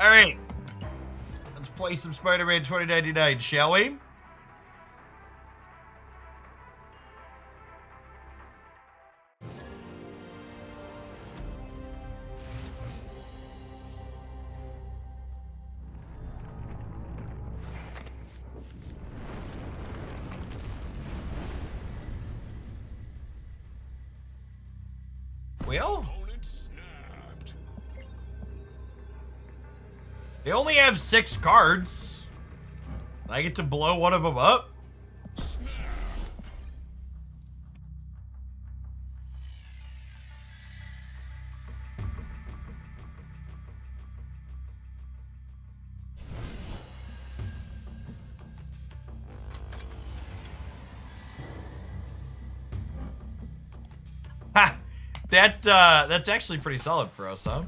All right. Let's play some Spider-Man 2099, shall we? Six cards. I get to blow one of them up. Ha! That, uh, that's actually pretty solid for us, huh?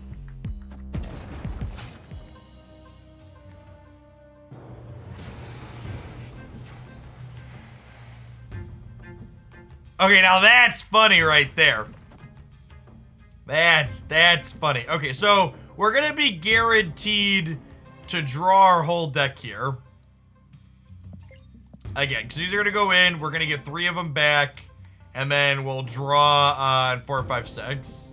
Okay, now that's funny right there. That's, that's funny. Okay, so we're gonna be guaranteed to draw our whole deck here. Again, because these are gonna go in, we're gonna get three of them back, and then we'll draw on four, five, six.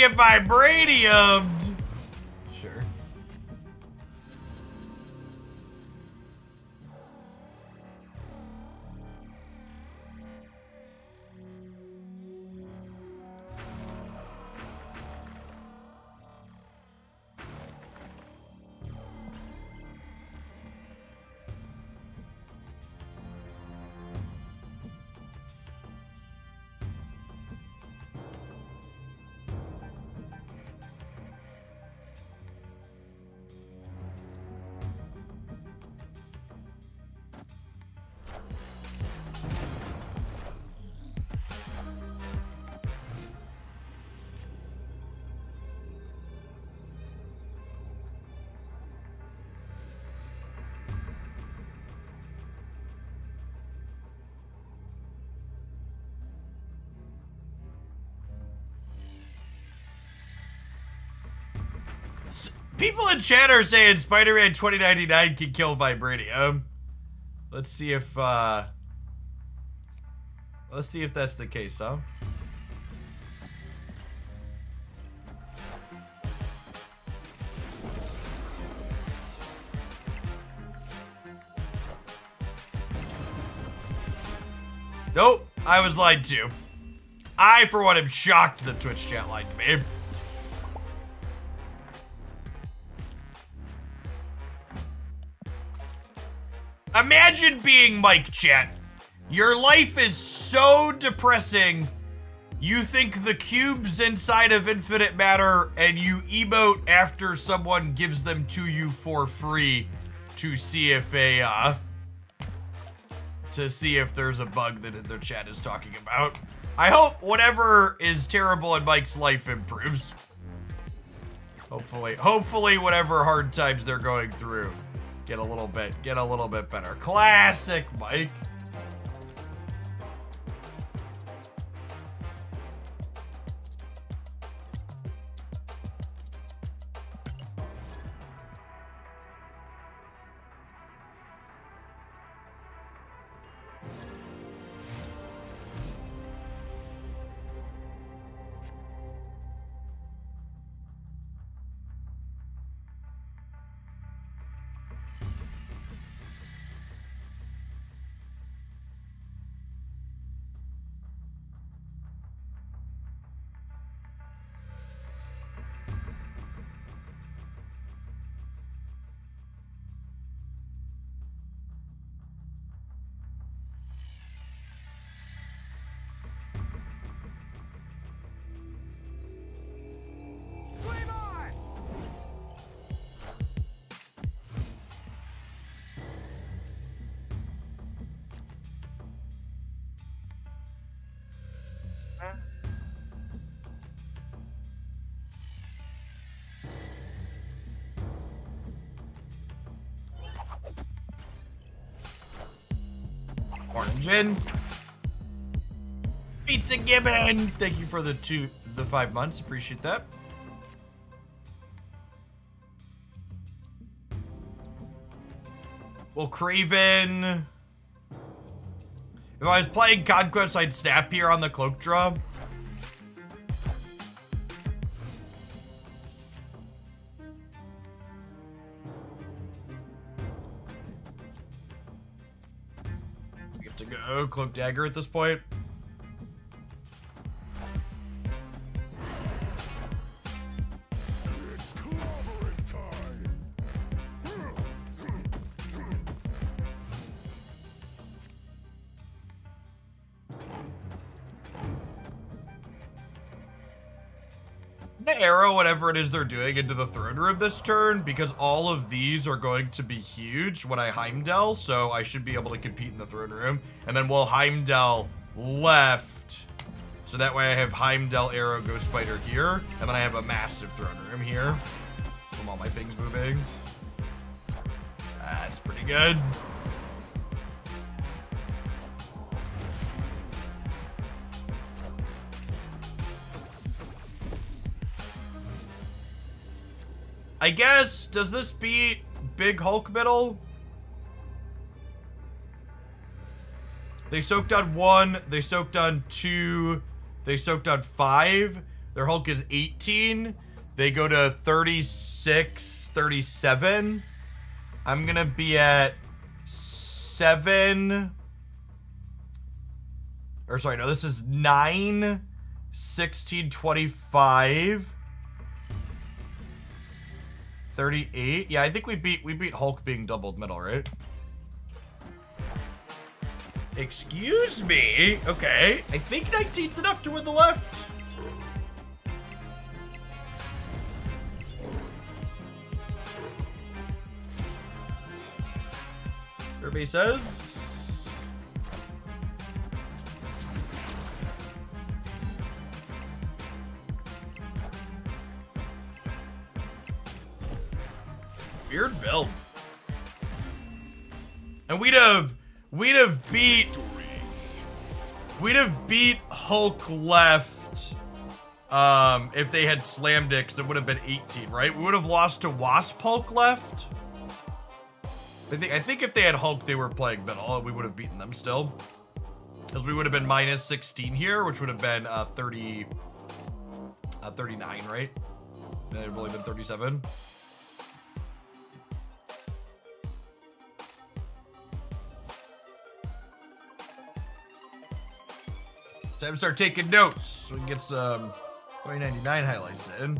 Get vibranium. People in chat are saying Spider-Man 2099 can kill Vibranium. Let's see if, uh... Let's see if that's the case, huh? Nope, I was lied to. I, for one, am shocked that Twitch chat lied to me. Imagine being Mike Chat. Your life is so depressing. You think the cubes inside of infinite matter and you emote after someone gives them to you for free to see if a uh to see if there's a bug that the chat is talking about. I hope whatever is terrible in Mike's life improves. Hopefully, hopefully whatever hard times they're going through get a little bit, get a little bit better. Classic Mike. Pizza Gibbon, thank you for the two, the five months. Appreciate that. Well, Craven. If I was playing Conquest, I'd snap here on the cloak drum. Cloak dagger at this point. Whatever it is they're doing into the throne room this turn because all of these are going to be huge when I Heimdall, so I should be able to compete in the throne room. And then we'll Heimdall left. So that way I have Heimdall, Arrow, Ghost Spider here, and then I have a massive throne room here from all my things moving. That's pretty good. I guess, does this beat Big Hulk Middle? They soaked on one, they soaked on two, they soaked on five. Their Hulk is 18. They go to 36, 37. I'm gonna be at seven. Or sorry, no, this is nine, 16, 25. 38? Yeah, I think we beat we beat Hulk being doubled middle, right? Excuse me? Okay. I think 19's enough to win the left. Everybody says. Weird build. And we'd have we'd have beat we'd have beat Hulk left um if they had slammed it because it would have been 18, right? We would have lost to Wasp Hulk left. I think I think if they had Hulk they were playing middle, we would have beaten them still. Because we would have been minus 16 here, which would have been uh 30 uh 39, right? It would have been 37. Time to start taking notes so we can get some 2099 highlights in.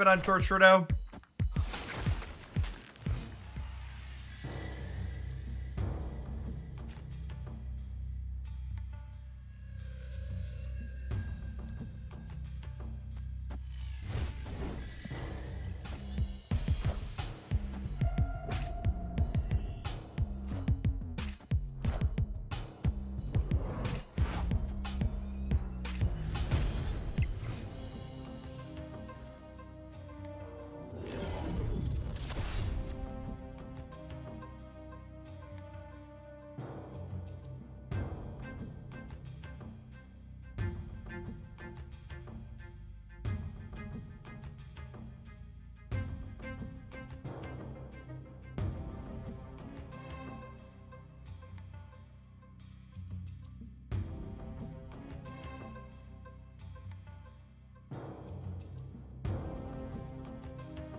Been on torture now.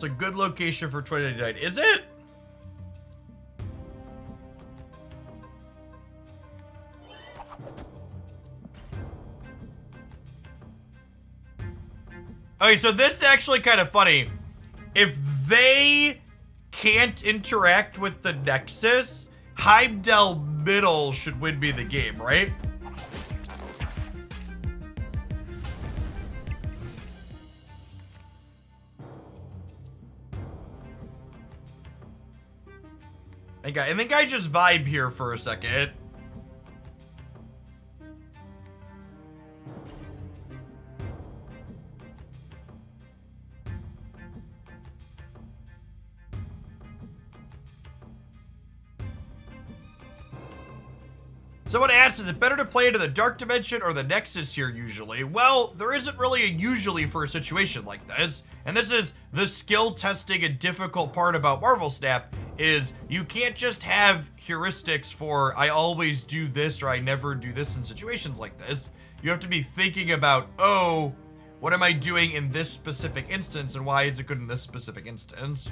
It's a good location for 2099. Is it? Okay, so this is actually kind of funny. If they can't interact with the Nexus, Heimdall Middle should win me the game, right? I think I, just vibe here for a second. Someone asks, is it better to play into the Dark Dimension or the Nexus here usually? Well, there isn't really a usually for a situation like this. And this is the skill testing and difficult part about Marvel Snap is you can't just have heuristics for I always do this or I never do this in situations like this. You have to be thinking about, oh, what am I doing in this specific instance and why is it good in this specific instance?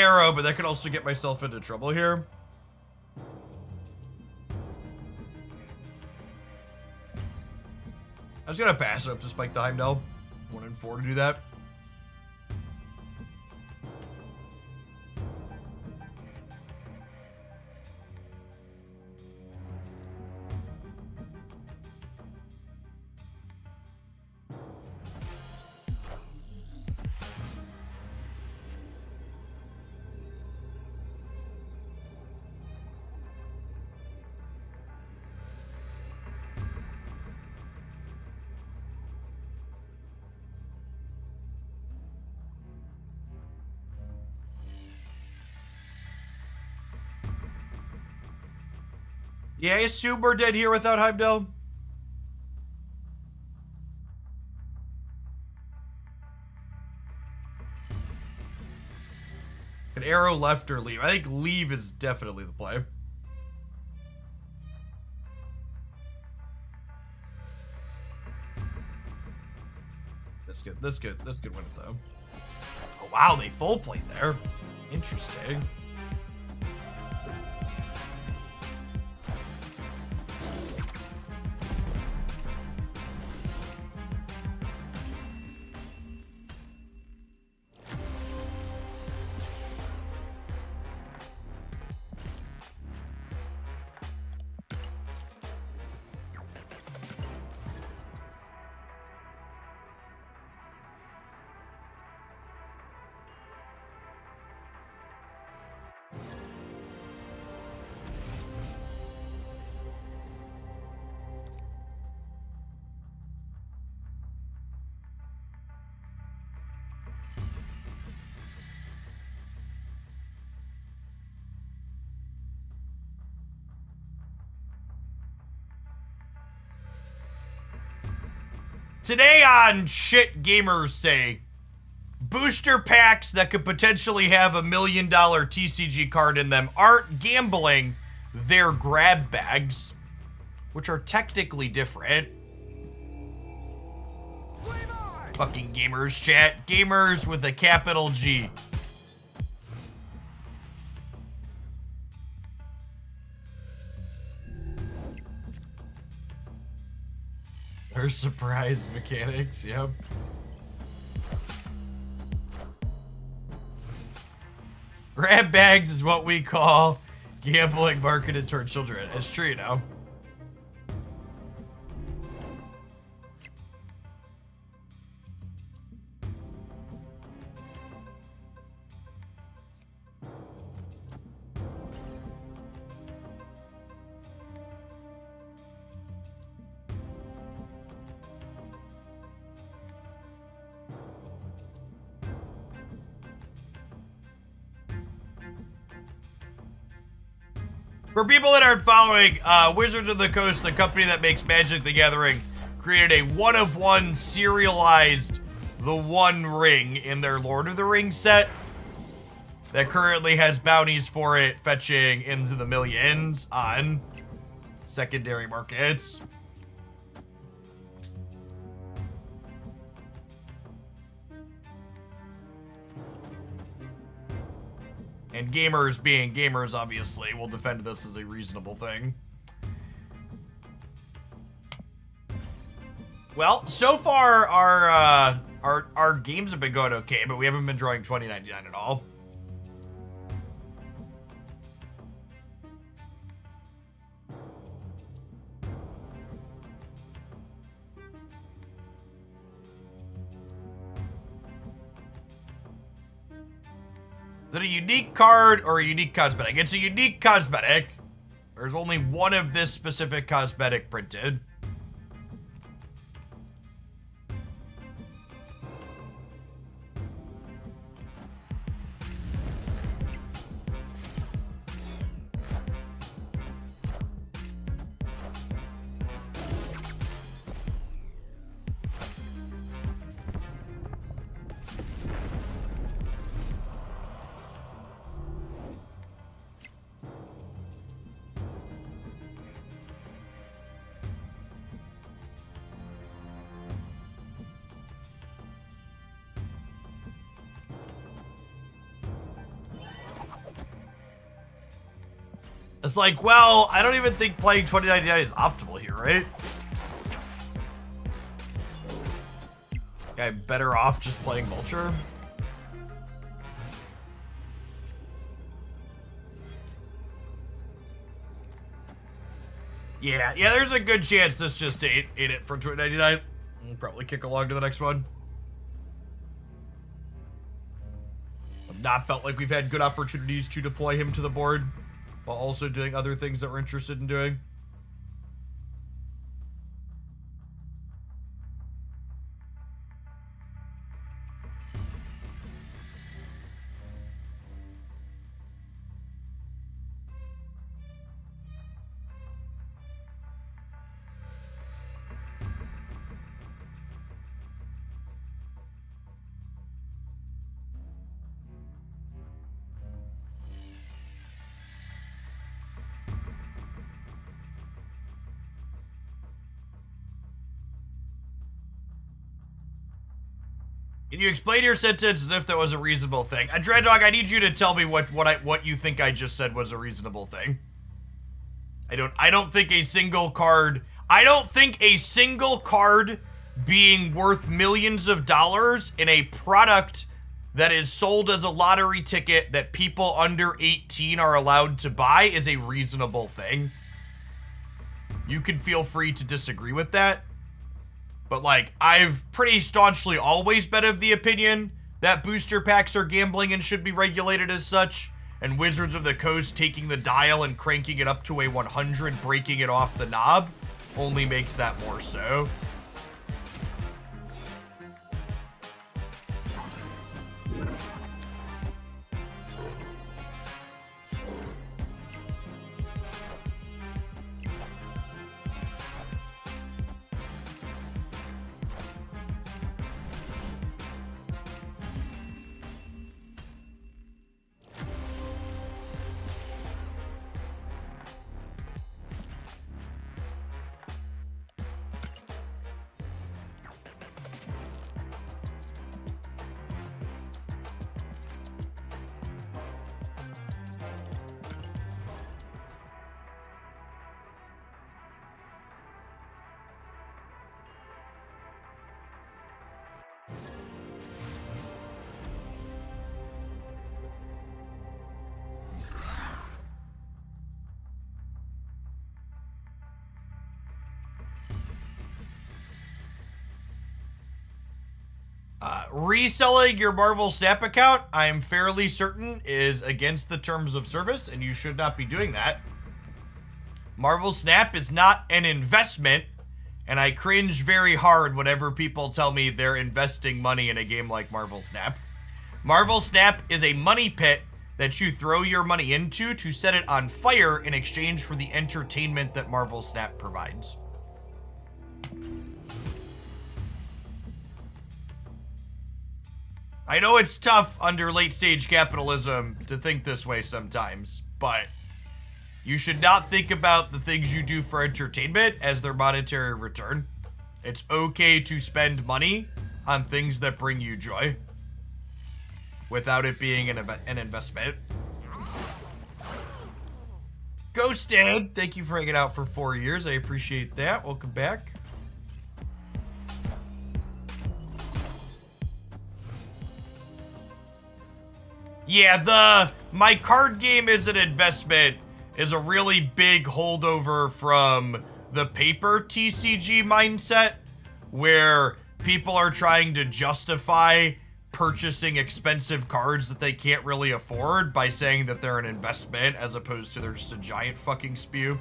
Arrow, but that could also get myself into trouble here. I was gonna pass it up to Spike the Heimdall. One and four to do that. Yeah, I assume we're dead here without Heimdall. An arrow left or leave? I think leave is definitely the play. That's good. That's good. That's good win it though. Oh wow, they full played there. Interesting. Today on Shit Gamers Say, booster packs that could potentially have a million dollar TCG card in them aren't gambling, they're grab bags, which are technically different. Fucking gamers chat. Gamers with a capital G. Surprise mechanics, yep. Grab bags is what we call gambling marketed toward children. It's true, you know. Following, uh, Wizards of the Coast, the company that makes Magic the Gathering, created a one of one serialized The One Ring in their Lord of the Rings set. that currently has bounties for it fetching into the millions on secondary markets. And gamers being gamers, obviously, will defend this as a reasonable thing. Well, so far our uh, our our games have been going okay, but we haven't been drawing 2099 at all. Is it a unique card or a unique cosmetic? It's a unique cosmetic. There's only one of this specific cosmetic printed. It's like, well, I don't even think playing 2099 is optimal here, right? I'm better off just playing Vulture. Yeah, yeah, there's a good chance this just ate, ate it for 2099. We'll probably kick along to the next one. I've not felt like we've had good opportunities to deploy him to the board while also doing other things that we're interested in doing. Can you explain your sentence as if that was a reasonable thing? A uh, Dread Dog, I need you to tell me what what I what you think I just said was a reasonable thing. I don't I don't think a single card I don't think a single card being worth millions of dollars in a product that is sold as a lottery ticket that people under 18 are allowed to buy is a reasonable thing. You can feel free to disagree with that. But like, I've pretty staunchly always been of the opinion that booster packs are gambling and should be regulated as such. And Wizards of the Coast taking the dial and cranking it up to a 100, breaking it off the knob, only makes that more so. Reselling your Marvel Snap account, I am fairly certain, is against the terms of service, and you should not be doing that. Marvel Snap is not an investment, and I cringe very hard whenever people tell me they're investing money in a game like Marvel Snap. Marvel Snap is a money pit that you throw your money into to set it on fire in exchange for the entertainment that Marvel Snap provides. I know it's tough under late stage capitalism to think this way sometimes, but you should not think about the things you do for entertainment as their monetary return. It's okay to spend money on things that bring you joy without it being an, an investment. Ghosted, thank you for hanging out for four years. I appreciate that. Welcome back. Yeah, the my card game is an investment is a really big holdover from the paper TCG mindset where people are trying to justify purchasing expensive cards that they can't really afford by saying that they're an investment as opposed to they're just a giant fucking spew.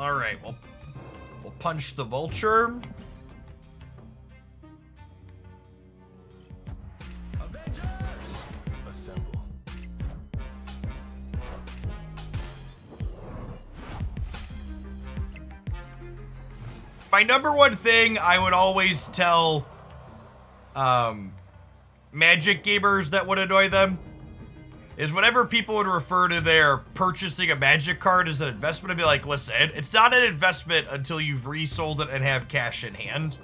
All right, well, we'll punch the vulture. Avengers! Assemble. My number one thing I would always tell um, Magic gamers that would annoy them is whenever people would refer to their purchasing a magic card as an investment, I'd be like, listen, it's not an investment until you've resold it and have cash in hand.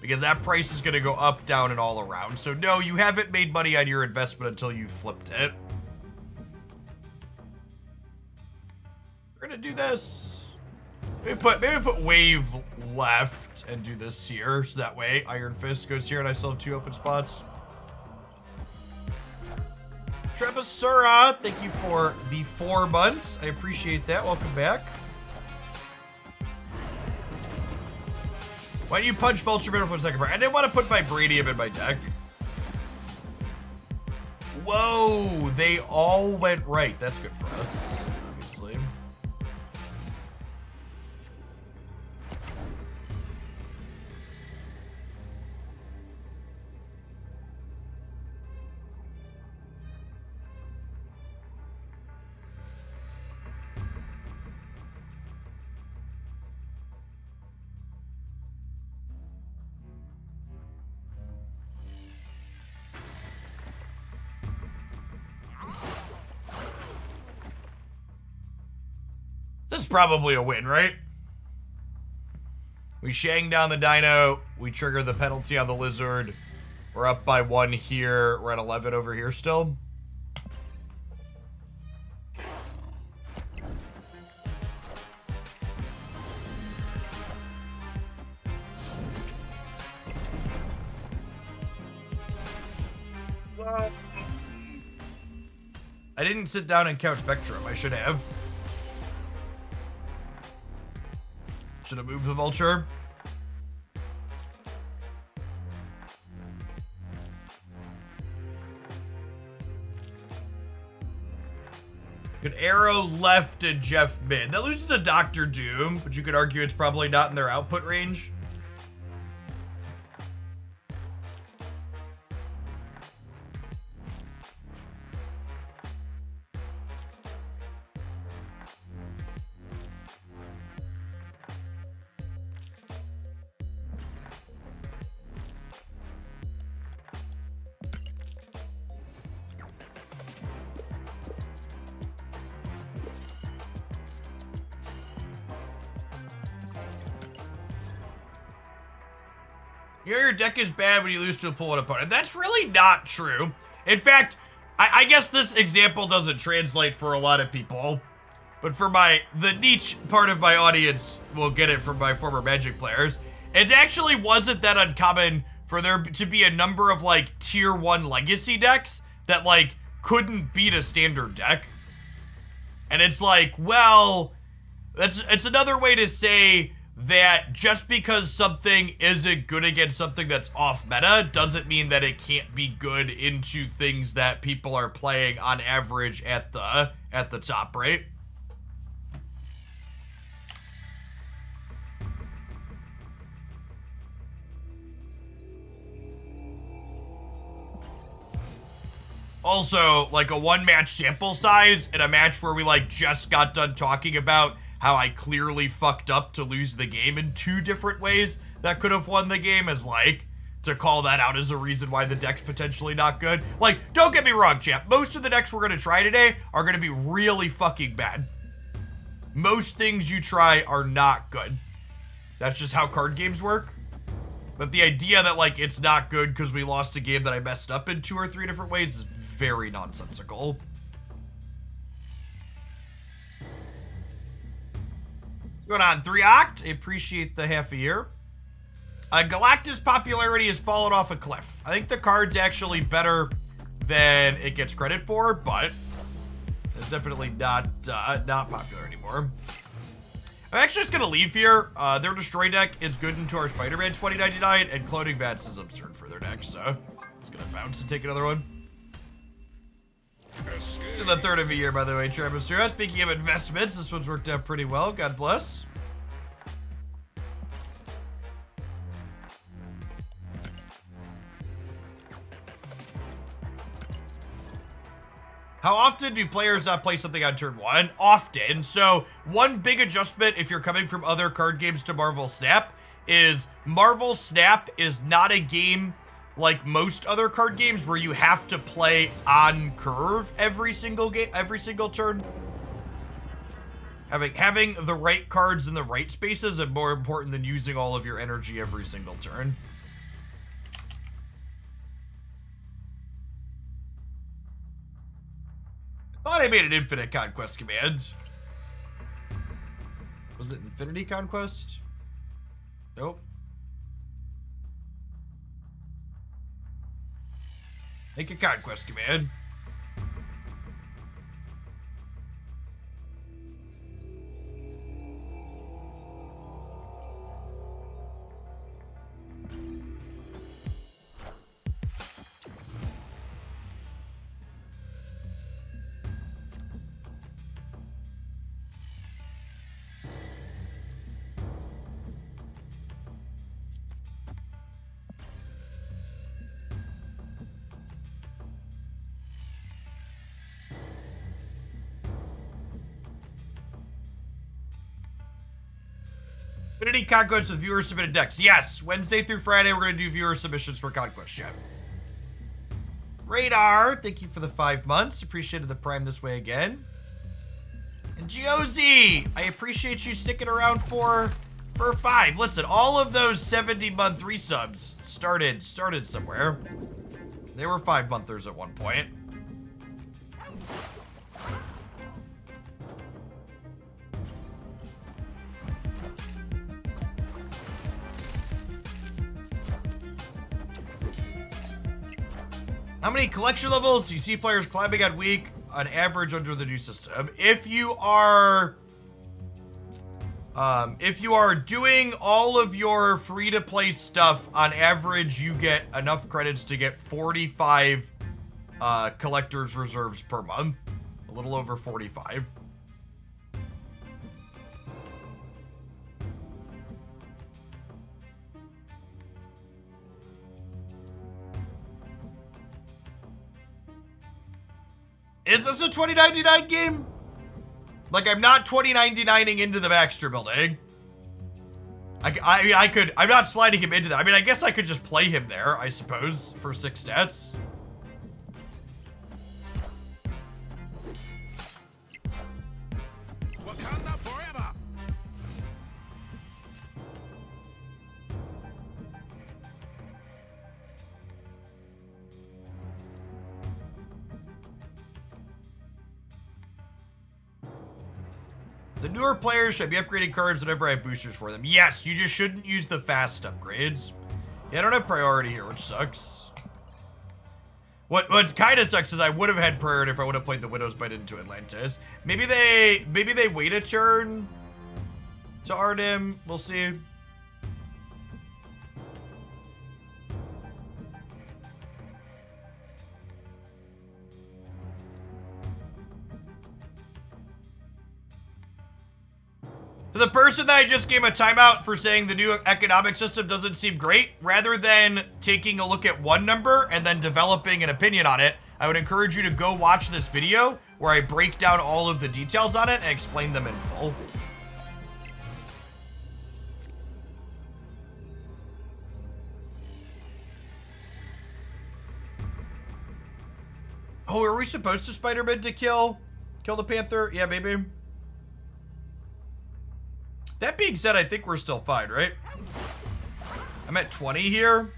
Because that price is going to go up, down, and all around. So no, you haven't made money on your investment until you flipped it. We're going to do this. Maybe put, maybe put wave left and do this here. So that way Iron Fist goes here and I still have two open spots. Trebasura, thank you for the four months. I appreciate that. Welcome back. Why do you punch Vulture Middle for second? I didn't want to put my Vibranium in my deck. Whoa, they all went right. That's good for us, probably a win, right? We shang down the dino. We trigger the penalty on the lizard. We're up by one here. We're at 11 over here still. I didn't sit down and count Spectrum. I should have. Should I move the vulture. Good arrow left and Jeff mid. That loses to Doctor Doom, but you could argue it's probably not in their output range. Deck is bad when you lose to a pull opponent. That's really not true. In fact, I, I, guess this example doesn't translate for a lot of people. But for my, the niche part of my audience will get it from my former Magic players. It actually wasn't that uncommon for there to be a number of like tier one legacy decks that like couldn't beat a standard deck. And it's like, well, that's it's another way to say that just because something isn't good against something that's off meta doesn't mean that it can't be good into things that people are playing on average at the at the top, right? Also, like a one match sample size in a match where we like just got done talking about how I clearly fucked up to lose the game in two different ways that could have won the game is like to call that out as a reason why the deck's potentially not good. Like, don't get me wrong, champ. Most of the decks we're gonna try today are gonna be really fucking bad. Most things you try are not good. That's just how card games work. But the idea that like it's not good because we lost a game that I messed up in two or three different ways is very nonsensical. Going on, three oct. I appreciate the half a year. Uh, Galactus popularity has fallen off a cliff. I think the card's actually better than it gets credit for, but it's definitely not uh, not popular anymore. I'm actually just gonna leave here. Uh, their destroy deck is good into our Spider-Man 2099, and Cloning Vats is absurd for their deck, so it's gonna bounce and take another one. To the third of a year, by the way, Travis. Speaking of investments, this one's worked out pretty well. God bless. How often do players not play something on turn one? Often. So one big adjustment if you're coming from other card games to Marvel Snap is Marvel Snap is not a game like most other card games where you have to play on curve every single game, every single turn. Having having the right cards in the right spaces is more important than using all of your energy every single turn. Thought I made an infinite conquest command. Was it infinity conquest? Nope. Make a conquest command. Infinity Conquest with viewer submitted decks. Yes, Wednesday through Friday, we're going to do viewer submissions for Conquest Chat. Radar, thank you for the five months. Appreciated the prime this way again. And GOZ, I appreciate you sticking around for for five. Listen, all of those 70 month resubs started started somewhere. They were five monthers at one point. How many collection levels do you see players climbing at week on average under the new system? If you are... Um, if you are doing all of your free-to-play stuff, on average, you get enough credits to get 45 uh, collector's reserves per month. A little over 45. Is this a 2099 game? Like, I'm not 2099ing into the Baxter building. I, I I could, I'm not sliding him into that. I mean, I guess I could just play him there, I suppose, for six stats. Newer players should be upgrading cards whenever I have boosters for them. Yes, you just shouldn't use the fast upgrades. Yeah, I don't have priority here, which sucks. What what kind of sucks is I would have had priority if I would have played the Widow's Bite into Atlantis. Maybe they maybe they wait a turn. to Artem. We'll see. To the person that I just gave a timeout for saying the new economic system doesn't seem great, rather than taking a look at one number and then developing an opinion on it, I would encourage you to go watch this video where I break down all of the details on it and explain them in full. Oh, are we supposed to Spider-Man to kill kill the Panther? Yeah, baby. That being said, I think we're still fine, right? I'm at 20 here.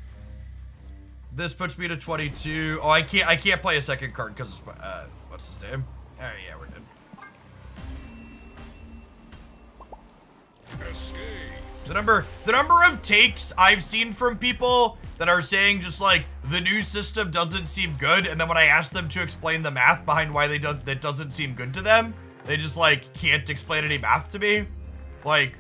This puts me to 22. Oh, I can't I can't play a second card because uh, what's his name? Oh yeah, we're good. Escape. The number the number of takes I've seen from people that are saying just like the new system doesn't seem good, and then when I ask them to explain the math behind why they don't that doesn't seem good to them, they just like can't explain any math to me. Like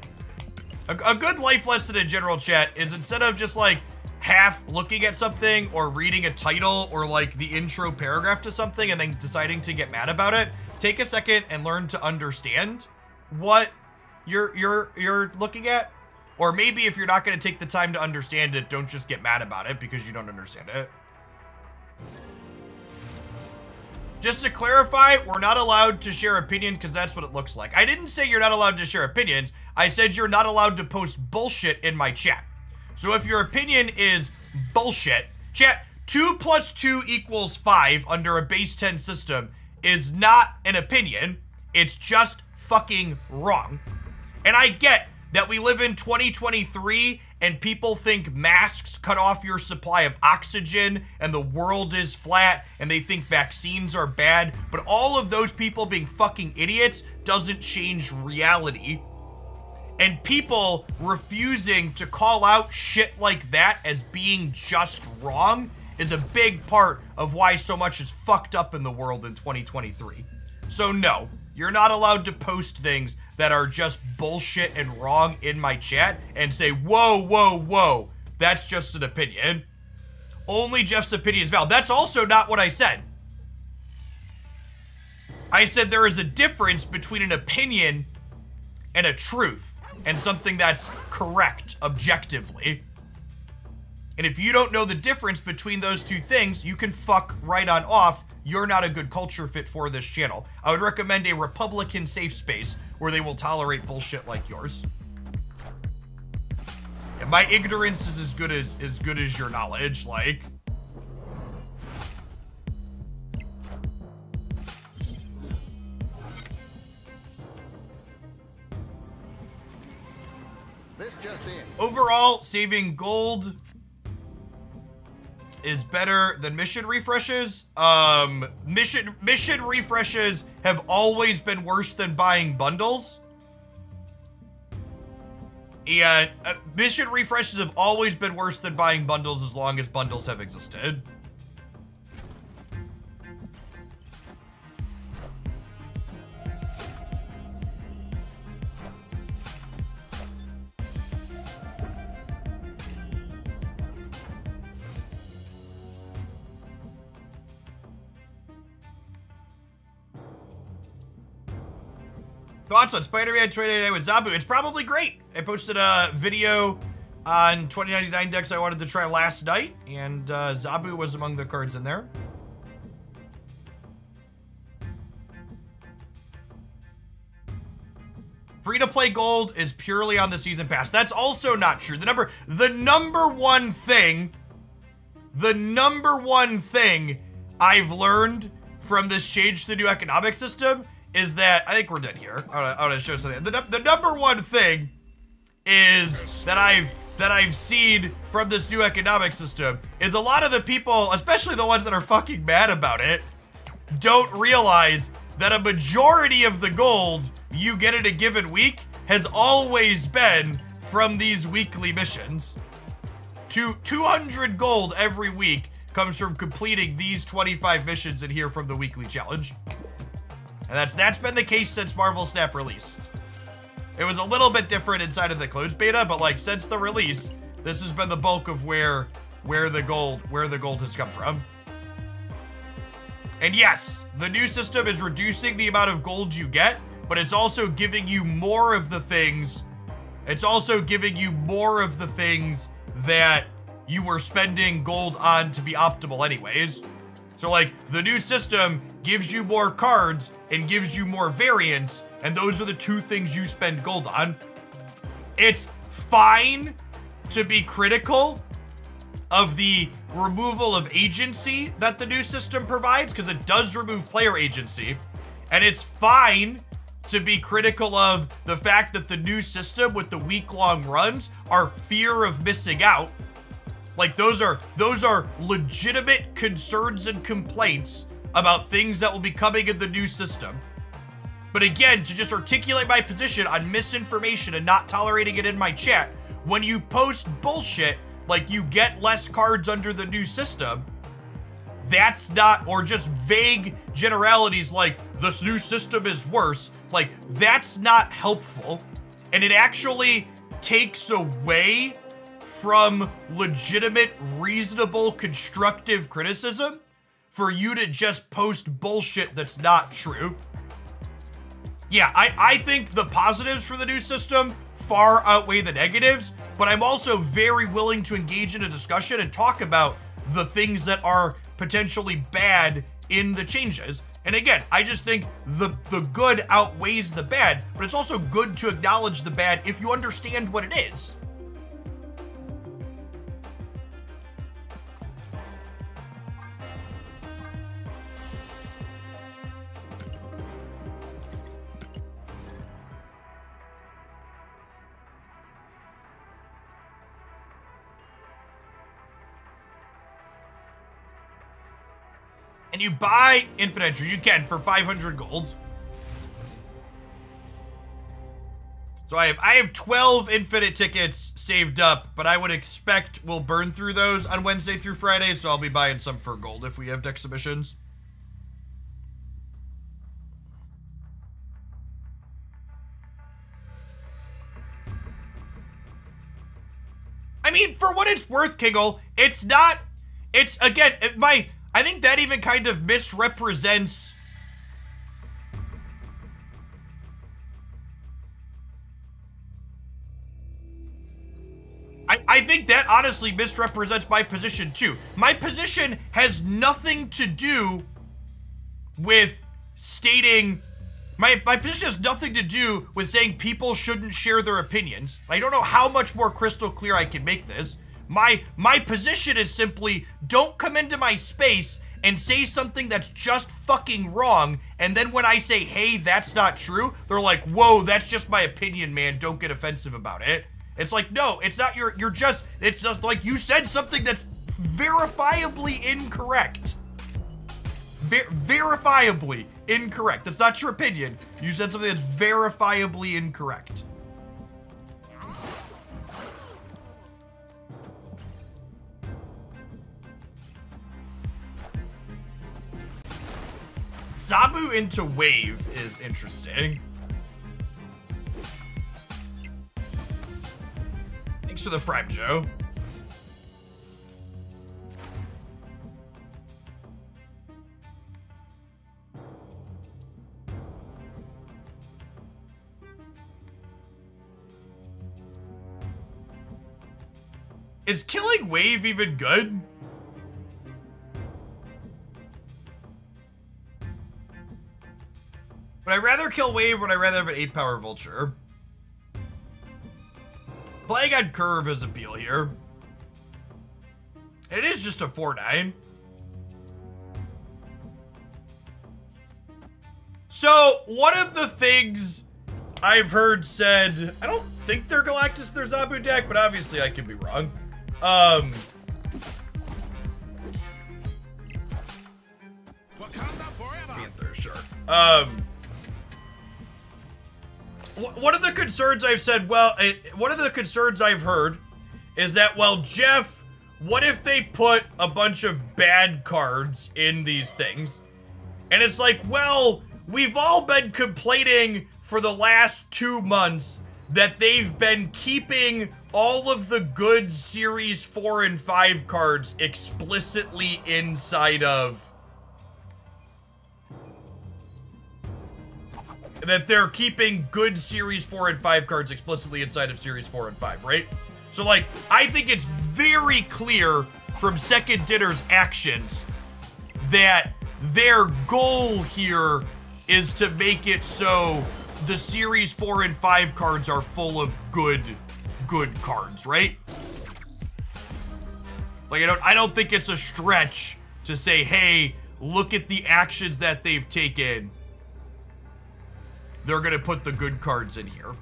a, a good life lesson in general chat is instead of just like half looking at something or reading a title or like the intro paragraph to something and then deciding to get mad about it, take a second and learn to understand what you're you're you're looking at. Or maybe if you're not going to take the time to understand it, don't just get mad about it because you don't understand it. Just to clarify, we're not allowed to share opinions because that's what it looks like. I didn't say you're not allowed to share opinions. I said you're not allowed to post bullshit in my chat. So if your opinion is bullshit, chat, 2 plus 2 equals 5 under a base 10 system is not an opinion. It's just fucking wrong. And I get that we live in 2023 and people think masks cut off your supply of oxygen and the world is flat and they think vaccines are bad, but all of those people being fucking idiots doesn't change reality. And people refusing to call out shit like that as being just wrong is a big part of why so much is fucked up in the world in 2023. So no, you're not allowed to post things that are just bullshit and wrong in my chat and say, whoa, whoa, whoa, that's just an opinion. Only Jeff's opinion is valid. That's also not what I said. I said there is a difference between an opinion and a truth and something that's correct objectively. And if you don't know the difference between those two things, you can fuck right on off. You're not a good culture fit for this channel. I would recommend a Republican safe space where they will tolerate bullshit like yours. And my ignorance is as good as as good as your knowledge, like. This just in. Overall, saving gold is better than mission refreshes. Um, mission mission refreshes have always been worse than buying bundles. And uh, mission refreshes have always been worse than buying bundles as long as bundles have existed. Thoughts on Spider-Man 2099 with Zabu? It's probably great. I posted a video on 2099 decks I wanted to try last night, and uh, Zabu was among the cards in there. Free to play gold is purely on the season pass. That's also not true. The number the number one thing the number one thing I've learned from this change to the new economic system is that I think we're done here. I want to, show something. The, the number one thing is that I've that I've seen from this new economic system is a lot of the people, especially the ones that are fucking mad about it, don't realize that a majority of the gold you get in a given week has always been from these weekly missions. To 200 gold every week comes from completing these 25 missions in here from the weekly challenge. And that's that's been the case since Marvel Snap released. It was a little bit different inside of the closed beta, but like since the release, this has been the bulk of where where the gold where the gold has come from. And yes, the new system is reducing the amount of gold you get, but it's also giving you more of the things. It's also giving you more of the things that you were spending gold on to be optimal anyways. So like the new system gives you more cards and gives you more variants, and those are the two things you spend gold on. It's fine to be critical of the removal of agency that the new system provides because it does remove player agency. And it's fine to be critical of the fact that the new system with the week-long runs are fear of missing out. Like those are those are legitimate concerns and complaints about things that will be coming in the new system. But again, to just articulate my position on misinformation and not tolerating it in my chat, when you post bullshit like you get less cards under the new system, that's not, or just vague generalities like this new system is worse, like that's not helpful. And it actually takes away from legitimate, reasonable, constructive criticism for you to just post bullshit that's not true. Yeah, I, I think the positives for the new system far outweigh the negatives, but I'm also very willing to engage in a discussion and talk about the things that are potentially bad in the changes. And again, I just think the the good outweighs the bad, but it's also good to acknowledge the bad if you understand what it is. And you buy infinite you can for 500 gold. So I have I have 12 infinite tickets saved up, but I would expect we'll burn through those on Wednesday through Friday, so I'll be buying some for gold if we have deck submissions. I mean, for what it's worth, Kingle, it's not. It's again my I think that even kind of misrepresents I, I think that honestly misrepresents my position too. My position has nothing to do with stating my, my position has nothing to do with saying people shouldn't share their opinions. I don't know how much more crystal clear I can make this. My my position is simply don't come into my space and say something that's just fucking wrong. And then when I say, hey, that's not true, they're like, whoa, that's just my opinion, man. Don't get offensive about it. It's like, no, it's not your, you're just, it's just like you said something that's verifiably incorrect. Ver verifiably incorrect. That's not your opinion. You said something that's verifiably incorrect. Zabu into Wave is interesting. Thanks for the prime, Joe. Is killing Wave even good? Would I rather kill Wave or would I rather have an 8 power Vulture? Playing on Curve is appeal here. It is just a 4-9. So, one of the things I've heard said, I don't think they're Galactus, they're Zabu deck, but obviously I could be wrong. Um, Panther, sure. Um, one of the concerns I've said, well, eh, one of the concerns I've heard is that, well, Jeff, what if they put a bunch of bad cards in these things? And it's like, well, we've all been complaining for the last two months that they've been keeping all of the good Series 4 and 5 cards explicitly inside of. That they're keeping good Series 4 and 5 cards explicitly inside of Series 4 and 5, right? So, like, I think it's very clear from Second Dinner's actions that their goal here is to make it so the series 4 and 5 cards are full of good good cards, right? Like I don't I don't think it's a stretch to say, "Hey, look at the actions that they've taken. They're going to put the good cards in here."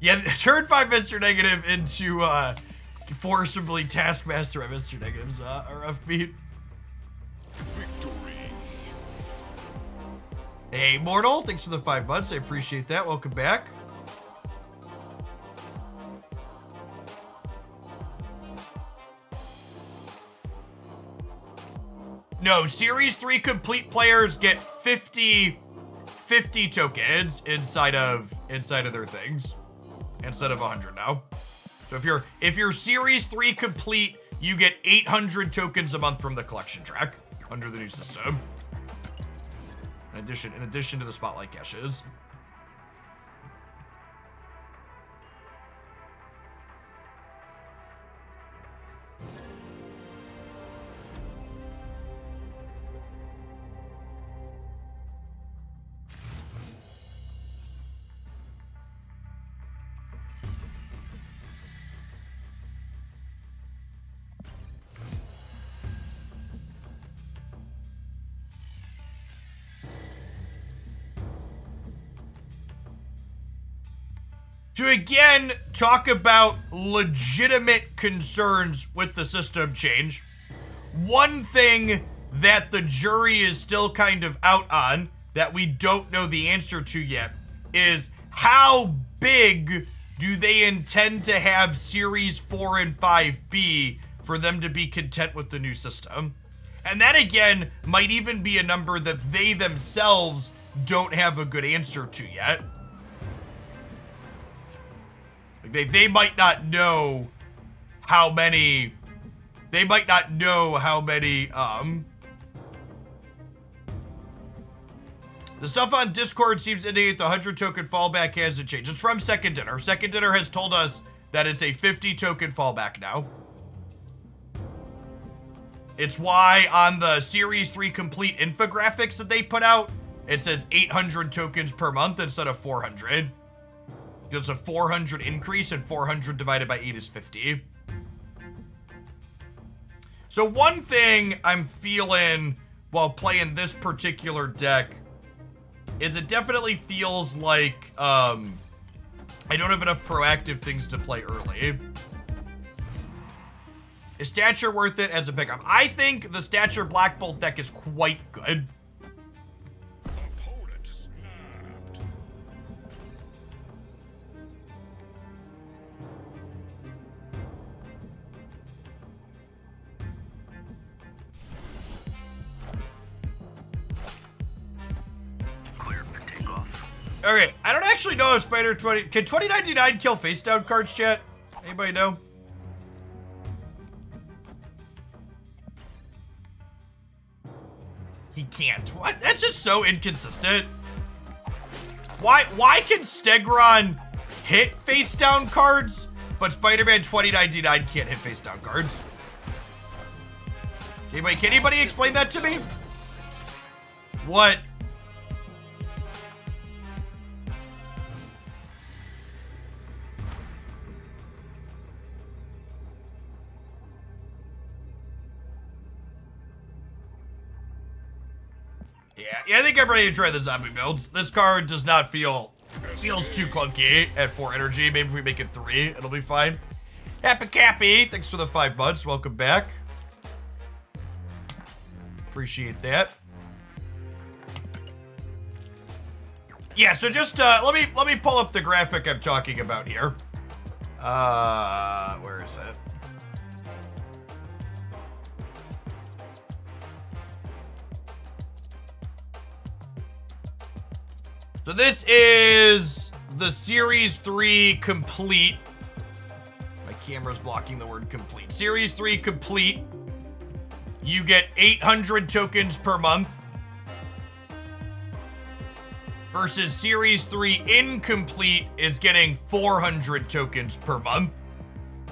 Yeah, turn 5 Mr. Negative into uh forcibly Taskmaster Mr. Negative's uh, RF beat. Victory. Hey, Mortal, thanks for the five months. I appreciate that. Welcome back. No, Series 3 complete players get 50, 50 tokens inside of inside of their things. Instead of 100 now. So if you're if you're Series 3 complete, you get 800 tokens a month from the collection track under the new system. In addition, in addition to the spotlight caches. To again talk about legitimate concerns with the system change. One thing that the jury is still kind of out on that we don't know the answer to yet is how big do they intend to have series 4 and 5 be for them to be content with the new system? And that again might even be a number that they themselves don't have a good answer to yet. They, they might not know how many they might not know how many um The stuff on Discord seems to indicate the 100 token fallback hasn't changed. It's from Second Dinner. Second Dinner has told us that it's a 50 token fallback now. It's why on the Series 3 complete infographics that they put out, it says 800 tokens per month instead of 400. There's a 400 increase, and 400 divided by 8 is 50. So one thing I'm feeling while playing this particular deck is it definitely feels like um, I don't have enough proactive things to play early. Is Stature worth it as a pickup? I think the Stature Black Bolt deck is quite good. Okay, I don't actually know if Spider 20 can 2099 kill face down cards chat. Anybody know? He can't. What? That's just so inconsistent. Why why can Stegron hit face down cards, but Spider-Man 2099 can't hit face down cards? Anybody can anybody explain that to me? What? Yeah, I think I'm ready to try the zombie builds. This card does not feel feels too clunky at four energy. Maybe if we make it three, it'll be fine. Happy Cappy, thanks for the five months. Welcome back. Appreciate that. Yeah, so just uh, let me let me pull up the graphic I'm talking about here. Uh, where is it? So this is the Series 3 complete. My camera's blocking the word complete. Series 3 complete. You get 800 tokens per month. Versus Series 3 incomplete is getting 400 tokens per month.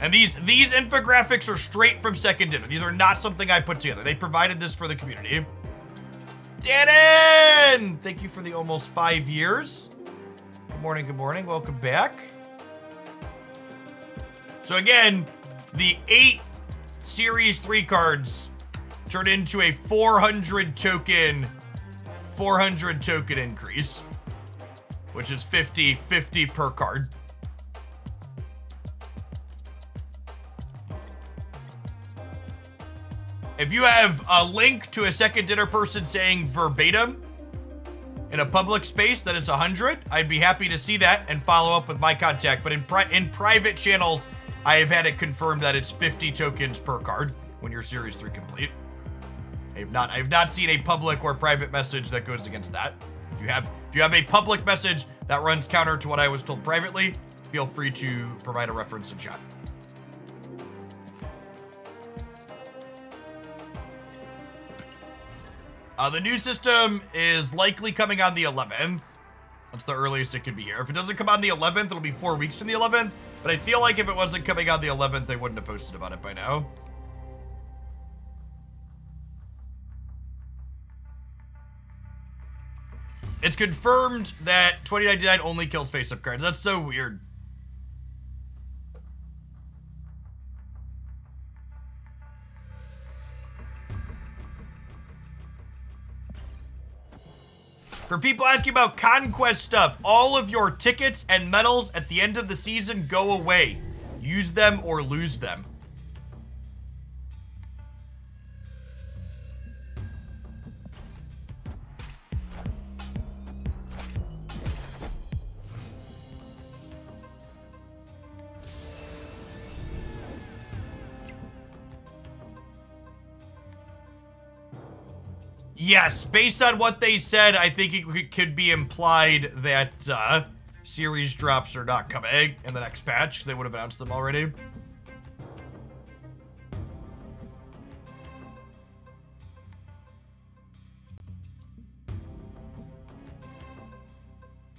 And these these infographics are straight from Second Dinner. These are not something I put together. They provided this for the community. Dannon! Thank you for the almost five years. Good morning, good morning. Welcome back. So again, the eight Series 3 cards turn into a 400 token, 400 token increase, which is 50, 50 per card. If you have a link to a second dinner person saying verbatim in a public space that it's 100, I'd be happy to see that and follow up with my contact. But in pri- in private channels, I have had it confirmed that it's 50 tokens per card when you're Series 3 complete. I have not I have not seen a public or private message that goes against that. If you have if you have a public message that runs counter to what I was told privately, feel free to provide a reference in chat. Uh, the new system is likely coming on the 11th. That's the earliest it could be here. If it doesn't come on the 11th, it'll be four weeks from the 11th. But I feel like if it wasn't coming on the 11th, they wouldn't have posted about it by now. It's confirmed that 2099 only kills face-up cards. That's so weird. For people asking about conquest stuff, all of your tickets and medals at the end of the season go away. Use them or lose them. Yes, based on what they said, I think it could- be implied that uh, series drops are not coming in the next patch. They would have announced them already.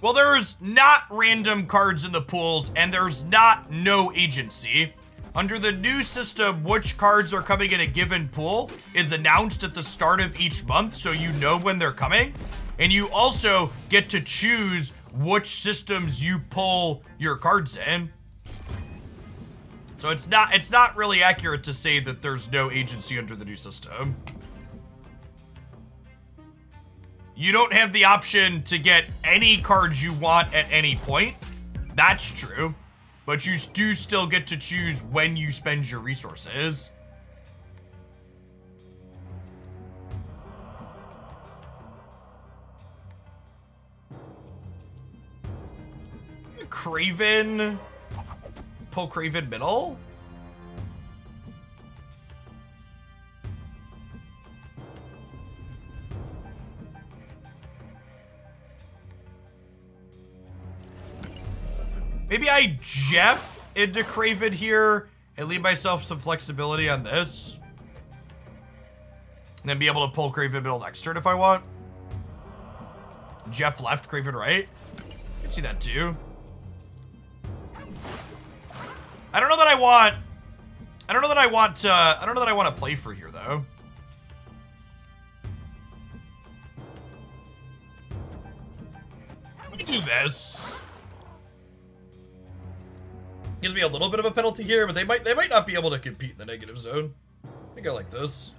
Well, there's not random cards in the pools, and there's not no agency. Under the new system, which cards are coming in a given pool is announced at the start of each month, so you know when they're coming. And you also get to choose which systems you pull your cards in. So it's not it's not really accurate to say that there's no agency under the new system. You don't have the option to get any cards you want at any point. That's true. But you do still get to choose when you spend your resources. Kraven. Pull Kraven middle? Maybe I Jeff into Kraven here and leave myself some flexibility on this. And then be able to pull Kraven middle next turn if I want. Jeff left, Kraven right. I can see that too. I don't know that I want. I don't know that I want. Uh, I don't know that I want to play for here though. Let me do this. Gives me a little bit of a penalty here, but they might they might not be able to compete in the negative zone. I think I like this.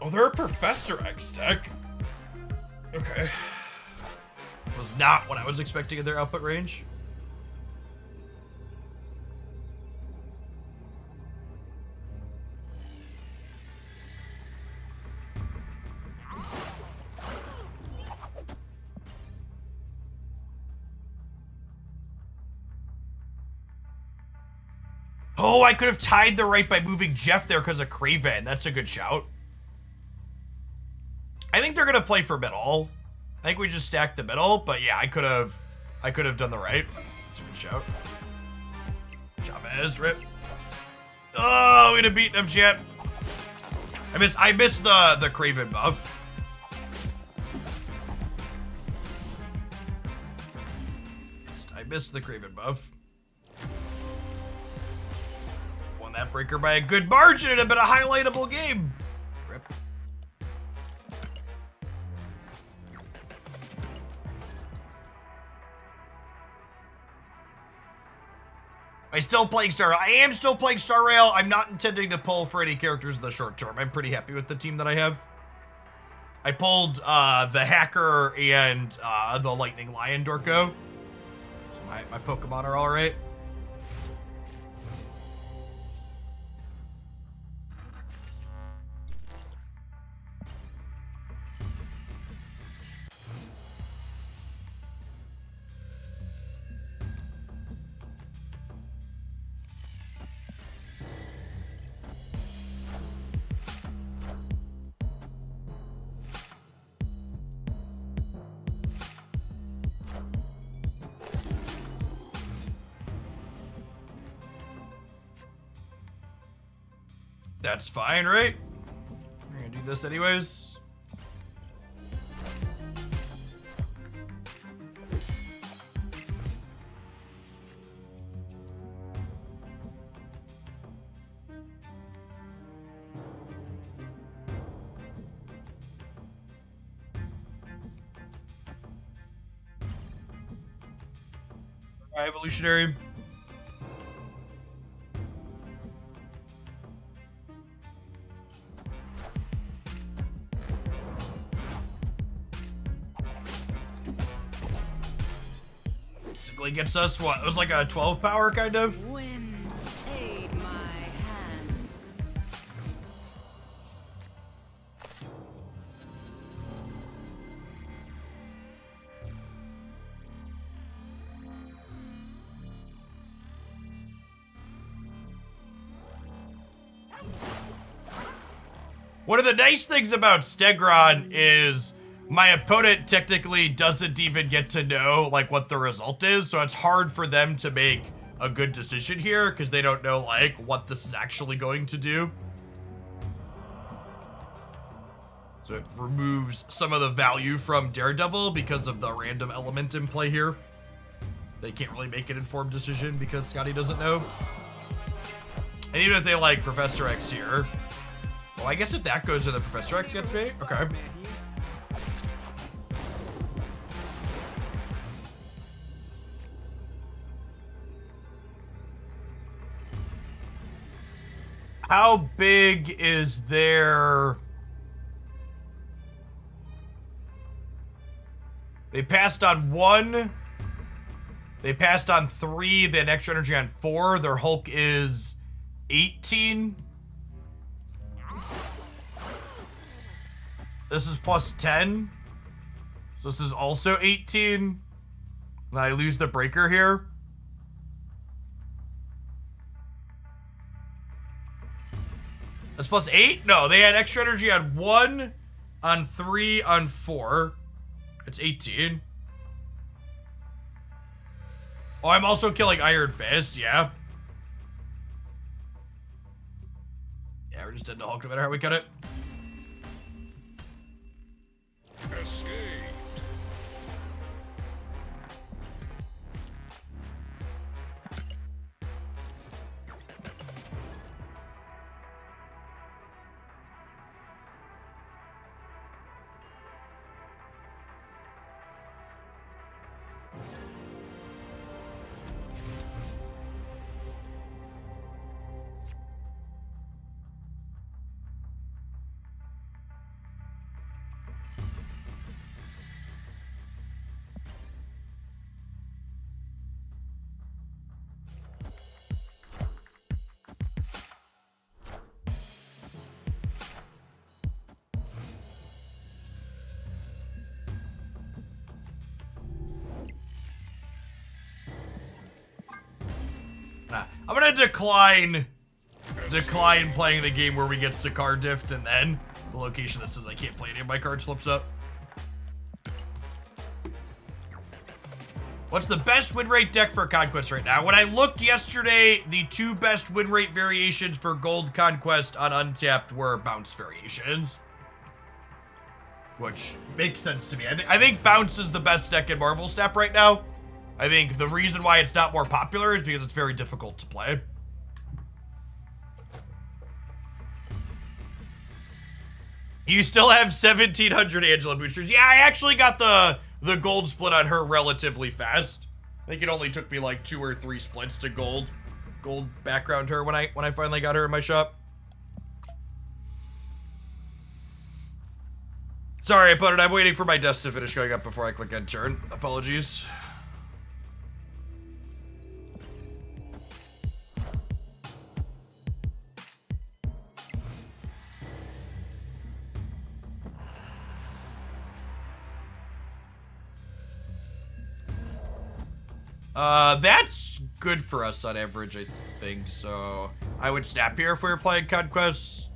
Oh, they're a Professor X deck. Okay. Was not what I was expecting in their output range. Oh, I could have tied the right by moving Jeff there because of Kraven. That's a good shout. I think they're gonna play for middle. I think we just stacked the middle, but yeah, I could have, I could have done the right. That's a good shout. Chavez, rip. Oh, we'd have beaten him, chat. I miss, I missed the the Kraven buff. I missed the Kraven buff. Won that breaker by a good margin. It'd been a highlightable game. Rip. I still playing Star I am still playing Star Rail. I'm not intending to pull for any characters in the short term. I'm pretty happy with the team that I have. I pulled uh, the Hacker and uh, the Lightning Lion Dorko. So my, my Pokemon are alright. That's fine, right? We're gonna do this anyways. Evolutionary. Basically gets us what? It was like a 12 power kind of? Wind, aid my hand. One of the nice things about Stegron is my opponent technically doesn't even get to know like what the result is, so it's hard for them to make a good decision here because they don't know like what this is actually going to do. So it removes some of the value from Daredevil because of the random element in play here. They can't really make an informed decision because Scotty doesn't know. And even if they like Professor X here, well, I guess if that goes to the Professor X gets me. Okay. How big is their... They passed on one. They passed on three. They had extra energy on four. Their Hulk is 18. This is plus 10. So this is also 18. Then I lose the breaker here. That's plus 8? No, they had extra energy on 1, on 3, on 4. It's 18. Oh, I'm also killing Iron Fist, yeah. Yeah, we're just dead to Hulk no matter how we cut it. Gonna decline decline playing the game where we get Sakar Dift and then the location that says I can't play any of my cards slips up. What's the best win rate deck for Conquest right now? When I looked yesterday, the two best win rate variations for Gold Conquest on Untapped were Bounce variations. Which makes sense to me. I, th I think Bounce is the best deck in Marvel Snap right now. I think the reason why it's not more popular is because it's very difficult to play. You still have 1,700 Angela boosters. Yeah, I actually got the the gold split on her relatively fast. I think it only took me like two or three splits to gold gold background her when I when I finally got her in my shop. Sorry, but I'm waiting for my desk to finish going up before I click end turn. Apologies. Uh, that's good for us on average, I think. So I would snap here if we were playing Conquest.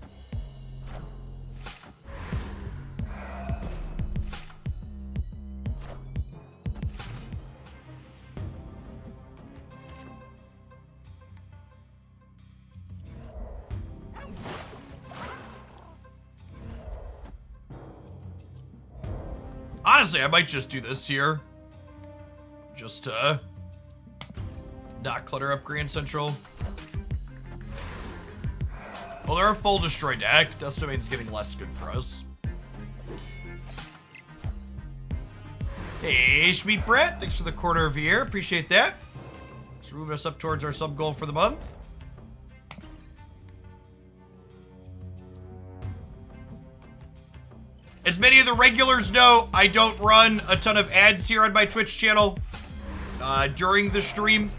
Honestly, I might just do this here. Just, uh, not clutter up Grand Central. Well, they're a full destroy deck. Dust Domain's getting less good for us. Hey, Schmeat Brett, thanks for the quarter of a year. Appreciate that. Let's move us up towards our sub goal for the month. As many of the regulars know, I don't run a ton of ads here on my Twitch channel uh, during the stream.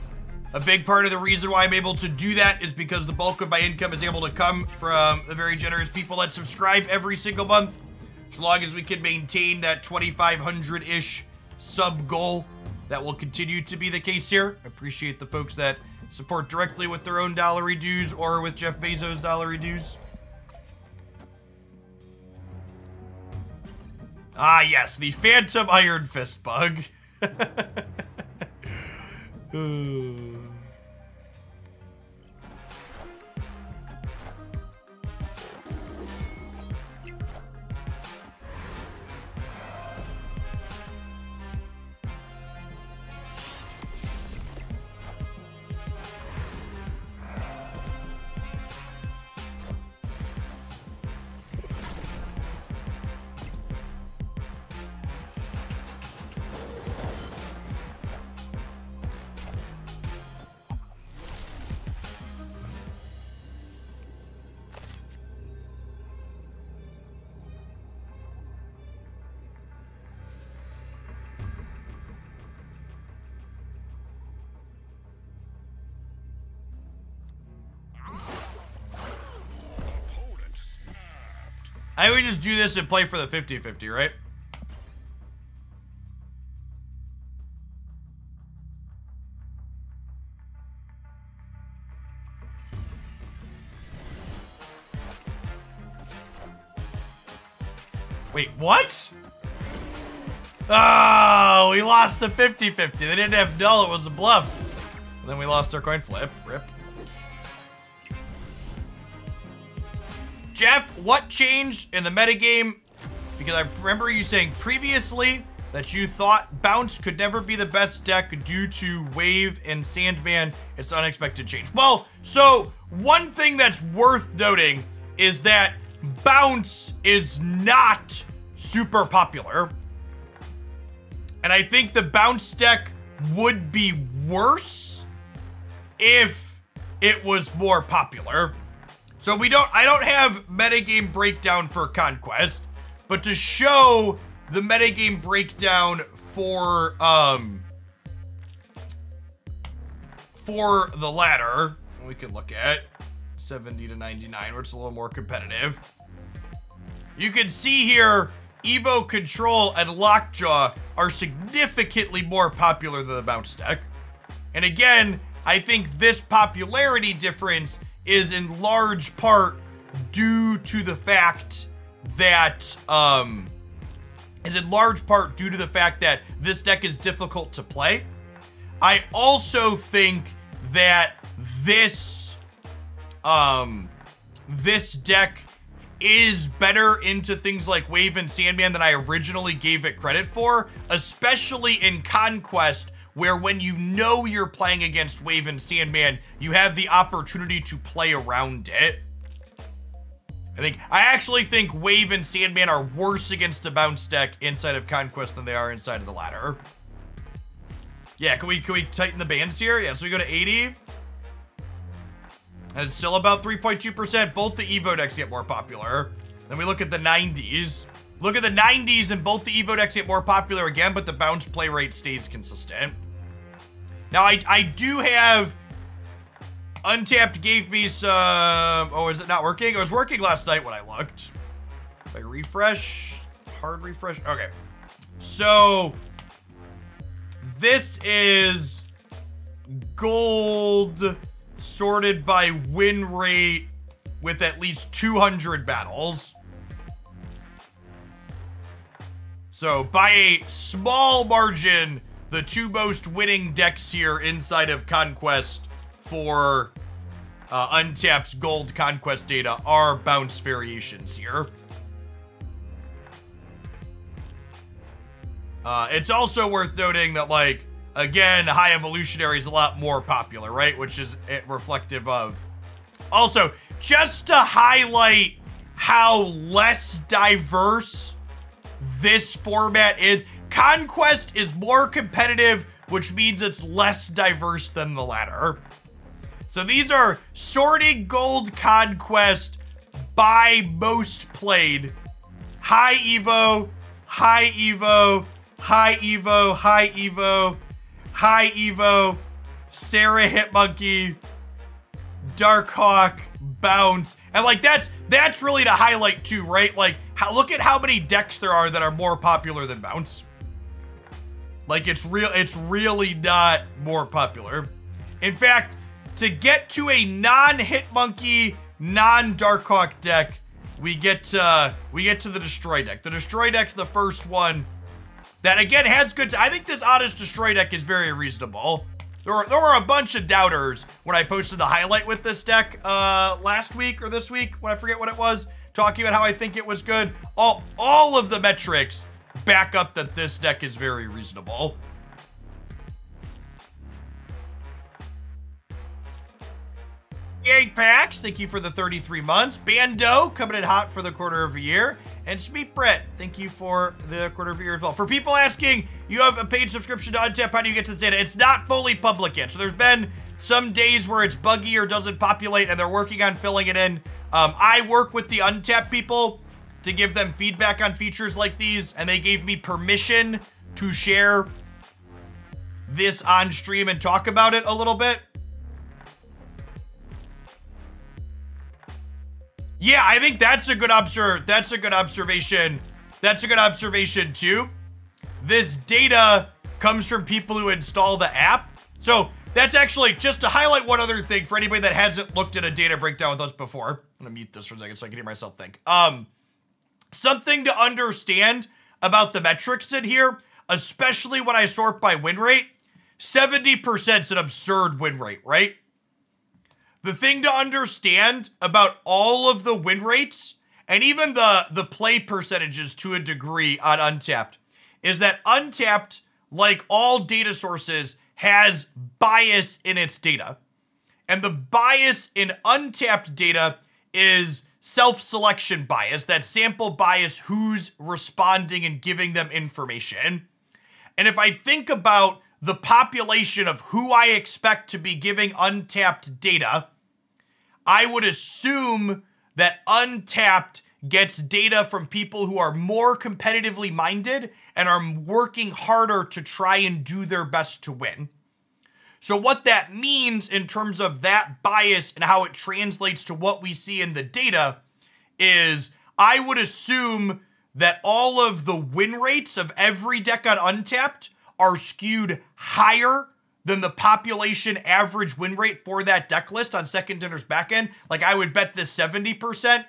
A big part of the reason why I'm able to do that is because the bulk of my income is able to come from the very generous people that subscribe every single month. As long as we can maintain that 2,500-ish sub goal, that will continue to be the case here. I appreciate the folks that support directly with their own dollary dues or with Jeff Bezos' dollary dues. Ah, yes, the Phantom Iron Fist bug. I would just do this and play for the 50-50, right? Wait, what? Oh, we lost the 50-50. They didn't have null, it was a bluff. And then we lost our coin flip. Rip. Jeff, what changed in the metagame? Because I remember you saying previously that you thought Bounce could never be the best deck due to Wave and Sandman. It's an unexpected change. Well, so one thing that's worth noting is that Bounce is not super popular. And I think the Bounce deck would be worse if it was more popular. So we don't, I don't have metagame breakdown for Conquest, but to show the metagame breakdown for, um, for the ladder, we could look at 70 to 99, where it's a little more competitive. You can see here, Evo Control and Lockjaw are significantly more popular than the Bounce deck. And again, I think this popularity difference is in large part due to the fact that um, is in large part due to the fact that this deck is difficult to play. I also think that this um this deck is better into things like Wave and Sandman than I originally gave it credit for, especially in Conquest, where when you know you're playing against Wave and Sandman, you have the opportunity to play around it. I think I actually think Wave and Sandman are worse against a bounce deck inside of Conquest than they are inside of the ladder. Yeah, can we can we tighten the bands here? Yeah, so we go to 80. And it's still about 3.2%. Both the Evo decks get more popular. Then we look at the 90s. Look at the 90s and both the Evo decks get more popular again, but the bounce play rate stays consistent. Now, I, I do have... Untapped gave me some... Oh, is it not working? It was working last night when I looked. If I refresh... Hard refresh... Okay. So... This is... Gold sorted by win rate with at least 200 battles. So by a small margin, the two most winning decks here inside of Conquest for uh, Untapped's gold Conquest data are bounce variations here. Uh, it's also worth noting that, like, again, High Evolutionary is a lot more popular, right? Which is eh, reflective of. Also, just to highlight how less diverse this format is, Conquest is more competitive, which means it's less diverse than the latter. So these are sorted gold Conquest by most played. High Evo, High Evo, High Evo, High Evo, High Evo, Sarah Hitmonkey, Darkhawk, Bounce. And like that's that's really to highlight too, right? Like how, look at how many decks there are that are more popular than Bounce. Like it's real it's really not more popular. In fact, to get to a non-Hitmonkey, non-Darkhawk deck, we get to we get to the Destroy deck. The Destroy deck's the first one that again has good. I think this Honest Destroy deck is very reasonable. There were, there were a bunch of doubters when I posted the highlight with this deck uh, last week or this week, when I forget what it was, talking about how I think it was good. All, all of the metrics back up that this deck is very reasonable. Eight packs, thank you for the 33 months. Bando coming in hot for the quarter of a year. And Smeet Brett, thank you for the quarter of a year as well. For people asking, you have a paid subscription to Untap, how do you get this data? It's not fully public yet. So there's been some days where it's buggy or doesn't populate and they're working on filling it in. Um, I work with the Untap people to give them feedback on features like these, and they gave me permission to share this on stream and talk about it a little bit. Yeah, I think that's a good observe. That's a good observation. That's a good observation too. This data comes from people who install the app. So that's actually just to highlight one other thing for anybody that hasn't looked at a data breakdown with us before. I'm gonna mute this for a second so I can hear myself think. Um, something to understand about the metrics in here, especially when I sort by win rate. 70% is an absurd win rate, right? The thing to understand about all of the win rates and even the the play percentages to a degree on Untapped is that Untapped, like all data sources, has bias in its data. And the bias in Untapped data is self-selection bias, that sample bias who's responding and giving them information. And if I think about the population of who I expect to be giving untapped data, I would assume that Untapped gets data from people who are more competitively minded and are working harder to try and do their best to win. So, what that means in terms of that bias and how it translates to what we see in the data is I would assume that all of the win rates of every deck on Untapped are skewed higher than the population average win rate for that deck list on second dinner's backend. Like I would bet this 70%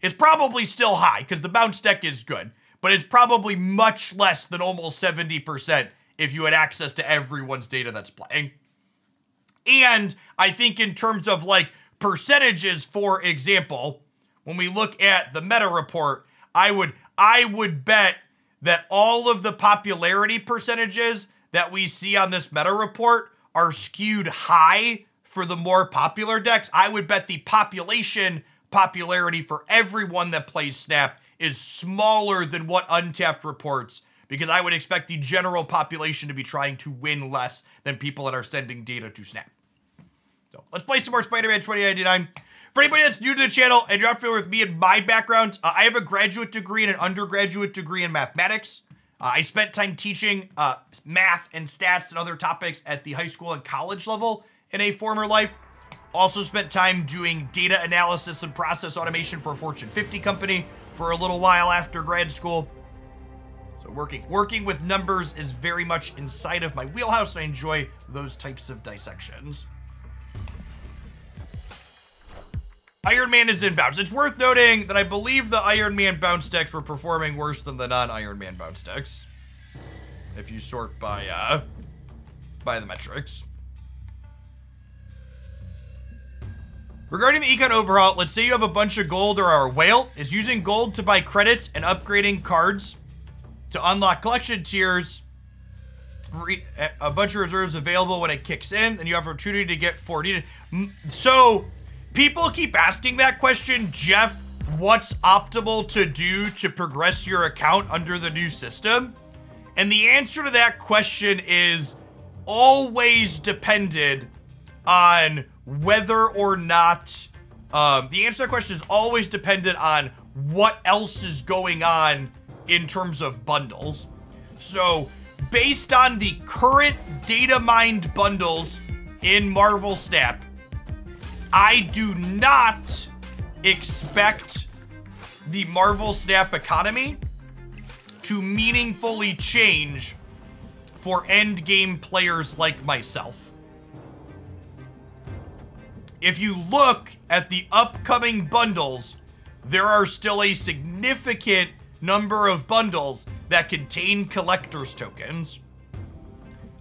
is probably still high because the bounce deck is good, but it's probably much less than almost 70% if you had access to everyone's data that's playing. And I think in terms of like percentages, for example, when we look at the meta report, I would I would bet that all of the popularity percentages that we see on this meta report are skewed high for the more popular decks. I would bet the population popularity for everyone that plays Snap is smaller than what Untapped reports because I would expect the general population to be trying to win less than people that are sending data to Snap. So let's play some more Spider-Man 2099. For anybody that's new to the channel and you're not familiar with me and my background, uh, I have a graduate degree and an undergraduate degree in mathematics. Uh, I spent time teaching uh, math and stats and other topics at the high school and college level in a former life. Also spent time doing data analysis and process automation for a Fortune 50 company for a little while after grad school. So working working with numbers is very much inside of my wheelhouse, and I enjoy those types of dissections. Iron Man is inbounds. It's worth noting that I believe the Iron Man bounce decks were performing worse than the non-Iron Man bounce decks. If you sort by uh by the metrics. Regarding the econ overhaul, let's say you have a bunch of gold or a whale is using gold to buy credits and upgrading cards to unlock collection tiers. A bunch of reserves available when it kicks in, and you have opportunity to get 40. So, people keep asking that question, Jeff, what's optimal to do to progress your account under the new system? And the answer to that question is always depended on whether or not um, the answer to that question is always dependent on what else is going on in terms of bundles. So, based on the current data mined bundles in Marvel Snap, I do not expect the Marvel Snap economy to meaningfully change for endgame players like myself if you look at the upcoming bundles, there are still a significant number of bundles that contain collector's tokens.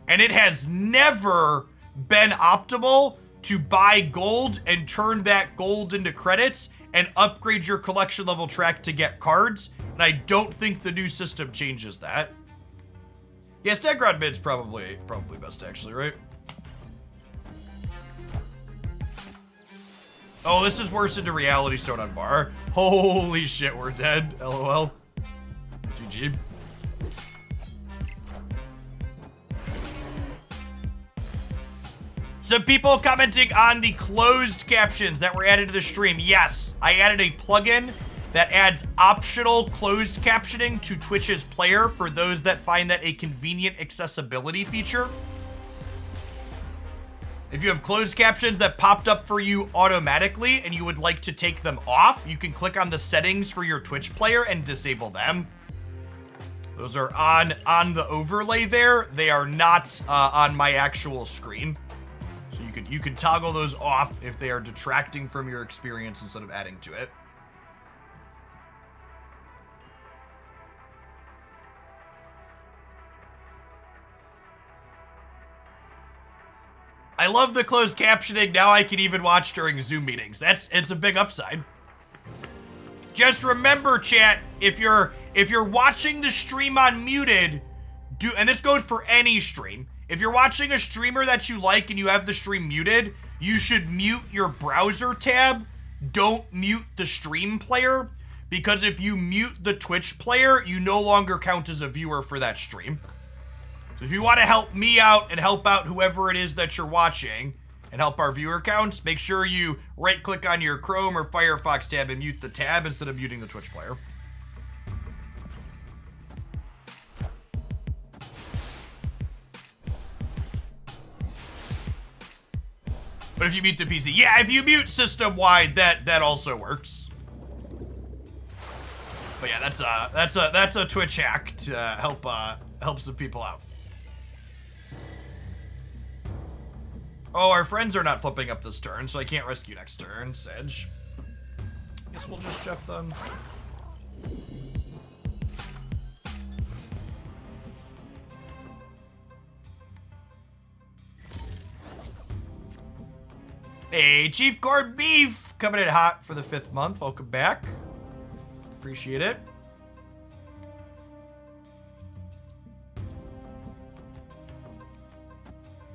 And it has never been optimal to buy gold and turn that gold into credits and upgrade your collection level track to get cards. And I don't think the new system changes that. Yes, Degrod mid's probably probably best actually, right? Oh, this is worse into reality stone on bar. Holy shit, we're dead. LOL. GG. Some people commenting on the closed captions that were added to the stream. Yes, I added a plugin that adds optional closed captioning to Twitch's player for those that find that a convenient accessibility feature. If you have closed captions that popped up for you automatically and you would like to take them off, you can click on the settings for your Twitch player and disable them. Those are on on the overlay there. They are not uh, on my actual screen. So you can you can toggle those off if they are detracting from your experience instead of adding to it. I love the closed captioning. Now I can even watch during Zoom meetings. That's it's a big upside. Just remember, chat, if you're if you're watching the stream on muted, do and this goes for any stream. If you're watching a streamer that you like and you have the stream muted, you should mute your browser tab. Don't mute the stream player because if you mute the Twitch player, you no longer count as a viewer for that stream. So if you want to help me out and help out whoever it is that you're watching and help our viewer counts, make sure you right click on your Chrome or Firefox tab and mute the tab instead of muting the Twitch player. But if you mute the PC, yeah, if you mute system-wide, that that also works. But yeah, that's a that's a that's a Twitch hack to help uh help some people out. Oh, our friends are not flipping up this turn, so I can't rescue next turn, Sedge. Guess we'll just Jeff them. Hey, Chief Guard Beef, coming in hot for the fifth month. Welcome back. Appreciate it.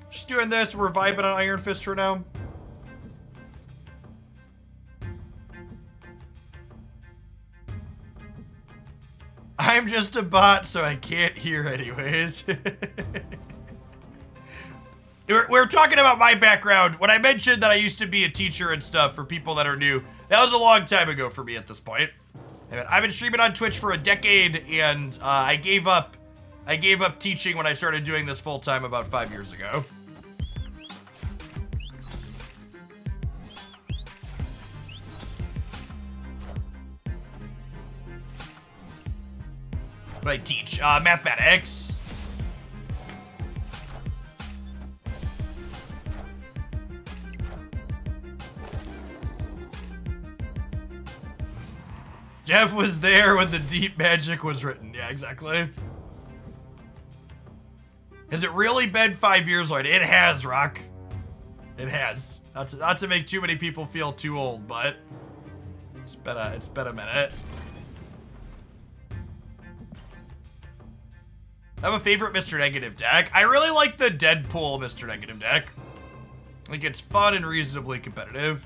Just doing this. We're vibing on Iron Fist for now. I'm just a bot, so I can't hear anyways. we're, we're talking about my background. When I mentioned that I used to be a teacher and stuff for people that are new, that was a long time ago for me at this point. I've been streaming on Twitch for a decade, and uh, I gave up. I gave up teaching when I started doing this full time about five years ago. But I teach uh, mathematics. Jeff was there when the deep magic was written. Yeah, exactly. Has it really been five years old? It has, Rock. It has. Not to, not to make too many people feel too old, but it's been a it's been a minute. I have a favorite Mr. Negative deck. I really like the Deadpool Mr. Negative deck. Like, it's fun and reasonably competitive.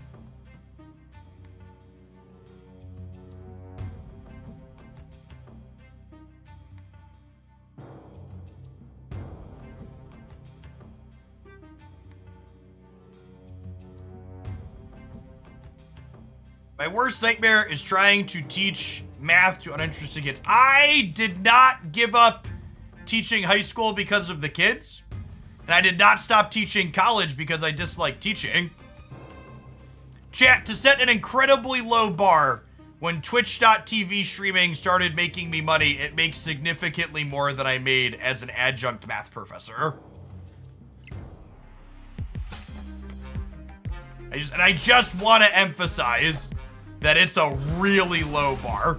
My worst nightmare is trying to teach math to uninterested kids. I did not give up teaching high school because of the kids. And I did not stop teaching college because I dislike teaching. Chat, to set an incredibly low bar, when Twitch.tv streaming started making me money, it makes significantly more than I made as an adjunct math professor. I just, and I just want to emphasize that it's a really low bar.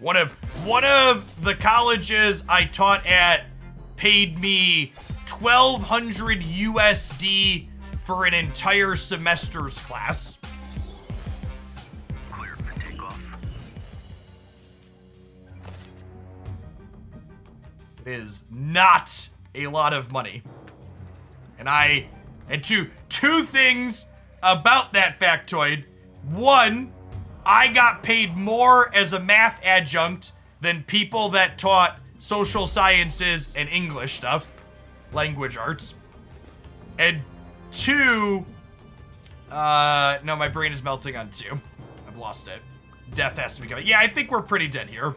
One of one of the colleges I taught at paid me 1200 USD for an entire semester's class. Clear for takeoff. It is not a lot of money. And I and two two things about that factoid. One, I got paid more as a math adjunct than people that taught social sciences and English stuff, language arts. And two, uh, no, my brain is melting on two. I've lost it. Death has to be coming. Yeah, I think we're pretty dead here.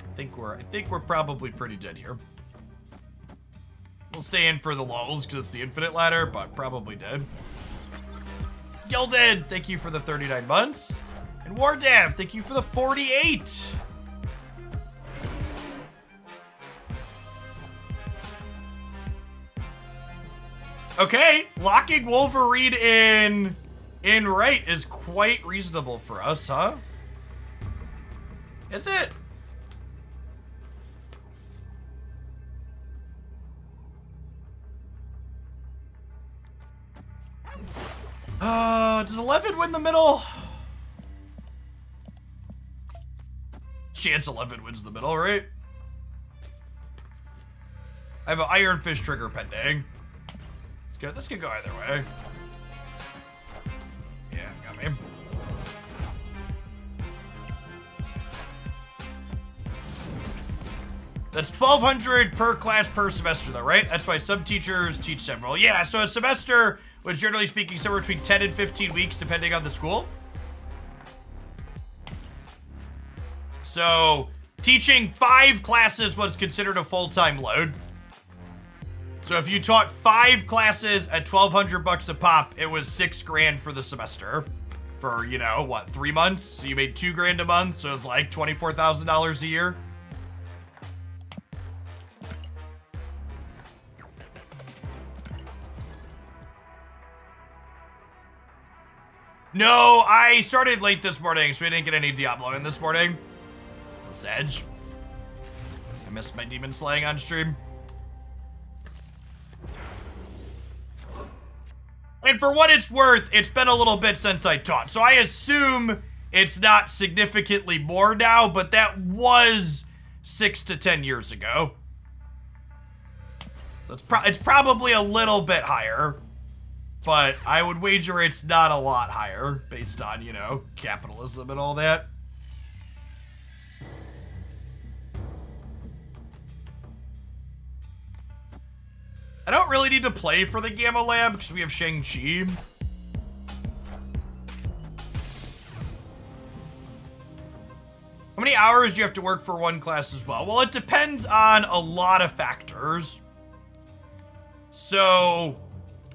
I think we're, I think we're probably pretty dead here. We'll stay in for the lulls because it's the infinite ladder, but probably dead. Gilded, thank you for the 39 months. And Wardav, thank you for the 48. Okay, locking Wolverine in in right is quite reasonable for us, huh? Is it? Uh, does 11 win the middle? Chance 11 wins the middle, right? I have an Iron Fist trigger pending. Let's go. This could go either way. Yeah, got me. That's 1200 per class per semester, though, right? That's why some teachers teach several. Yeah, so a semester was generally speaking somewhere between 10 and 15 weeks, depending on the school. So, teaching five classes was considered a full-time load. So if you taught five classes at 1200 bucks a pop, it was six grand for the semester. For, you know, what, three months? So you made two grand a month, so it's like $24,000 a year. No, I started late this morning, so we didn't get any Diablo in this morning. Sedge. I missed my demon slaying on stream. And for what it's worth, it's been a little bit since I taught. So I assume it's not significantly more now, but that was six to ten years ago. So it's, pro- it's probably a little bit higher, but I would wager it's not a lot higher based on, you know, capitalism and all that. I don't really need to play for the Gamma Lab because we have Shang-Chi. How many hours do you have to work for one class as well? Well, it depends on a lot of factors. So,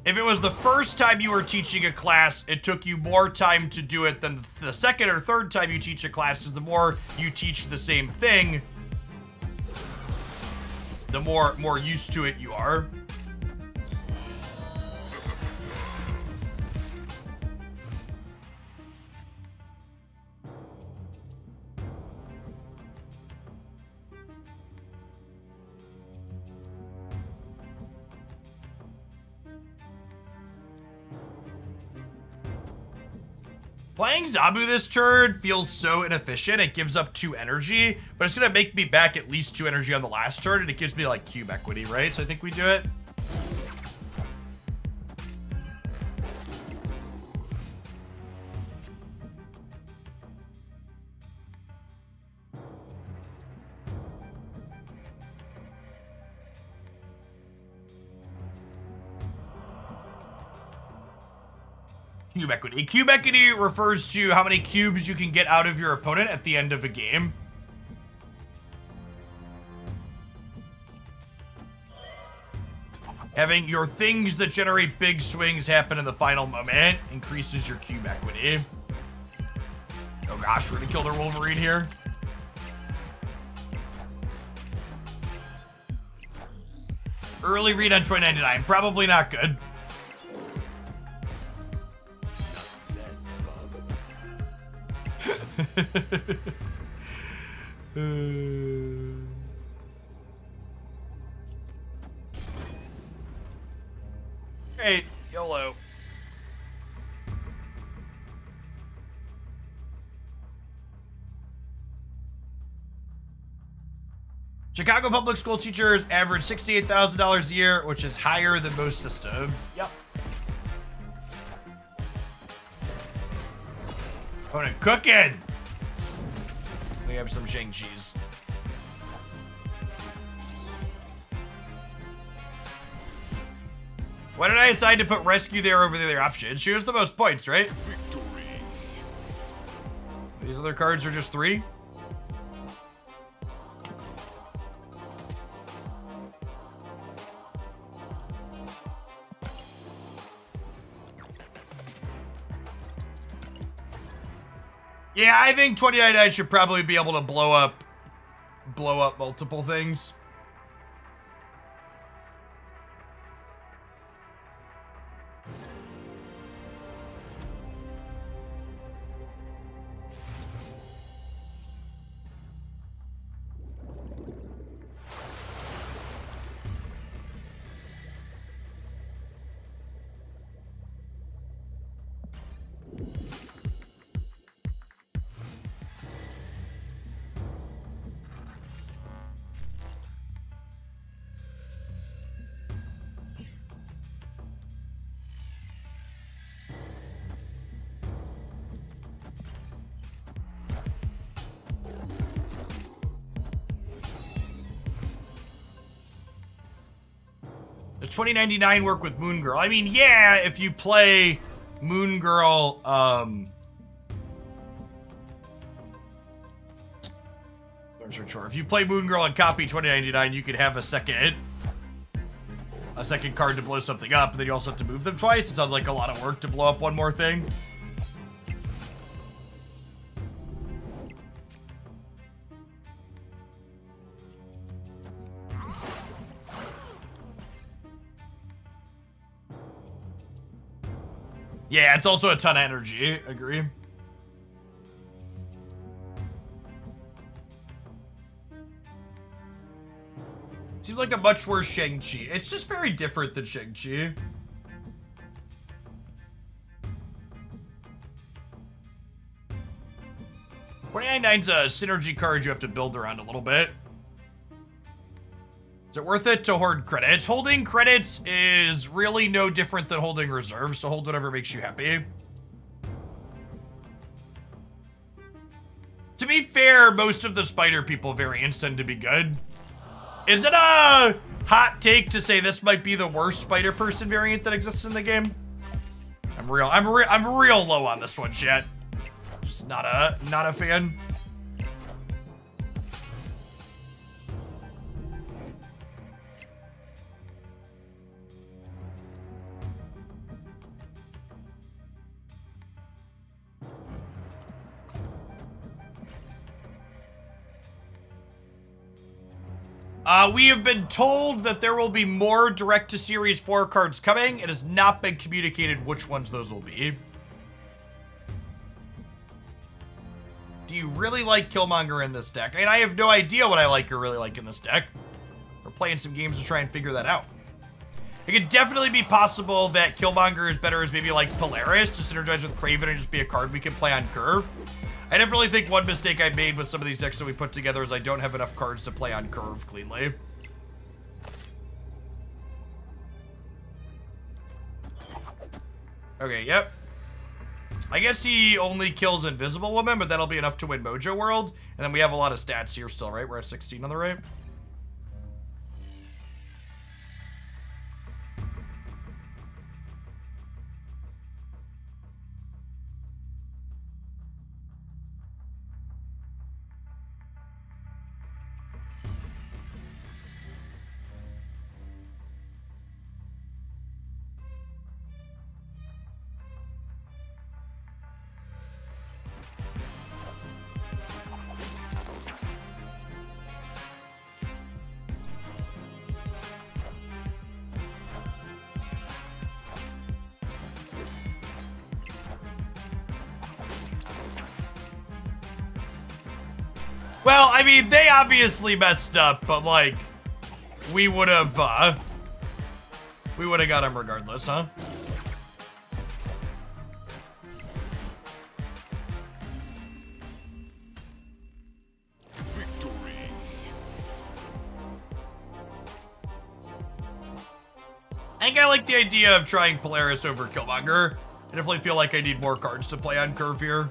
if it was the first time you were teaching a class, it took you more time to do it than the second or third time you teach a class, because the more you teach the same thing, the more more used to it you are. Playing Zabu this turn feels so inefficient. It gives up two energy, but it's gonna make me back at least two energy on the last turn, and it gives me like cube equity, right? So I think we do it. Cube equity. Cube equity refers to how many cubes you can get out of your opponent at the end of a game. Having your things that generate big swings happen in the final moment increases your cube equity. Oh gosh, we're gonna kill their Wolverine here. Early read on 2099, probably not good. Great, YOLO. Chicago public school teachers average $68,000 a year, which is higher than most systems. Yep. Opponent cooking. We have some Shang-Chi's. Why did I decide to put rescue there over the other option? She was the most points, right? Victory. These other cards are just three. Yeah, I think 2099 should probably be able to blow up blow up multiple things. 2099 work with Moon Girl? I mean, yeah, if you play Moon Girl, um... If you play Moon Girl and copy 2099, you could have a second... A second card to blow something up, and then you also have to move them twice. It sounds like a lot of work to blow up one more thing. Yeah, it's also a ton of energy. Agree. Seems like a much worse Shang-Chi. It's just very different than Shang-Chi. Twenty-nine nine's a synergy card you have to build around a little bit. Is it worth it to hoard credits? Holding credits is really no different than holding reserves, so hold whatever makes you happy. To be fair, most of the spider people variants tend to be good. Is it a hot take to say this might be the worst spider person variant that exists in the game? I'm real I'm real I'm real low on this one, chat. Just not a not a fan. Uh, we have been told that there will be more direct to series 4 cards coming. It has not been communicated which ones those will be. Do you really like Killmonger in this deck? I mean, I have no idea what I like or really like in this deck. We're playing some games to try and figure that out. It could definitely be possible that Killmonger is better as maybe like Polaris to synergize with Kraven and just be a card we can play on curve. I definitely think one mistake I made with some of these decks that we put together is I don't have enough cards to play on curve cleanly. Okay, yep. I guess he only kills Invisible Woman, but that'll be enough to win Mojo World. And then we have a lot of stats here still, right? We're at 16 on the right. Mean, they obviously messed up, but like, we would have, uh, we would have got him regardless, huh? I think I like the idea of trying Polaris over Killmonger. I definitely feel like I need more cards to play on curve here.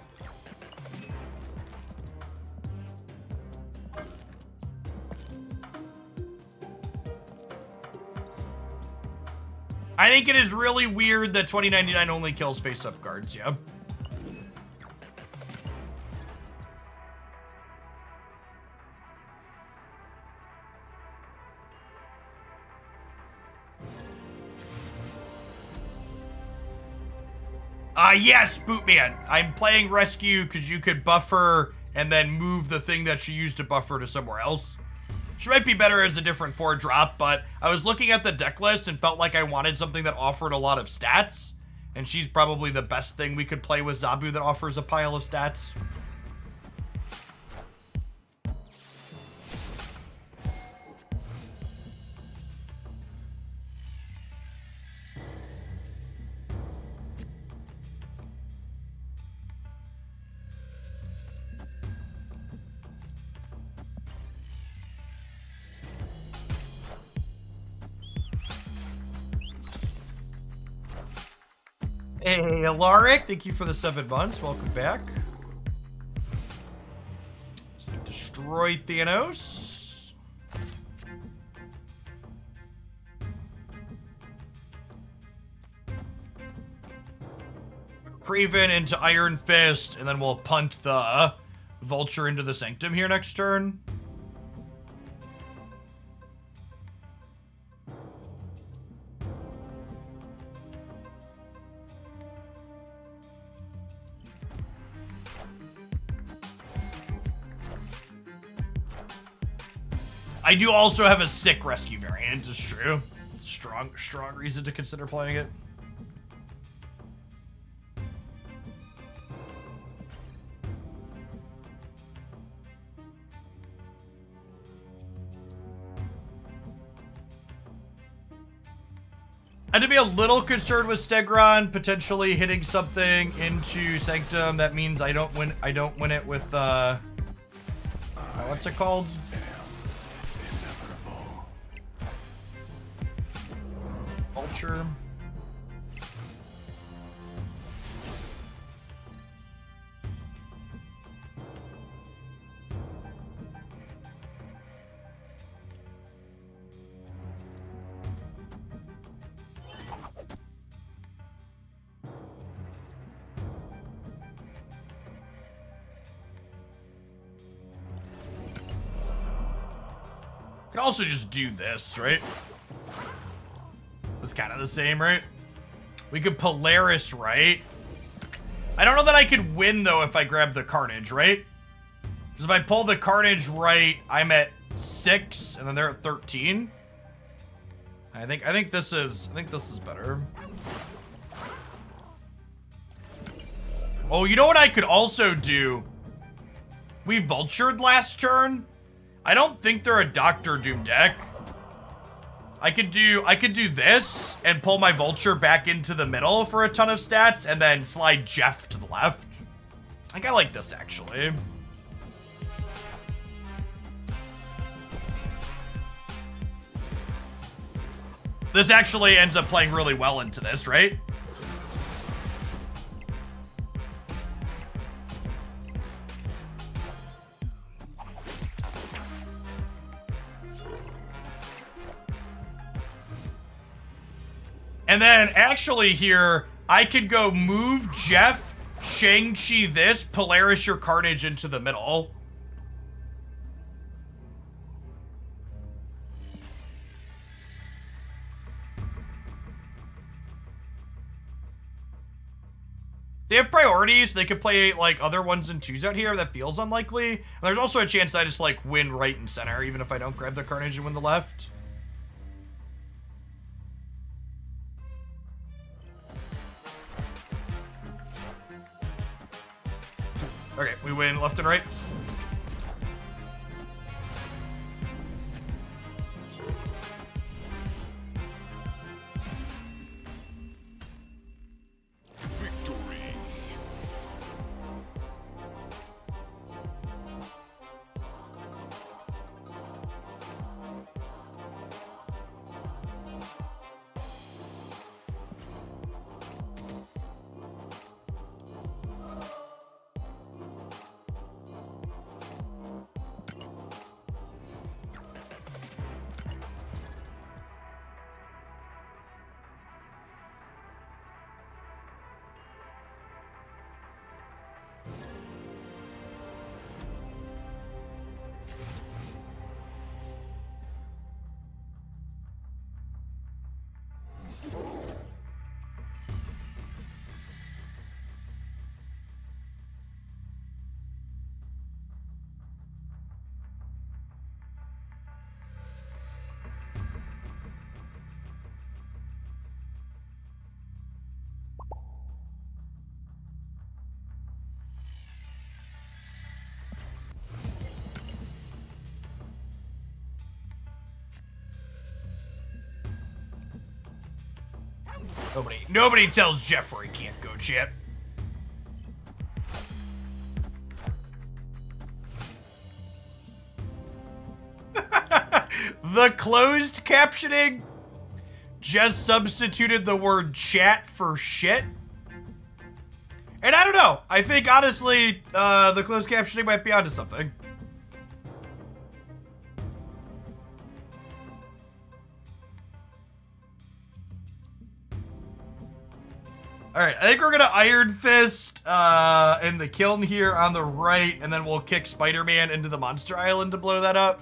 I think it is really weird that 2099 only kills face-up cards, yeah. Uh, yes, Bootman. I'm playing Rescue because you could buffer and then move the thing that you used to buffer to somewhere else. She might be better as a different 4 drop, but I was looking at the deck list and felt like I wanted something that offered a lot of stats. And she's probably the best thing we could play with Zabu that offers a pile of stats. Alaric, thank you for the seven months. Welcome back. Destroy Thanos. Kraven into Iron Fist, and then we'll punt the Vulture into the Sanctum here next turn. I do also have a sick rescue variant, it's true. Strong, strong reason to consider playing it. I had to be a little concerned with Stegron potentially hitting something into Sanctum. That means I don't win. I don't win it with uh, uh what's it called? Can also just do this, right? Kind of the same, right? We could Polaris, right? I don't know that I could win, though, if I grab the Carnage, right? Because if I pull the Carnage right, I'm at 6, and then they're at 13. I think I think this is I think this is better. Oh, you know what I could also do? We vultured last turn. I don't think they're a Doctor Doom deck. I could do I could do this and pull my vulture back into the middle for a ton of stats and then slide Jeff to the left. I think I like this actually. This actually ends up playing really well into this, right? And then actually here, I could go move Jeff, Shang-Chi this, Polaris your Carnage into the middle. They have priorities. They could play like other ones and twos out here. That feels unlikely. And there's also a chance I just like win right and center, even if I don't grab the Carnage and win the left. Okay, we win left and right. Nobody, nobody tells Jeff where he can't go, chat. the closed captioning just substituted the word chat for shit. And I don't know. I think honestly, uh, the closed captioning might be onto something. All right, I think we're gonna Iron Fist uh, in the kiln here on the right, and then we'll kick Spider-Man into the Monster Island to blow that up.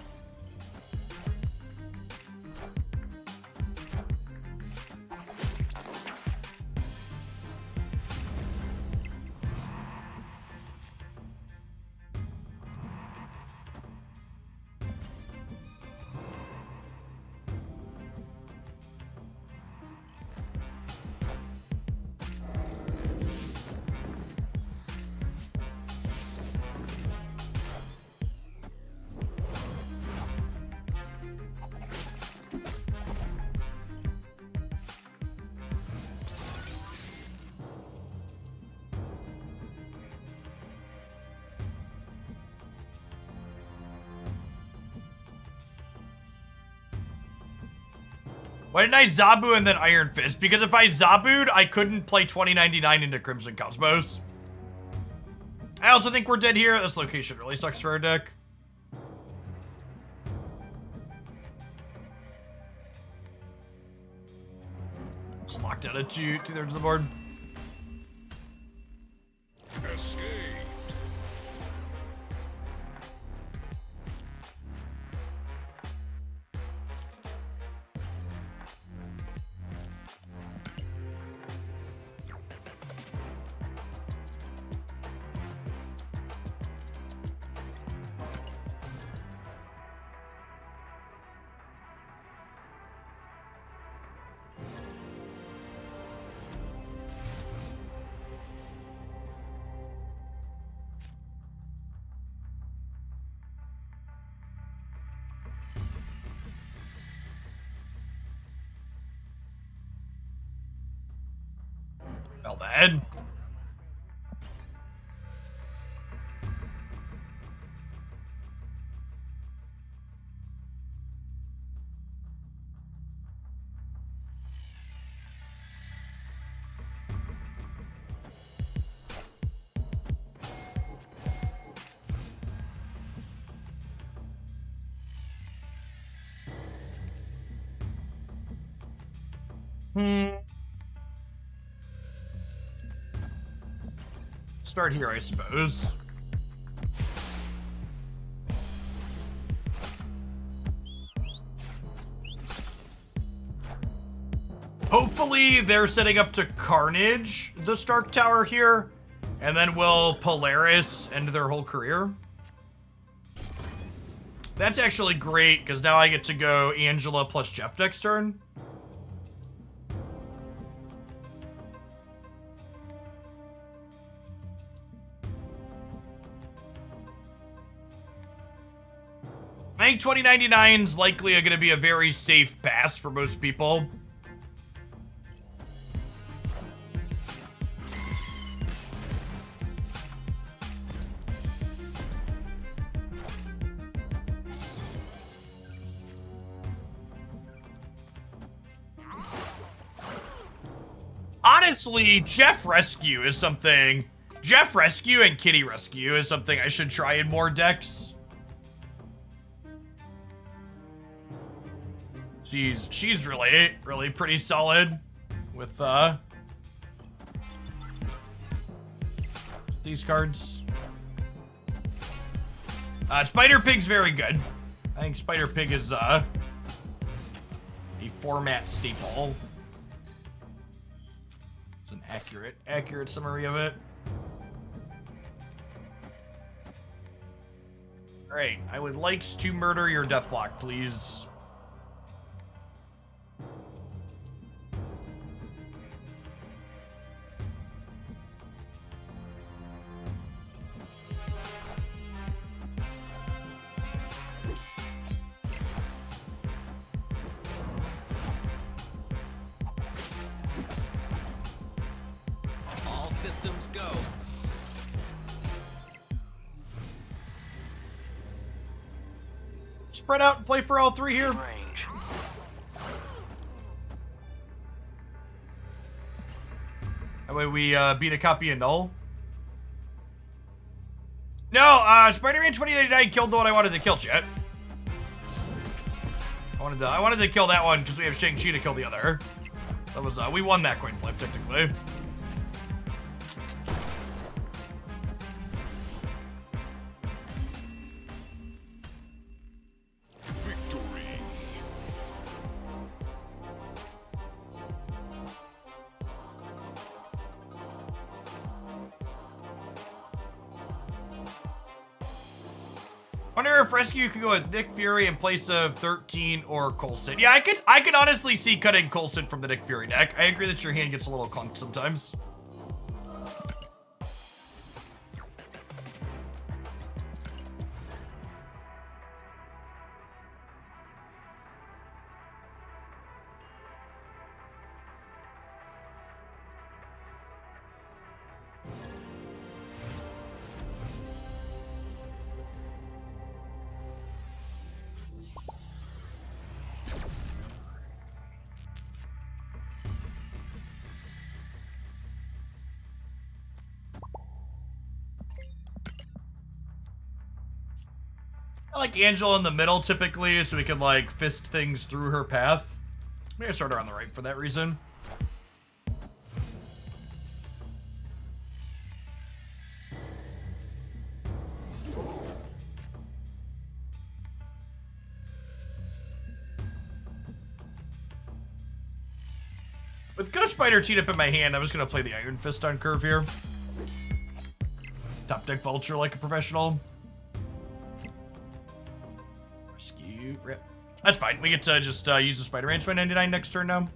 I Zabu and then Iron Fist? Because if I Zabu'd, I couldn't play 2099 into Crimson Cosmos. I also think we're dead here. This location really sucks for our deck. Just locked out at two, two thirds of the board. Start here, I suppose. Hopefully, they're setting up to Carnage the Stark Tower here, and then will Polaris end their whole career. That's actually great, because now I get to go Angela plus Jeff next turn. 2099 is likely are going to be a very safe pass for most people. Honestly, Jeff Rescue is something. Jeff Rescue and Kitty Rescue is something I should try in more decks. She's she's really really pretty solid with uh these cards. Uh, Spider Pig's very good. I think Spider Pig is uh a format staple. It's an accurate accurate summary of it. Alright, I would like to murder your Deathlok, please. For all three here. Range. That way we uh, beat a copy of Null. No, uh, Spider-Man 2099 killed the one I wanted to kill, Chet. I wanted to, I wanted to kill that one because we have Shang-Chi to kill the other. That was, uh, we won that coin flip, technically. If Rescue could go with Nick Fury in place of 13 or Coulson. Yeah, I could I could honestly see cutting Coulson from the Nick Fury deck. I agree that your hand gets a little clunked sometimes. Like Angela in the middle typically, so we can like fist things through her path. Maybe I start her on the right for that reason. With Ghost Spider teed up in my hand, I'm just gonna play the Iron Fist on curve here. Top deck Vulture like a professional. Rip. That's fine. We get to just uh, use the Spider-Man 2099 next turn now.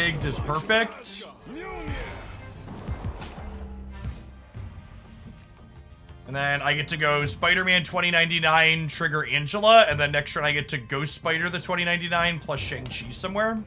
Pigged is perfect. And then I get to go Spider-Man 2099, trigger Angela, and then next turn I get to Ghost Spider the 2099 plus Shang-Chi somewhere.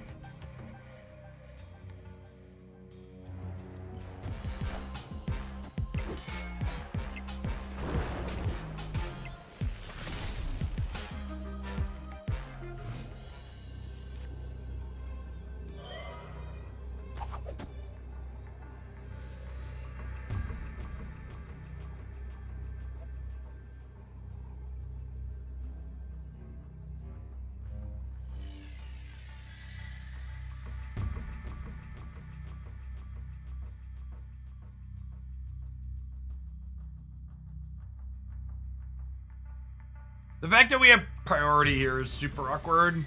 Fact that we have priority here is super awkward.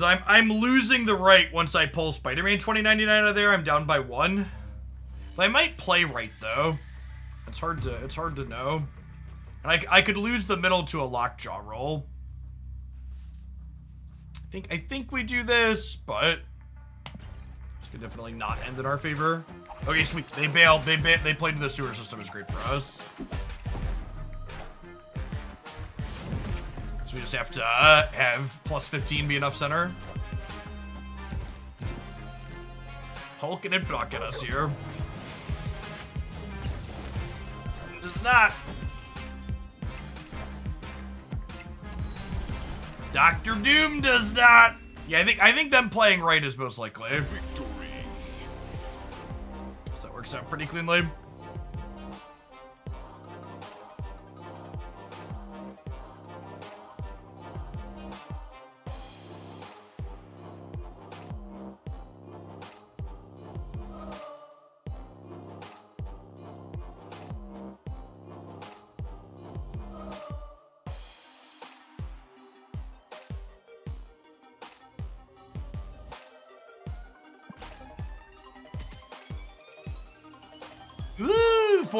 I'm, I'm losing the right once I pull Spider-Man 2099 out of there. I'm down by one. I might play right, though. It's hard to, it's hard to know. And I, I could lose the middle to a lockjaw roll. I think I think we do this, but this could definitely not end in our favor. Okay, sweet. They bailed. They they played to the sewer system. It's great for us. So we just have to uh, have plus 15 be enough center. Hulkling and blocking us here. Does not. Doctor Doom does not. Yeah, I think I think them playing right is most likely. Victory. So that works out pretty cleanly.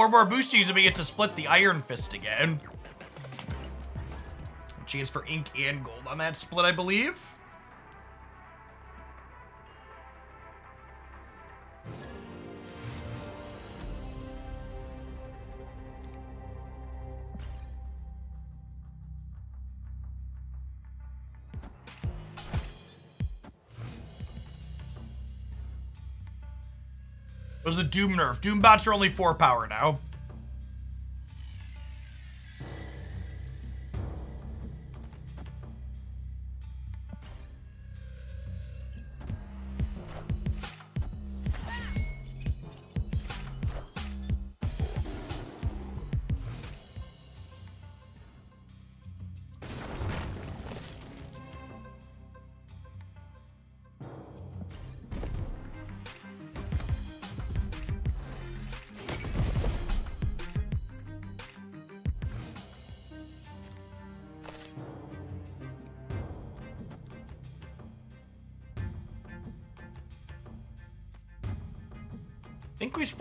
More boosties and we get to split the Iron Fist again. Chance for ink and gold on that split, I believe. Was a Doom nerf. Doom bots are only four power now.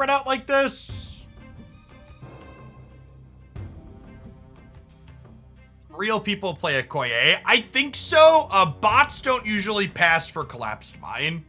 Spread out like this? Real people play a Koye. I think so. Uh, bots don't usually pass for collapsed mine.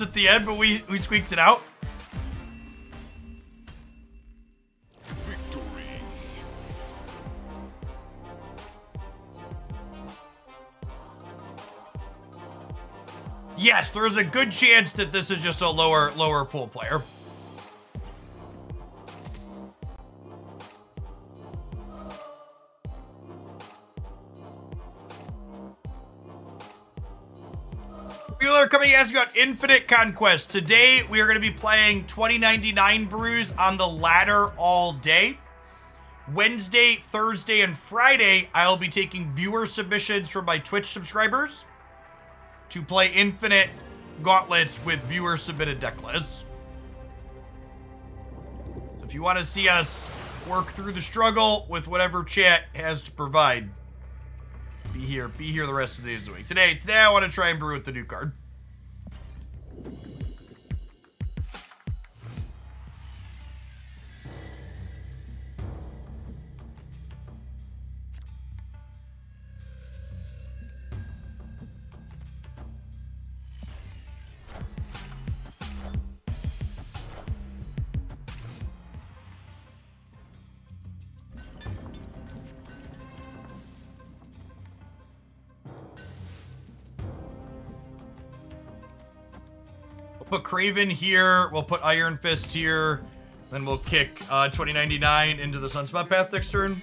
Close at the end, but we we squeaked it out. Victory. Yes, there's a good chance that this is just a lower lower pool player. About Infinite Conquest. Today, we are going to be playing 2099 brews on the ladder all day. Wednesday, Thursday, and Friday, I'll be taking viewer submissions from my Twitch subscribers to play Infinite Gauntlets with viewer submitted deck lists. So if you want to see us work through the struggle with whatever chat has to provide, be here. Be here the rest of the weeks. Today, today I want to try and brew with the new card. Kraven here. We'll put Iron Fist here. Then we'll kick uh, 2099 into the Sunspot Path next turn.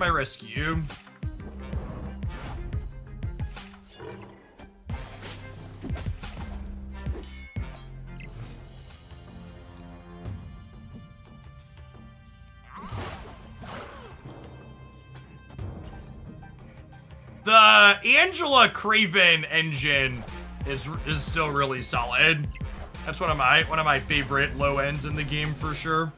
My rescue. The Angela Kraven engine is is still really solid. That's one of my one of my favorite low ends in the game for sure.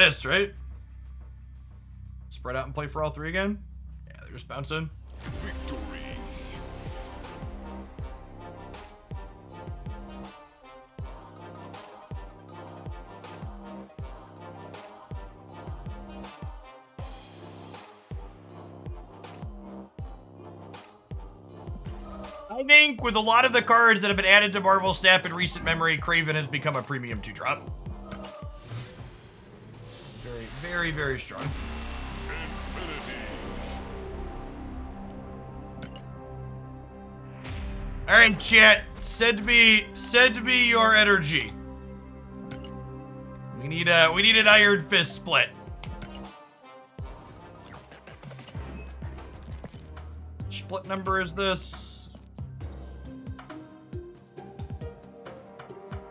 This, right? Spread out and play for all three again? Yeah, they're just bouncing. Victory. I think with a lot of the cards that have been added to Marvel Snap in recent memory, Kraven has become a premium two drop. Very, very, strong. Infinity. All right, chat. Send me, send me your energy. We need a, we need an Iron Fist split. Split number is this?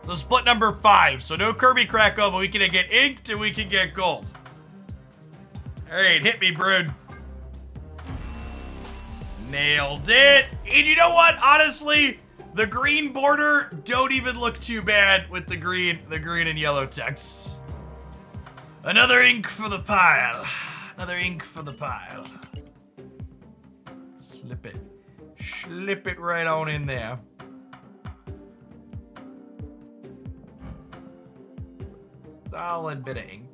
The split number five. So no Kirby Crackle, but we can get inked and we can get gold. All right, hit me, Brood. Nailed it. And you know what? Honestly, the green border don't even look too bad with the green, the green and yellow text. Another ink for the pile. Another ink for the pile. Slip it. Slip it right on in there. Solid bit of ink.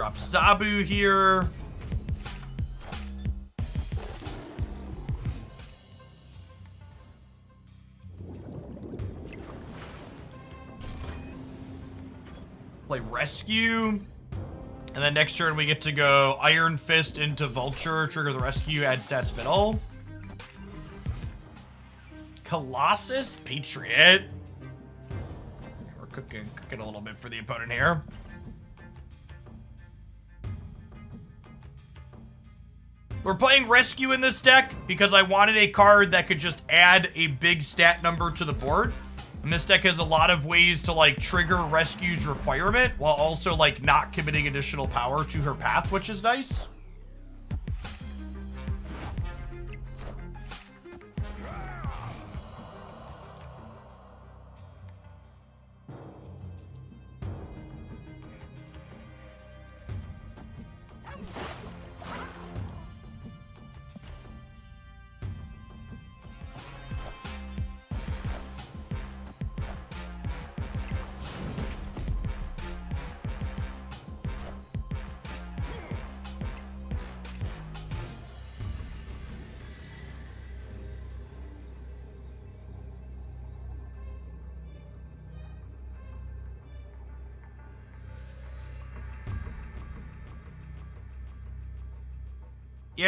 Drop Zabu here. Play Rescue. And then next turn we get to go Iron Fist into Vulture, trigger the Rescue, add stats middle. Colossus, Patriot. We're cooking, cooking a little bit for the opponent here. We're playing Rescue in this deck because I wanted a card that could just add a big stat number to the board. And this deck has a lot of ways to like trigger Rescue's requirement while also like not committing additional power to her path, which is nice.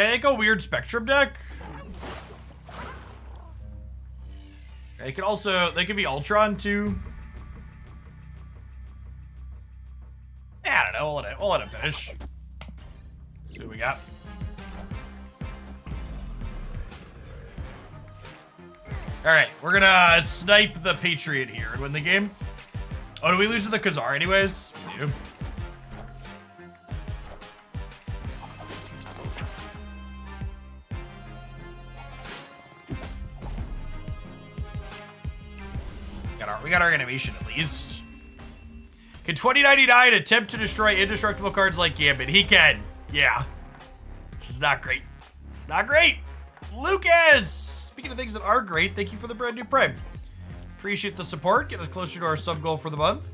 Yeah, they go weird Spectrum deck. They could also, they could be Ultron too. Yeah, I don't know. We'll let it, we'll let it finish. See what we got. All right, we're gonna snipe the Patriot here and win the game. Oh, do we lose to the Ka-Zar anyways? We do. At least. Can 2099 attempt to destroy indestructible cards like Gambit? He can. Yeah. It's not great. It's not great. Lucas! Speaking of things that are great, thank you for the brand new Prime. Appreciate the support. Get us closer to our sub goal for the month.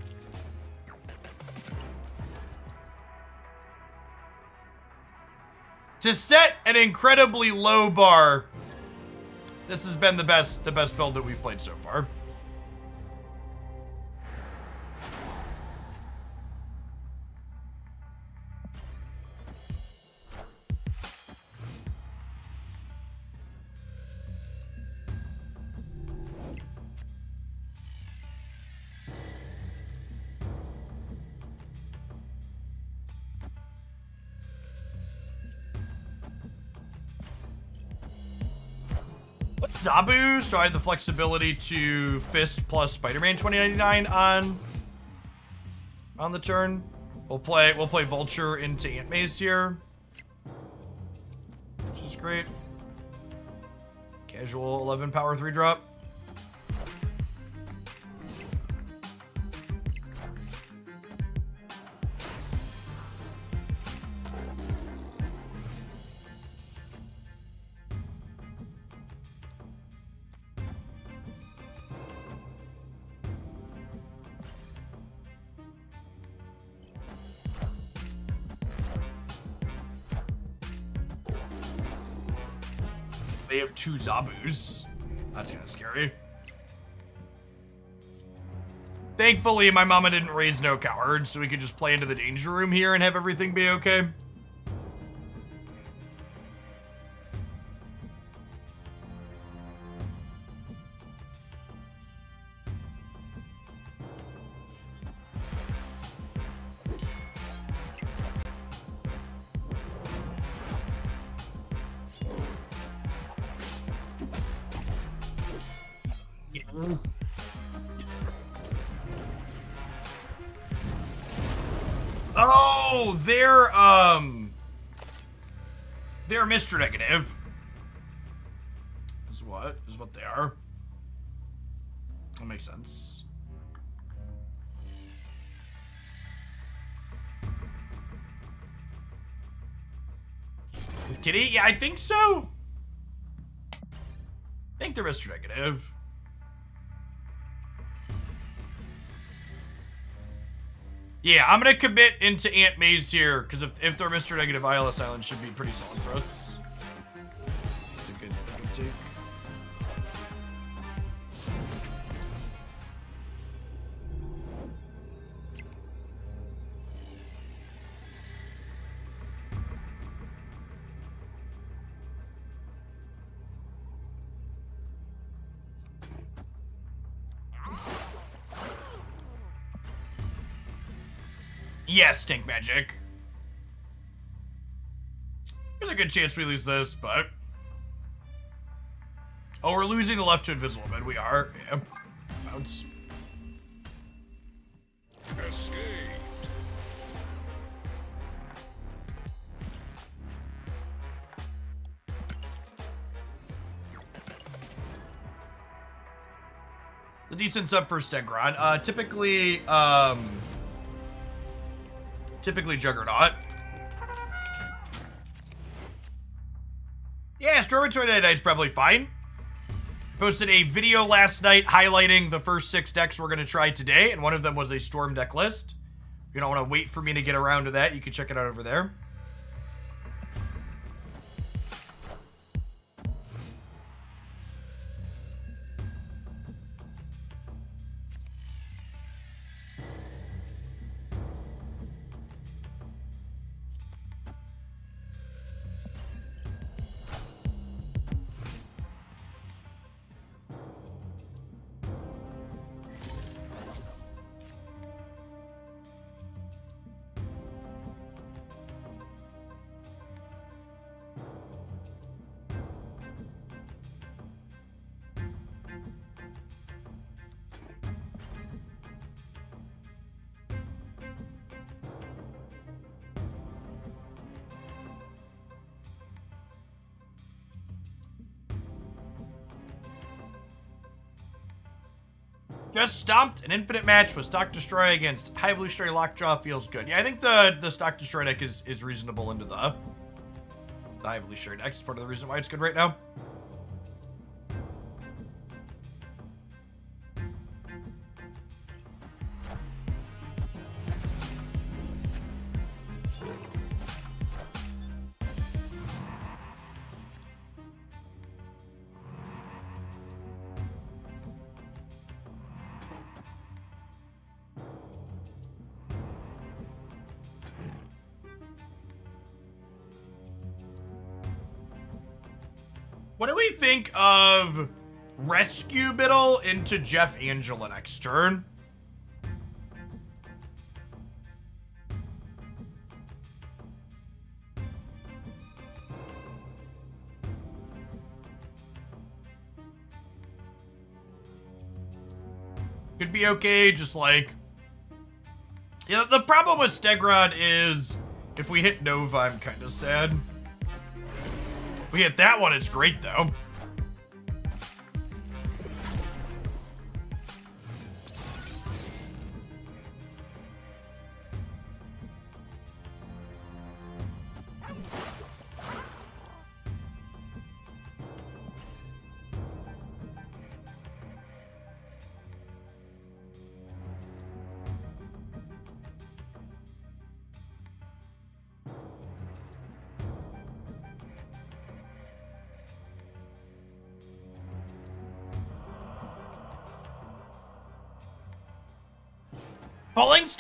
To set an incredibly low bar, this has been the best the best build that we've played so far. Zabu? So I have the flexibility to Fist plus Spider-Man 2099 on on the turn. We'll play we'll play Vulture into Ant Maze here. Which is great. Casual 11 power 3 drop. Thankfully, my mama didn't raise no cowards, so we could just play into the danger room here and have everything be okay. Mr. Negative. Is what? Is what they are. That makes sense. With Kitty? Yeah, I think so. I think they're Mr. Negative. Yeah, I'm gonna commit into Aunt Maze here, because if, if they're Mr. Negative, ILS Island should be pretty solid for us. Yes, Stink Magic. There's a good chance we lose this, but... Oh, we're losing the left to Invisible Man. We are. Yeah. Bounce. Escaped. The decent sub for Stegron. Uh, typically, um... Typically Juggernaut. Yeah, Strawberry Tornado Knight's probably fine. Posted a video last night highlighting the first six decks we're going to try today, and one of them was a Storm deck list. If you don't want to wait for me to get around to that, you can check it out over there. Just stomped an infinite match with Stock Destroy against High Evolutionary Lockjaw feels good. Yeah, I think the the Stock Destroy deck is, is reasonable into the, the High Evolutionary deck. It's part of the reason why it's good right now. Into Jeff Angela next turn? Could be okay, just like... Yeah, the problem with Stegron is if we hit Nova, I'm kind of sad. If we hit that one, it's great, though.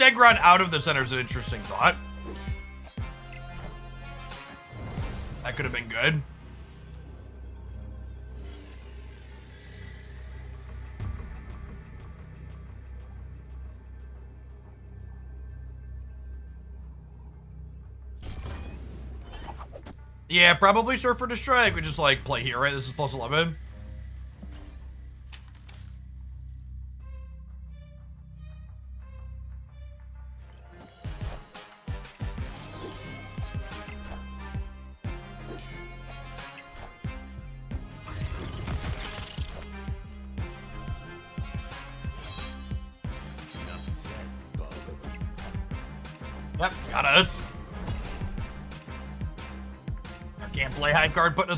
Stegron out of the center is an interesting thought. That could have been good. Yeah, probably Surfer Strike. We just like play here, right? This is plus 11.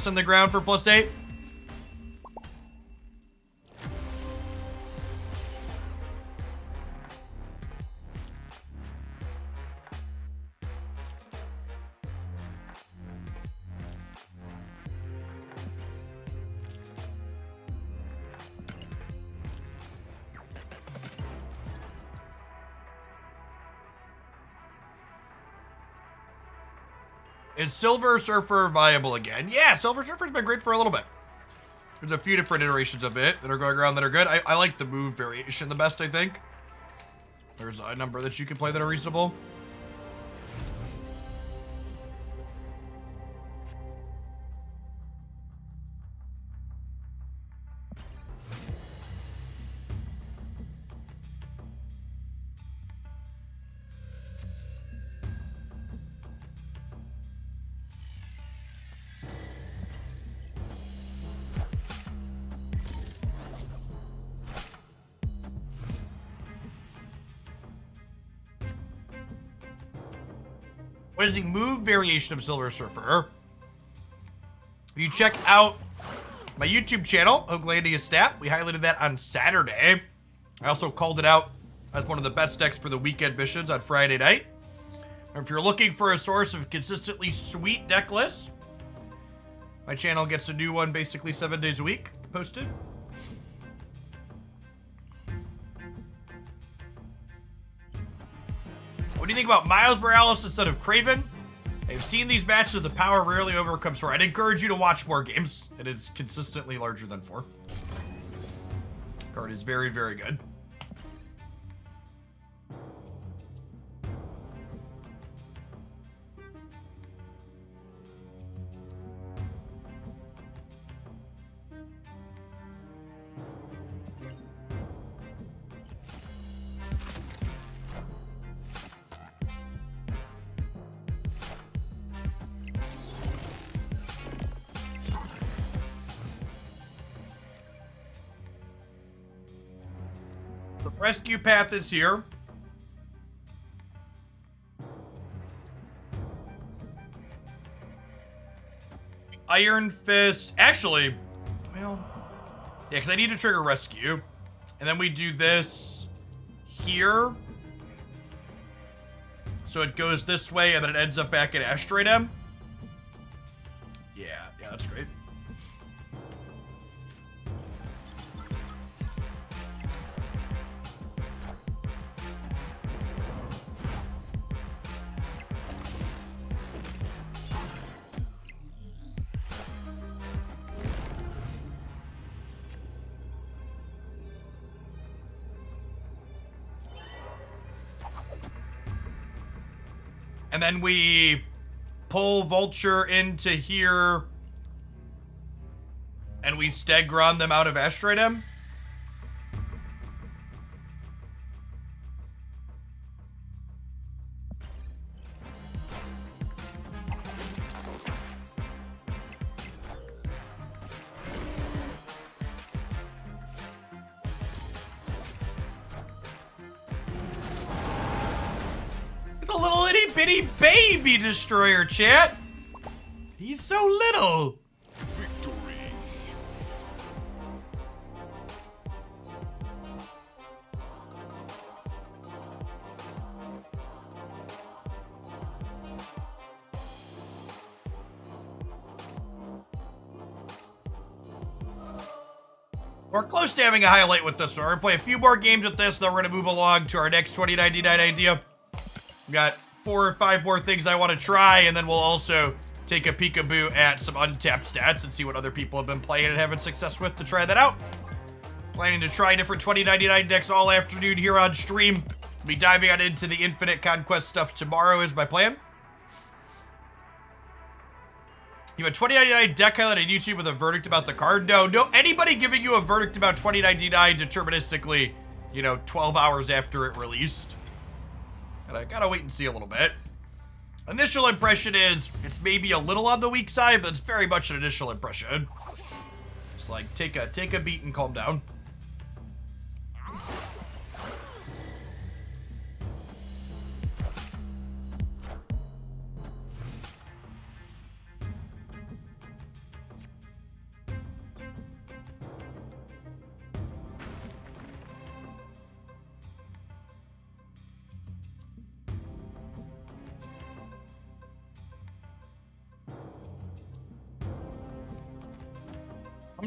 In the ground for plus eight. Silver Surfer viable again? Yeah, Silver Surfer's been great for a little bit. There's a few different iterations of it that are going around that are good. I, I like the move variation the best, I think. There's a number that you can play that are reasonable. What is the move variation of Silver Surfer? If you check out my YouTube channel, Hoaglandia Stat, we highlighted that on Saturday. I also called it out as one of the best decks for the weekend missions on Friday night. If you're looking for a source of consistently sweet deck lists, my channel gets a new one basically seven days a week posted. Think about Miles Morales instead of Kraven? I've seen these matches the power rarely overcomes four. I'd encourage you to watch more games. It is consistently larger than four. Card is very, very good. Path is here. Iron Fist. Actually, well, yeah, because I need to trigger rescue. And then we do this here. So it goes this way and then it ends up back at Asteroid M. And then we pull Vulture into here. And we Stegron them out of Asteroid destroyer, chat. He's so little. Victory. We're close to having a highlight with this one. We're gonna play a few more games with this, then we're gonna move along to our next 2099 idea. We got four or five more things I want to try, and then we'll also take a peekaboo at some untapped stats and see what other people have been playing and having success with to try that out. Planning to try different 2099 decks all afternoon here on stream. Be diving on into the Infinite Conquest stuff tomorrow is my plan. You a 2099 deck highlight on YouTube with a verdict about the card? No, no, anybody giving you a verdict about 2099 deterministically, you know, 12 hours after it released. I gotta wait and see a little bit. Initial impression is, it's maybe a little on the weak side, but it's very much an initial impression. Just like, take a, take a beat and calm down.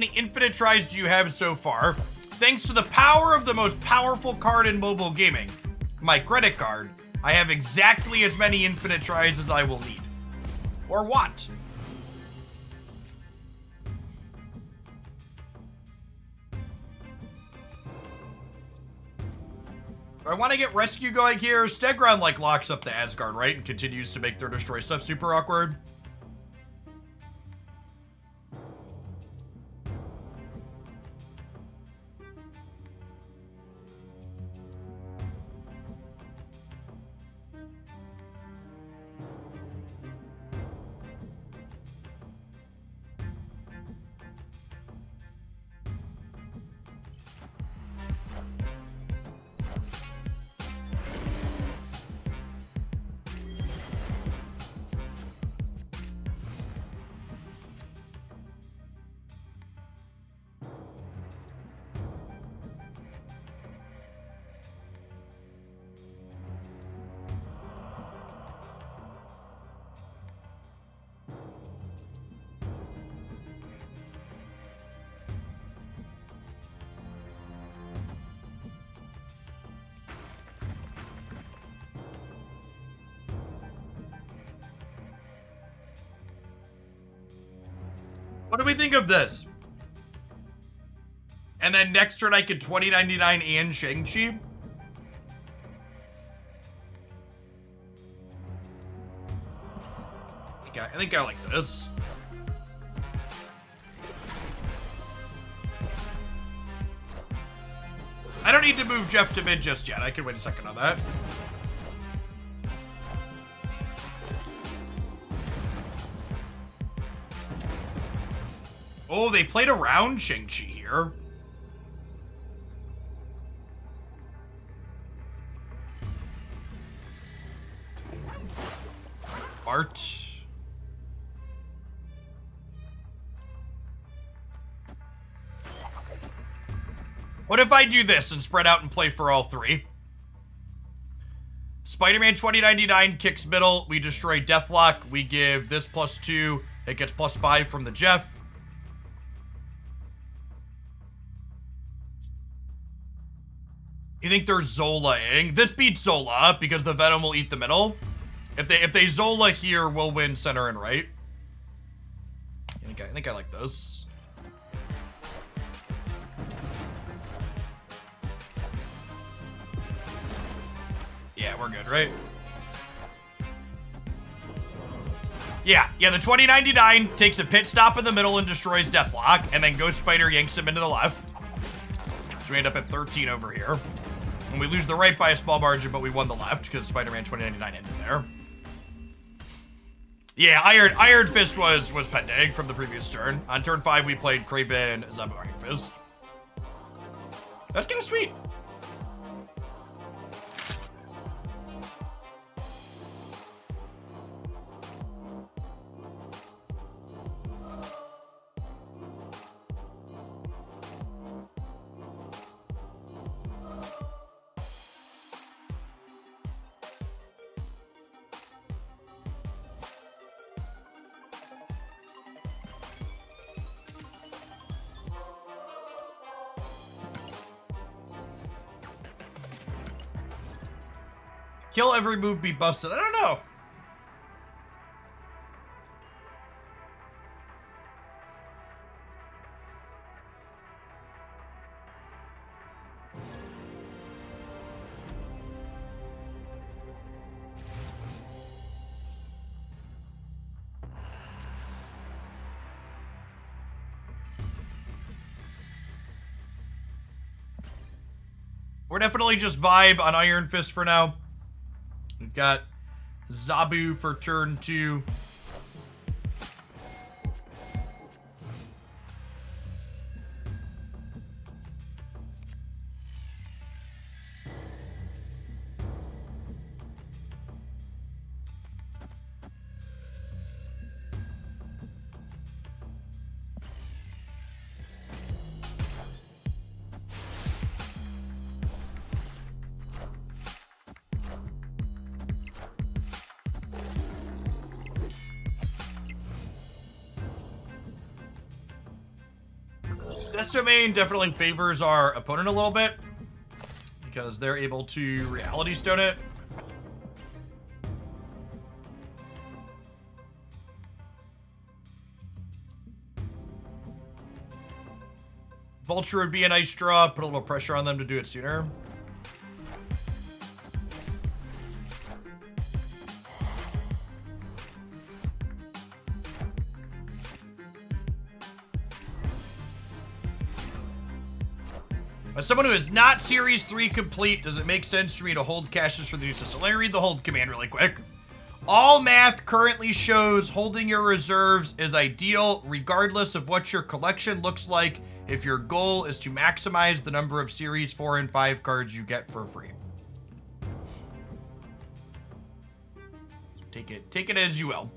Many infinite tries do you have so far? Thanks to the power of the most powerful card in mobile gaming, my credit card, I have exactly as many infinite tries as I will need. Or want. I want to get rescue going here. Stegron like locks up the Asgard, right? And continues to make their destroy stuff super awkward. Of this? And then next turn I could 2099 and Shang-Chi? I I think I like this. I don't need to move Jeff to mid just yet. I can wait a second on that. Oh, they played around Shang-Chi here. Art. What if I do this and spread out and play for all three? Spider-Man 2099 kicks middle. We destroy Deathlok. We give this plus two. It gets plus five from the Jeff. You think they're Zola-ing? This beats Zola because the Venom will eat the middle. If they if they Zola here, we'll win center and right. I think I, I think I like this. Yeah, we're good, right? Yeah, yeah, the 2099 takes a pit stop in the middle and destroys Deathlok, and then Ghost Spider yanks him into the left. So we end up at 13 over here. And we lose the right by a small margin, but we won the left because Spider-Man 2099 ended there. Yeah, Iron Iron Fist was was pending from the previous turn. On turn five, we played Kraven Zabu Iron Fist. That's kind of sweet. Kill every move, be busted. I don't know. We're definitely just vibe on Iron Fist for now. Got Zabu for turn two. Definitely favors our opponent a little bit because they're able to reality stone it. Vulture would be a nice draw, put a little pressure on them to do it sooner. As someone who is not Series 3 complete, does it make sense for me to hold caches for the new system? Let me read the hold command really quick. All math currently shows holding your reserves is ideal regardless of what your collection looks like if your goal is to maximize the number of Series 4 and 5 cards you get for free. Take it, take it as you will.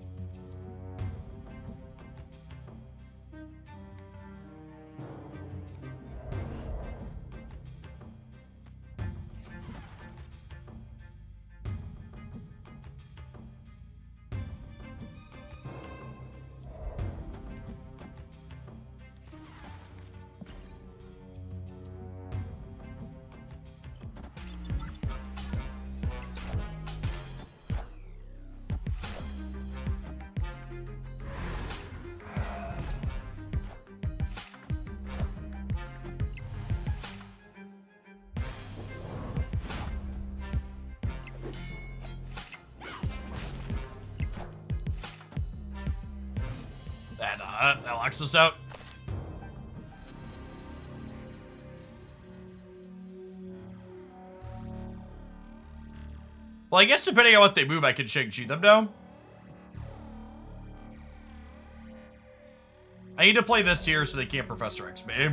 Depending on what they move, I can Shang-Chi them now. I need to play this here so they can't Professor X me.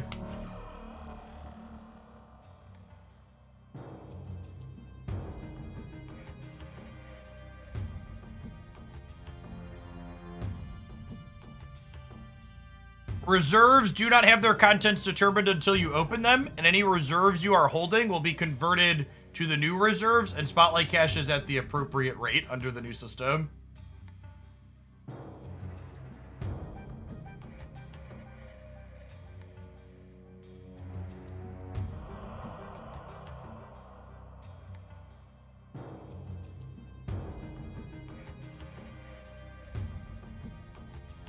Reserves do not have their contents determined until you open them, and any reserves you are holding will be converted to the new reserves and spotlight caches at the appropriate rate under the new system.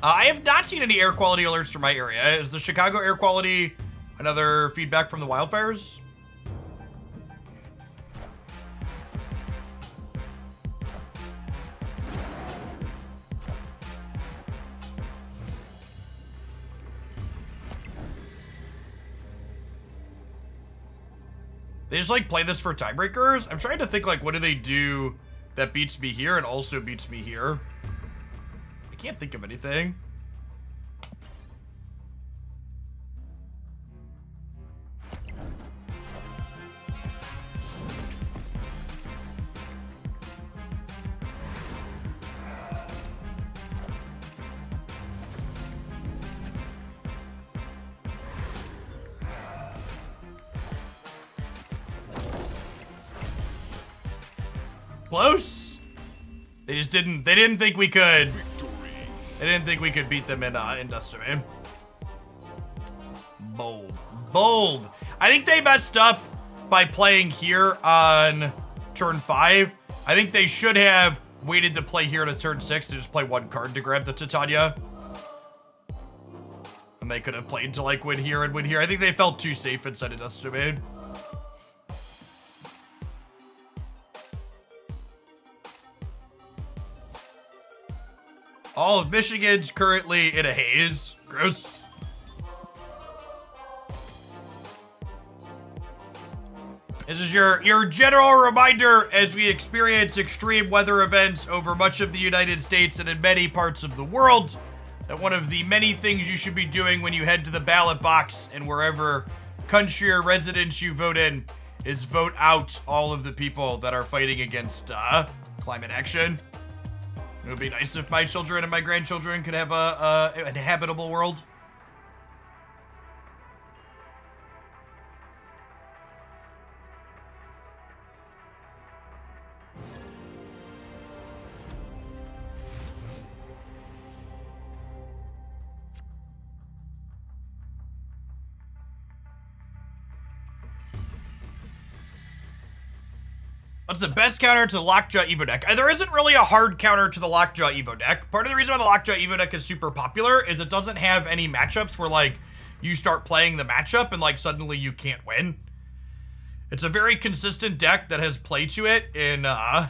Uh, I have not seen any air quality alerts from my area. Is the Chicago air quality another feedback from the wildfires? They just like play this for tiebreakers? I'm trying to think like what do they do that beats me here and also beats me here? Can't think of anything. Close. They just didn't. They didn't think we could. They didn't think we could beat them in uh, Destiny. Bold, bold. I think they messed up by playing here on turn five. I think they should have waited to play here to turn six to just play one card to grab the Titania. And they could have played to like win here and win here. I think they felt too safe inside of All of Michigan's currently in a haze. Gross. This is your, your general reminder as we experience extreme weather events over much of the United States and in many parts of the world that one of the many things you should be doing when you head to the ballot box and wherever country or residence you vote in is vote out all of the people that are fighting against uh, climate action. It would be nice if my children and my grandchildren could have a, a an habitable world. What's the best counter to the Lockjaw Evo deck? There isn't really a hard counter to the Lockjaw Evo deck. Part of the reason why the Lockjaw Evo deck is super popular is it doesn't have any matchups where, like, you start playing the matchup and, like, suddenly you can't win. It's a very consistent deck that has play to it in, uh,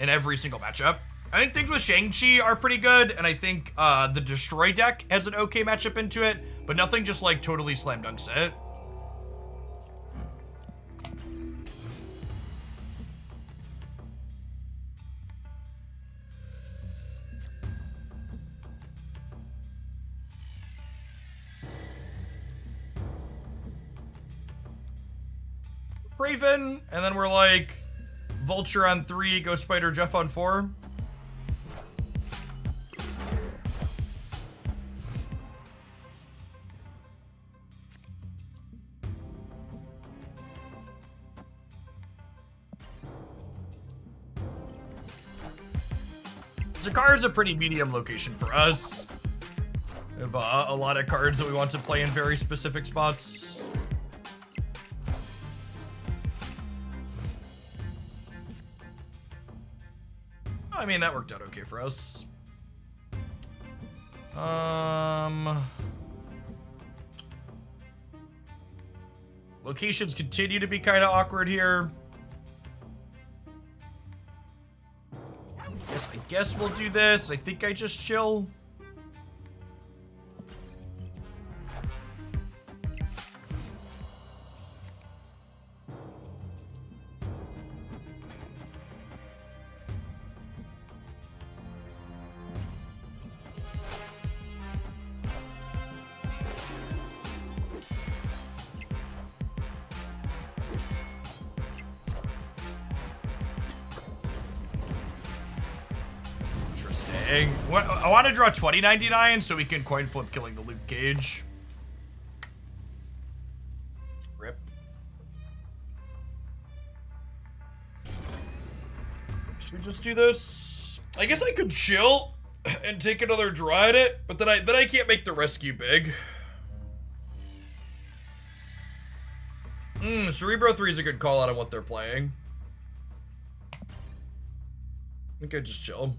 in every single matchup. I think things with Shang-Chi are pretty good, and I think, uh, the Destroy deck has an okay matchup into it, but nothing just, like, totally slam dunks it. Raven, and then we're like Vulture on three, Ghost Spider Jeff on four. Sakaar is a pretty medium location for us. We have uh, a lot of cards that we want to play in very specific spots. I mean, that worked out okay for us. Um, locations continue to be kind of awkward here. Guess, I guess we'll do this. I think I just chill. Draw 2099 so we can coin flip killing the Luke Cage. Rip. Should we just do this? I guess I could chill and take another draw at it, but then I then I can't make the rescue big. Hmm, Cerebro 3 is a good call out on what they're playing. I think I just chill.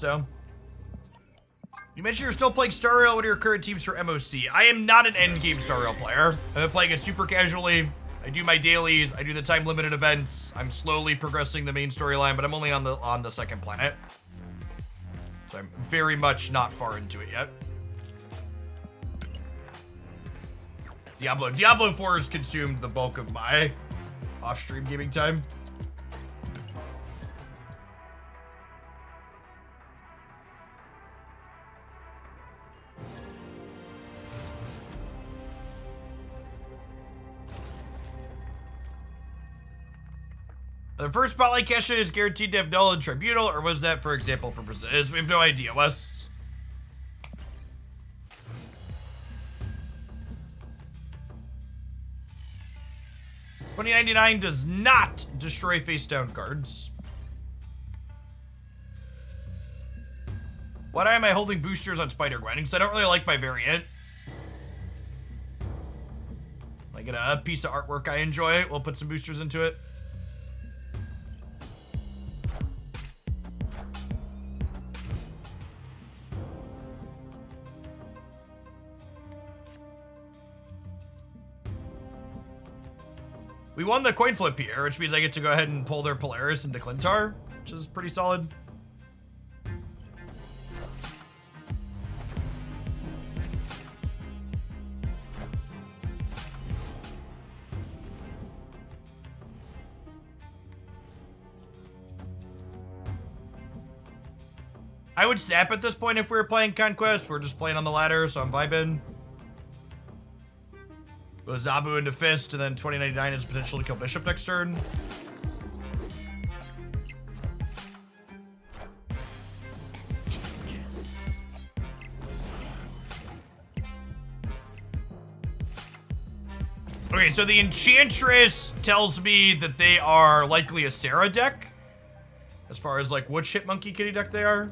Bounce. You mentioned you're still playing Star Rail. What are your current teams for MOC? I am not an endgame Star Rail player. I've been playing it super casually. I do my dailies. I do the time limited events. I'm slowly progressing the main storyline, but I'm only on the on the second planet. So I'm very much not far into it yet. Diablo. Diablo 4 has consumed the bulk of my off-stream gaming time. The first spotlight cache is guaranteed to have null and tribunal, or was that for example purposes? We have no idea, Wes. Twenty ninety nine does not destroy face down cards. Why am I holding boosters on Spider Gwen? Because I don't really like my variant. I get a piece of artwork I enjoy. We'll put some boosters into it. We won the coin flip here, which means I get to go ahead and pull their Polaris into Klyntar, which is pretty solid. I would snap at this point if we were playing Conquest. We're just playing on the ladder, so I'm vibing. Goes Zabu into Fist, and then 2099 is potential to kill Bishop next turn. Okay, so the Enchantress tells me that they are likely a Sera deck. As far as like which Hitmonkey Kitty deck they are.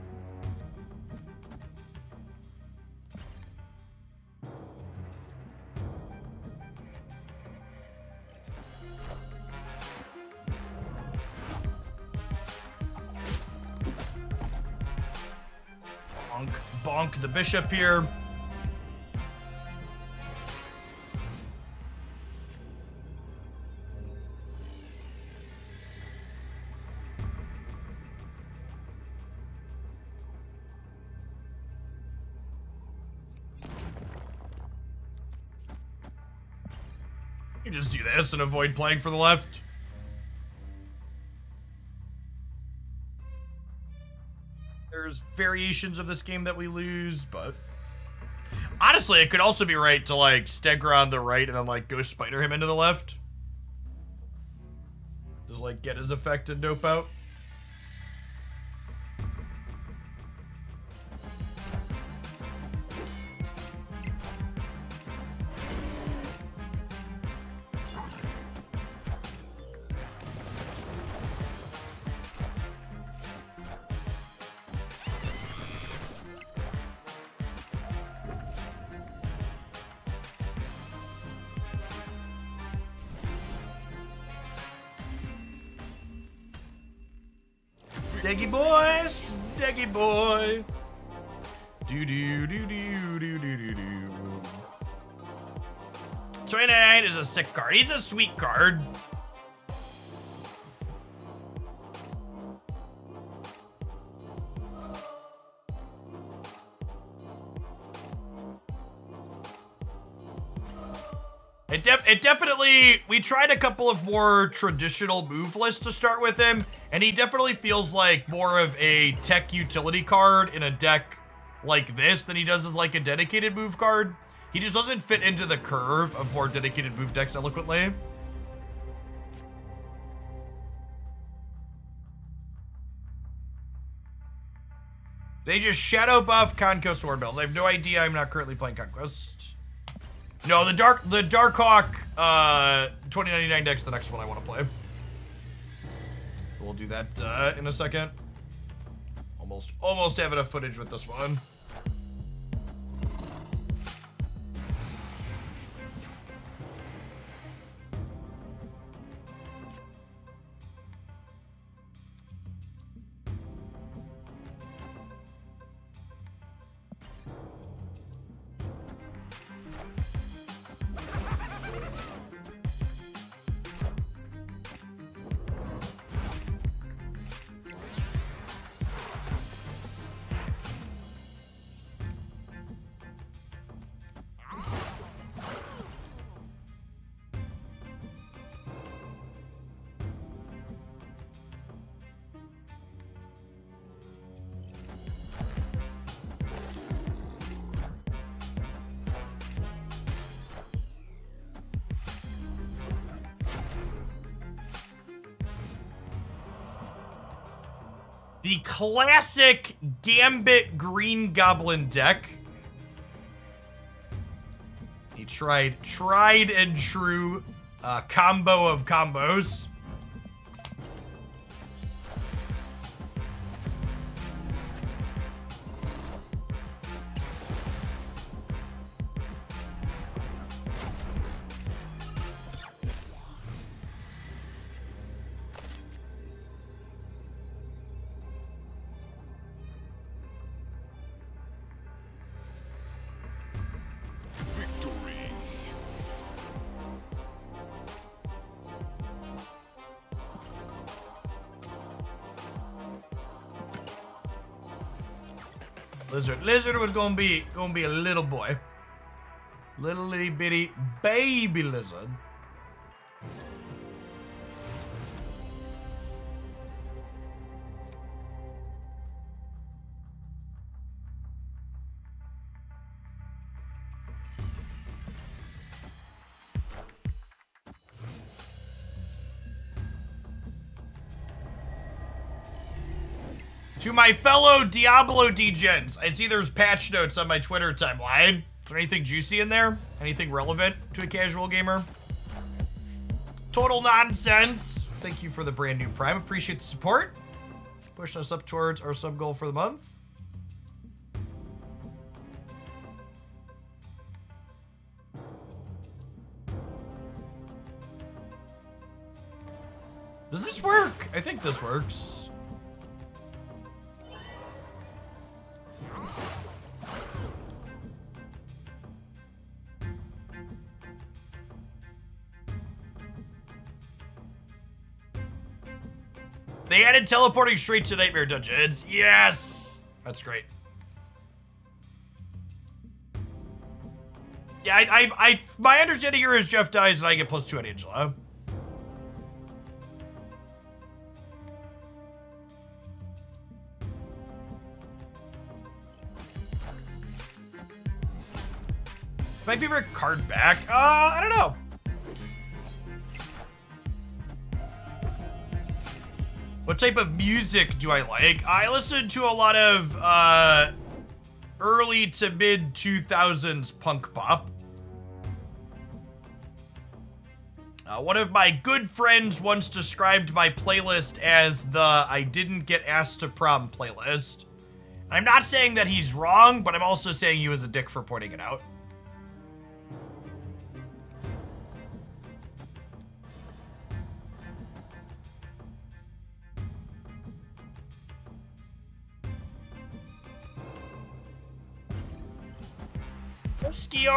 Bonk, the bishop here. You just do this and avoid playing for the left. There's variations of this game that we lose, but honestly, it could also be right to like Stegron on the right and then like Ghost Spider him into the left. Just like get his effect and dope out. Sick card. He's a sweet card. It, def- it definitely, we tried a couple of more traditional move lists to start with him, and he definitely feels like more of a tech utility card in a deck like this than he does as like a dedicated move card. He just doesn't fit into the curve of more dedicated move decks eloquently. They just shadow buff Conquest Swordbells. I have no idea. I'm not currently playing Conquest. No, the Dark the Darkhawk uh 2099 deck's the next one I want to play. So we'll do that uh, in a second. Almost almost have enough footage with this one. The classic Gambit Green Goblin deck. He tried, tried and true uh, combo of combos. Lizard was gonna be gonna be a little boy. Little itty bitty baby lizard. My fellow Diablo degens, I see there's patch notes on my Twitter timeline. Is there anything juicy in there? Anything relevant to a casual gamer? Total nonsense. Thank you for the brand new Prime. Appreciate the support. Pushing us up towards our sub goal for the month. Does this work? I think this works. Added teleporting straight to Nightmare Dungeons. Yes! That's great. Yeah, I, I, I, my understanding here is Jeff dies and I get plus two on Angela. My favorite card back? Uh, I don't know. What type of music do I like? I listen to a lot of uh, early to mid 2000s punk pop. Uh, one of my good friends once described my playlist as the I didn't get asked to prom playlist. I'm not saying that he's wrong, but I'm also saying he was a dick for pointing it out.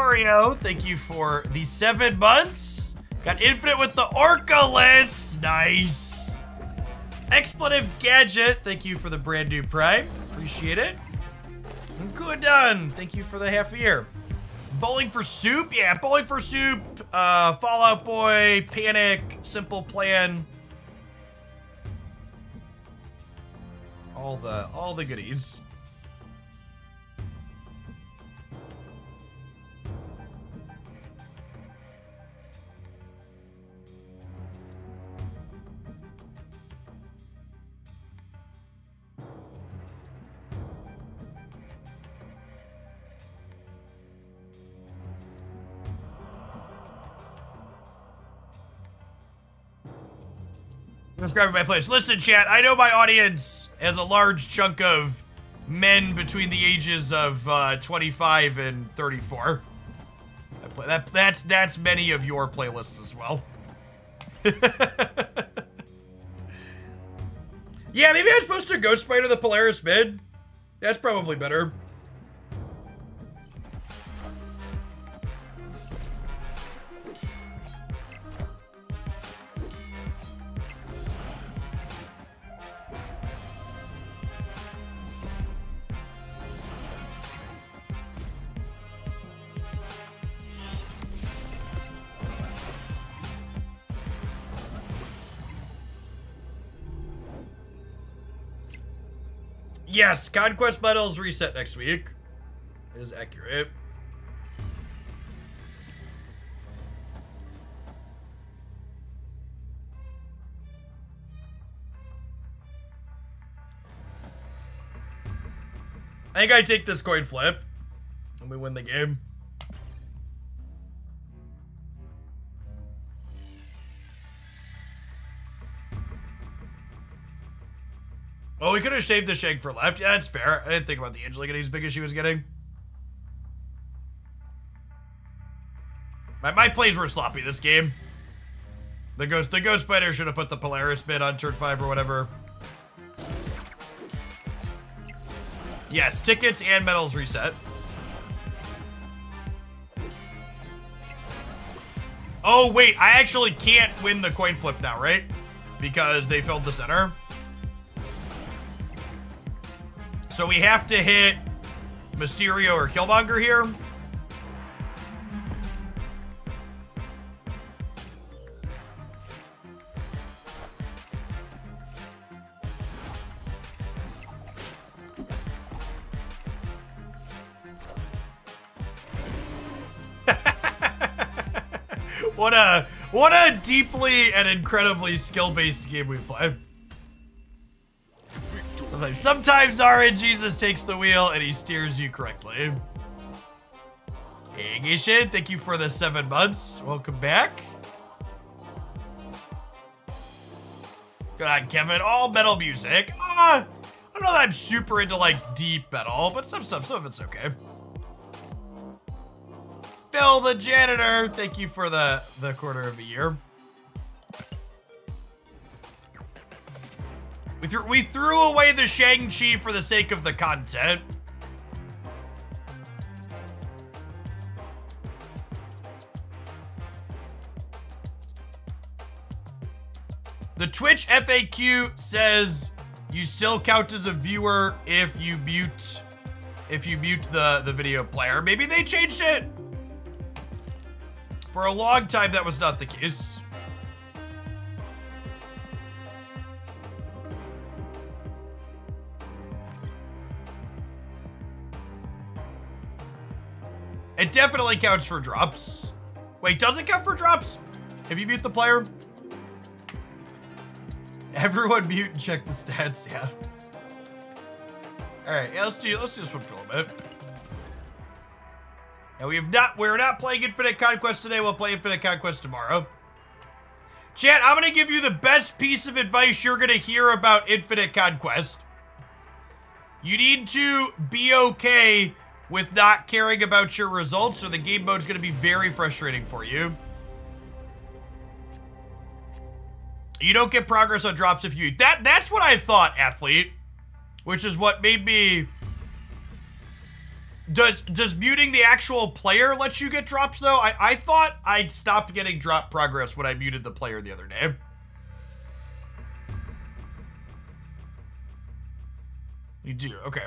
Thank you for the seven months. Got Infinite with the Orca list. Nice. Expletive Gadget, thank you for the brand new Prime. Appreciate it. Good done. Thank you for the half a year. Bowling for Soup? Yeah, Bowling for Soup, uh, Fall Out Boy, Panic, Simple Plan. All the all the goodies. Describing my place. Listen, chat, I know my audience has a large chunk of men between the ages of uh, 25 and 34. I play, that, that's, that's many of your playlists as well. yeah, maybe I'm supposed to Ghost Spider the Polaris mid. That's probably better. Yes, Conquest Medals reset next week. Is accurate. I think I take this coin flip. And we win the game. Oh, we could have shaved the shank for left. Yeah, that's fair. I didn't think about the Angela getting as big as she was getting. My, my plays were sloppy this game. The ghost the ghost spider should have put the Polaris bit on turn five or whatever. Yes, tickets and medals reset. Oh, wait, I actually can't win the coin flip now, right? Because they filled the center. So we have to hit Mysterio or Killmonger here. what a what a deeply and incredibly skill-based game we play. Sometimes RNGesus takes the wheel and he steers you correctly. Hey, Gishin, thank you for the seven months. Welcome back. Good on Kevin. All metal music. Ah, I don't know that I'm super into like deep metal, but some stuff, some of it's okay. Phil the janitor, thank you for the the quarter of a year. We threw, we threw away the Shang-Chi for the sake of the content. The Twitch FAQ says you still count as a viewer if you mute if you mute the the video player. Maybe they changed it. For a long time that was not the case. It definitely counts for drops. Wait, does it count for drops? If you mute the player? Everyone mute and check the stats, yeah. Alright, yeah, let's do let's do this one for a little bit. Now we have not we're not playing Infinite Conquest today, we'll play Infinite Conquest tomorrow. Chat, I'm gonna give you the best piece of advice you're gonna hear about Infinite Conquest. You need to be okay with not caring about your results, or the game mode is gonna be very frustrating for you. You don't get progress on drops if you that that's what I thought, athlete. Which is what made me does does muting the actual player let you get drops though? I, I thought I stopped getting drop progress when I muted the player the other day. You do, okay.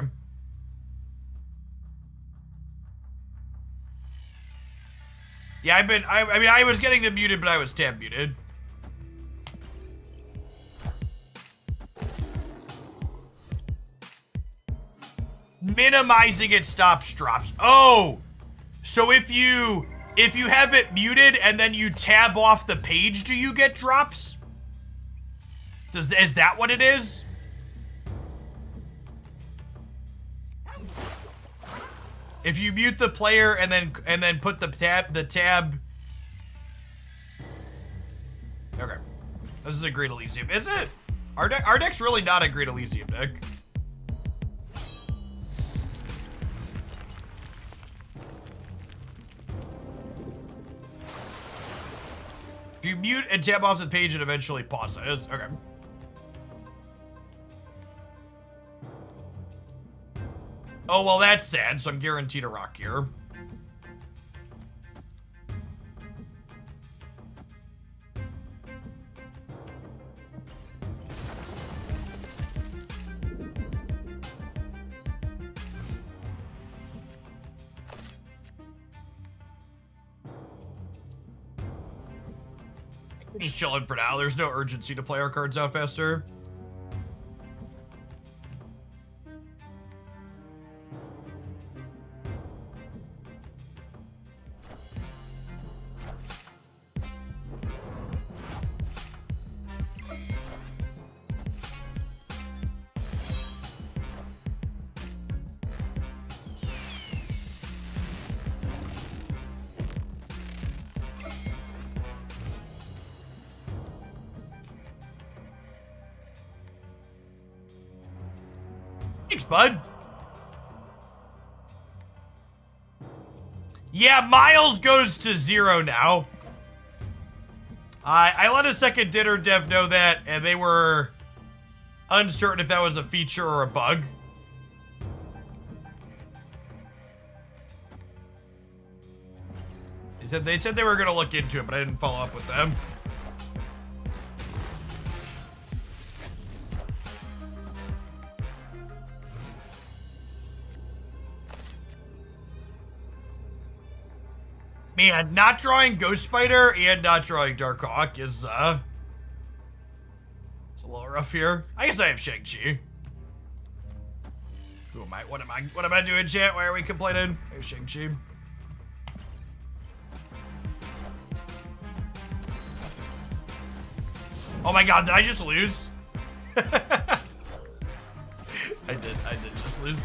Yeah, I've been I, I mean I was getting them muted, but I was tab muted. minimizing it stops drops. Oh, so if you if you have it muted and then you tab off the page, do you get drops? Does is that what it is? If you mute the player and then and then put the tab the tab. Okay, this is a Great Elysium, is it? Our our deck's really not a Great Elysium deck. You mute and tab off the page and eventually pauses. Okay. Oh, well, that's sad, so I'm guaranteed a rock here. Just chilling for now. There's no urgency to play our cards out faster. Thanks, bud. Yeah, Miles goes to zero now. I I let a second dinner dev know that, and they were uncertain if that was a feature or a bug. They said they said they were gonna look into it, but I didn't follow up with them. Man, not drawing Ghost Spider and not drawing Darkhawk is uh it's a little rough here. I guess I have Shang-Chi. Who am I? What am I? What am I doing, chat? Why are we complaining? I have Shang-Chi. Oh my god, did I just lose? I did, I did just lose.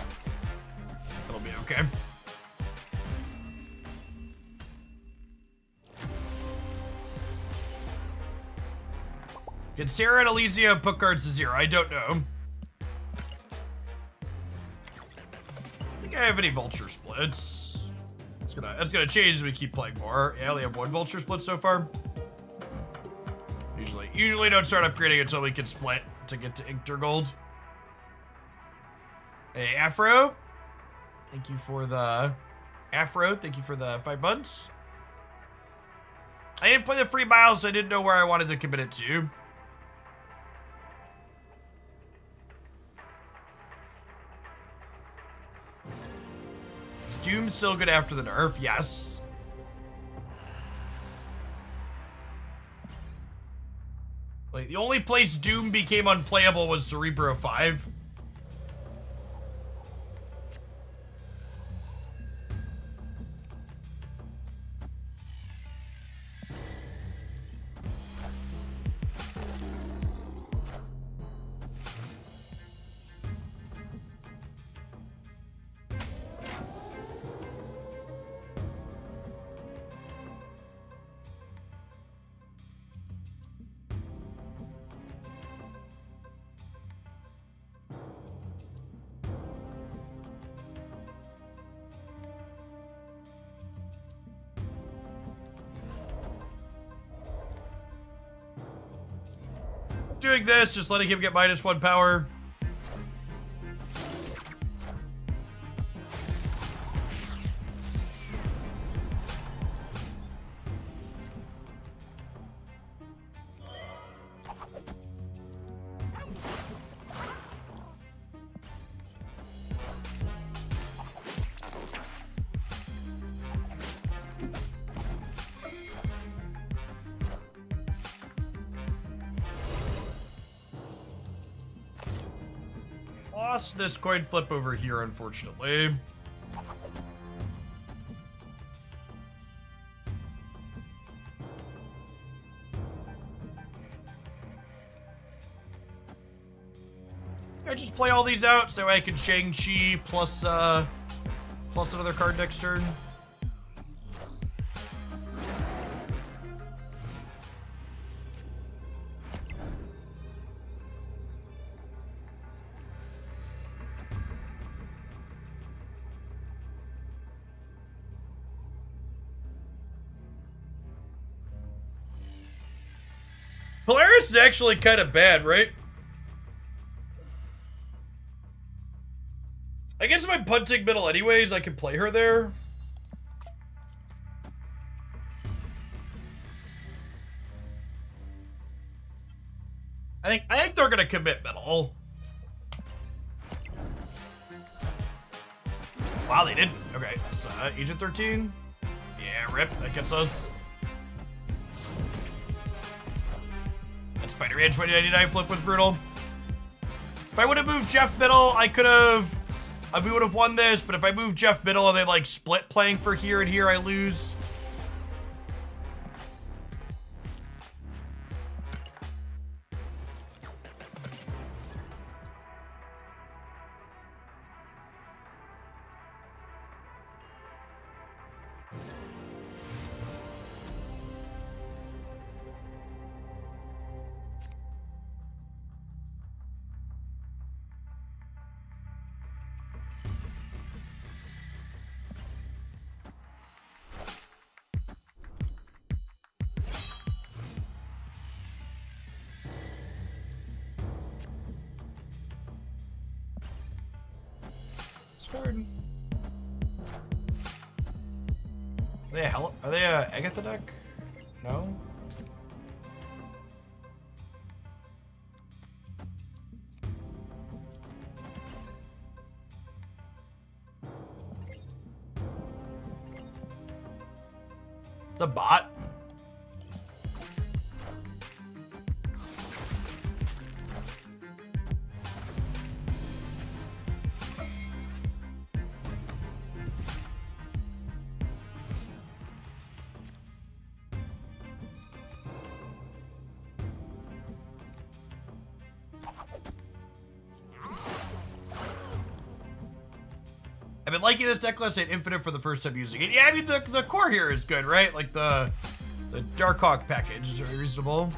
Can Sera and Elysia put cards to zero? I don't know. I think I have any vulture splits. It's gonna that's gonna change as we keep playing more. I only have one vulture split so far. Usually usually don't start upgrading until we can split to get to Inkter Gold. Hey Afro. Thank you for the Afro, thank you for the five months. I didn't play the free miles, so I didn't know where I wanted to commit it to. Doom still good after the nerf? Yes. Like, the only place Doom became unplayable was Cerebro 5. This, just letting him get minus one power. Coin flip over here, unfortunately. I just play all these out so I can Shang-Chi plus, uh, plus another card next turn. Actually kind of bad, right? I guess if I'm punting middle anyways, I can play her there. I think I think they're gonna commit middle. Wow, they didn't. Okay, so uh, Agent 13. Yeah, rip. That gets us. Spider-Man 2099 flip was brutal. If I would have moved Jeff Middle, I could have. We would have won this, but if I move Jeff Middle and they like split playing for here and here, I lose. Agatha deck? Liking this deck list at Infinite for the first time using it. Yeah, I mean the the core here is good, right? Like the the Darkhawk package is very reasonable.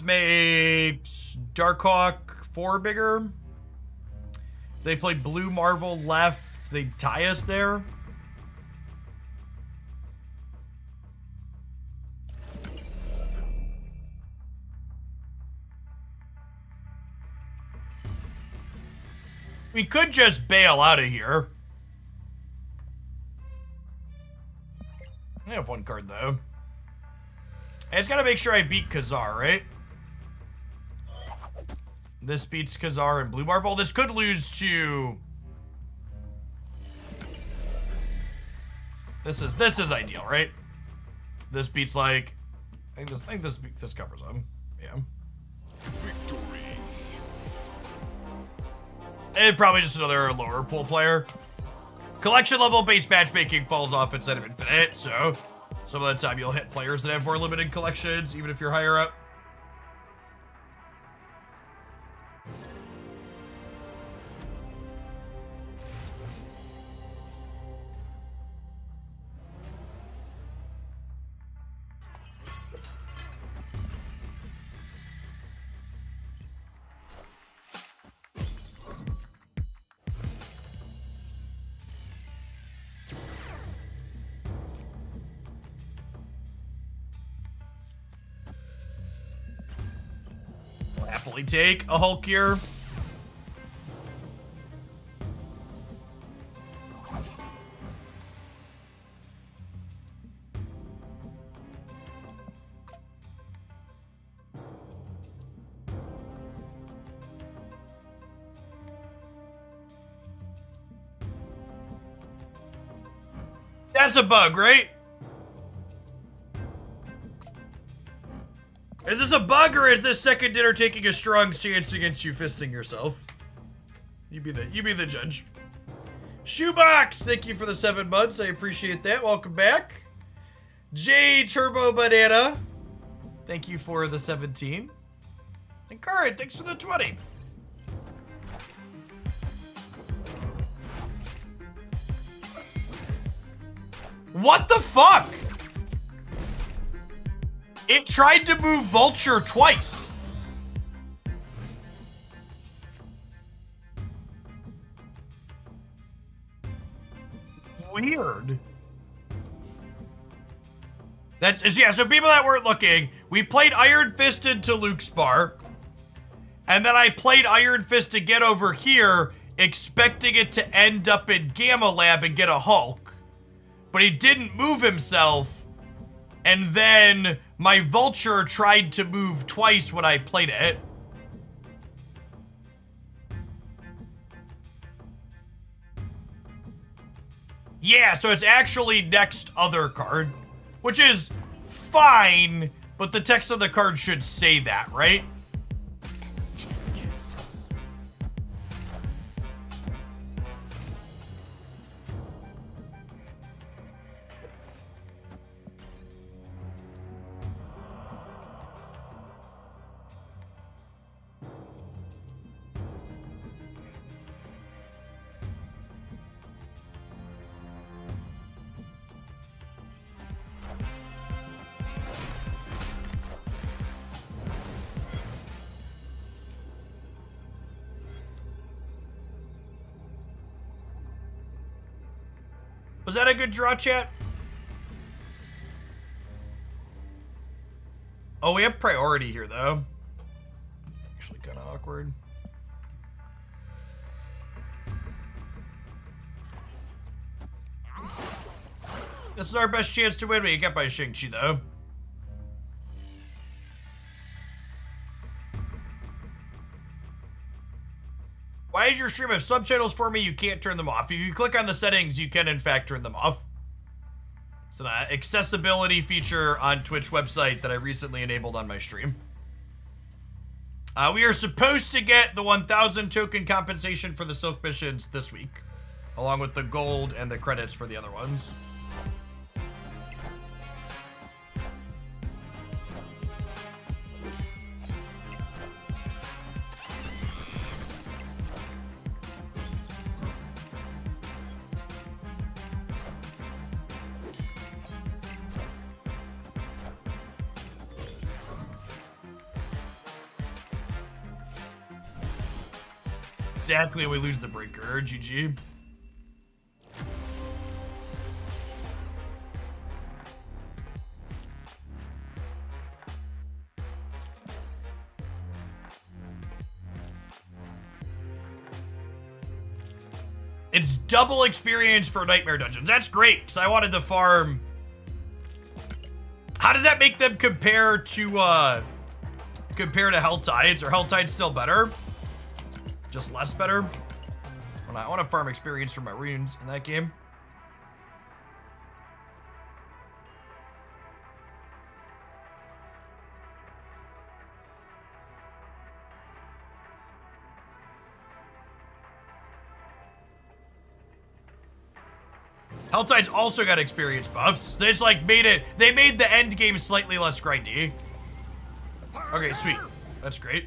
This makes Darkhawk 4 bigger. They play Blue Marvel left. They tie us there. We could just bail out of here. I have one card though. I just gotta make sure I beat Ka-Zar, right? This beats Ka-Zar and Blue Marvel. This could lose to. This is this is ideal, right? This beats like. I think this I think this this covers them. Yeah. Victory. And probably just another lower pool player. Collection level based matchmaking falls off instead of infinite, so some of the time you'll hit players that have more limited collections, even if you're higher up. I'll take a Hulk here. That's a bug, right? Is this a bug or is this second dinner taking a strong chance against you fisting yourself? You be the you be the judge. Shoebox, thank you for the seven months. I appreciate that. Welcome back. J Turbo Banana, thank you for the 17. And Current, thanks for the 20. What the fuck? It tried to move Vulture twice. Weird. That's yeah. So people that weren't looking, we played Iron Fisted to Luke's bar, and then I played Iron Fist to get over here, expecting it to end up in Gamma Lab and get a Hulk, but he didn't move himself, and then my Vulture tried to move twice when I played it. Yeah, so it's actually next other card, which is fine, but the text of the card should say that, right? Was that a good draw, chat? Oh, we have priority here, though. Actually, kind of awkward. This is our best chance to win. We get by Shang-Chi, though. Your stream have subtitles for me? You can't turn them off. If you click on the settings, you can in fact turn them off. It's an uh, accessibility feature on Twitch website that I recently enabled on my stream. Uh, we are supposed to get the 1,000 token compensation for the Silk missions this week, along with the gold and the credits for the other ones. Exactly, we lose the breaker. GG. It's double experience for Nightmare Dungeons. That's great, because I wanted to farm. How does that make them compare to, uh, compare to Helltides? Or Helltides still better? Just less better? Well, I want to farm experience for my runes in that game. Helltide's also got experience buffs. They just like made it, they made the end game slightly less grindy. Okay, sweet. That's great.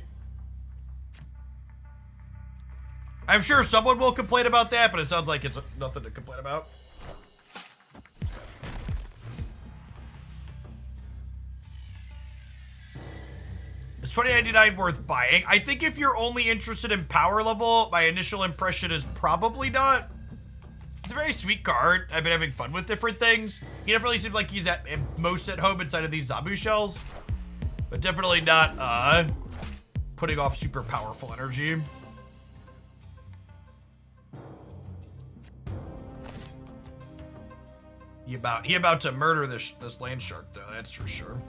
I'm sure someone will complain about that, but it sounds like it's nothing to complain about. Is 2099 worth buying? I think if you're only interested in power level, my initial impression is probably not. It's a very sweet card. I've been having fun with different things. He definitely seems like he's at most at home inside of these Zabu shells. But definitely not uh, putting off super powerful energy. He about he about to murder this this land shark though, that's for sure.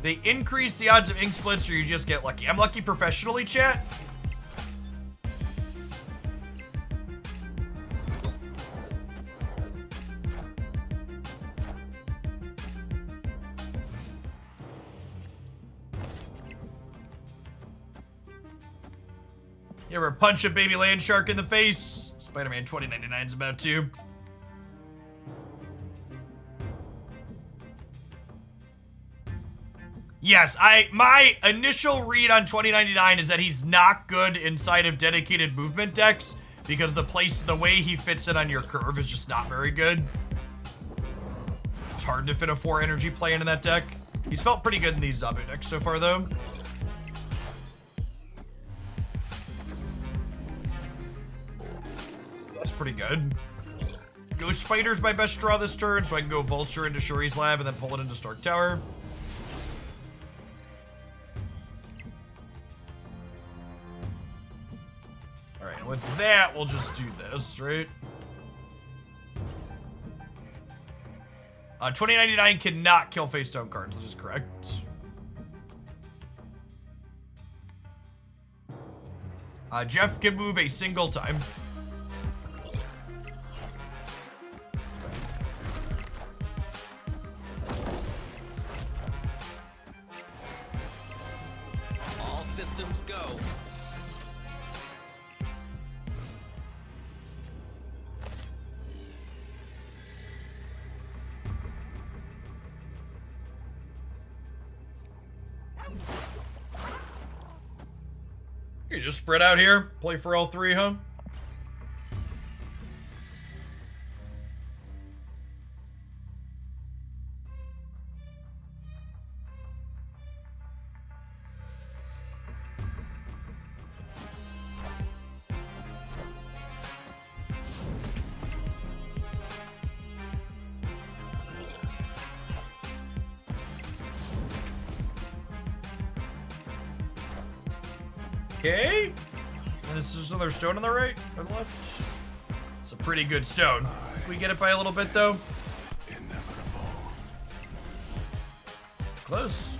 They increase the odds of ink splits or you just get lucky. I'm lucky professionally, chat. You ever punch a baby land shark in the face? Spider-Man 2099 is about to. Yes, I my initial read on 2099 is that he's not good inside of dedicated movement decks because the place the way he fits in on your curve is just not very good. It's hard to fit a four energy play into that deck. He's felt pretty good in these Zabu decks so far though. That's pretty good. Ghost Spider's my best draw this turn, so I can go Vulture into Shuri's Lab and then pull it into Stark Tower. Alright, with that, we'll just do this, right? Uh, 2099 cannot kill face down cards, that is correct. Uh, Jeff can move a single time. Systems go. You just spread out here, play for all three, huh? Another stone on the right or the left. It's a pretty good stone. We get it by a little bit though. Inevitable. Close.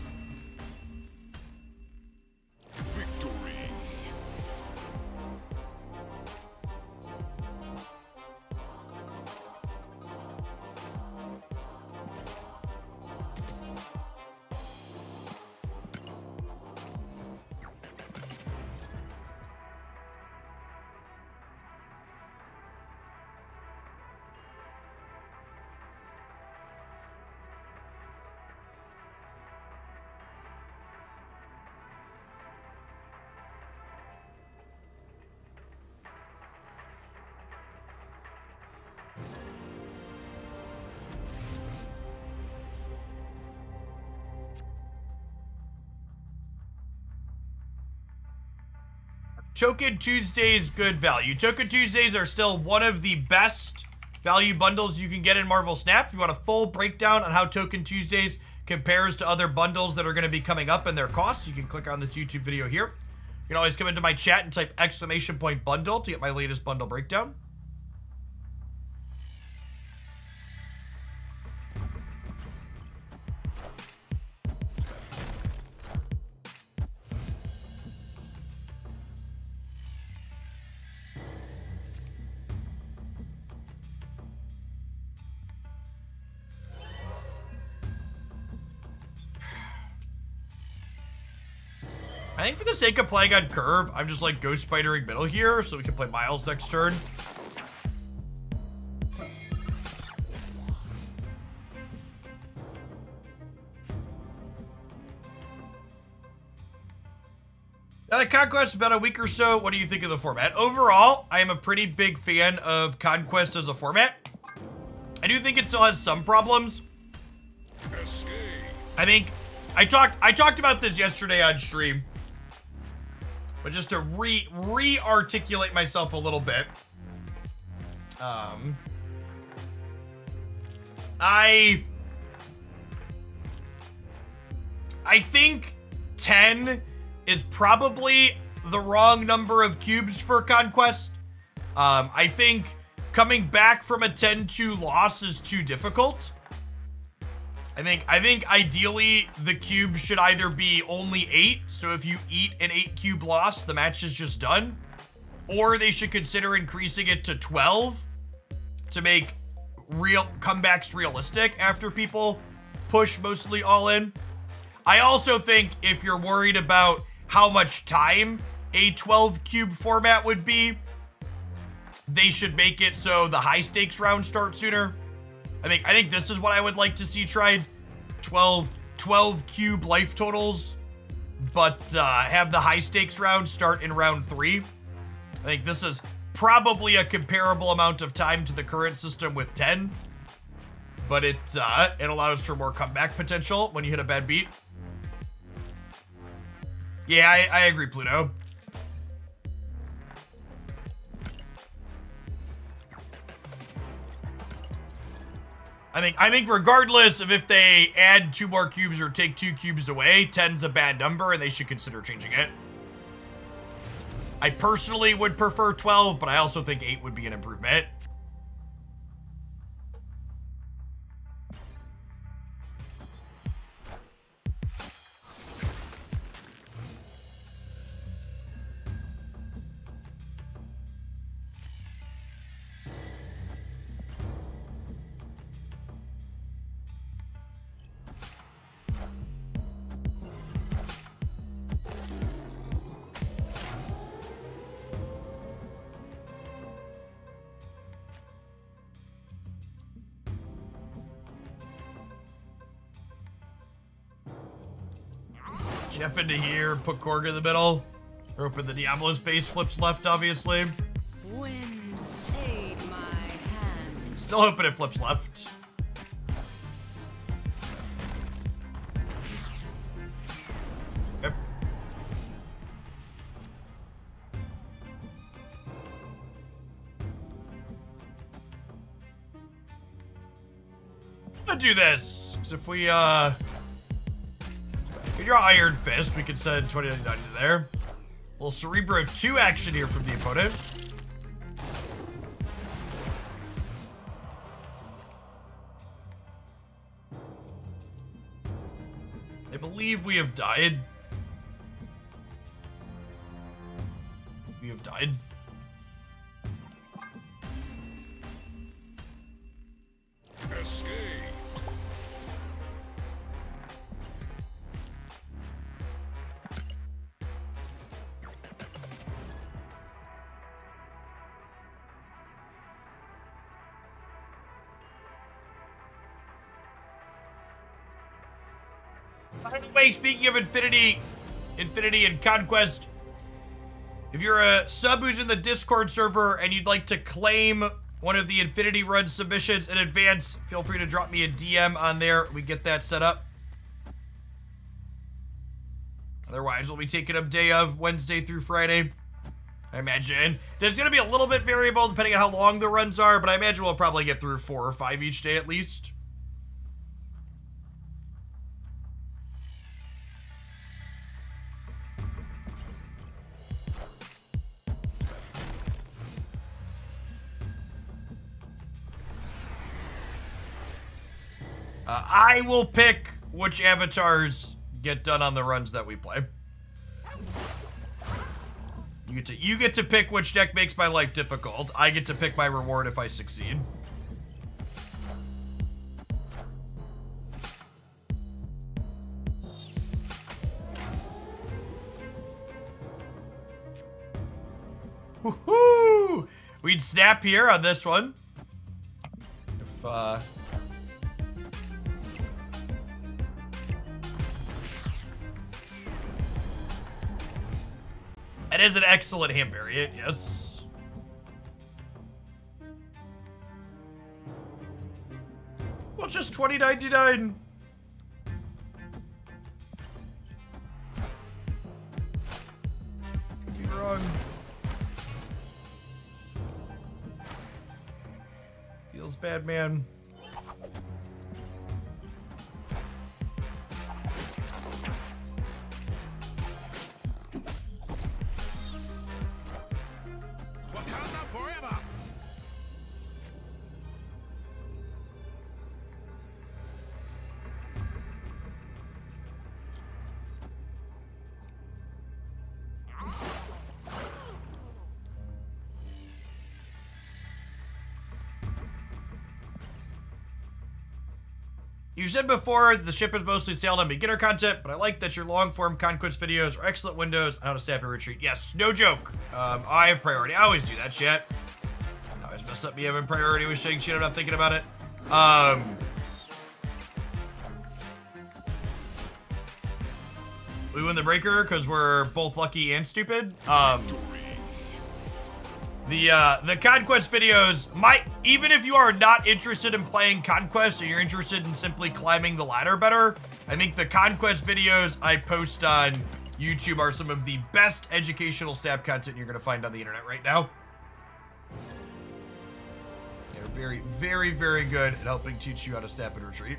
Token Tuesdays, good value. Token Tuesdays are still one of the best value bundles you can get in Marvel Snap. If you want a full breakdown on how Token Tuesdays compares to other bundles that are going to be coming up and their costs, you can click on this YouTube video here. You can always come into my chat and type exclamation point bundle to get my latest bundle breakdown. Sake of playing on curve, I'm just like ghost spidering middle here so we can play Miles next turn. Now, the Conquest about a week or so. What do you think of the format? Overall, I am a pretty big fan of Conquest as a format. I do think it still has some problems. Escape. I think I talked I talked about this yesterday on stream. But just to re re-articulate myself a little bit. Um I I think 10 is probably the wrong number of cubes for Conquest. Um, I think coming back from a 10-2 loss is too difficult. I think I think ideally the cube should either be only eight, so if you eat an eight cube loss, the match is just done, or they should consider increasing it to 12 to make real comebacks realistic after people push mostly all in. I also think if you're worried about how much time a 12 cube format would be, they should make it so the high stakes rounds start sooner. I think I think this is what I would like to see tried. 12, 12 cube life totals, but uh, have the high stakes round start in round three. I think this is probably a comparable amount of time to the current system with 10, but it uh, it allows for more comeback potential when you hit a bad beat. Yeah, I, I agree, Pluto. I think I think regardless of if they add two more cubes or take two cubes away, 10's a bad number and they should consider changing it. I personally would prefer 12, but I also think 8 would be an improvement. Into here, put Korg in the middle. Or open the Diablo's base flips left, obviously. Wind, aid my hand. Still hoping it flips left. Yep. Let's do this. 'cause if we, uh... We draw Iron Fist, we can send 2099 to there. little Cerebro 2 action here from the opponent. I believe we have died. We have died. Speaking of Infinity, Infinity and Conquest, if you're a sub who's in the Discord server and you'd like to claim one of the Infinity Run submissions in advance, feel free to drop me a DM on there. We get that set up. Otherwise, we'll be taking up day of Wednesday through Friday. I imagine. There's going to be a little bit variable depending on how long the runs are, but I imagine we'll probably get through four or five each day at least. I will pick which avatars get done on the runs that we play. You get to you get to pick which deck makes my life difficult. I get to pick my reward if I succeed. Woohoo! We'd snap here on this one. If uh It is an excellent ham variant, yes. Well, just twenty ninety nine. Could be wrong. Feels bad, man. You said before the ship is mostly sailed on beginner content, but I like that your long form conquest videos are excellent windows on how to snap and retreat. Yes, no joke. Um, I have priority. I always do that shit. I always mess up me having priority with saying shit. I'm not thinking about it. Um, we win the breaker because we're both lucky and stupid. Um, the uh, the conquest videos might even if you are not interested in playing conquest or you're interested in simply climbing the ladder better, I think the conquest videos I post on YouTube are some of the best educational Snap content you're gonna find on the internet right now. They're very, very, very good at helping teach you how to snap and retreat.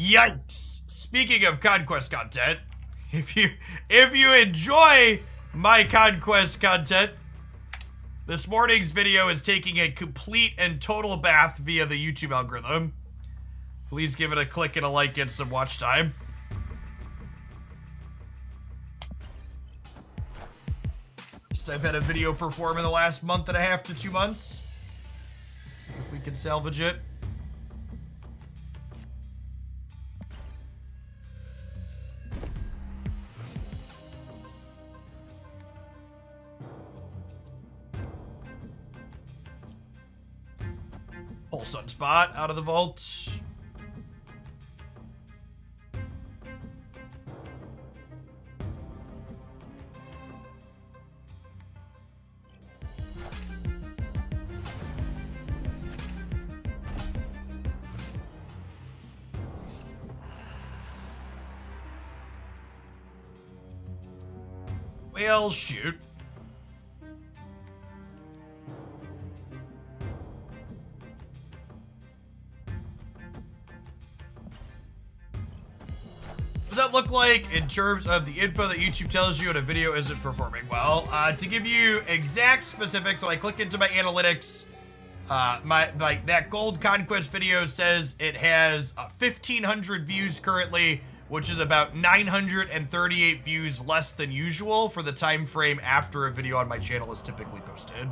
Yikes! Speaking of conquest content, if you if you enjoy my conquest content, this morning's video is taking a complete and total bath via the YouTube algorithm. Please give it a click and a like and some watch time. Just I've had a video perform in the last month and a half to two months. See if we can salvage it. Pull Sunspot out of the vault. Well, shoot. That look like in terms of the info that YouTube tells you when a video isn't performing well? Uh, to give you exact specifics, when I click into my analytics, uh, my like that Gold Conquest video says it has uh, 1,500 views currently, which is about 938 views less than usual for the time frame after a video on my channel is typically posted.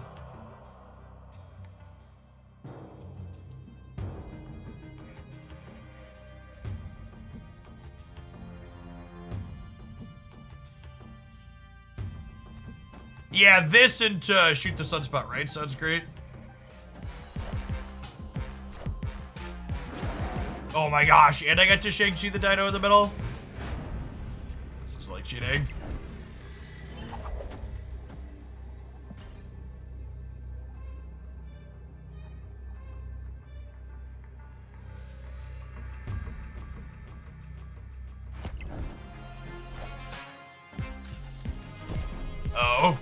Yeah, this and uh, shoot the sunspot, right? Sounds great. Oh my gosh, and I got to Shang-Chi the Dino in the middle. This is like cheating. Oh.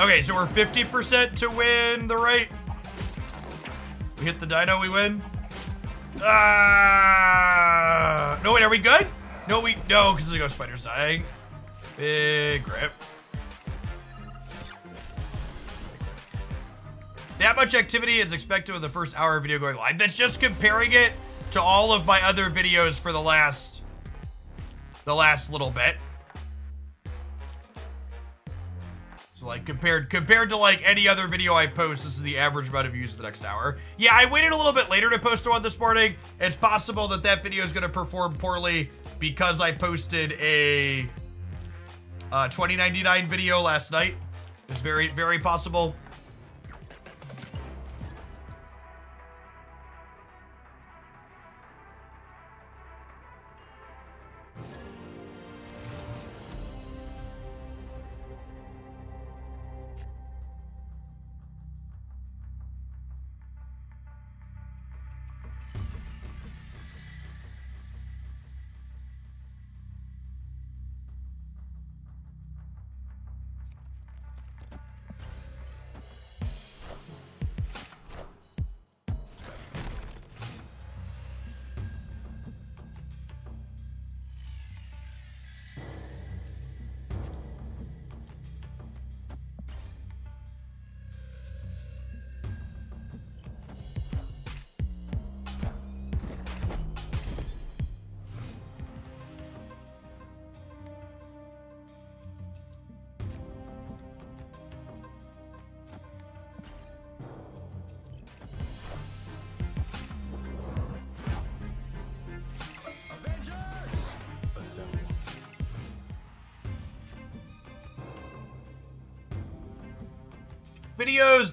Okay, so we're 50% to win the right. We hit the dino, we win. Ah! no, wait, are we good? No, we no, because the ghost spider's dying. Big grip. That much activity is expected with the first hour of video going live. That's just comparing it to all of my other videos for the last the last little bit. So like compared compared to like any other video I post, this is the average amount of views the next hour. Yeah, I waited a little bit later to post one this morning. It's possible that that video is going to perform poorly because I posted a uh, 2099 video last night. It's very very possible.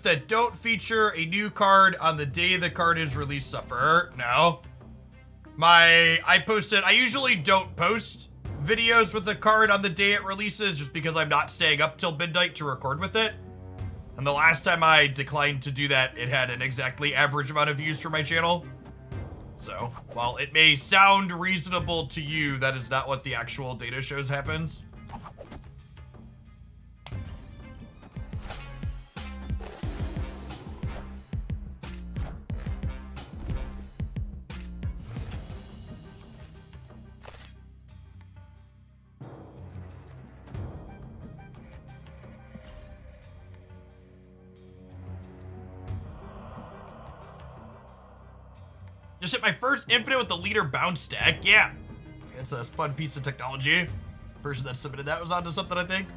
That don't feature a new card on the day the card is released suffer. No. My, I posted, I usually don't post videos with the card on the day it releases just because I'm not staying up till midnight to record with it. And the last time I declined to do that, it had an exactly average amount of views for my channel. So, while it may sound reasonable to you, that is not what the actual data shows happens. Infinite with the leader bounce stack. Yeah. It's a fun piece of technology. The Person that submitted that was onto something, I think.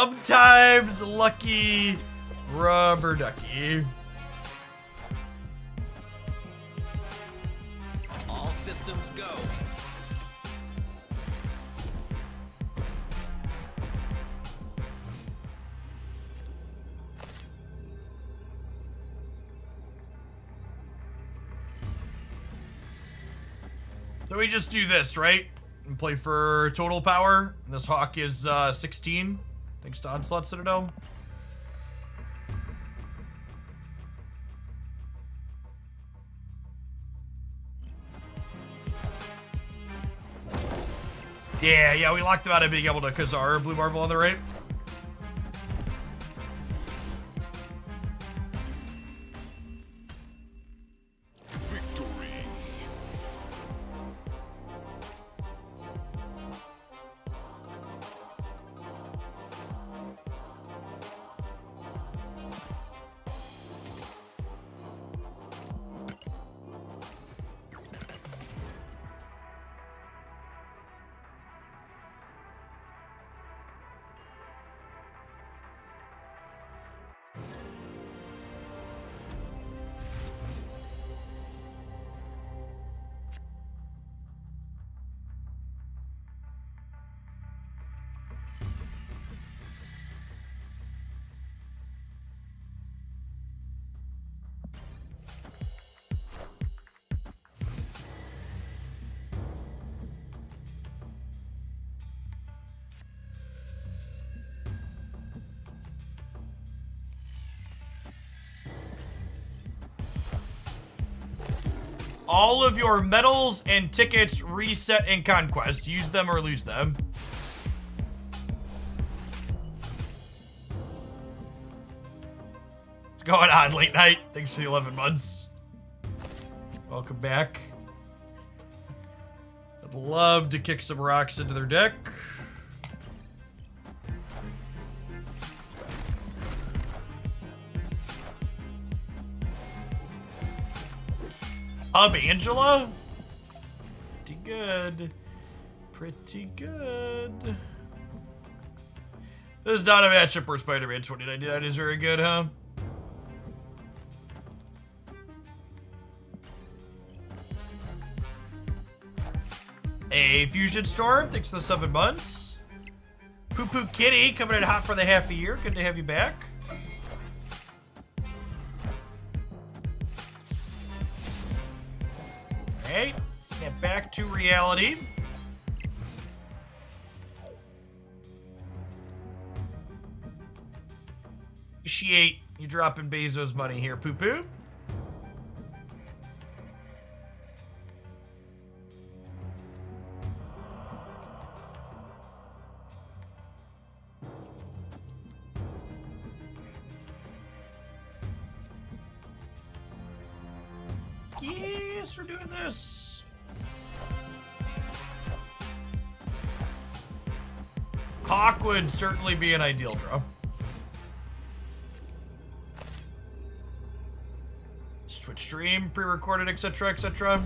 Sometimes lucky rubber ducky. All systems go. So we just do this, right? And play for total power. And this hawk is uh, 16. Thanks to Onslaught Citadel. Yeah, yeah, we locked them out of being able to Ka-Zar Blue Marvel on the right. All of your medals and tickets reset in Conquest. Use them or lose them. What's going on, late night? Thanks for the 11 months. Welcome back. I'd love to kick some rocks into their deck. Hub Angela? Pretty good. Pretty good. This is not a matchup where Spider-Man 2099 is very good, huh? A Fusion Storm, thanks for the seven months. Poo Poo Kitty coming in hot for the half a year. Good to have you back. To reality. Appreciate you dropping Bezos money here, Poo certainly be an ideal draw. Twitch stream, pre-recorded, etc., etc.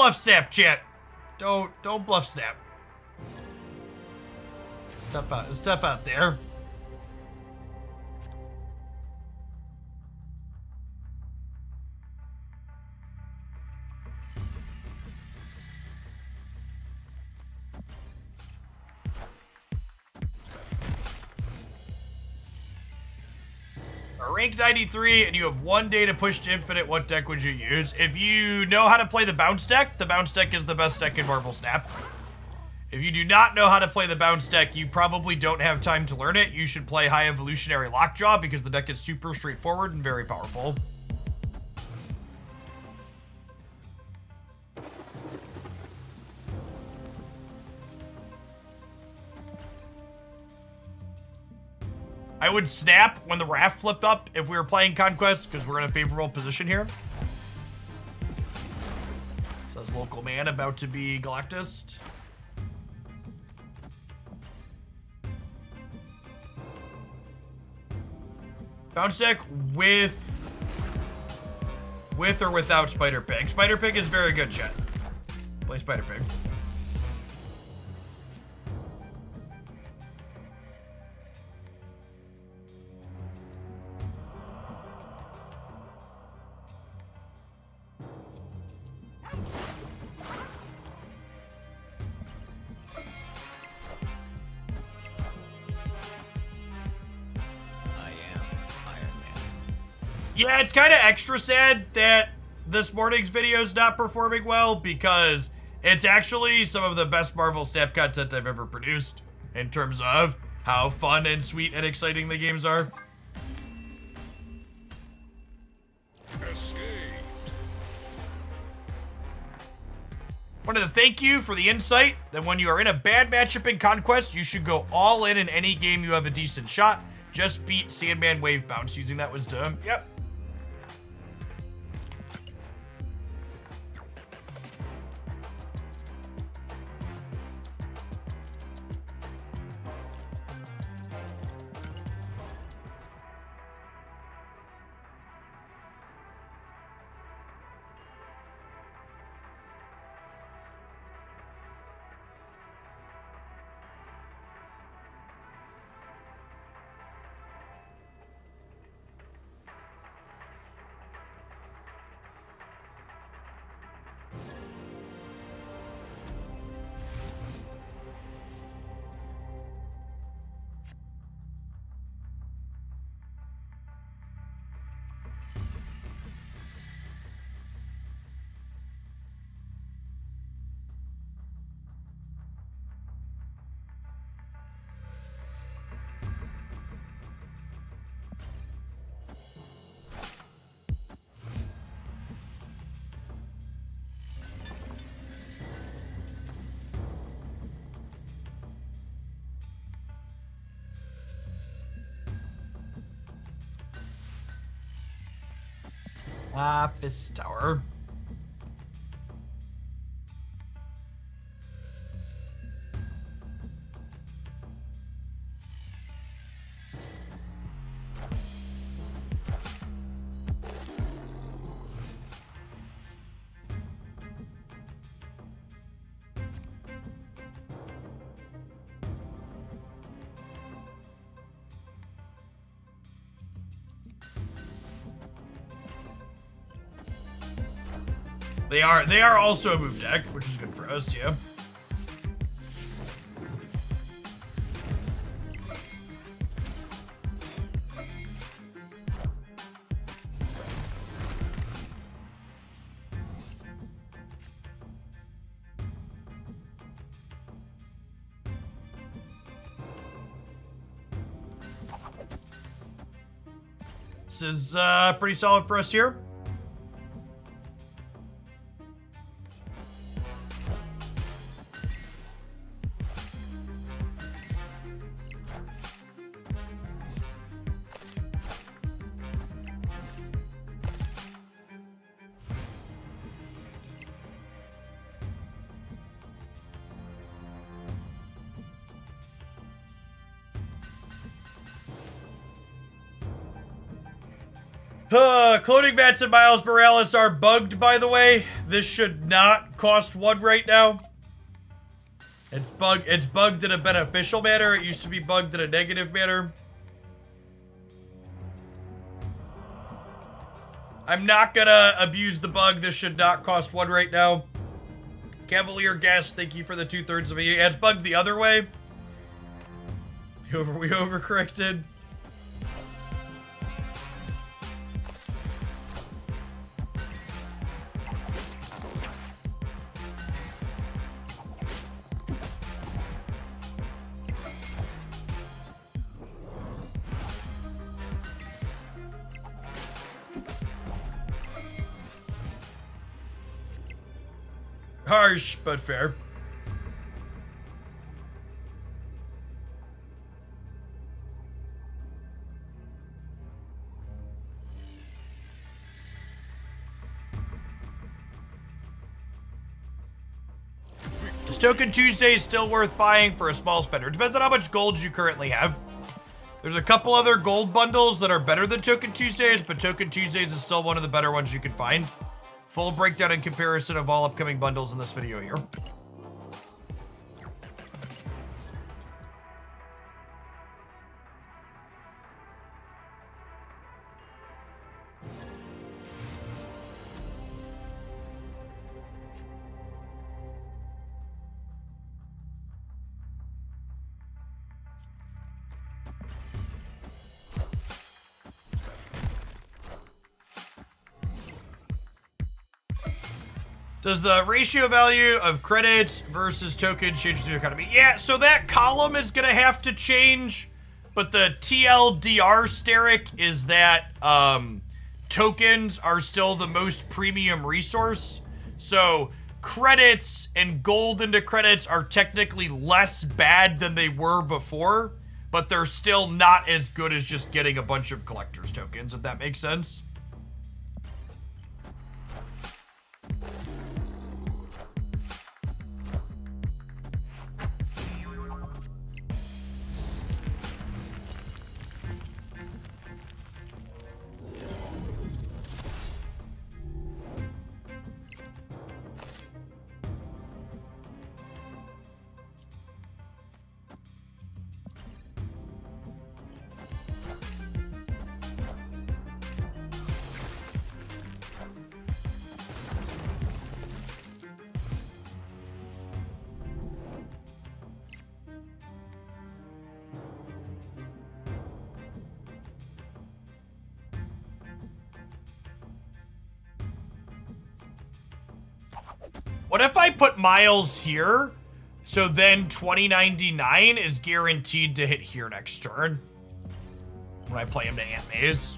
bluff snap, chat. Don't don't bluff snap. Step out step out there. Rank 93 and you have one day to push to infinite, what deck would you use? If you know how to play the bounce deck, the bounce deck is the best deck in Marvel Snap. If you do not know how to play the bounce deck, you probably don't have time to learn it. You should play High Evolutionary Lockjaw because the deck is super straightforward and very powerful. I would snap when the raft flipped up if we were playing Conquest because we're in a favorable position here. Says local man about to be Galactus. Bounce deck with with or without Spider Pig. Spider Pig is very good, chat. Play Spider Pig. It's kind of extra sad that this morning's video is not performing well because it's actually some of the best Marvel Snap content I've ever produced in terms of how fun and sweet and exciting the games are. Escaped. Wanted to thank you for the insight that when you are in a bad matchup in Conquest, you should go all in in any game you have a decent shot. Just beat Sandman Wave Bounce. Using that wisdom. Yep. Office tower. They are they are also a move deck, which is good for us, yeah. This is uh, pretty solid for us here. Vats and Miles Morales are bugged, by the way. This should not cost one right now. It's bug. It's bugged in a beneficial manner. It used to be bugged in a negative manner. I'm not gonna abuse the bug. This should not cost one right now. Cavalier Gas, thank you for the two thirds of. Yeah, it's bugged the other way. We over we overcorrected. Harsh, but fair. Is Token Tuesday still worth buying for a small spender? It depends on how much gold you currently have. There's a couple other gold bundles that are better than Token Tuesdays, but Token Tuesdays is still one of the better ones you can find. Full breakdown and comparison of all upcoming bundles in this video here. Does the ratio value of credits versus tokens change the economy? Yeah, so that column is to have to change, but the TLDR steric is that um, tokens are still the most premium resource. So credits and gold into credits are technically less bad than they were before, but they're still not as good as just getting a bunch of collector's tokens, if that makes sense. What if I put Miles here? So then 2099 is guaranteed to hit here next turn. When I play him to Ant Maze.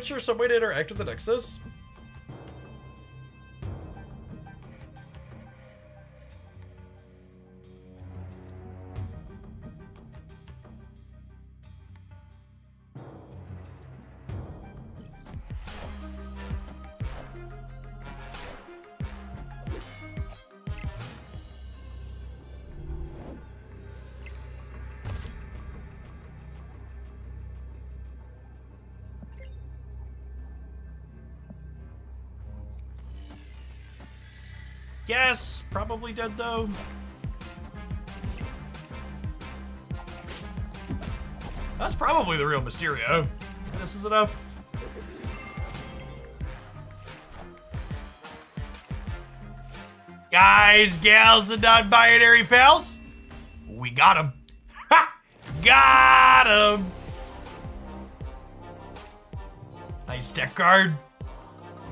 Scarlet Witch or some way to interact with the Nexus? Dead though. That's probably the real Mysterio. This is enough. Guys, gals, and non-binary pals, we got him. Got him. Nice deck card.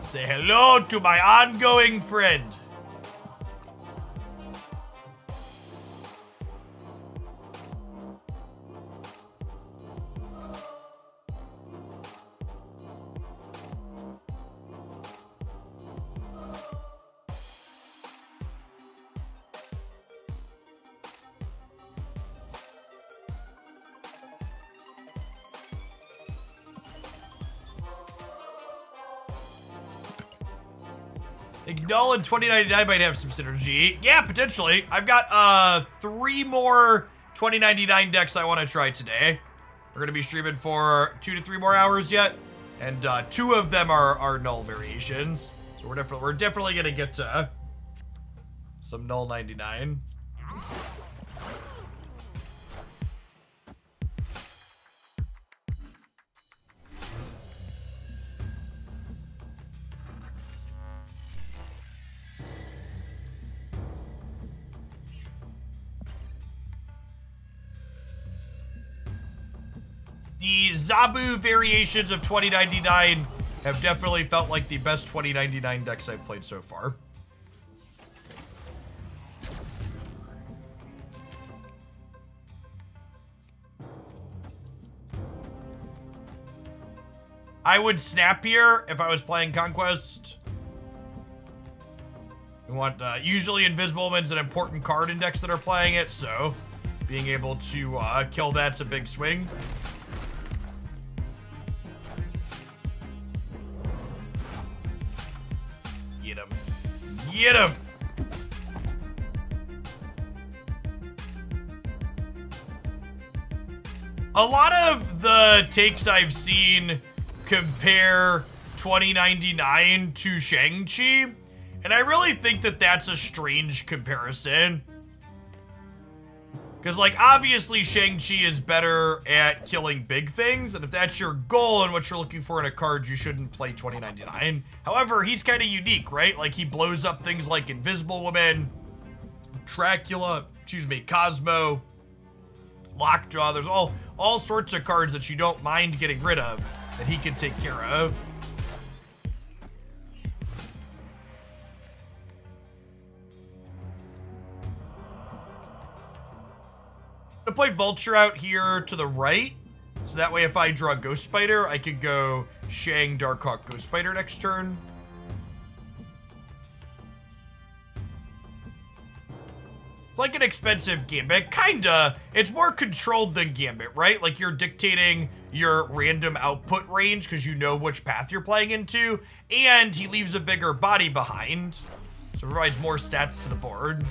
Say hello to my ongoing friend. In 2099 might have some synergy. Yeah, potentially. I've got uh three more 2099 decks I want to try today. We're gonna be streaming for two to three more hours yet, and uh, two of them are are Knull variations. So we're definitely we're definitely gonna get to some Knull 99. Zabu variations of 2099 have definitely felt like the best 2099 decks I've played so far. I would snap here if I was playing Conquest. We want, uh, usually Invisible Woman's an important card in decks that are playing it, so being able to uh, kill that's a big swing. Get him! A lot of the takes I've seen compare 2099 to Shang-Chi, and I really think that that's a strange comparison. Because, like, obviously Shang-Chi is better at killing big things, and if that's your goal and what you're looking for in a card, you shouldn't play 2099. However, he's kind of unique, right? Like, he blows up things like Invisible Woman, Dracula, excuse me, Cosmo, Lockjaw. There's all, all sorts of cards that you don't mind getting rid of that he can take care of. To play Vulture out here to the right. So that way if I draw Ghost Spider, I could go Shang, Darkhawk, Ghost Spider next turn. It's like an expensive Gambit. Kinda. It's more controlled than Gambit, right? Like you're dictating your random output range because you know which path you're playing into. And he leaves a bigger body behind. So it provides more stats to the board.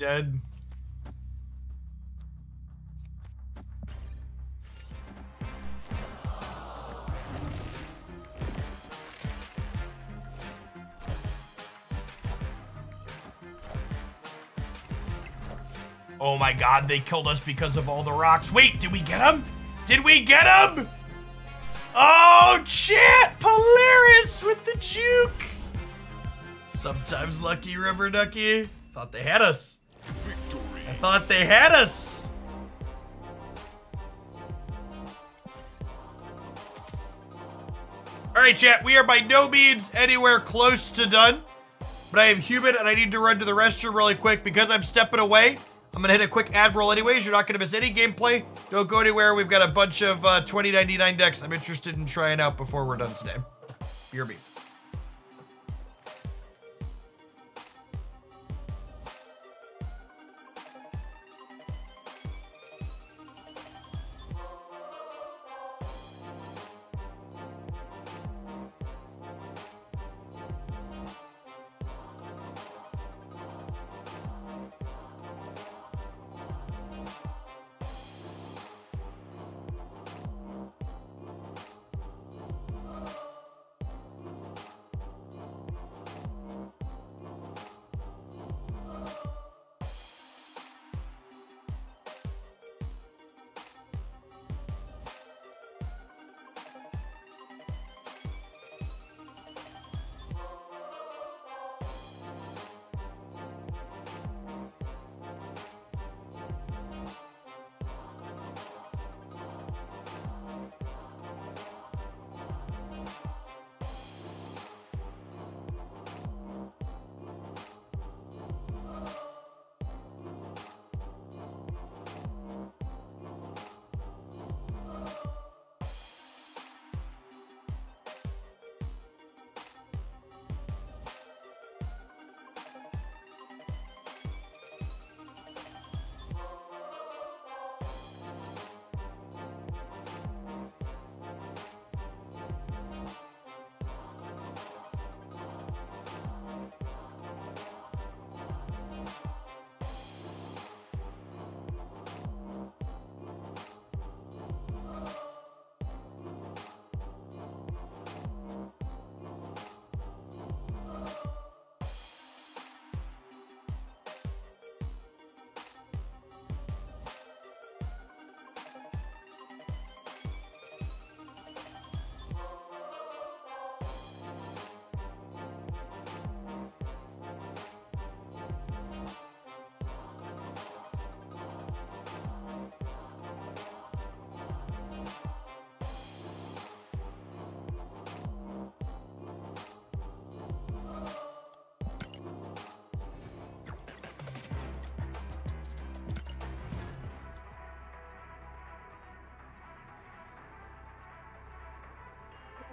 Dead. Oh my god, they killed us because of all the rocks. Wait, did we get him? Did we get him? Oh, shit! Polaris with the juke! Sometimes lucky rubber ducky. Thought they had us. Victory. I thought they had us. All right, chat. We are by no means anywhere close to done, but I am human and I need to run to the restroom really quick because I'm stepping away. I'm gonna hit a quick ad roll anyways. You're not gonna miss any gameplay. Don't go anywhere. We've got a bunch of uh, 2099 decks I'm interested in trying out before we're done today. BRB.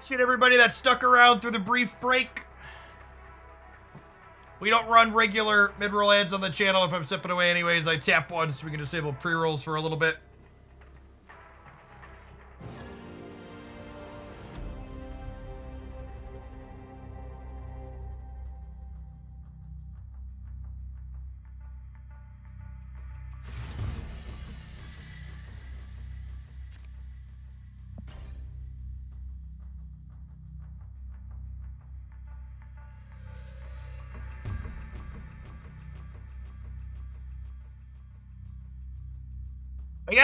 Appreciate everybody that stuck around through the brief break. We don't run regular mid-roll ads on the channel. If I'm sipping away anyways, I tap one so we can disable pre-rolls for a little bit.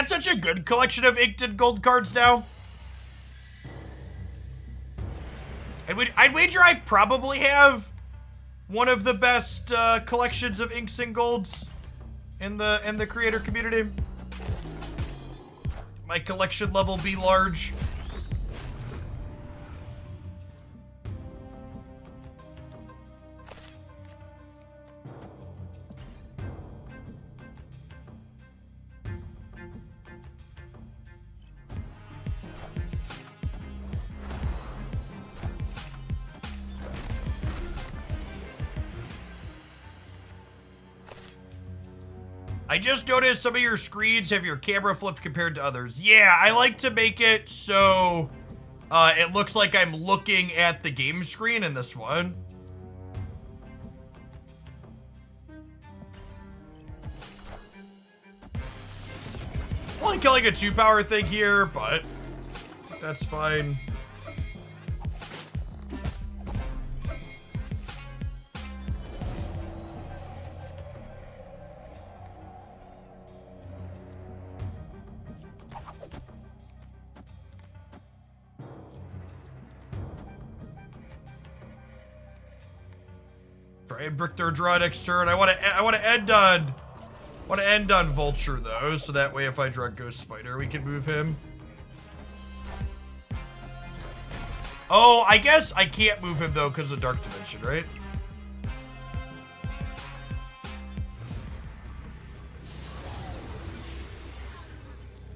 Got such a good collection of inked and gold cards now. I'd, I'd wager I probably have one of the best uh, collections of inks and golds in the in the creator community. My collection level be large. Just noticed some of your screens have your camera flipped compared to others. Yeah, I like to make it so uh, it looks like I'm looking at the game screen in this one. Only killing a two power thing here, but that's fine. Try brick their draw next turn. I want to. I want to end on. Want to end on Vulture though, so that way if I draw Ghost Spider, we can move him. Oh, I guess I can't move him though because of Dark Dimension, right?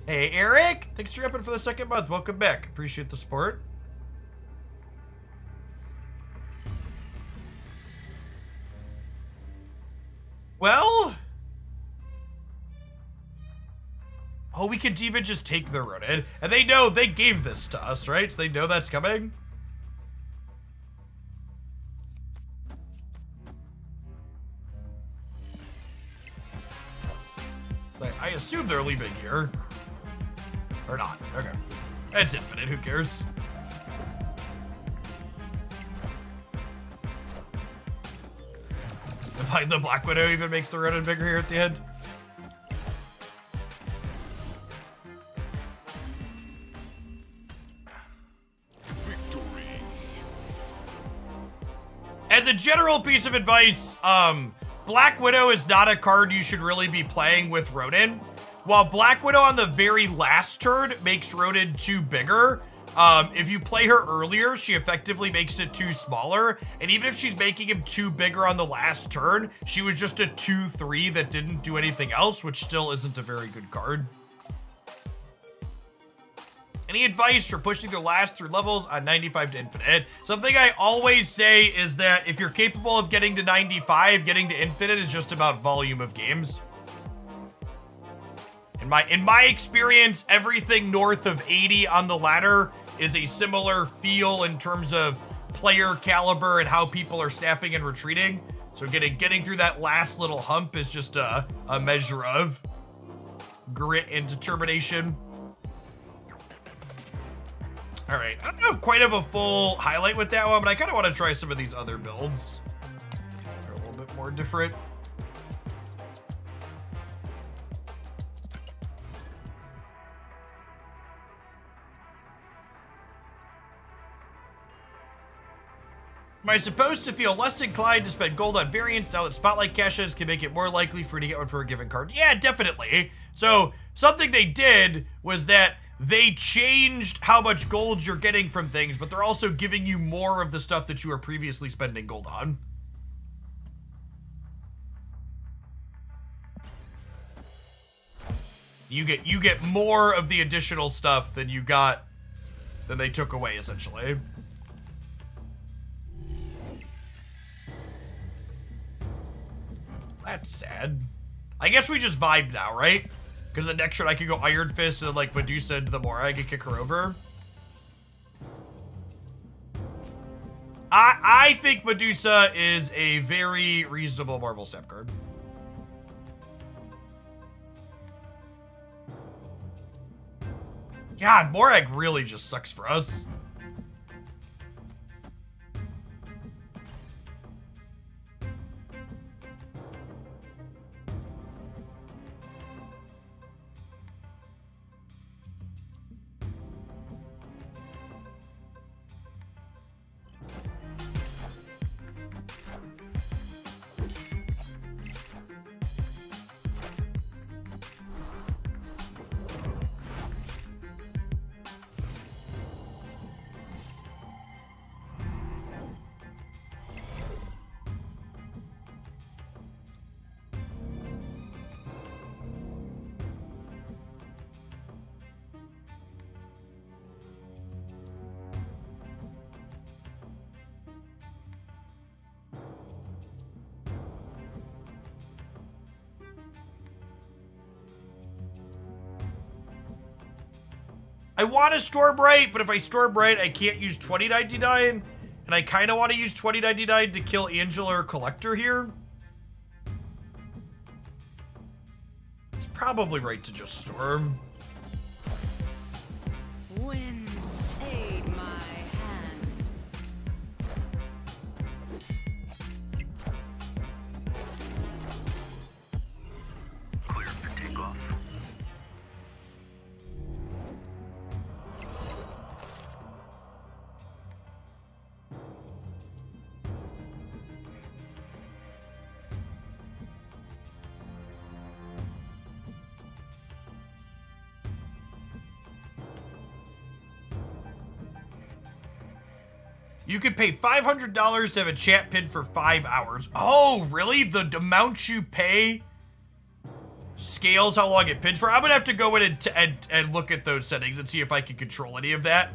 Hey, Eric! Thanks for upping for the second month. Welcome back. Appreciate the support. Could even just take the Ronin. And they know they gave this to us, right? So they know that's coming? I assume they're leaving here. Or not. Okay. It's infinite. Who cares? The, the Black Widow even makes the Ronin bigger here at the end. A general piece of advice, um, Black Widow is not a card you should really be playing with Ronin. While Black Widow on the very last turn makes Ronin too bigger, um, if you play her earlier, she effectively makes it too smaller. And even if she's making him too bigger on the last turn, she was just a 2-3 that didn't do anything else, which still isn't a very good card. Any advice for pushing the last three levels on 95 to infinite? Something I always say is that if you're capable of getting to 95, getting to infinite is just about volume of games. In my in my experience, everything north of 80 on the ladder is a similar feel in terms of player caliber and how people are snapping and retreating. So getting getting through that last little hump is just a, a measure of grit and determination. All right, I don't have quite have a full highlight with that one, but I kind of want to try some of these other builds. They're a little bit more different. Am I supposed to feel less inclined to spend gold on variants now that Spotlight caches can make it more likely for you to get one for a given card? Yeah, definitely. So, something they did was that they changed how much gold you're getting from things, but they're also giving you more of the stuff that you were previously spending gold on. You get you get more of the additional stuff than you got than they took away essentially. That's sad. I guess we just vibe now, right? Because the next turn I could go Iron Fist and like Medusa into the more I could kick her over. I I think Medusa is a very reasonable Marvel step card. God, Morag really just sucks for us. I want to Storm right, but if I Storm right, I can't use 2099. And I kind of want to use 2099 to kill Angela or Collector here. It's probably right to just storm. Wind, You could pay $500 to have a chat pin for five hours. Oh, really? The amount you pay scales how long it pins for? I'm gonna have to go in and, and, and look at those settings and see if I can control any of that.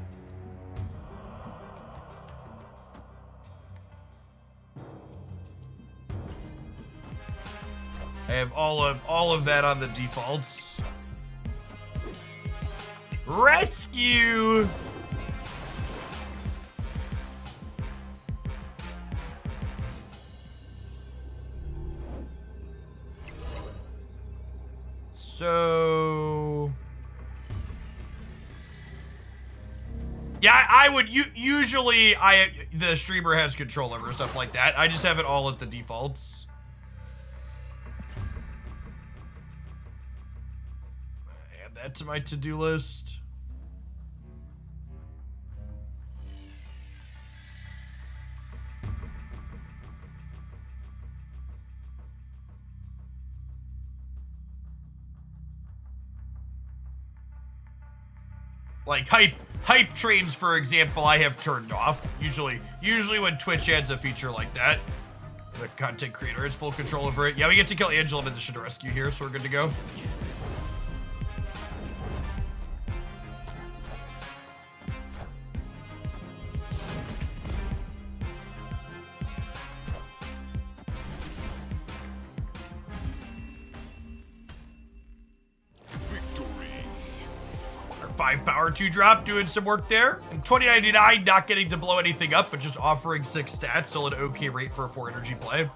I have all of all of that on the defaults. Rescue! So Yeah, I, would usually I the streamer has control over stuff like that. I just have it all at the defaults. Add that to my to-do list. Like hype hype trains, for example, I have turned off. Usually, usually when Twitch adds a feature like that, the content creator has full control over it. Yeah, we get to kill Angela in addition to rescue here, so we're good to go. R2 drop doing some work there. And 2099 not getting to blow anything up, but just offering 6 stats, still an okay rate for a 4 energy play.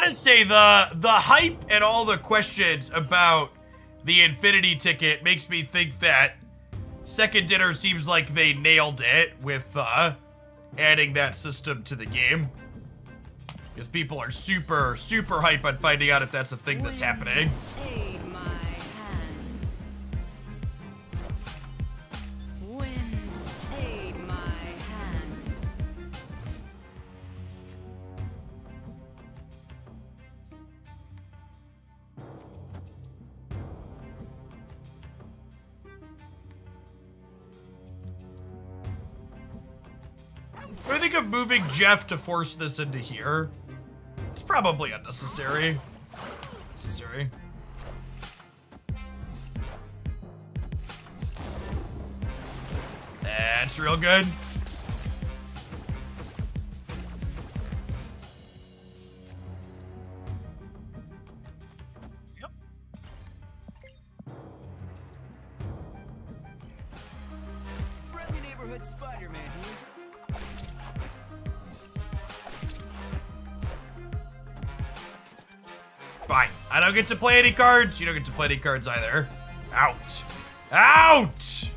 Gotta say the the hype and all the questions about the Infinity ticket makes me think that Second Dinner seems like they nailed it with uh, adding that system to the game. Because people are super, super hype on finding out if that's a thing that's happening. Jeff to force this into here? It's probably unnecessary. It's unnecessary. That's real good. Don't get to play any cards. You don't get to play any cards either. Out. Out!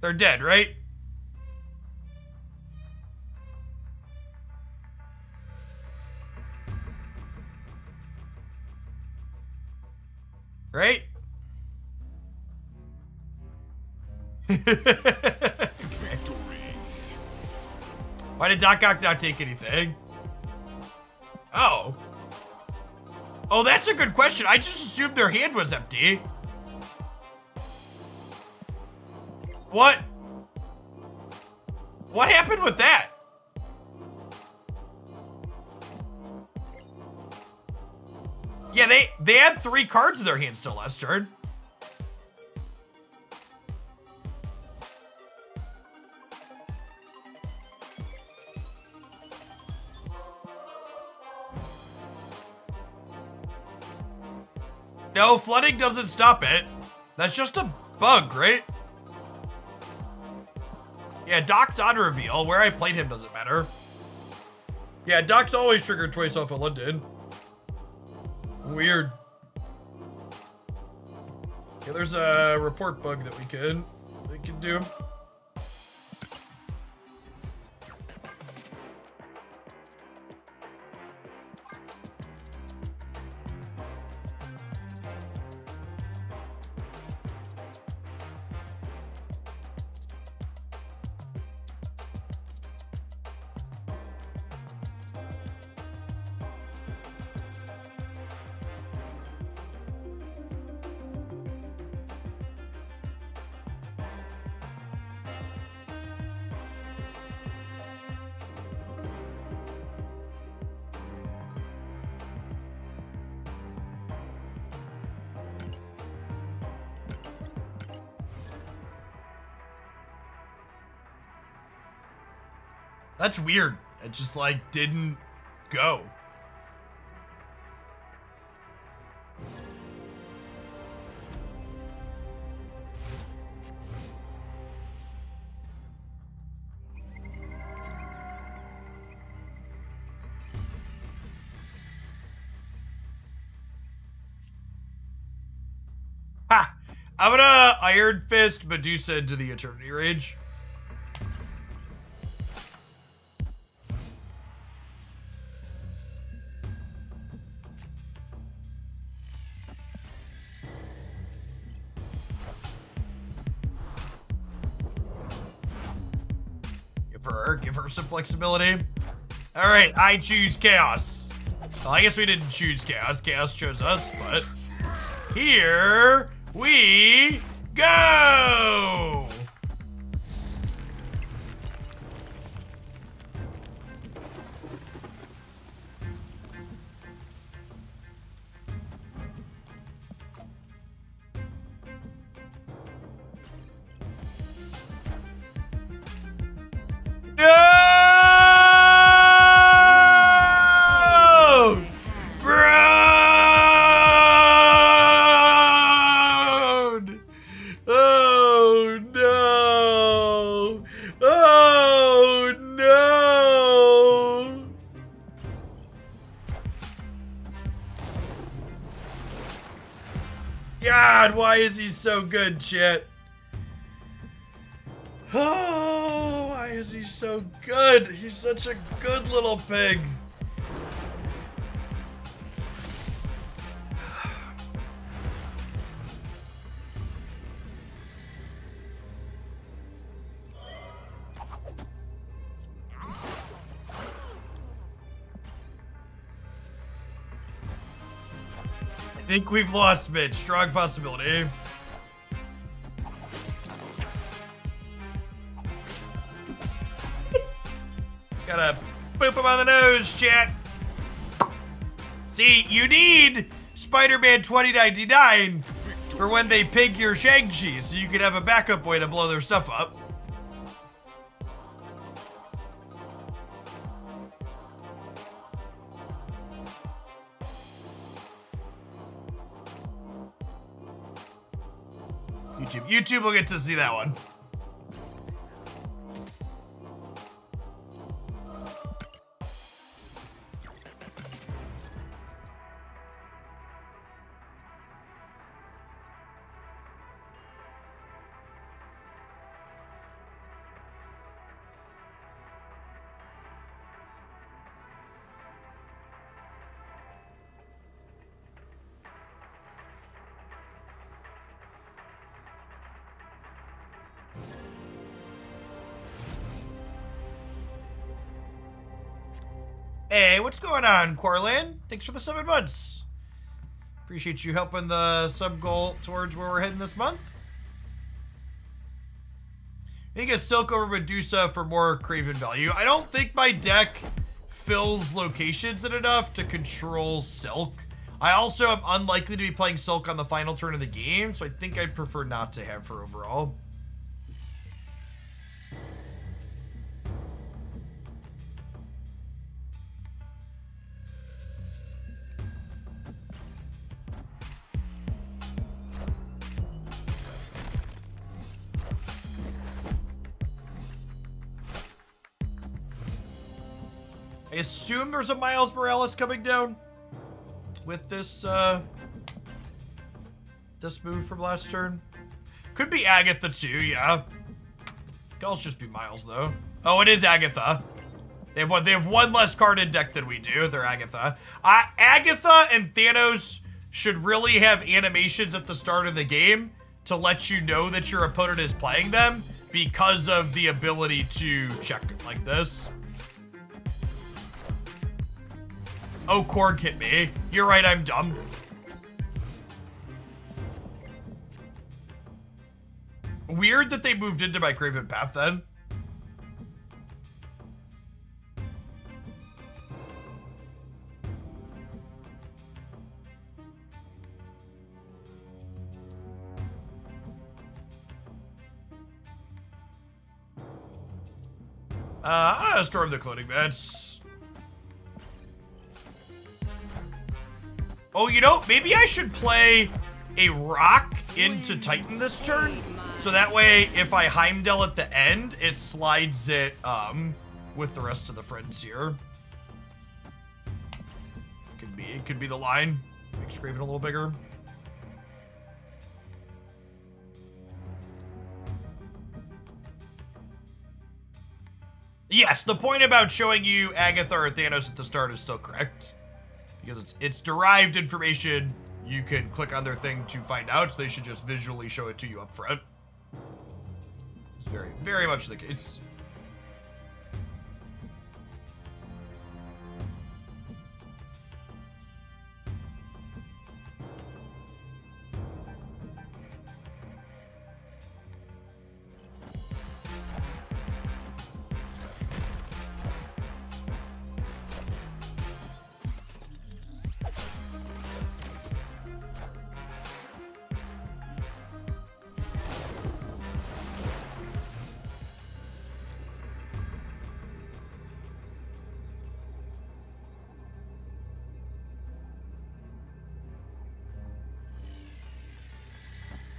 They're dead, right? Right? Why did Doc Ock not take anything? Oh. Oh, that's a good question. I just assumed their hand was empty. What? What happened with that? Yeah, they, they had three cards in their hand still last turn. No, flooding doesn't stop it. That's just a bug, right? Yeah, Doc's on reveal. Where I played him doesn't matter. Yeah, Doc's always triggered twice off of London. Weird. Yeah, there's a report bug that we can we can do. Weird. It just like didn't go. I'm gonna Iron Fist Medusa into the Eternity Rage. Flexibility. All right, I choose chaos. Well, I guess we didn't choose chaos. Chaos chose us, but here we go. So good, Chet? Oh, why is he so good? He's such a good little pig. I think we've lost Mitch. Strong possibility. Nose, chat. See, you need Spider-Man 2099 for when they pig your Shang-Chi, so you can have a backup way to blow their stuff up. YouTube. YouTube will get to see that one. What's going on, Corlin? Thanks for the seven months. Appreciate you helping the sub goal towards where we're heading this month. I think a Silk over Medusa for more Kraven value. I don't think my deck fills locations in enough to control Silk. I also am unlikely to be playing Silk on the final turn of the game, so I think I'd prefer not to have her overall. Assume there's a Miles Morales coming down with this uh this move from last turn. Could be Agatha too, yeah. Could also just be Miles though. Oh, it is Agatha. They have one. They have one less card in deck than we do. They're Agatha. Uh, Agatha and Thanos should really have animations at the start of the game to let you know that your opponent is playing them because of the ability to check like this. Oh, Korg hit me. You're right, I'm dumb. Weird that they moved into my Kraven Path then. Uh, I'm gonna storm the clothing beds. Oh, you know, maybe I should play a rock into Titan this turn. So that way, if I Heimdall at the end, it slides it um, with the rest of the friends here. Could be, it could be the line. Make Scraven a little bigger. Yes, the point about showing you Agatha or Thanos at the start is still correct. Because it's it's derived information you can click on their thing to find out. They should just visually show it to you up front. It's very, very much the case.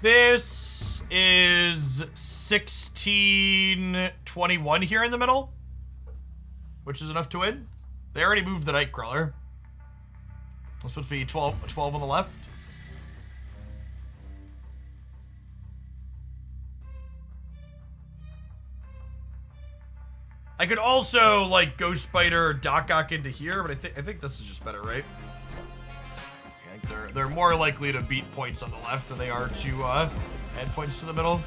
This is 1621 here in the middle, which is enough to win. They already moved the Nightcrawler. It's supposed to be 12, 12 on the left. I could also like Ghost Spider Doc Ock into here, but I think I think this is just better, right? They're they're more likely to beat points on the left than they are to uh, add points to the middle.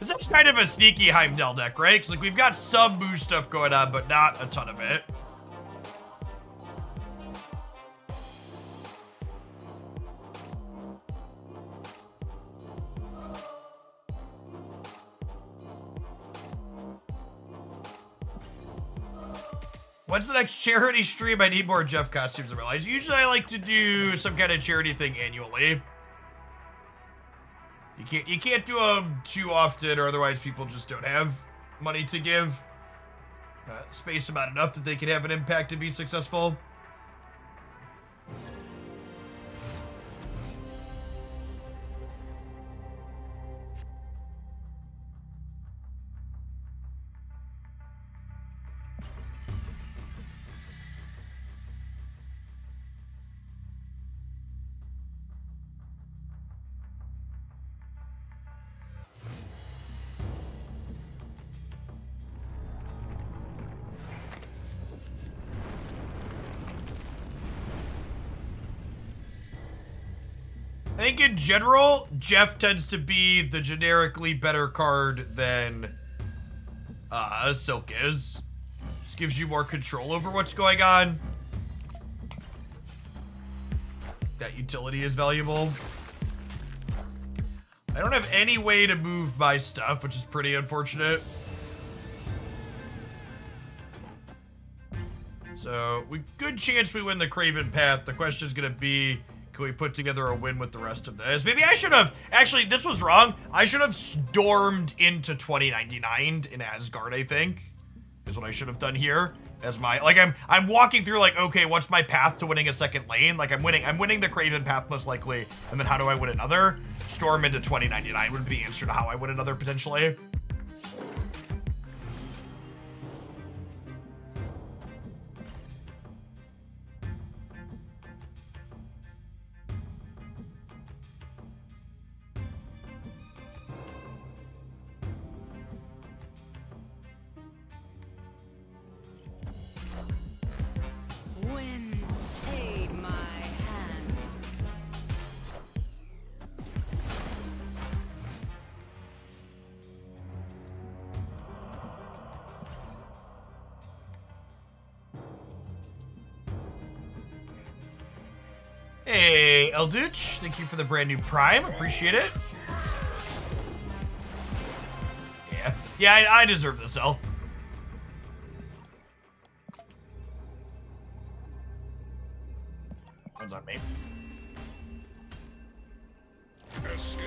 It's just kind of a sneaky Heimdall deck, right? Because like we've got some move stuff going on, but not a ton of it. When's the next charity stream? I need more Jeff costumes in my life. Usually I like to do some kind of charity thing annually. You can't you can't do them too often, or otherwise people just don't have money to give. Uh, space about enough that they can have an impact and be successful. In general, Jeff tends to be the generically better card than uh, Silk is. Just gives you more control over what's going on. That utility is valuable. I don't have any way to move my stuff, which is pretty unfortunate. So, we good chance we win the Kraven Path. The question is going to be, can we put together a win with the rest of this? Maybe I should have, actually, this was wrong. I should have stormed into 2099 in Asgard, I think, is what I should have done here. As my, like, I'm, I'm walking through, like, okay, what's my path to winning a second lane? Like, I'm winning, I'm winning the Kraven Path most likely, and then how do I win another? Storm into 2099 would be the answer to how I win another, potentially. Hey, thank you for the brand new Prime. Appreciate it. Yeah, yeah, I, I deserve this, El. One's on me. Escape.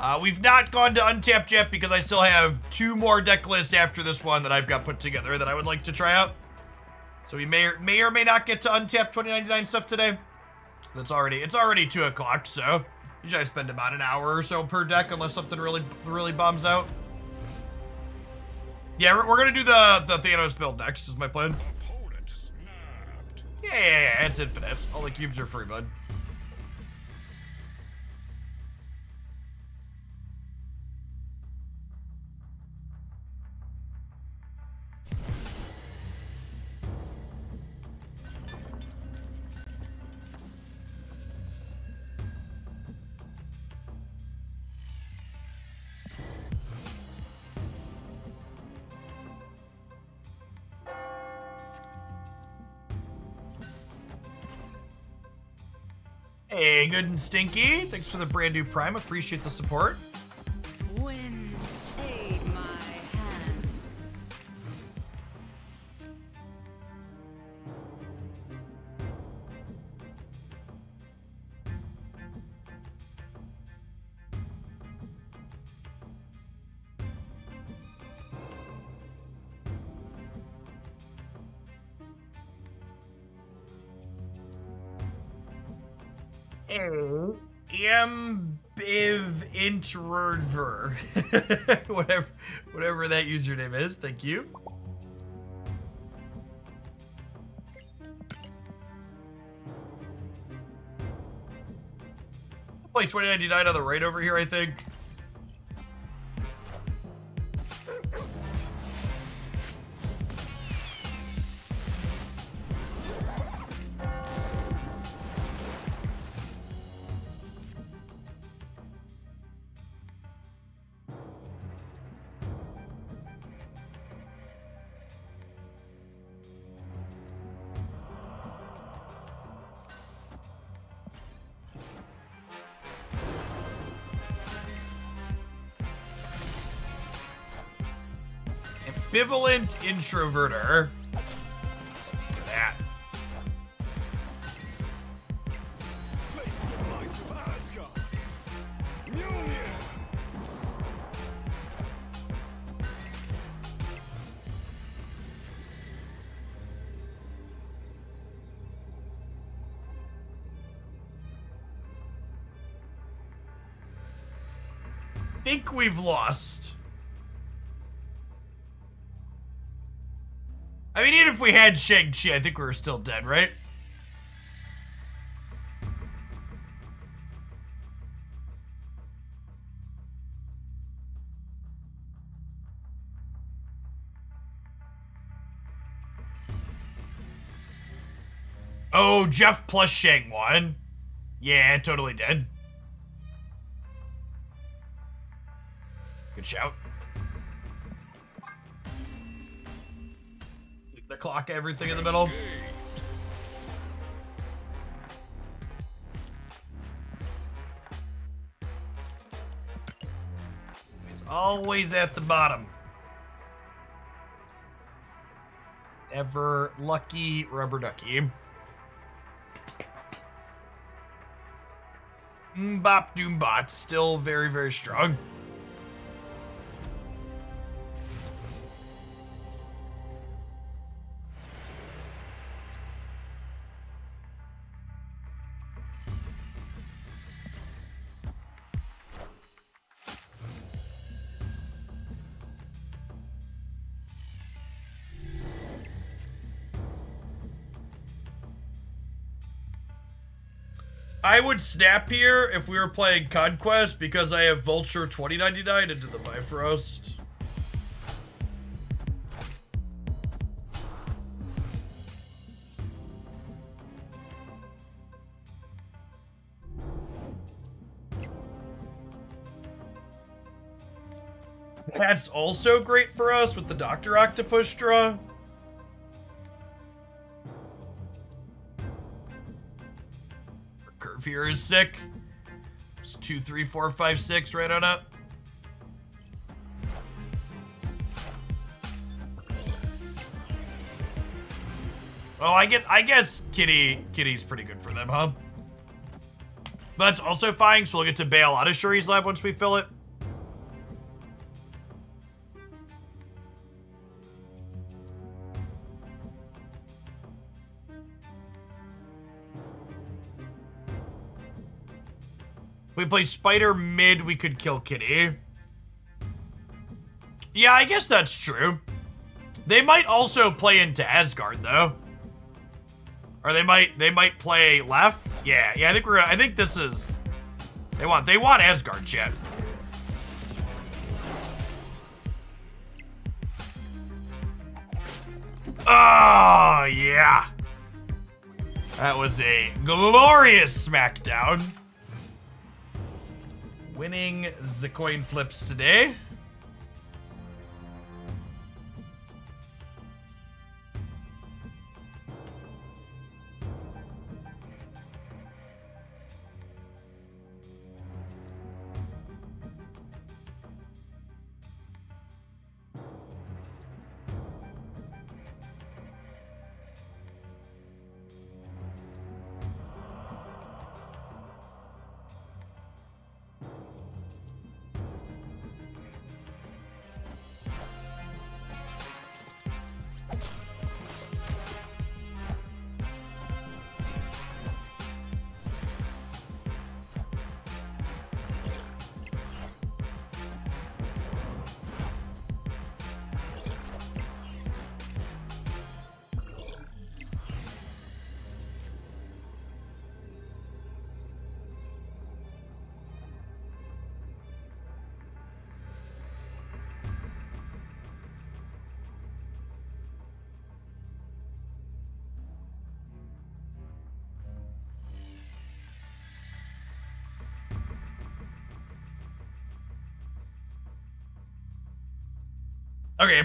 Uh, we've not gone to Untapped yet because I still have two more deck lists after this one that I've got put together that I would like to try out. So we may or, may or may not get to untap 2099 stuff today. That's already it's already two o'clock, so usually I spend about an hour or so per deck unless something really really bombs out. Yeah, we're, we're gonna do the the Thanos build next. Is my plan. Yeah, yeah, yeah, it's infinite. All the cubes are free, bud. Good and stinky. Thanks for the brand new Prime. Appreciate the support. whatever whatever that username is. Thank you. Play 2099 on the right over here, I think. Introverter. That. Of Asgard. Mjolnir. think we've lost. We had Shang-Chi, I think we were still dead, right? Oh, Jeff plus Shang won. Yeah, totally dead. Good shout. clock everything in the middle. It's always at the bottom. Ever lucky rubber ducky. Mm, Mbop Doombot, still very, very strong. I would snap here if we were playing Conquest because I have Vulture 2099 into the Bifrost. That's also great for us with the Dr. Octopus draw. Here is sick. It's two, three, four, five, six, right on up. Oh, I guess I guess Kitty Kitty's pretty good for them, huh? But that's also fine, so we'll get to bail out of Shuri's lab once we fill it. We play Spider mid, we could kill Kitty. Yeah, I guess that's true. They might also play into Asgard though. Or they might they might play left. Yeah, yeah, I think we're I think this is they want they want Asgard chat. Oh ah, yeah. That was a glorious smackdown. Winning the coin flips today.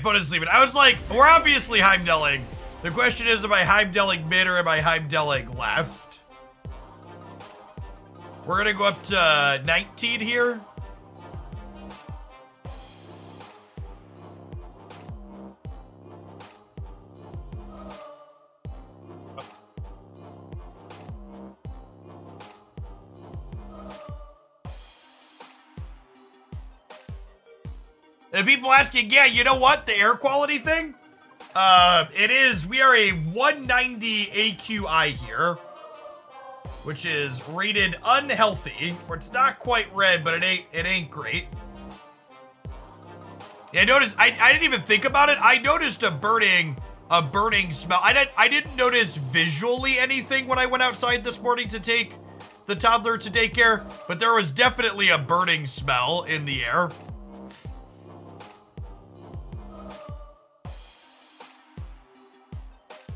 Opponent's. I was like, we're obviously Heimdelling. The question is, am I Heimdelling mid or am I Heimdelling left? We're gonna go up to uh, 19 here. And people asking, yeah, you know what? The air quality thing? Uh, it is, we are a 190 AQI here, which is rated unhealthy, it's not quite red, but it ain't, it ain't great. Yeah, I noticed, I, I didn't even think about it. I noticed a burning, a burning smell. I didn't, I didn't notice visually anything when I went outside this morning to take the toddler to daycare, but there was definitely a burning smell in the air.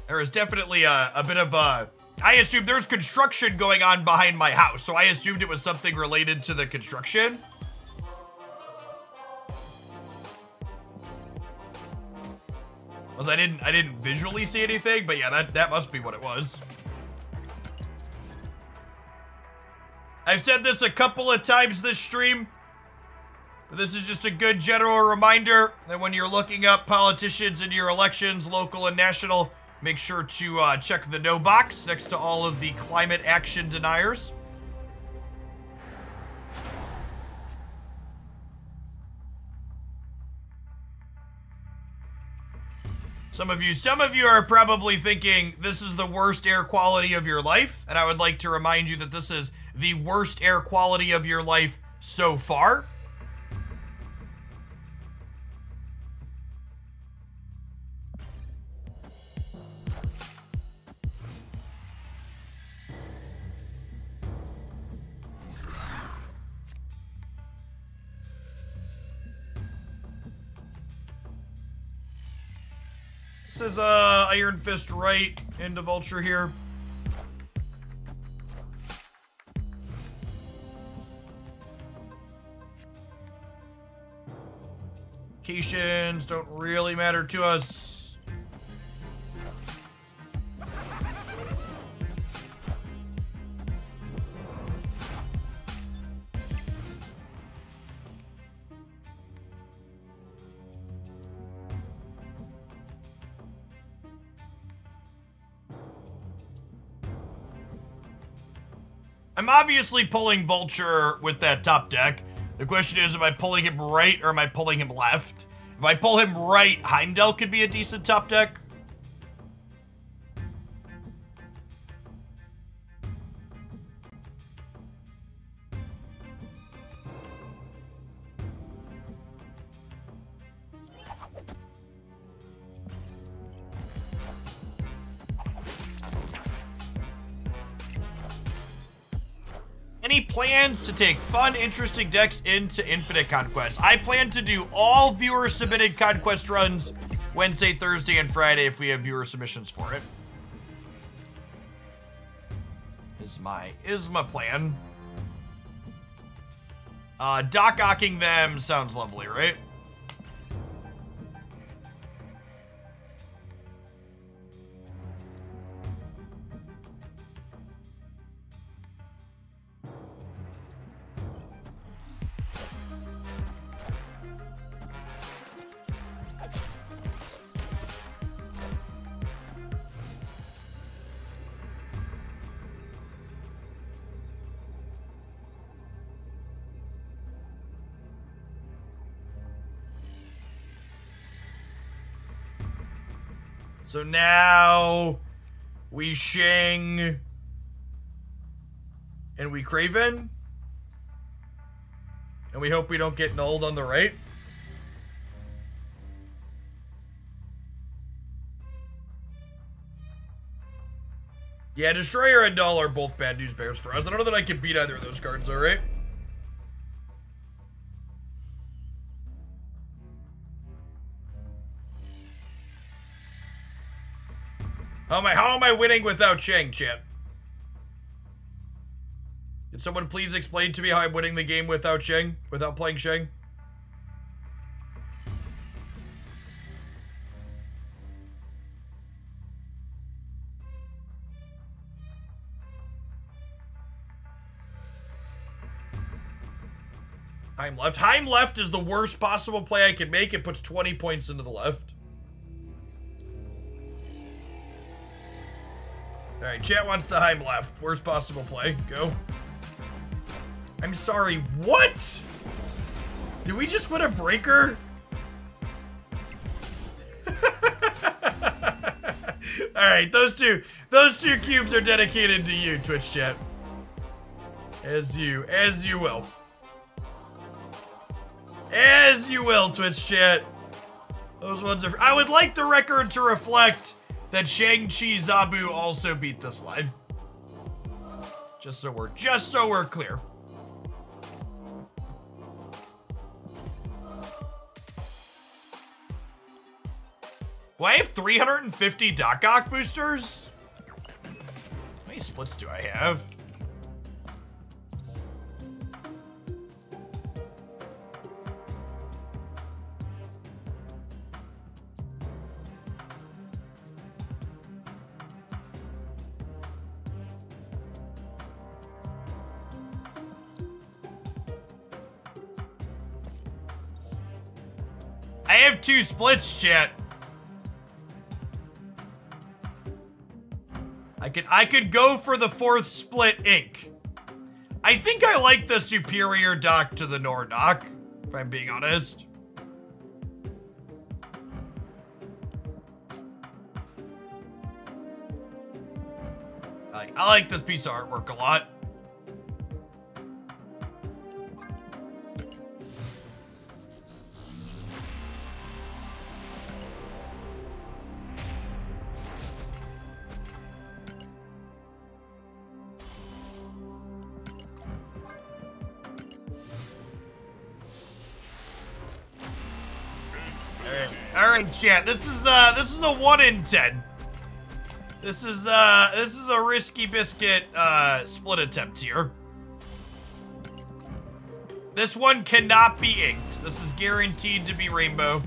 There is definitely a, a bit of a... I assume there's construction going on behind my house, so I assumed it was something related to the construction. I didn't, I didn't visually see anything, but yeah, that, that must be what it was. I've said this a couple of times this stream. But this is just a good general reminder that when you're looking up politicians in your elections, local and national, make sure to uh, check the no box next to all of the climate action deniers. Some of you, some of you are probably thinking this is the worst air quality of your life, and I would like to remind you that this is the worst air quality of your life so far. This is uh, Iron Fist right into Vulture here. Locations don't really matter to us. I'm obviously pulling Vulture with that top deck. The question is, am I pulling him right or am I pulling him left? If I pull him right, Heimdall could be a decent top deck. Any plans to take fun, interesting decks into Infinite Conquest? I plan to do all viewer submitted Conquest runs Wednesday, Thursday, and Friday if we have viewer submissions for it. Is my is my plan. Uh, Doc Ocking them sounds lovely, right? So now we Shing and we Kraven. And we hope we don't get nulled on the right. Yeah, Destroyer and Knull are both bad news bears for us. I don't know that I can beat either of those cards, alright? How am I how am I winning without Shang, chat? Can someone please explain to me how I'm winning the game without Shang? Without playing Shang? Heim left. Heim left is the worst possible play I can make. It puts 20 points into the left. Alright, chat wants to Heim left. Worst possible play. Go. I'm sorry, what? Did we just win a breaker? Alright, those two those two cubes are dedicated to you, Twitch chat. As you as you will. As you will, Twitch chat. Those ones are I would like the record to reflect that Shang-Chi Zabu also beat this line. Just so we're just so we're clear. Do I have 350 Doc Ock boosters? How many splits do I have? Have two splits, chat. I could I could go for the fourth split ink. I think I like the superior dock to the Nord dock, if I'm being honest. Like, I like this piece of artwork a lot. Chat. This is uh this is a one in ten. This is uh this is a risky biscuit uh split attempt here. This one cannot be inked. This is guaranteed to be rainbow.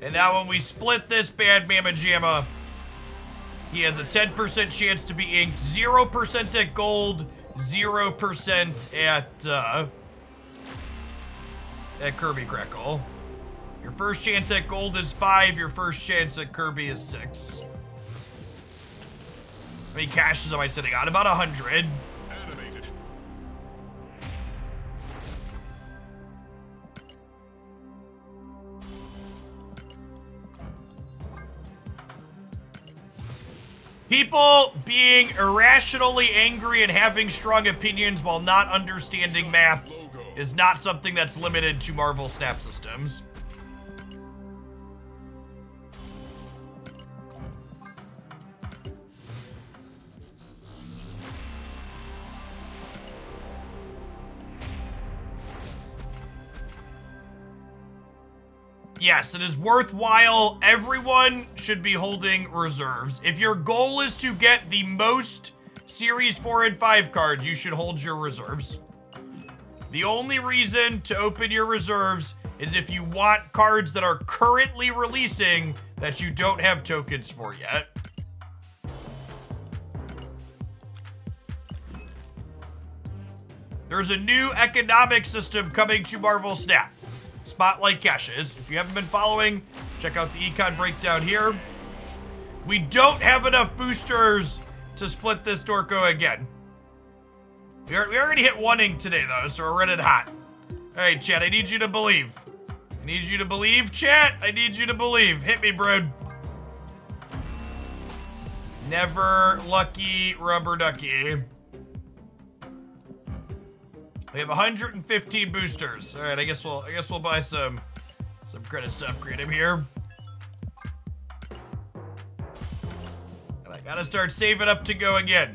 And now when we split this bad Mama Jamma, he has a 10% chance to be inked, 0% at gold, 0% at uh at Kirby Krackle. Your first chance at gold is five. Your first chance at Kirby is six. How many cashes am I sitting on? About a hundred. People being irrationally angry and having strong opinions while not understanding math is not something that's limited to Marvel Snap systems. Yes, it is worthwhile. Everyone should be holding reserves. If your goal is to get the most Series 4 and 5 cards, you should hold your reserves. The only reason to open your reserves is if you want cards that are currently releasing that you don't have tokens for yet. There's a new economic system coming to Marvel Snap. Spotlight caches. If you haven't been following, check out the econ breakdown here. We don't have enough boosters to split this Dorko again. We, are, we already hit one ink today, though, so we're running hot. All right, chat, I need you to believe. I need you to believe, chat. I need you to believe. Hit me, bro. Never lucky rubber ducky. We have 115 boosters. All right, I guess we'll I guess we'll buy some some credits to upgrade him here. And I gotta start saving up to go again.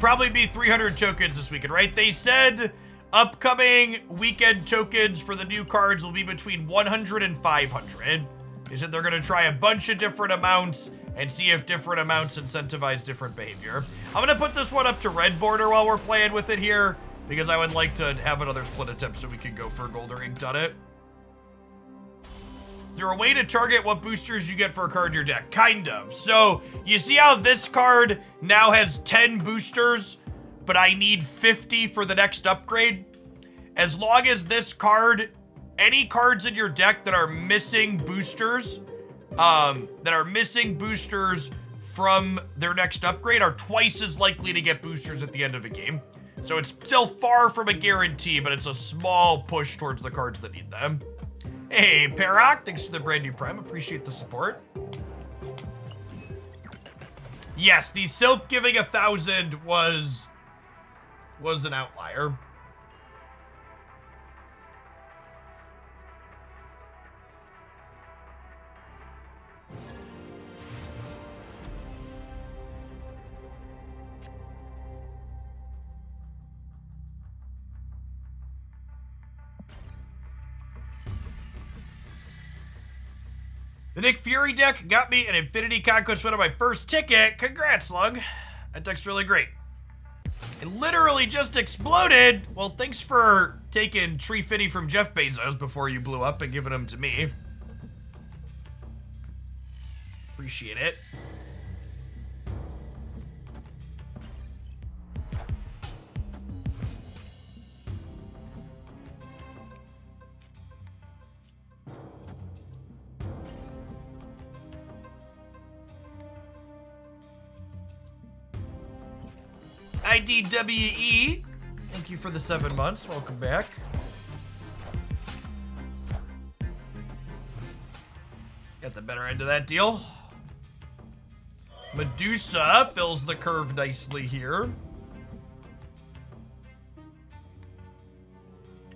Probably be 300 tokens this weekend, right? They said upcoming weekend tokens for the new cards will be between 100 and 500. They said they're going to try a bunch of different amounts and see if different amounts incentivize different behavior. I'm going to put this one up to red border while we're playing with it here because I would like to have another split attempt so we can go for gold or inked on it. Is there a way to target what boosters you get for a card in your deck? Kind of. So, you see how this card now has 10 boosters, but I need 50 for the next upgrade? As long as this card, any cards in your deck that are missing boosters, um, that are missing boosters from their next upgrade are twice as likely to get boosters at the end of a game. So it's still far from a guarantee, but it's a small push towards the cards that need them. Hey, Parock, thanks for the brand new Prime. Appreciate the support. Yes, the Silk giving a thousand was was an outlier. The Nick Fury deck got me an Infinity Conquest win on my first ticket. Congrats, Slug. That deck's really great. It literally just exploded. Well, thanks for taking Tree Fitty from Jeff Bezos before you blew up and giving them to me. Appreciate it. IDWE, thank you for the seven months. Welcome back. Got the better end of that deal. Medusa fills the curve nicely here.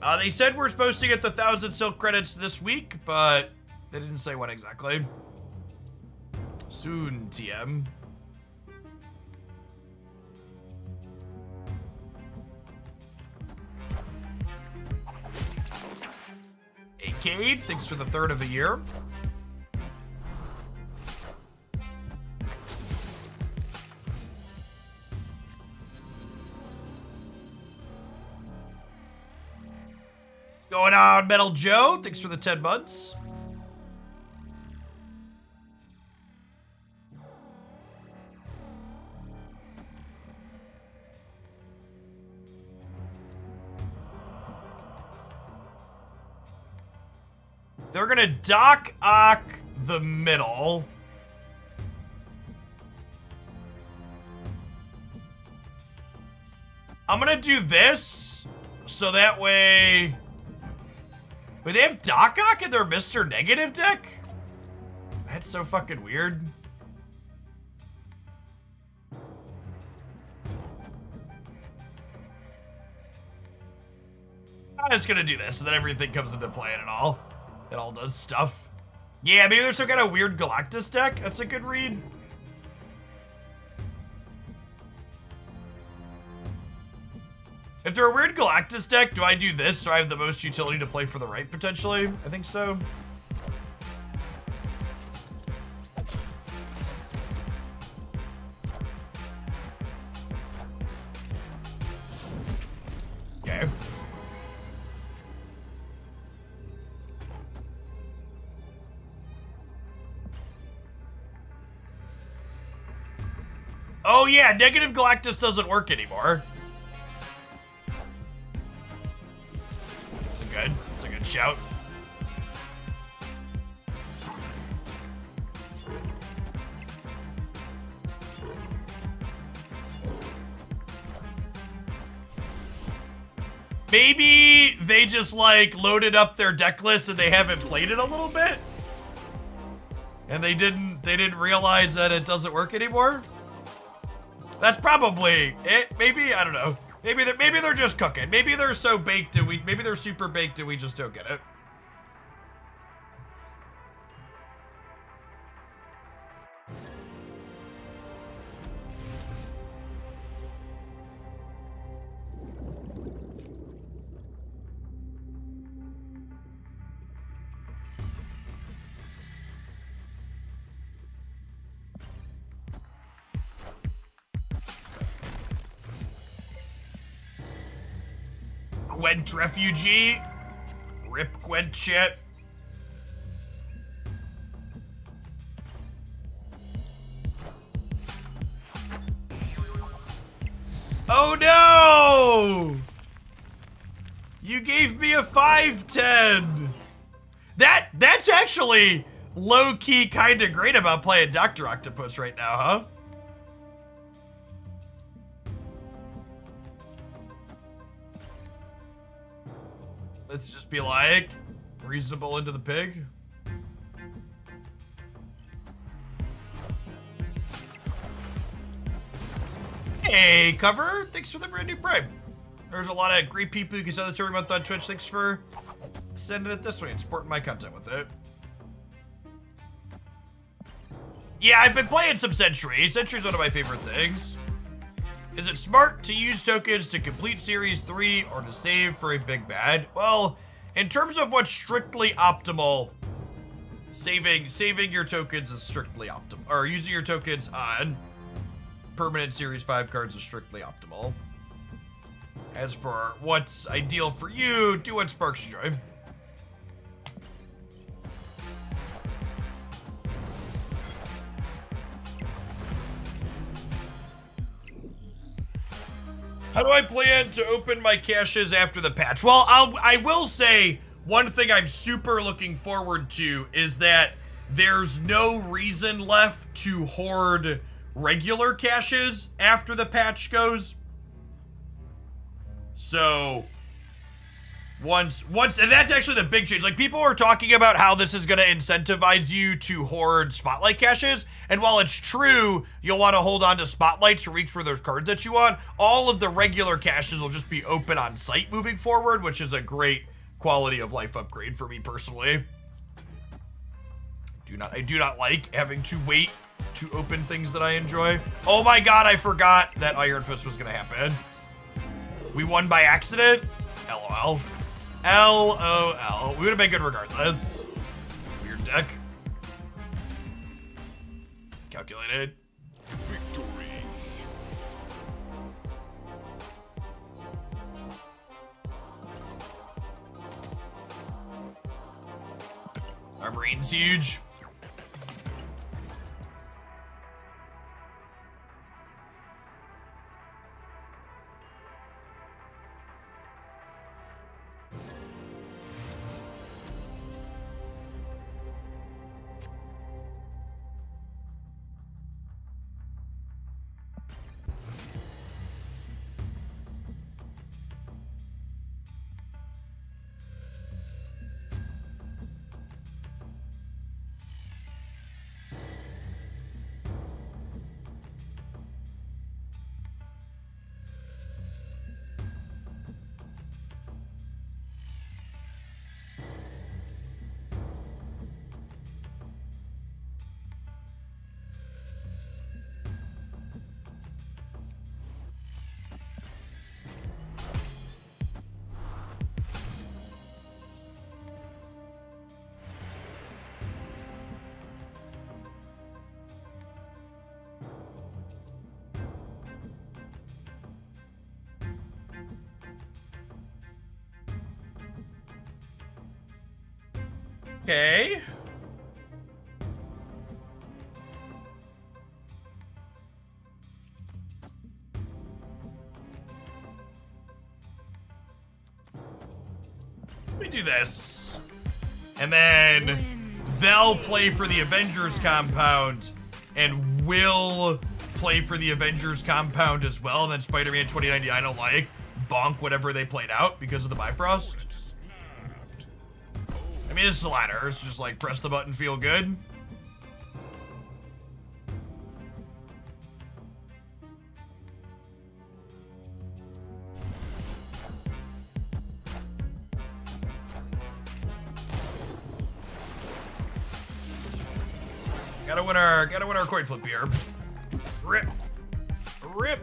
Uh, they said we're supposed to get the thousand silk credits this week, but they didn't say when exactly. Soon, TM. Acade, thanks for the third of the year. What's going on, Metal Joe? Thanks for the 10 months. They're gonna Doc Ock the middle. I'm gonna do this so that way. Wait, they have Doc Ock in their Mr. Negative deck? That's so fucking weird. I'm just gonna do this so that everything comes into play and all. It all does stuff. Yeah, maybe there's some kind of weird Galactus deck. That's a good read. If they're a weird Galactus deck, do I do this so I have the most utility to play for the right, potentially? I think so. Oh yeah, negative Galactus doesn't work anymore. It's a good, it's a good shout. Maybe they just like loaded up their deck list and they haven't played it a little bit. And they didn't they didn't realize that it doesn't work anymore. That's probably it. Maybe I don't know. Maybe they're maybe they're just cooking. Maybe they're so baked and we maybe they're super baked and we just don't get it. Gwent refugee. Rip Gwent shit. Oh no! You gave me a 510. That that's actually low key kind of great about playing Dr. Octopus right now, huh? Let's just be like reasonable into the pig. Hey, cover! Thanks for the brand new prime. There's a lot of great people who can send this every month on Twitch. Thanks for sending it this way and supporting my content with it. Yeah, I've been playing some Century. Century's one of my favorite things. Is it smart to use tokens to complete Series 3 or to save for a big bad? Well, in terms of what's strictly optimal, Saving saving your tokens is strictly optimal, or using your tokens on permanent Series 5 cards is strictly optimal. As for what's ideal for you, do what sparks joy. How do I plan to open my caches after the patch? Well, I'll, I will say one thing I'm super looking forward to is that there's no reason left to hoard regular caches after the patch goes. So once once and that's actually the big change. Like people are talking about how this is going to incentivize you to hoard spotlight caches, and while it's true, you'll want to hold on to spotlights to reach for those cards that you want. All of the regular caches will just be open on site moving forward, which is a great quality of life upgrade for me personally. Do not I do not like having to wait to open things that I enjoy. Oh my god, I forgot that Iron Fist was gonna happen. We won by accident? LOL. LOL. We would have been good regardless. Weird deck. Calculated. Victory. Our Marine Siege. Okay. We do this. And then they'll play for the Avengers compound and will play for the Avengers compound as well. And then Spider-Man 2099 will like bonk whatever they played out because of the Bifrost. I mean, the latter. It's just like press the button, feel good. Gotta win our, gotta win our coin flip here. Rip, rip.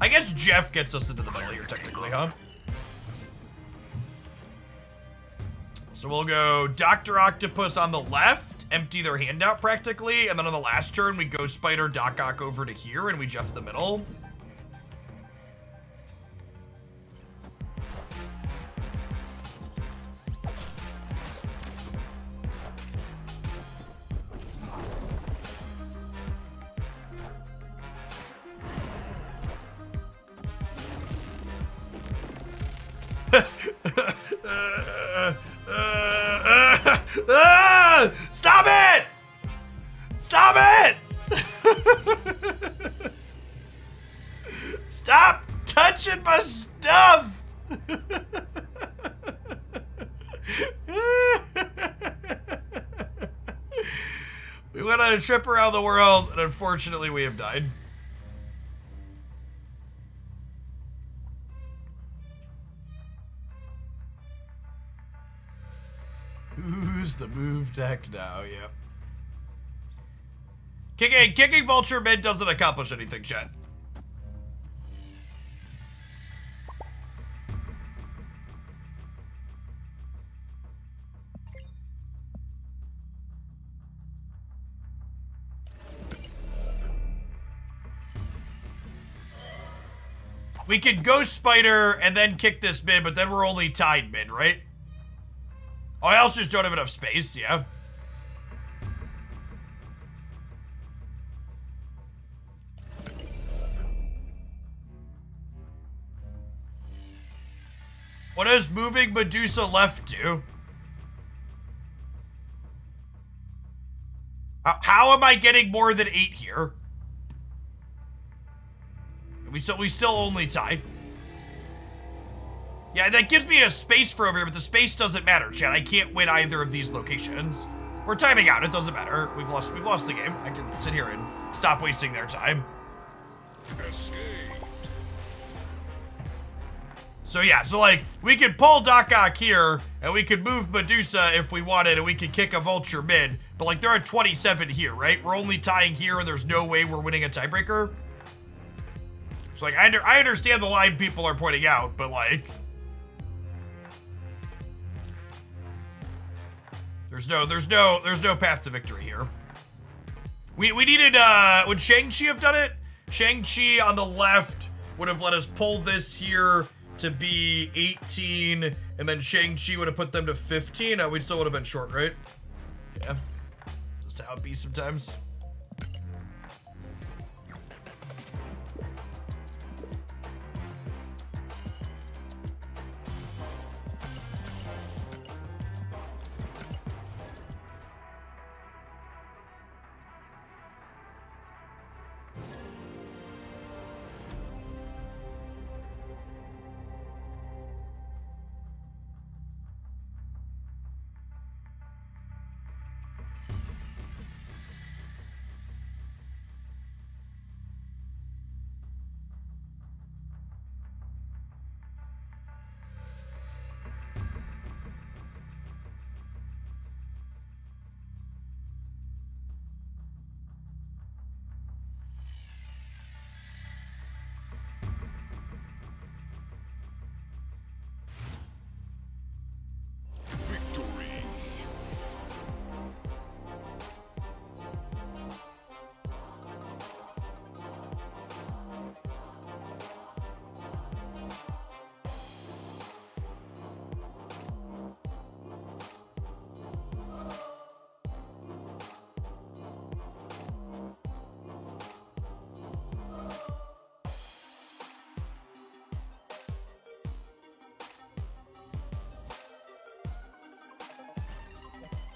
I guess Jeff gets us into the middle here, technically, huh? So we'll go Dr. Octopus on the left, empty their hand out practically, and then on the last turn we go Spider Doc Ock over to here and we Jeff the middle. The world, and unfortunately, we have died. Who's the move deck now? Yep. Kicking, kicking Vulture mid doesn't accomplish anything, Chet. We could go spider and then kick this mid, but then we're only tied mid, right? Oh, I also just don't have enough space, yeah. What does moving Medusa left do? How am I getting more than eight here? We still we still only tie. Yeah, that gives me a space for over here, but the space doesn't matter, Chad. I can't win either of these locations. We're timing out. It doesn't matter. We've lost. We've lost the game. I can sit here and stop wasting their time. Escape. So yeah, so like we could pull Doc Ock here, and we could move Medusa if we wanted, and we could kick a Vulture mid. But like they're at 27 here, right? We're only tying here, and there's no way we're winning a tiebreaker. Like I under, I understand the line people are pointing out, but like there's no there's no there's no path to victory here. We we needed uh would Shang-Chi have done it? Shang-Chi on the left would have let us pull this here to be 18, and then Shang-Chi would have put them to 15. Uh, we still would have been short, right? Yeah. Just how it be sometimes.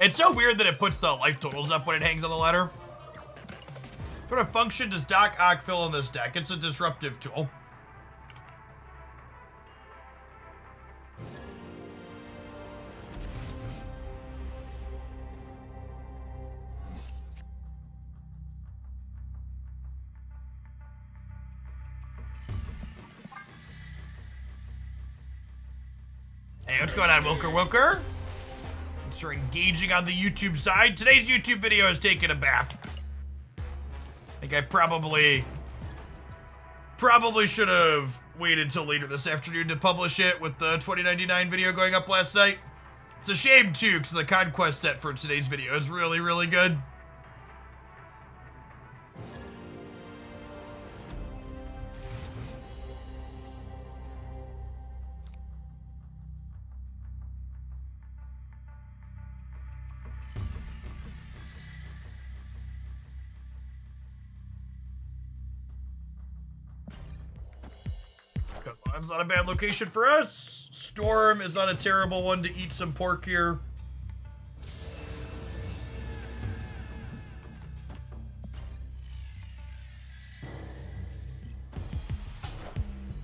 It's so weird that it puts the life totals up when it hangs on the ladder. What of function does Doc Ock fill in this deck? It's a disruptive tool. Hey, what's going on, Wilker Wilker? For engaging on the YouTube side. Today's YouTube video is taking a bath. I think I probably, probably should have waited till later this afternoon to publish it with the 2099 video going up last night. It's a shame too, because the conquest set for today's video is really, really good. Not a bad location for us. Storm is not a terrible one to eat some pork here.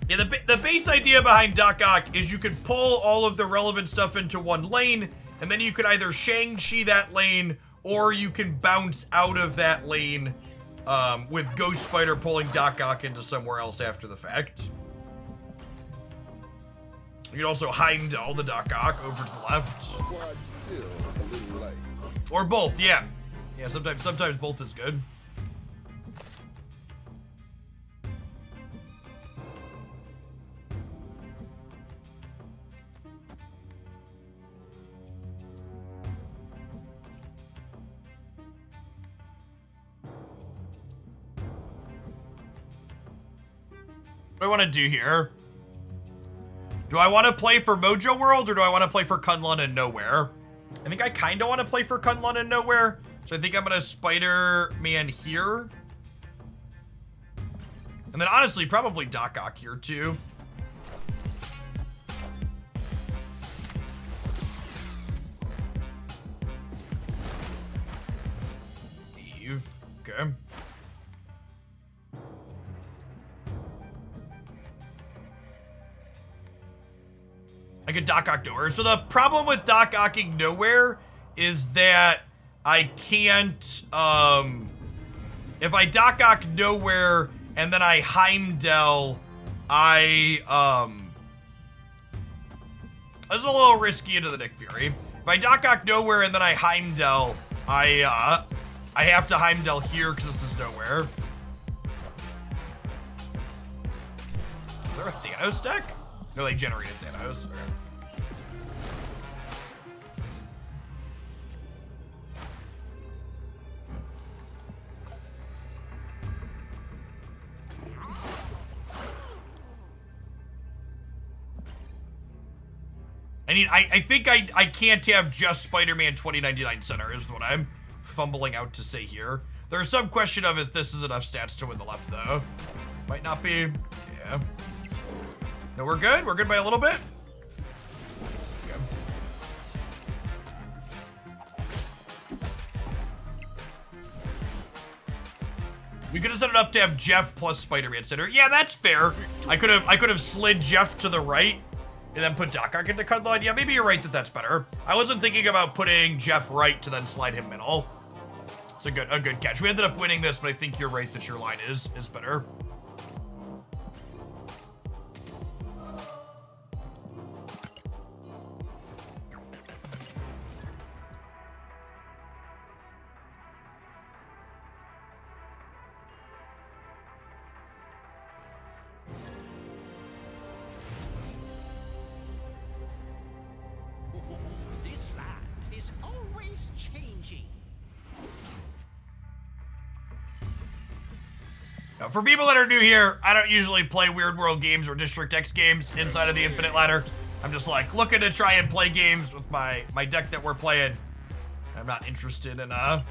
Yeah, the, the base idea behind Doc Ock is you could pull all of the relevant stuff into one lane, and then you could either Shang-Chi that lane, or you can bounce out of that lane um, with Ghost Spider pulling Doc Ock into somewhere else after the fact. You can also hind all the Doc Ock over to the left. Or both, yeah. Yeah, sometimes sometimes both is good. What do I want to do here? Do I want to play for Mojo World or do I want to play for Kunlun and Nowhere? I think I kind of want to play for Kunlun and Nowhere. So I think I'm going to Spider-Man here. And then honestly, probably Doc Ock here too. Eve. Okay. I could Doc Ock Nowhere. So the problem with Doc Ocking Nowhere is that I can't, um, if I Doc Ock Nowhere and then I Heimdall, I, um, that's a little risky into the Nick Fury. If I Doc Ock Nowhere and then I Heimdall, I, uh, I have to Heimdall here because this is nowhere. Is there a Thanos deck? No, they generated Thanos. I need. I, I think I I can't have just Spider-Man 2099 center is what I'm fumbling out to say here. There's some question of if this is enough stats to win the left though. Might not be. Yeah. No, we're good. We're good by a little bit. We could have set it up to have Jeff plus Spider-Man center. Yeah, that's fair. I could have I could have slid Jeff to the right and then put Doc Ock into Cudline. Yeah, maybe you're right that that's better. I wasn't thinking about putting Jeff right to then slide him middle. It's a good a good catch. We ended up winning this, but I think you're right that your line is is better. For people that are new here, I don't usually play Weird World games or District X games inside of the Infinite Ladder. I'm just like looking to try and play games with my my deck that we're playing. I'm not interested in uh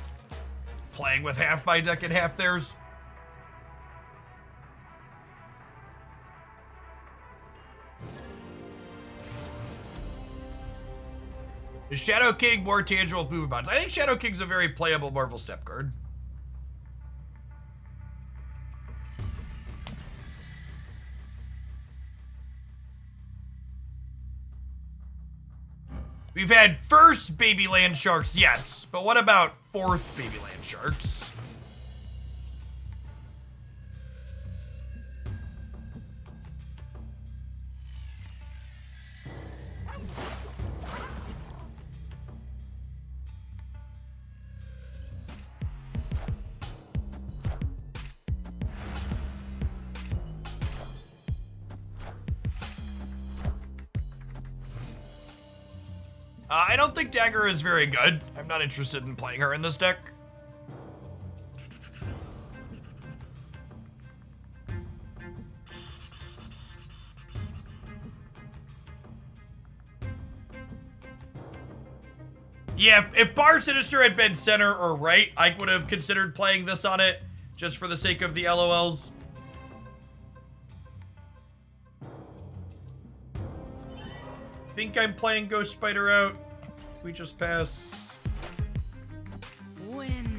playing with half my deck and half theirs. Is Shadow King more tangible move bots? I think Shadow King's a very playable Marvel step card. We've had first baby land sharks, yes, but what about fourth baby land sharks? Uh, I don't think Dagger is very good. I'm not interested in playing her in this deck. Yeah, if, if Bar Sinister had been center or right, I would have considered playing this on it just for the sake of the LOLs. Think I'm playing Ghost Spider out. We just pass. Wind,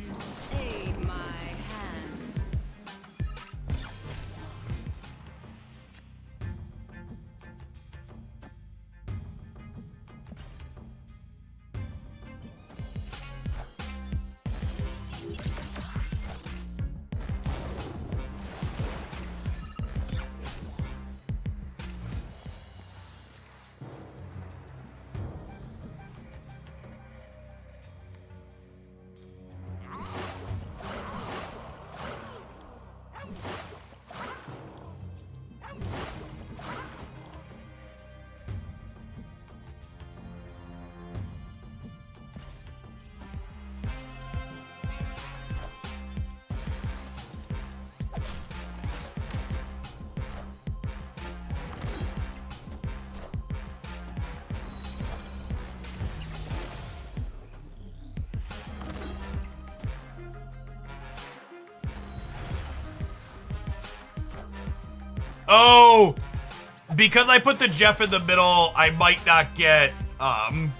because I put the Jeff in the middle, I might not get um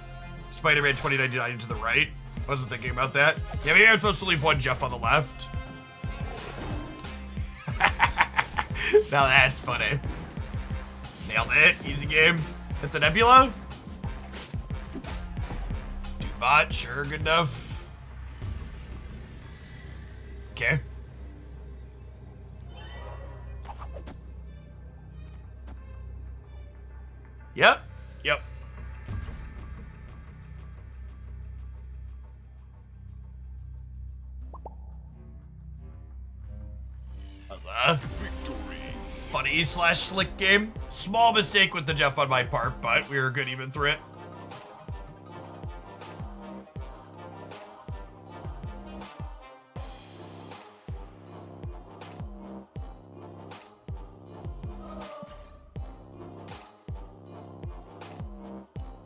Spider-Man 2099 to the right. I wasn't thinking about that. Yeah, maybe I'm supposed to leave one Jeff on the left. now that's funny. Nailed it. Easy game. Hit the Nebula. Do bot. Sure, good enough. Funny slash slick game. Small mistake with the Jeff on my part, but we were good even through it.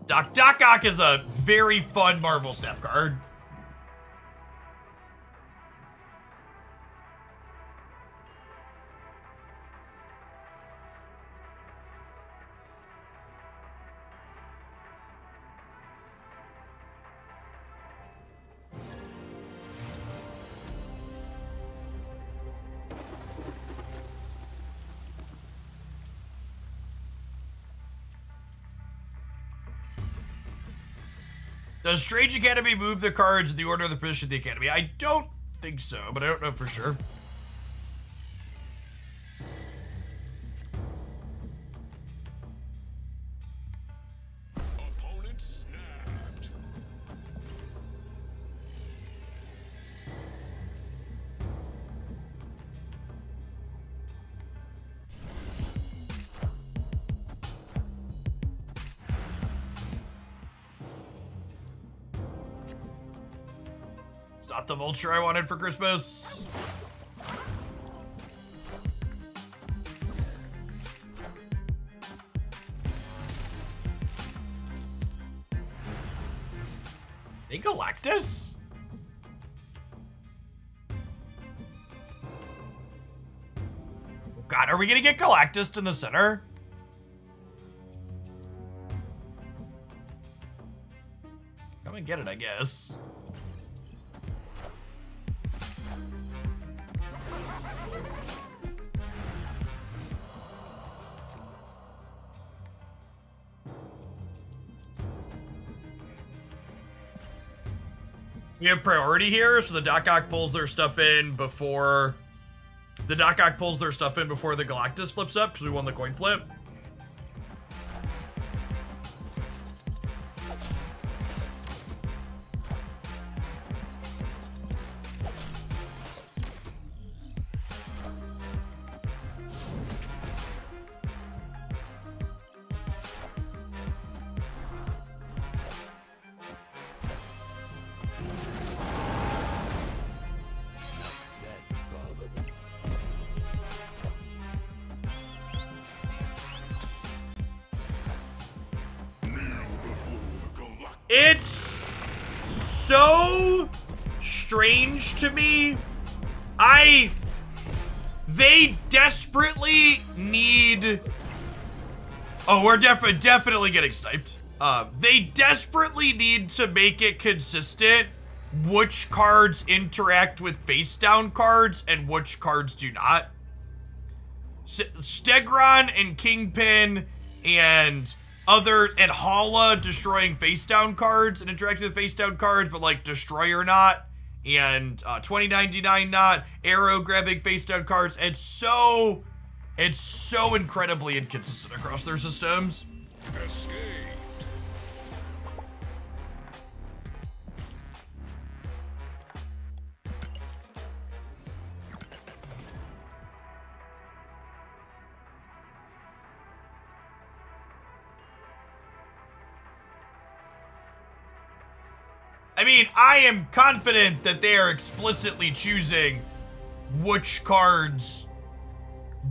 Doc Doc Ock is a very fun Marvel Snap card. Does Strange Academy move the cards in the order of the position of the Academy? I don't think so, but I don't know for sure. The vulture I wanted for Christmas. Hey, Galactus? Oh God, are we gonna get Galactus in the center? Come and get it, I guess. Priority here, so the Doc Ock pulls their stuff in before the Doc Ock pulls their stuff in before the Galactus flips up because we won the coin flip. Oh, we're def- definitely getting sniped. Uh, they desperately need to make it consistent which cards interact with face down cards and which cards do not. Stegron and Kingpin and other and Hala destroying face down cards and interacting with face down cards, but like Destroyer not and uh, 2099 not Arrow grabbing face down cards. It's so it's so incredibly inconsistent across their systems. Escape. I mean, I am confident that they are explicitly choosing which cards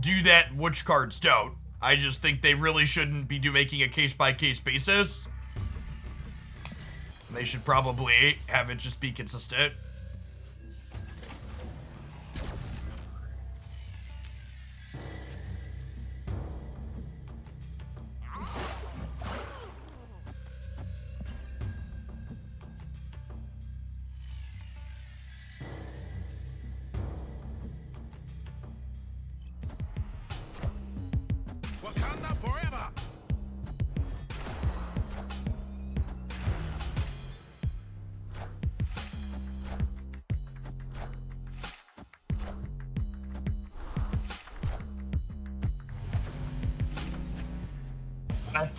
do that, which cards don't. I just think they really shouldn't be do making a case by case basis. They should probably have it just be consistent.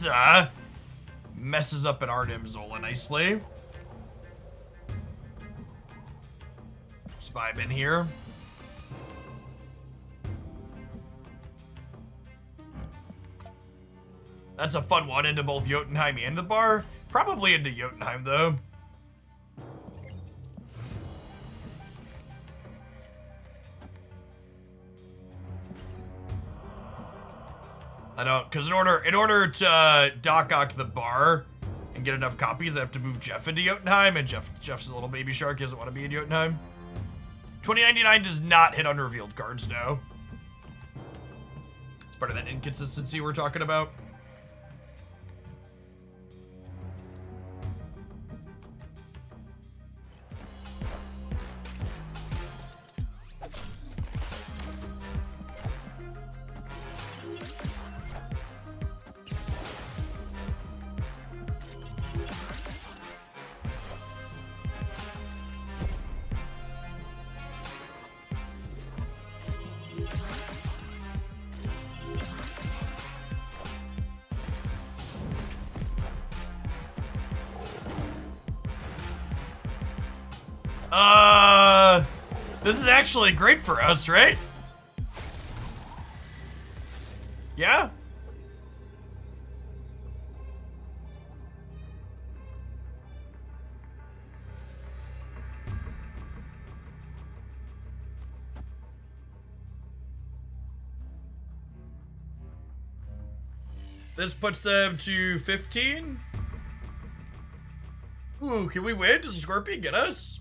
Uh, messes up an Arnim Zola nicely. Spy in here. That's a fun one into both Jotunheim and the bar. Probably into Jotunheim though. I don't, because in order in order to uh, Doc Ock the bar and get enough copies, I have to move Jeff into Jotunheim, and Jeff Jeff's a little baby shark. He doesn't want to be in Jotunheim. 2099 does not hit unrevealed cards now. It's part of that inconsistency we're talking about. Actually great for us, right? Yeah? This puts them to 15. Ooh, can we win? Does Scorpion get us?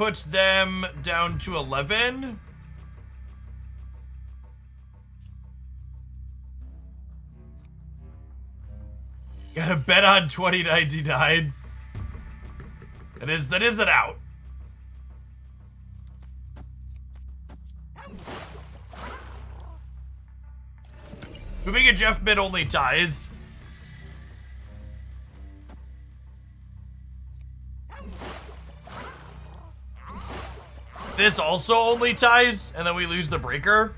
Puts them down to 11. Got a bet on 2099. That is that is an out. Moving a Jeff bid only ties. This also only ties, and then we lose the breaker.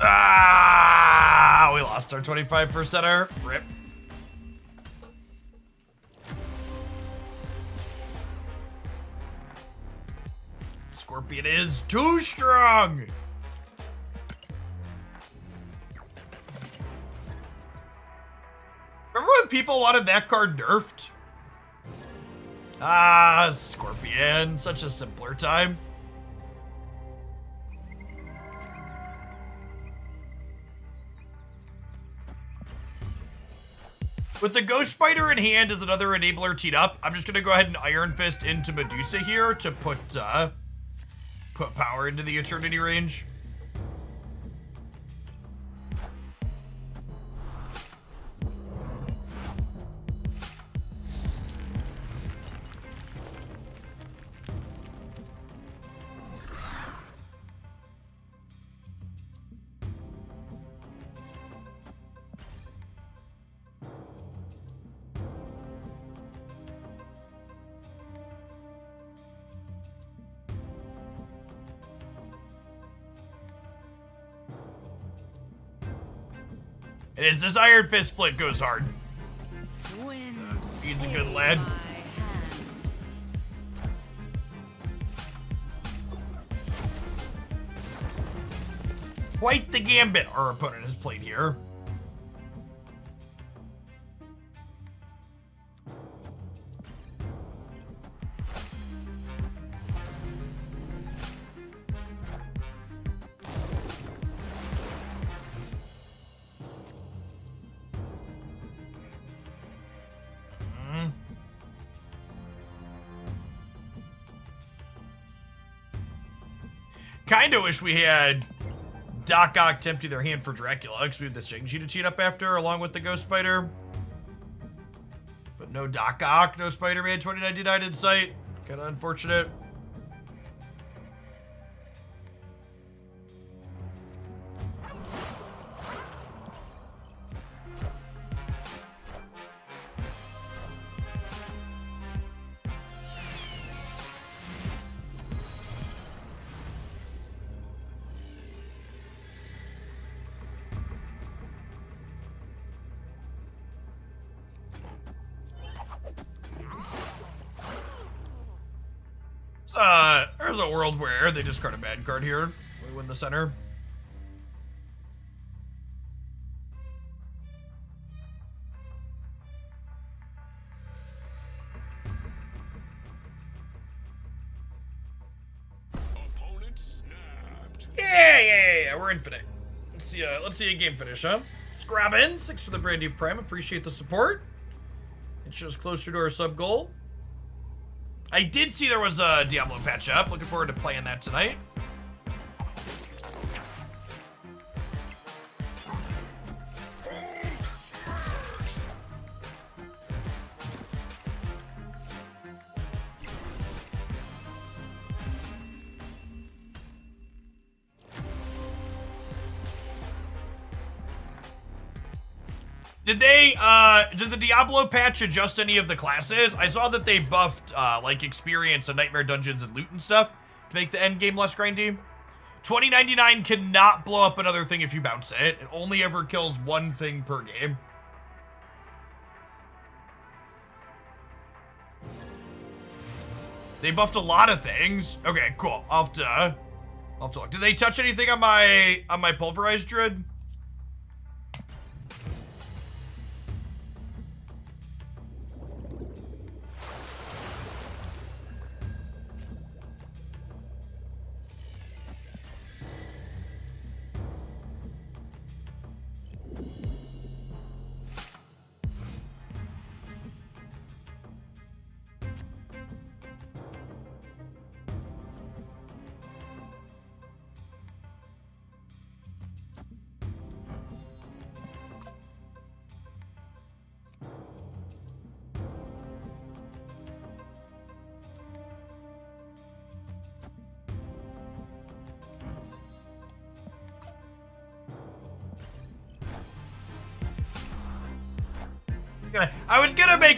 Ah, we lost our 25%er. Rip. Is too strong. Remember when people wanted that card nerfed? Ah, Scorpion. Such a simpler time. With the Ghost Spider in hand as another enabler teed up, I'm just gonna go ahead and Iron Fist into Medusa here to put uh, put power into the Eternity range. Is this Iron Fist split goes hard. Wind. Uh, he's a good lad. Quite the gambit our opponent has played here. Kinda wish we had Doc Ock to empty their hand for Dracula, because we had the Shang-Chi to cheat up after, along with the Ghost Spider. But no Doc Ock, no Spider-Man 2099 in sight. Kinda unfortunate. They discard a bad card here. We win the center. Opponent snapped. Yeah, yeah, yeah, yeah. We're infinite. Let's see. Uh, let's see a game finish, huh? Scrab in six for the brand new prime. Appreciate the support. It shows closer to our sub goal. I did see there was a Diablo patch up. Looking forward to playing that tonight. Did they, uh, did the Diablo patch adjust any of the classes? I saw that they buffed, uh, like, experience and Nightmare Dungeons and loot and stuff to make the end game less grindy. 2099 cannot blow up another thing if you bounce it. It only ever kills one thing per game. They buffed a lot of things. Okay, cool. I'll have to, I'll have to look. Did they touch anything on my, on my pulverized druid?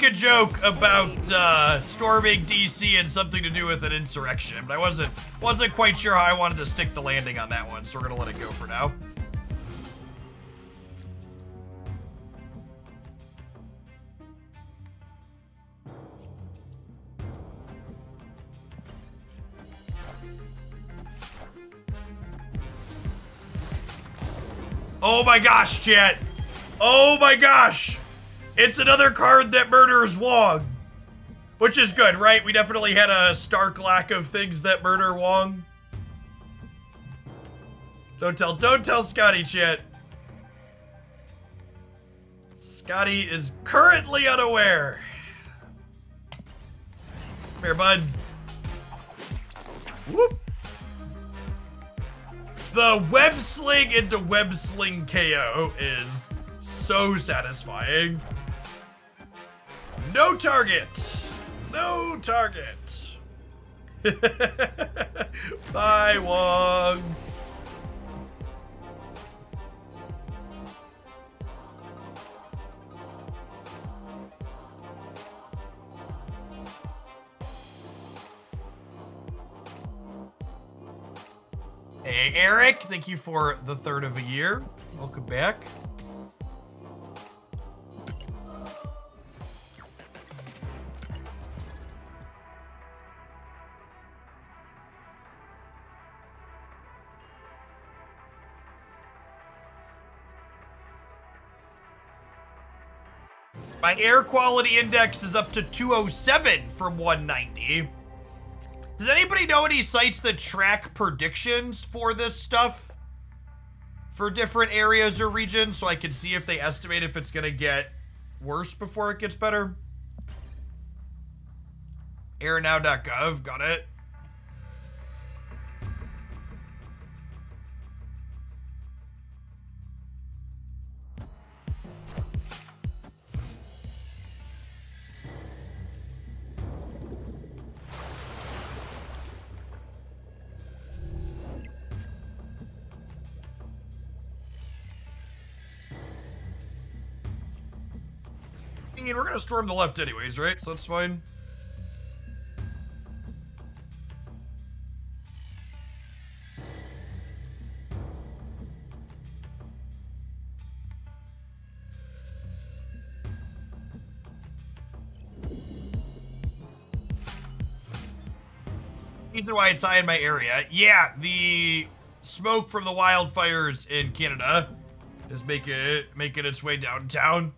Make a joke about uh, storming DC and something to do with an insurrection, but I wasn't wasn't quite sure how I wanted to stick the landing on that one, so we're gonna let it go for now. Oh my gosh, chat! Oh my gosh! It's another card that murders Wong. Which is good, right? We definitely had a stark lack of things that murder Wong. Don't tell, don't tell Scotty, chat. Scotty is currently unaware. Come here, bud. Whoop. The web sling into web sling KO is so satisfying. No target. No target. Bye, Wong. Hey, Eric, thank you for the third of a year. Welcome back. My air quality index is up to 207 from 190. Does anybody know any sites that track predictions for this stuff? For different areas or regions so I can see if they estimate if it's going to get worse before it gets better? airnow.gov, got it. Gonna storm the left anyways, right? So that's fine. reason why it's high in my area. Yeah, the smoke from the wildfires in Canada is making it making its way downtown.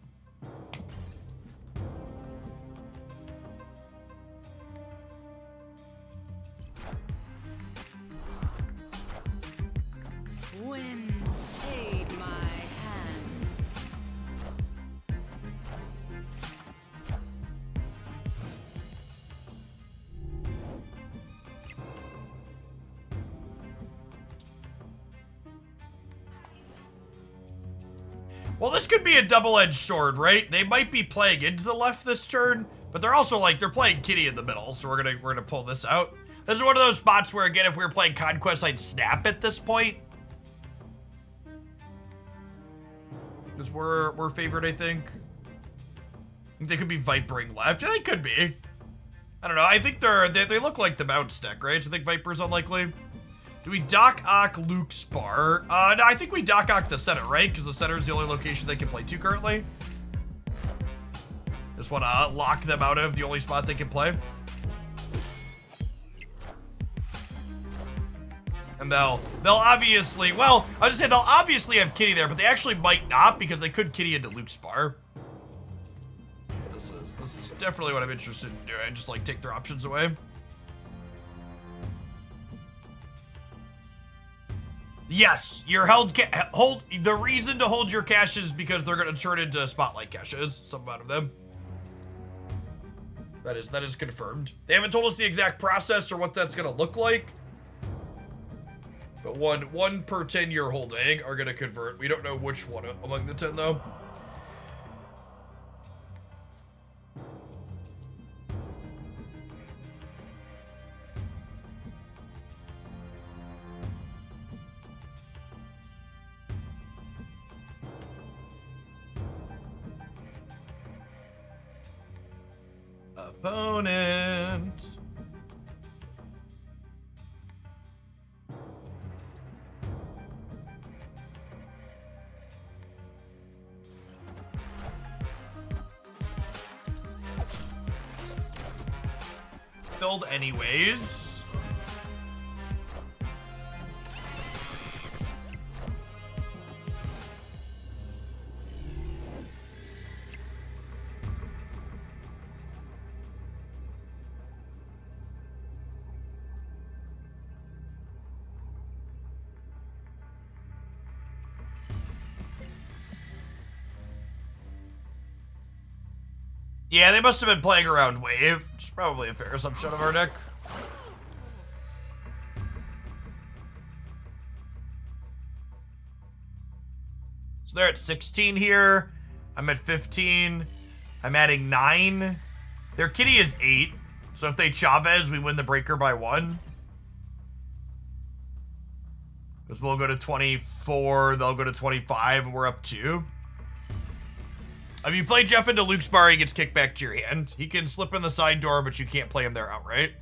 Double-edged sword, right? They might be playing into the left this turn, but they're also like they're playing Kitty in the middle, so we're gonna we're gonna pull this out. This is one of those spots where again, if we were playing Conquest, I'd snap at this point. Because we're we're favored, I think. I think they could be Vipering left. Yeah, they could be. I don't know. I think they're they, they look like the bounce deck, right? So I think Viper's unlikely. Do we Doc Ock Luke's Bar? Uh, no, I think we Doc Ock the center, right? Because the center is the only location they can play to currently. Just want to lock them out of the only spot they can play. And they'll they'll obviously well, I was just say they'll obviously have Kitty there, but they actually might not because they could Kitty into Luke's Bar. This is this is definitely what I'm interested in doing. Just like take their options away. Yes, you're held hold. The reason to hold your caches is because they're going to turn into spotlight caches. Some amount of them. That is that is confirmed. They haven't told us the exact process or what that's going to look like. But one one per ten you're holding are going to convert. We don't know which one among the ten though. Opponent. Build anyways. Yeah, they must have been playing around Wave, which is probably a fair assumption of our deck. So they're at 16 here. I'm at 15. I'm adding 9. Their kitty is 8. So if they Chavez, we win the breaker by 1. Because we'll go to 24, they'll go to 25, and we're up 2. If you play Jeff into Luke's bar, he gets kicked back to your hand. He can slip in the side door, but you can't play him there outright.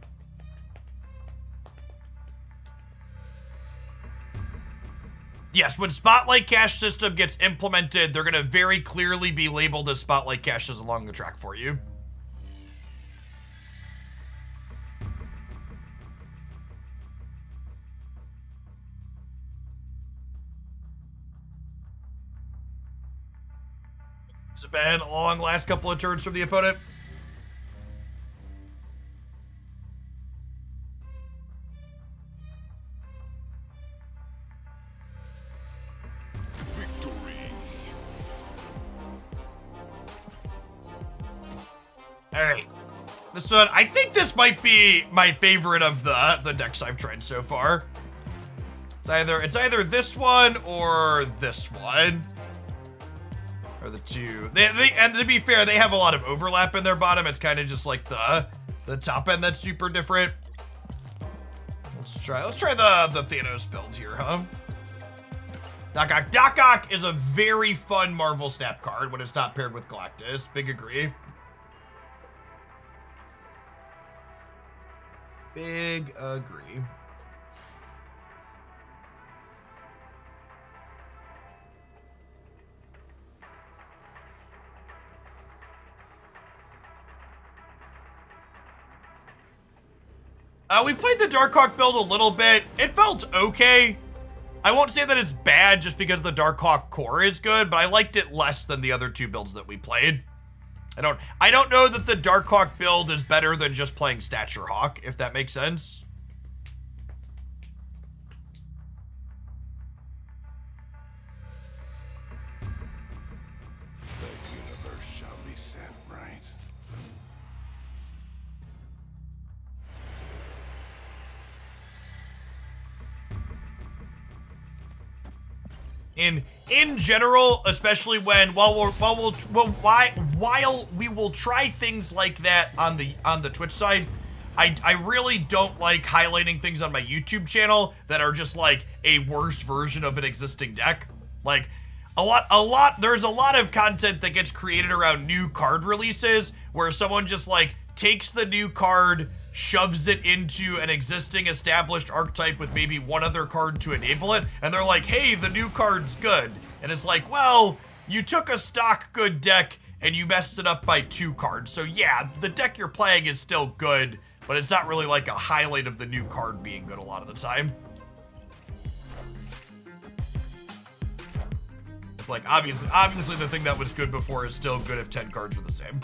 Yes, when Spotlight Cache system gets implemented, they're going to very clearly be labeled as Spotlight Caches along the track for you. It's been a long last couple of turns from the opponent. Victory. All right. This one, I think this might be my favorite of the the decks I've tried so far. It's either it's either this one or this one. Or the two. They, they and to be fair, they have a lot of overlap in their bottom. It's kind of just like the the top end that's super different. Let's try let's try the the Thanos build here, huh? Doc Ock. Doc Ock is a very fun Marvel Snap card when it's not paired with Galactus. Big agree. Big agree. Uh, we played the Darkhawk build a little bit. It felt okay. I won't say that it's bad just because the Darkhawk core is good, but I liked it less than the other two builds that we played. I don't I don't know that the Darkhawk build is better than just playing Stature Hawk, if that makes sense. In in general, especially when while we're while we'll well, why while we will try things like that on the on the Twitch side, I I really don't like highlighting things on my YouTube channel that are just like a worse version of an existing deck. Like a lot a lot there's a lot of content that gets created around new card releases where someone just like takes the new card shoves it into an existing established archetype with maybe one other card to enable it, and they're like, hey, the new card's good. And it's like, well, you took a stock good deck and you messed it up by two cards. So yeah, the deck you're playing is still good, but it's not really like a highlight of the new card being good a lot of the time. It's like obviously obviously the thing that was good before is still good if 10 cards are the same.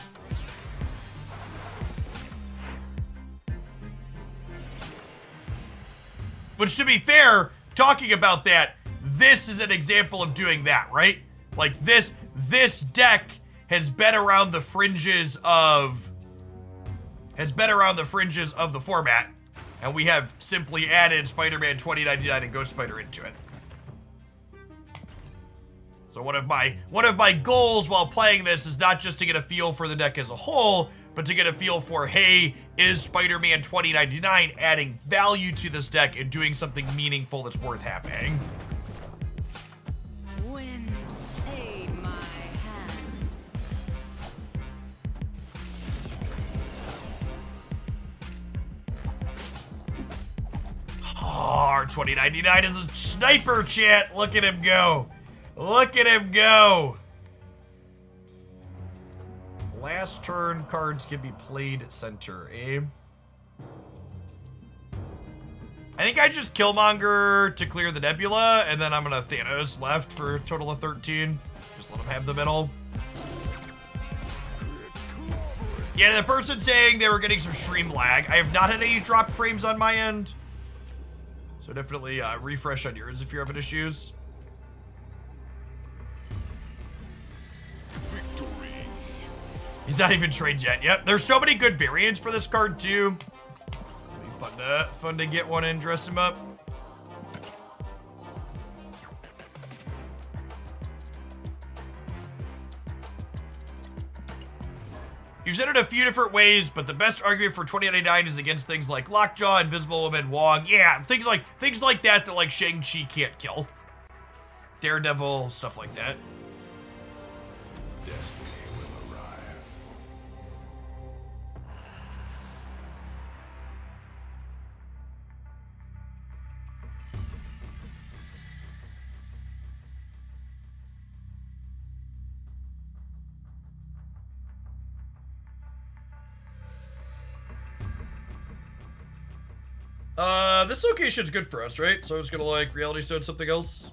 Which, to be fair, talking about that, this is an example of doing that, right? Like this, this deck has been around the fringes of, has been around the fringes of the format, and we have simply added Spider-Man 2099 and Ghost Spider into it. So one of my one of my goals while playing this is not just to get a feel for the deck as a whole, but to get a feel for, hey, is Spider-Man 2099 adding value to this deck and doing something meaningful that's worth having? Wind, aid my hand. Oh, our 2099 is a sniper, chat. Look at him go. Look at him go. Last turn cards can be played center, eh? I think I just Killmonger to clear the Nebula, and then I'm gonna Thanos left for a total of 13. Just let him have the middle. Yeah, the person saying they were getting some stream lag. I have not had any drop frames on my end. So definitely uh, refresh on yours if you're having issues. He's not even trained yet. Yep, there's so many good variants for this card too. Fun to fun to get one and dress him up. You've said it a few different ways, but the best argument for 2099 is against things like Lockjaw, Invisible Woman, Wong. Yeah, things like things like that that like Shang-Chi can't kill. Daredevil, stuff like that. Uh, this location's good for us, right? So I'm just gonna like reality stone something else.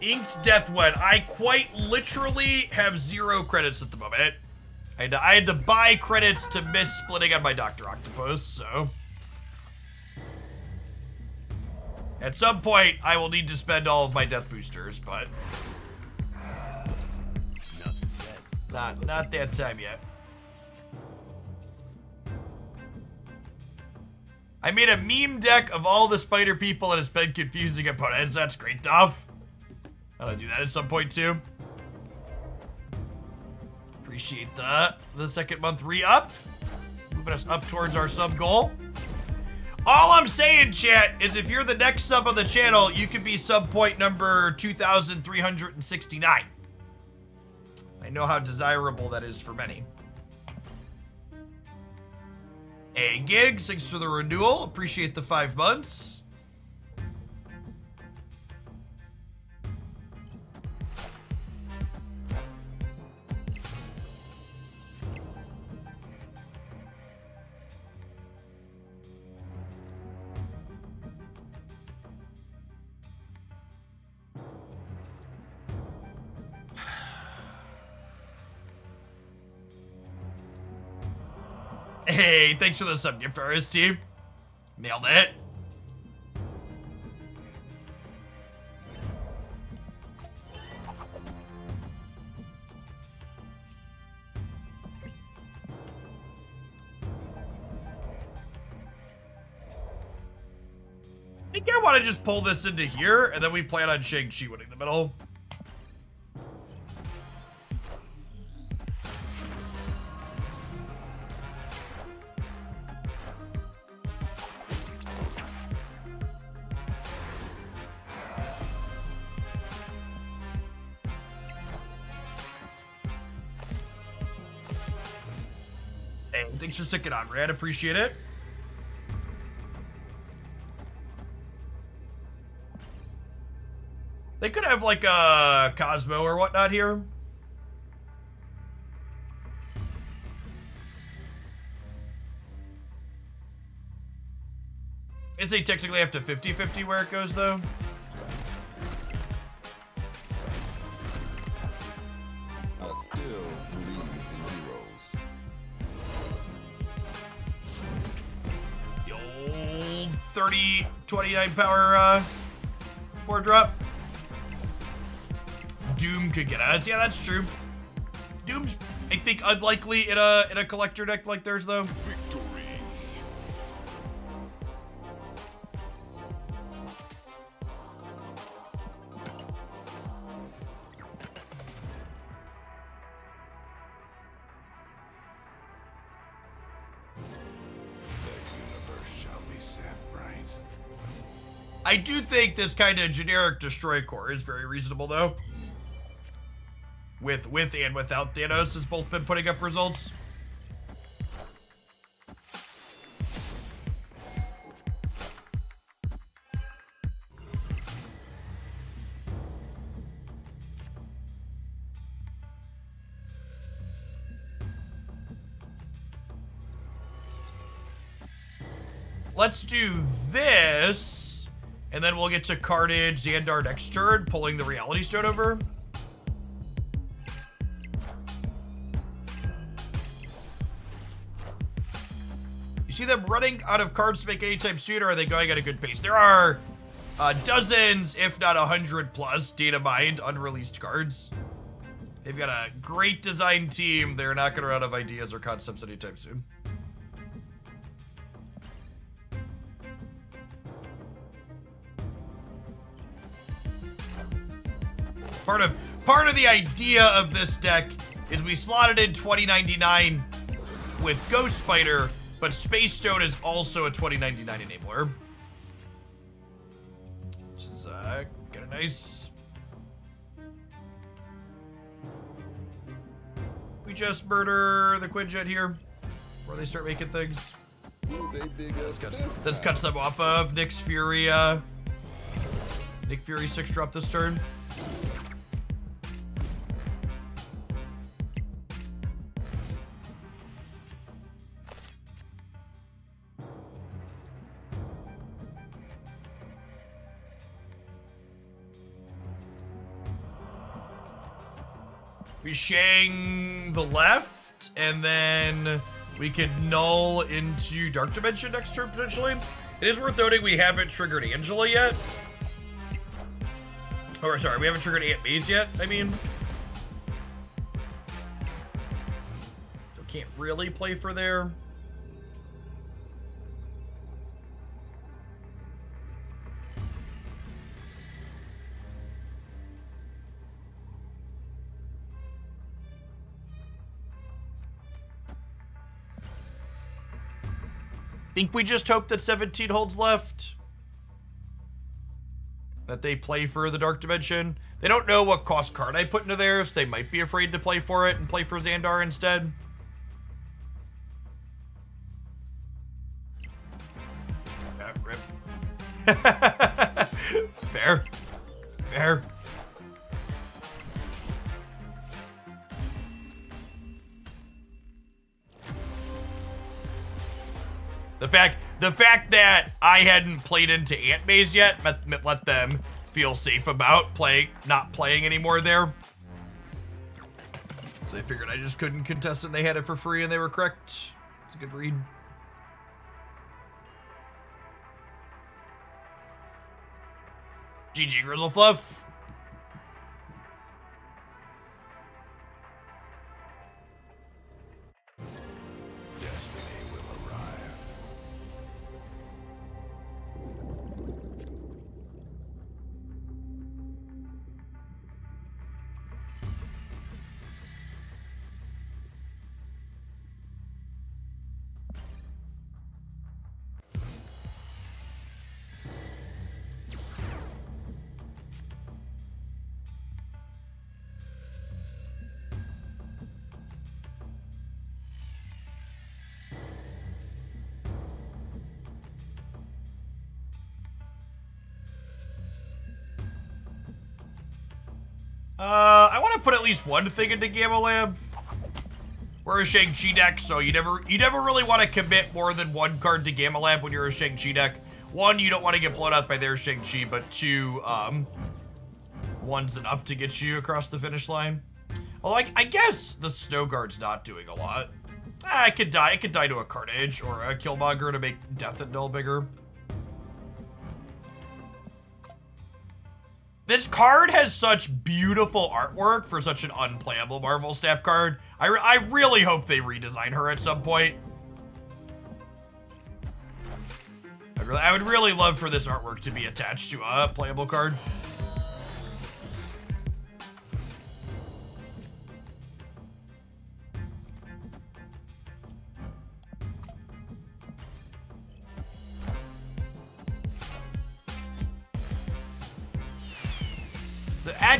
Inked Death Wed. I quite literally have zero credits at the moment. I had to, I had to buy credits to miss splitting on my Dr. Octopus, so. At some point, I will need to spend all of my death boosters, but not not that time yet. I made a meme deck of all the spider people and it's been confusing opponents. That's great, Duff. I'll do that at some point too. Appreciate the the second month re-up. Moving us up towards our sub goal. All I'm saying, chat, is if you're the next sub on the channel, you could be sub point number 2369. I know how desirable that is for many. Hey, gig, thanks for the renewal. Appreciate the five months. Hey, thanks for the sub gift artist team. Nailed it. I think I want to just pull this into here, and then we plan on Shang-Chi winning the middle. Thanks for sticking on, Rad. Appreciate it. They could have like a Cosmo or whatnot here. Is they technically have to 50-50 where it goes though? 30, 29 power uh, four drop. Doom could get us. Yeah, that's true. Doom's, I think, unlikely in a in a collector deck like theirs though. Victory. I do think this kind of generic destroy core is very reasonable though. With with and without Thanos has both been putting up results. Let's do this, and then we'll get to Carnage, Xandar next turn, pulling the Reality Stone over. You see them running out of cards to make any anytime soon, or are they going at a good pace? There are uh, dozens, if not a hundred plus, data mined unreleased cards. They've got a great design team. They're not going to run out of ideas or concepts anytime soon. Part of part of the idea of this deck is we slotted in 2099 with Ghost Spider, but Space Stone is also a 2099 enabler. Which is uh of nice. We just murder the Quinjet here before they start making things. Us Cuts, this this cuts them off of Nick's Fury. Uh, Nick Fury six drop this turn. We Shang the left, and then we could Knull into Dark Dimension next turn potentially. It is worth noting we haven't triggered Angela yet. Or sorry, we haven't triggered Aunt May's yet. I mean, so can't really play for there. Think we just hope that 17 holds left? That they play for the Dark Dimension? They don't know what cost card I put into theirs. They might be afraid to play for it and play for Xandar instead. Yeah, rip. Fair. Fair. The fact the fact that I hadn't played into Ant Maze yet met- let them feel safe about playing not playing anymore there. So they figured I just couldn't contest and they had it for free and they were correct. It's a good read. GG Grizzle Fluff. Uh, I want to put at least one thing into Gamma Lab. We're a Shang-Chi deck, so you never you never really want to commit more than one card to Gamma Lab when you're a Shang-Chi deck. One, you don't want to get blown out by their Shang-Chi, but two, um, one's enough to get you across the finish line. Well, like I guess the Snow Guard's not doing a lot. Ah, I could die. I could die to a Carnage or a Killmonger to make Death and Knull bigger. This card has such beautiful artwork for such an unplayable Marvel Snap card. I, re- I really hope they redesign her at some point. I, really, I would really love for this artwork to be attached to a playable card.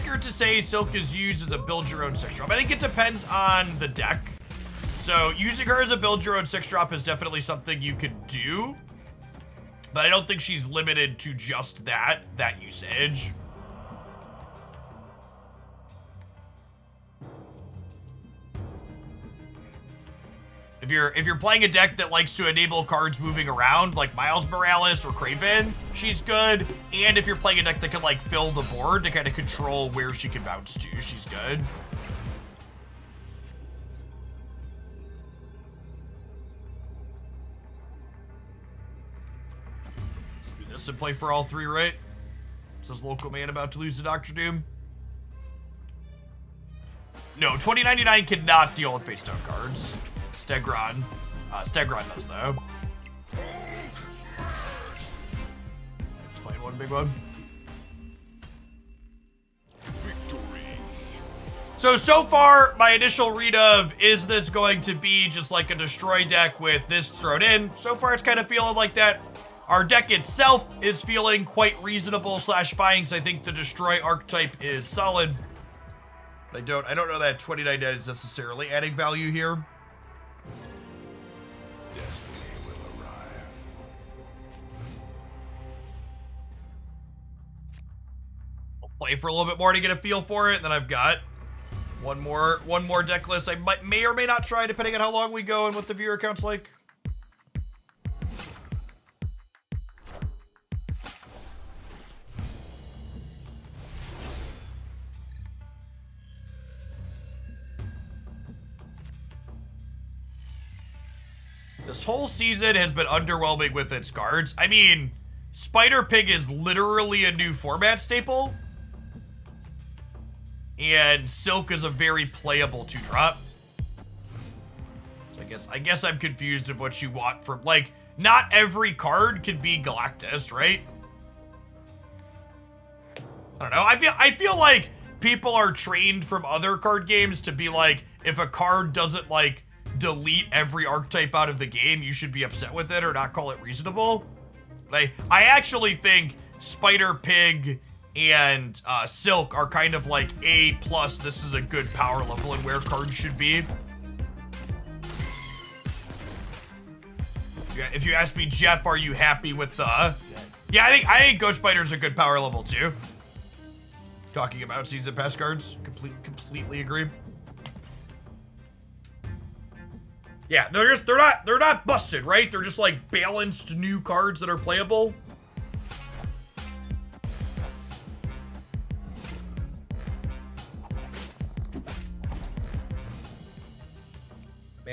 Accurate to say Silk is used as a build your own six drop. I think it depends on the deck. So using her as a build your own six drop is definitely something you could do. But I don't think she's limited to just that, that usage. If you're if you're playing a deck that likes to enable cards moving around, like Miles Morales or Kraven, she's good. And if you're playing a deck that can like fill the board to kind of control where she can bounce to, she's good. Let's do this and play for all three, right? Says local man about to lose to Doctor Doom. No, 2099 cannot deal with face down cards. Stegron. Uh, Stegron does, though. Playing one big one. So, so far, my initial read of, is this going to be just like a destroy deck with this thrown in? So far, it's kind of feeling like that. Our deck itself is feeling quite reasonable slash fine, so I think the destroy archetype is solid. I don't, I don't know that 29 is necessarily adding value here. Play for a little bit more to get a feel for it. And then I've got one more one more deck list I might may or may not try depending on how long we go and what the viewer count's like. This whole season has been underwhelming with its cards. I mean, Spider Pig is literally a new format staple. And Silk is a very playable two drop. So I guess I guess I'm confused of what you want from like not every card could be Galactus, right? I don't know. I feel I feel like people are trained from other card games to be like if a card doesn't like delete every archetype out of the game, you should be upset with it or not call it reasonable. But I, I actually think Spider Pig and uh, Silk are kind of like A plus. This is a good power level and where cards should be. Yeah, if you ask me, Jeff, are you happy with the? Yeah, I think I think Ghost Spider's a good power level too. Talking about season pass cards, complete completely agree. Yeah, they're just they're not they're not busted, right? They're just like balanced new cards that are playable.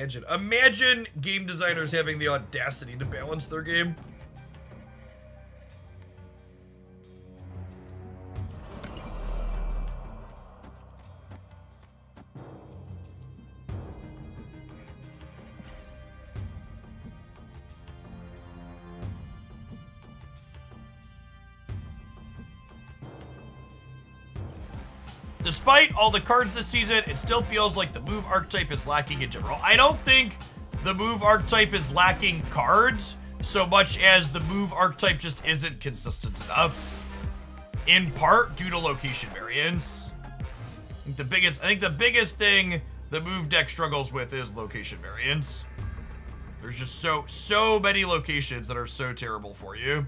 Imagine, imagine game designers having the audacity to balance their game. Despite all the cards this season, it still feels like the move archetype is lacking in general. I don't think the move archetype is lacking cards so much as the move archetype just isn't consistent enough. In part due to location variance. I think the biggest I think the biggest thing the move deck struggles with is location variance. There's just so so many locations that are so terrible for you.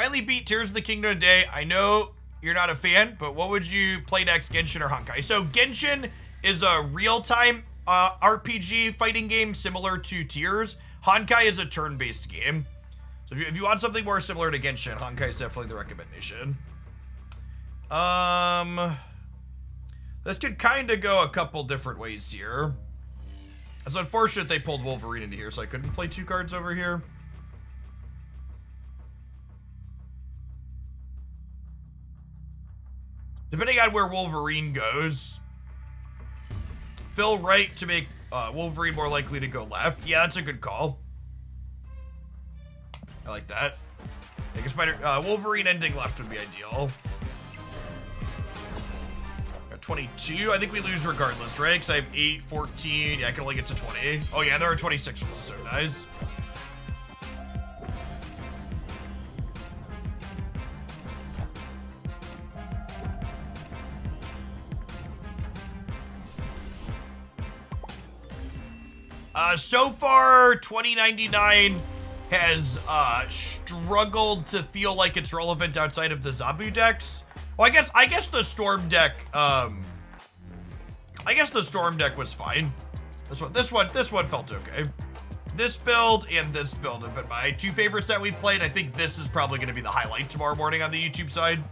Finally beat Tears of the Kingdom today. I know you're not a fan, but what would you play next, Genshin or Honkai? So Genshin is a real-time uh, RPG fighting game similar to Tears. Honkai is a turn-based game. So if you, if you want something more similar to Genshin, Honkai is definitely the recommendation. Um, this could kind of go a couple different ways here. It's unfortunate they pulled Wolverine into here, so I couldn't play two cards over here. Depending on where Wolverine goes, fill right to make uh, Wolverine more likely to go left. Yeah, that's a good call. I like that. Make a spider. Uh, Wolverine ending left would be ideal. Got 22. I think we lose regardless, right? Because I have 8, 14. Yeah, I can only get to 20. Oh, yeah, there are 26, which is so nice. Uh, so far, 2099 has uh, struggled to feel like it's relevant outside of the Zabu decks. Well, I guess I guess the Storm deck. Um, I guess the Storm deck was fine. This one, this one, this one felt okay. This build and this build have been my two favorites that we've played. I think this is probably going to be the highlight tomorrow morning on the YouTube side.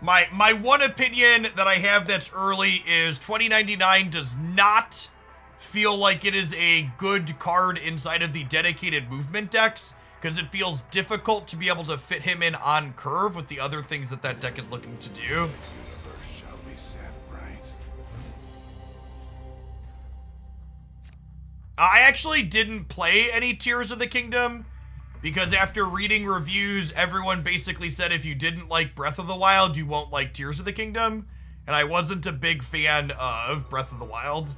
My my one opinion that I have that's early is 2099 does not feel like it is a good card inside of the dedicated movement decks because it feels difficult to be able to fit him in on curve with the other things that that deck is looking to do. I actually didn't play any Tears of the Kingdom because after reading reviews, everyone basically said if you didn't like Breath of the Wild, you won't like Tears of the Kingdom. And I wasn't a big fan of Breath of the Wild.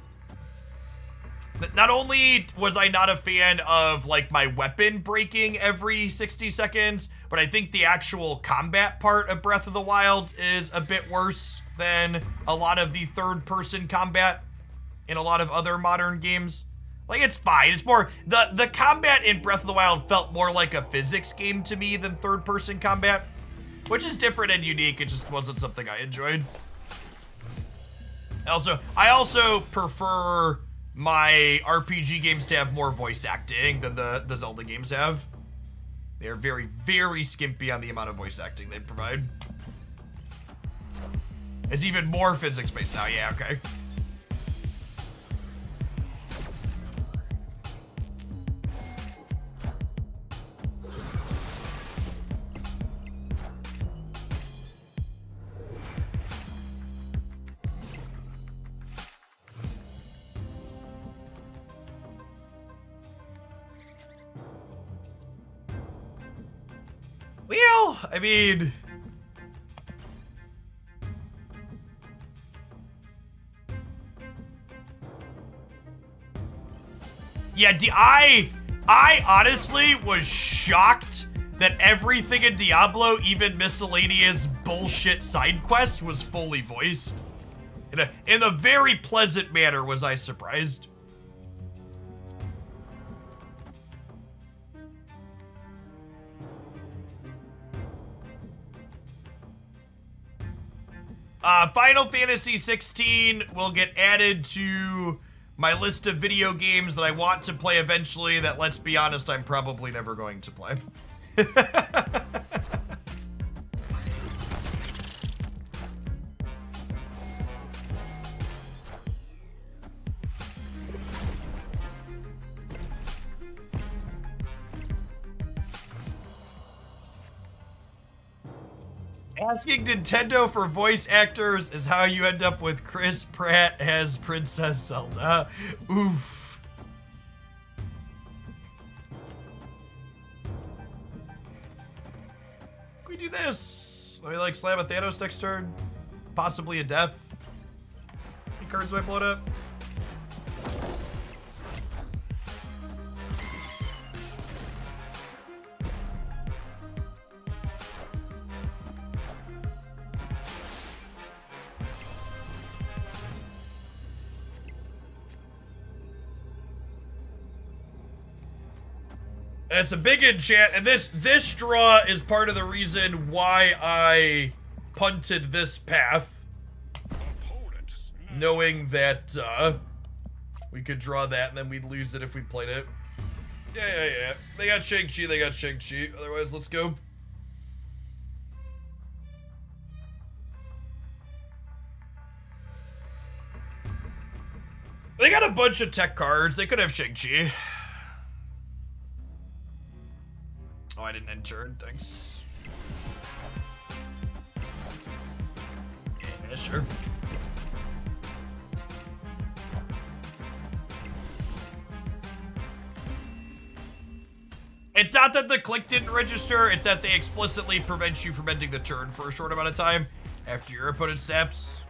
Not only was I not a fan of like my weapon breaking every 60 seconds, but I think the actual combat part of Breath of the Wild is a bit worse than a lot of the third person combat in a lot of other modern games. Like it's fine. It's more the the combat in Breath of the Wild felt more like a physics game to me than third person combat, which is different and unique. It just wasn't something I enjoyed. Also, I also prefer my RPG games to have more voice acting than the the Zelda games have. They are very very skimpy on the amount of voice acting they provide. It's even more physics based now. Yeah, okay. Well, I mean. Yeah, I I honestly was shocked that everything in Diablo, even miscellaneous bullshit side quests, was fully voiced. In a in a very pleasant manner, was I surprised? Uh, Final Fantasy 16 will get added to my list of video games that I want to play eventually that, let's be honest, I'm probably never going to play. Asking Nintendo for voice actors is how you end up with Chris Pratt as Princess Zelda. Oof. We do this? Let me like slam a Thanos next turn. Possibly a death. Many cards I blow up? It's a big enchant, and this this draw is part of the reason why I punted this path, knowing that uh, we could draw that and then we'd lose it if we played it. Yeah, yeah, yeah. They got Shang-Chi, they got Shang-Chi. Otherwise, let's go. They got a bunch of tech cards. They could have Shang-Chi. Oh, I didn't enter. Thanks. Yeah, sure. It's not that the click didn't register, it's that they explicitly prevent you from ending the turn for a short amount of time after your opponent steps.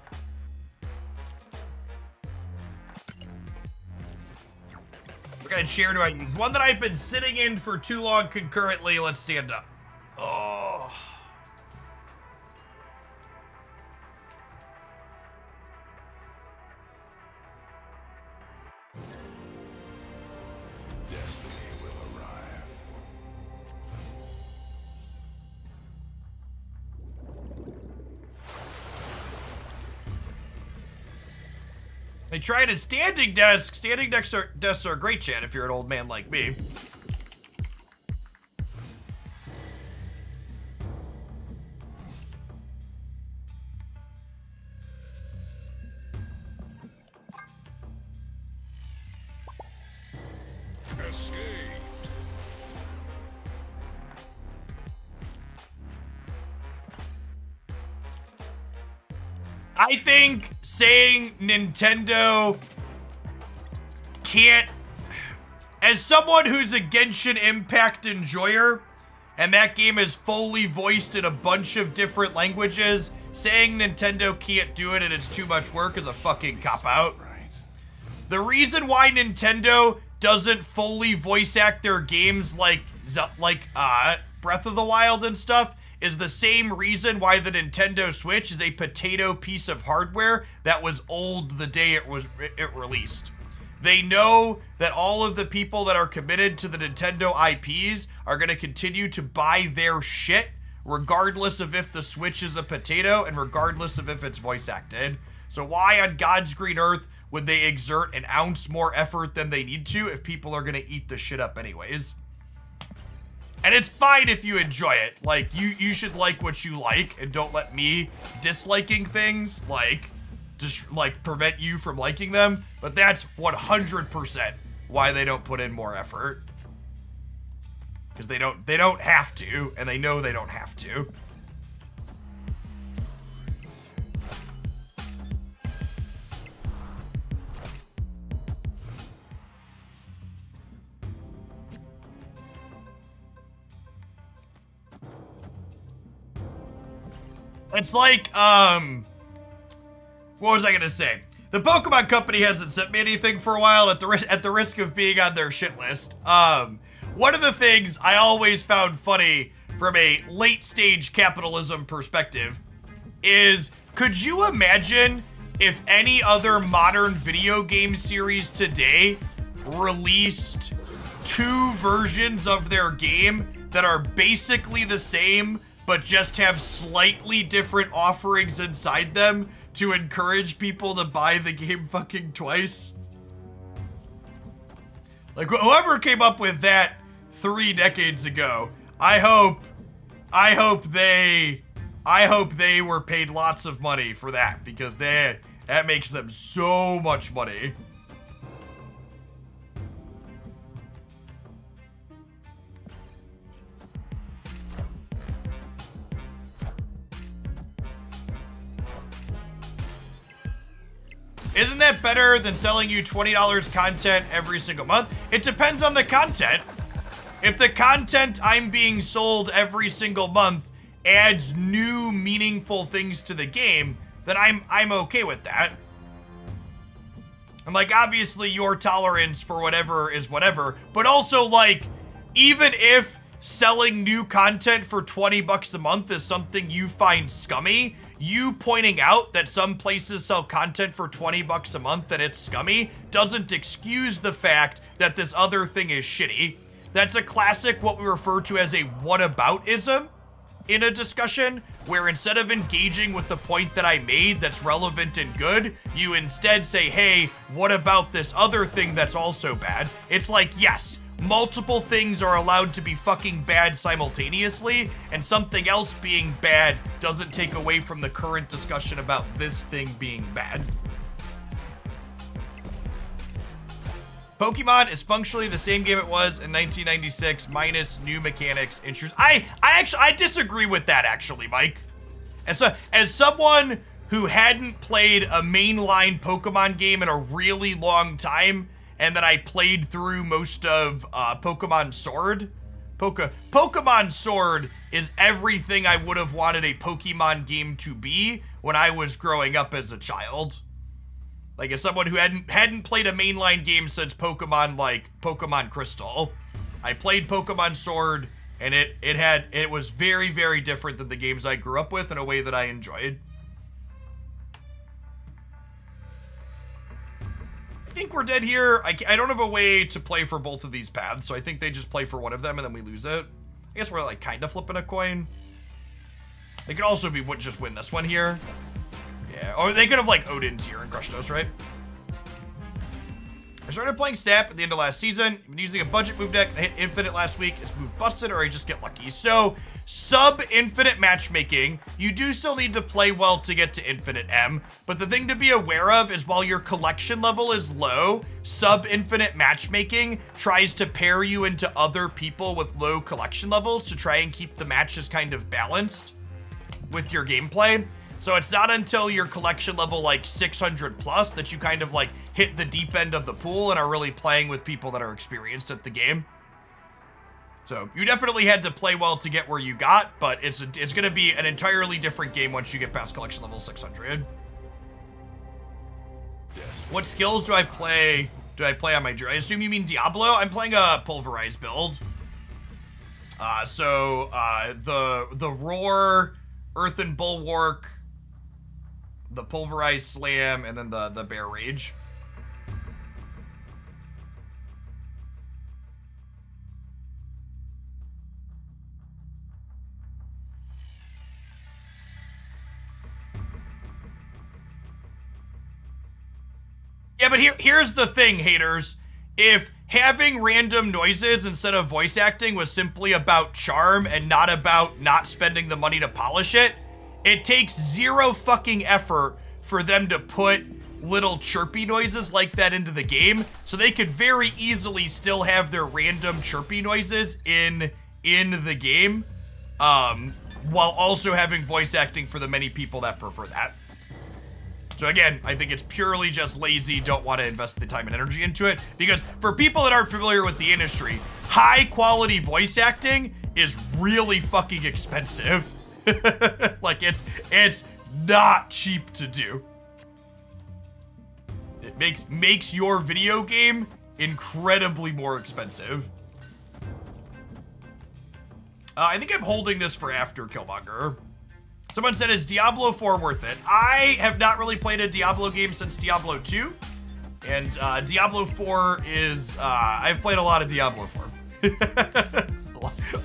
Kind of chair do I use? One that I've been sitting in for too long concurrently. Let's stand up. Oh. Tried a standing desk. Standing desks are, desks are great chat if you're an old man like me. Saying Nintendo can't. As someone who's a Genshin Impact enjoyer, and that game is fully voiced in a bunch of different languages, saying Nintendo can't do it and it's too much work is a fucking cop out. The reason why Nintendo doesn't fully voice act their games like like uh Breath of the Wild and stuff is the same reason why the Nintendo Switch is a potato piece of hardware that was old the day it was it released. They know that all of the people that are committed to the Nintendo IPs are going to continue to buy their shit regardless of if the Switch is a potato and regardless of if it's voice acted. So why on God's green earth would they exert an ounce more effort than they need to if people are going to eat the shit up anyways? And it's fine if you enjoy it. Like you you should like what you like and don't let me disliking things like just like prevent you from liking them, but that's 100% why they don't put in more effort. Cuz they don't they don't have to and they know they don't have to. It's like, um, what was I gonna say? The Pokemon Company hasn't sent me anything for a while at the at the risk of being on their shit list. Um, one of the things I always found funny from a late stage capitalism perspective is could you imagine if any other modern video game series today released two versions of their game that are basically the same but just have slightly different offerings inside them to encourage people to buy the game fucking twice? Like whoever came up with that 3 decades ago, I hope I hope they I hope they were paid lots of money for that because they that makes them so much money. Isn't that better than selling you $20 content every single month? It depends on the content. If the content I'm being sold every single month adds new meaningful things to the game, then I'm I'm okay with that. I'm like obviously your tolerance for whatever is whatever, but also like even if selling new content for 20 bucks a month is something you find scummy, you pointing out that some places sell content for 20 bucks a month and it's scummy doesn't excuse the fact that this other thing is shitty. That's a classic what we refer to as a whataboutism in a discussion where instead of engaging with the point that I made that's relevant and good, you instead say, hey, what about this other thing that's also bad? It's like, yes, multiple things are allowed to be fucking bad simultaneously, and something else being bad doesn't take away from the current discussion about this thing being bad. Pokemon is functionally the same game it was in 1996, minus new mechanics, intrusion. I, I actually, I disagree with that actually, Mike. As as someone who hadn't played a mainline Pokemon game in a really long time, and then I played through most of uh, Pokemon Sword. Poke- Pokemon Sword is everything I would have wanted a Pokemon game to be when I was growing up as a child. Like as someone who hadn't hadn't played a mainline game since Pokemon like Pokemon Crystal, I played Pokemon Sword and it it had it was very very different than the games I grew up with in a way that I enjoyed. Think we're dead here. I, I don't have a way to play for both of these paths, so I think they just play for one of them and then we lose it. I guess we're like kind of flipping a coin. They could also be just win this one here. Yeah, or they could have like Odin's here and crushed us, right? I started playing Snap at the end of last season. I've been using a budget move deck. I hit Infinite last week. Is move busted or I just get lucky? So, sub Infinite matchmaking, you do still need to play well to get to Infinite M. But the thing to be aware of is while your collection level is low, sub Infinite matchmaking tries to pair you into other people with low collection levels to try and keep the matches kind of balanced with your gameplay. So it's not until your collection level like 600 plus that you kind of like hit the deep end of the pool and are really playing with people that are experienced at the game. So you definitely had to play well to get where you got, but it's a, it's going to be an entirely different game once you get past collection level 600. What skills do I play? Do I play on my? I assume you mean Diablo. I'm playing a pulverized build. Uh, so uh, the the roar, earthen bulwark, the pulverized slam, and then the the bear rage. Yeah, but here here's the thing, haters. If having random noises instead of voice acting was simply about charm and not about not spending the money to polish it, it takes zero fucking effort for them to put little chirpy noises like that into the game so they could very easily still have their random chirpy noises in in the game um while also having voice acting for the many people that prefer that. So again, I think it's purely just lazy, don't want to invest the time and energy into it. Because for people that aren't familiar with the industry, high quality voice acting is really fucking expensive. like it's it's not cheap to do. It makes makes your video game incredibly more expensive. Uh, I think I'm holding this for after Killmonger. Someone said, is Diablo 4 worth it? I have not really played a Diablo game since Diablo 2. And uh, Diablo 4 is, uh, I've played a lot of Diablo 4.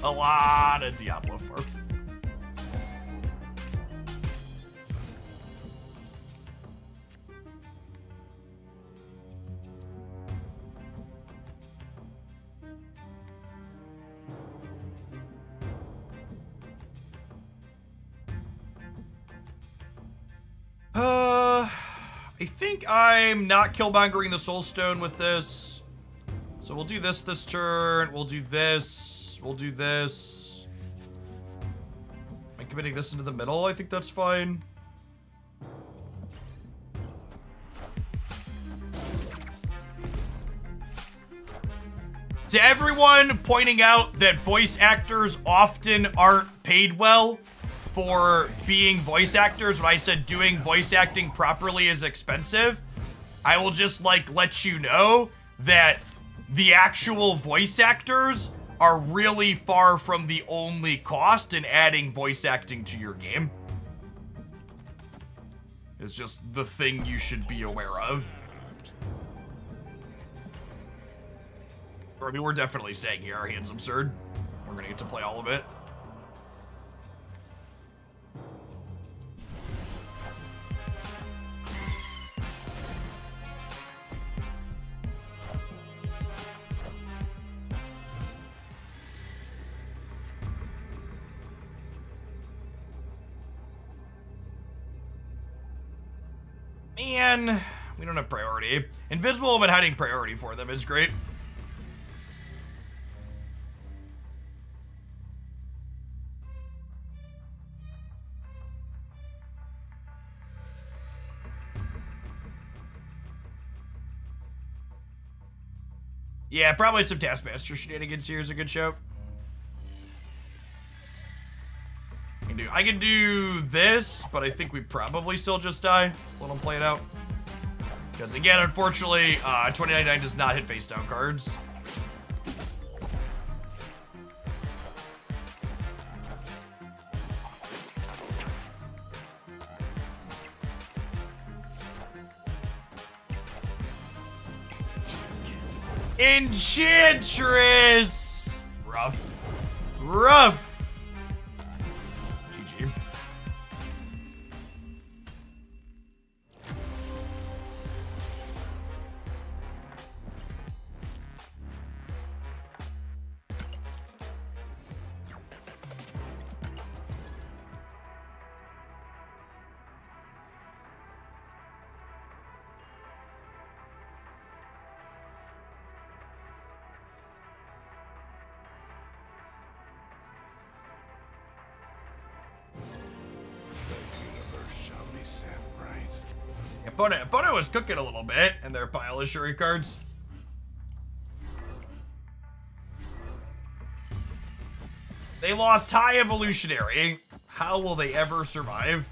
a, lot, of Diablo 4. Uh, I think I'm not killmongering the soul stone with this. So we'll do this this turn. We'll do this. We'll do this. I'm committing this into the middle? I think that's fine. To everyone pointing out that voice actors often aren't paid well for being voice actors, when I said doing voice acting properly is expensive, I will just like let you know that the actual voice actors are really far from the only cost in adding voice acting to your game. It's just the thing you should be aware of. I mean, we're definitely saying here our hand's absurd. We're gonna get to play all of it. Man, we don't have priority. Invisible but hiding priority for them is great. Yeah, probably some Taskmaster shenanigans here is a good show. Can do, I can do this, but I think we probably still just die. Let them play it out. Because again, unfortunately, uh, 2099 does not hit face down cards. Enchantress! Rough. Rough. Was cooking a little bit, and their pile of Shuri cards. They lost High Evolutionary. How will they ever survive?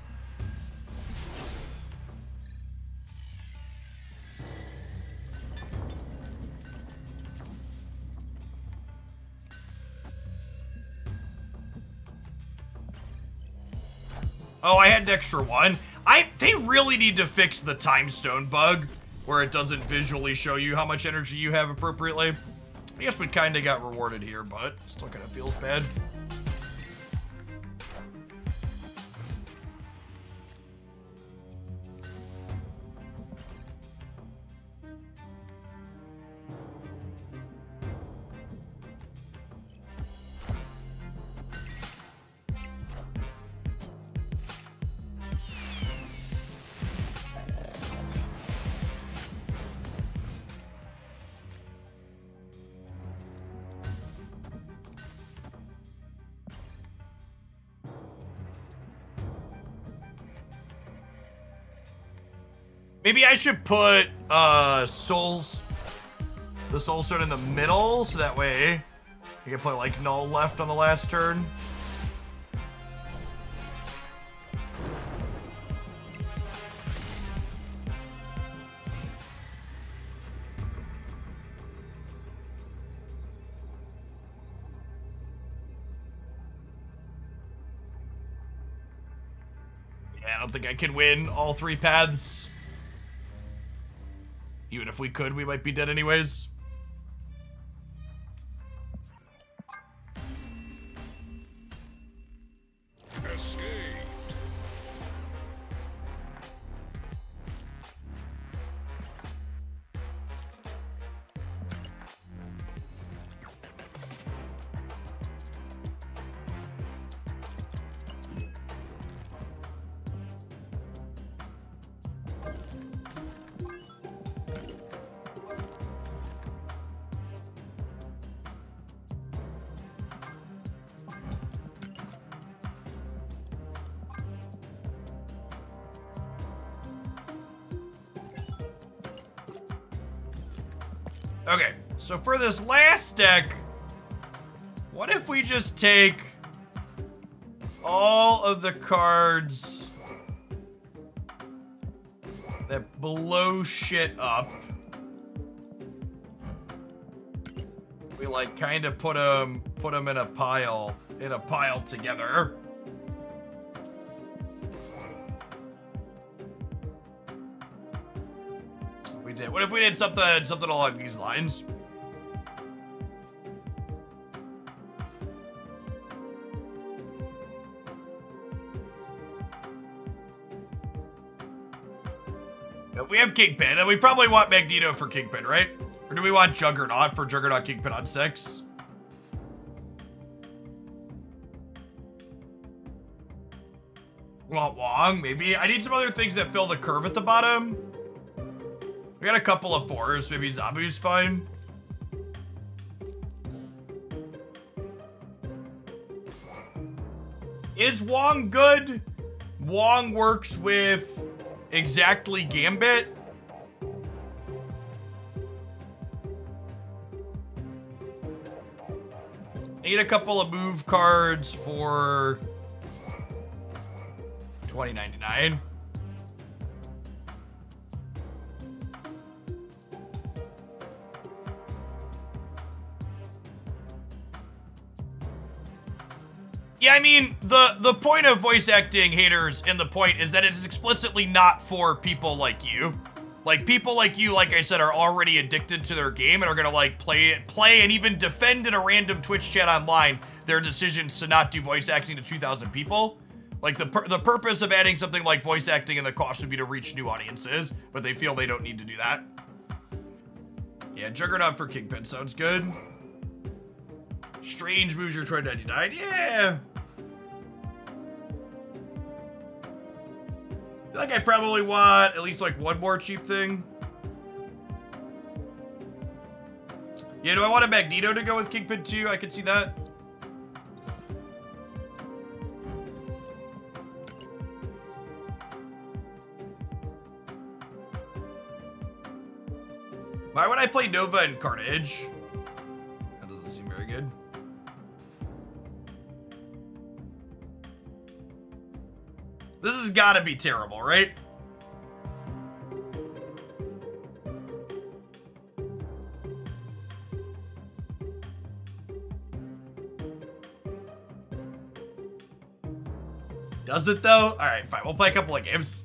Oh, I had an extra one. I they really need to fix the time stone bug where it doesn't visually show you how much energy you have appropriately. I guess we kind of got rewarded here, but still kind of feels bad. I should put uh, souls, the soul stone in the middle, so that way you can put like Knull left on the last turn. I don't think I can win all three paths even if we could, we might be dead anyways. Deck, what if we just take all of the cards that blow shit up? We like kind of put them put them in a pile in a pile together. We did. What if we did something something along these lines? Kingpin, and we probably want Magneto for Kingpin, right? Or do we want Juggernaut for Juggernaut Kingpin on six? Want Wong, maybe? I need some other things that fill the curve at the bottom. We got a couple of fours. Maybe Zabu's fine. Is Wong good? Wong works with exactly Gambit. Need a couple of move cards for 2099. Yeah, I mean, the the point of voice acting haters and the point is that it is explicitly not for people like you. Like people like you, like I said, are already addicted to their game and are gonna like play it, play and even defend in a random Twitch chat online their decisions to not do voice acting to 2,000 people. Like the pur- the purpose of adding something like voice acting and the cost would be to reach new audiences, but they feel they don't need to do that. Yeah, Juggernaut for Kingpin sounds good. Strange moves your 2099. Yeah. Feel like I probably want at least like one more cheap thing. Yeah, do I want a Magneto to go with Kingpin too? I could see that. Why would I play Nova and Carnage? That doesn't seem very good. This has got to be terrible, right? Does it though? All right, fine. We'll play a couple of games.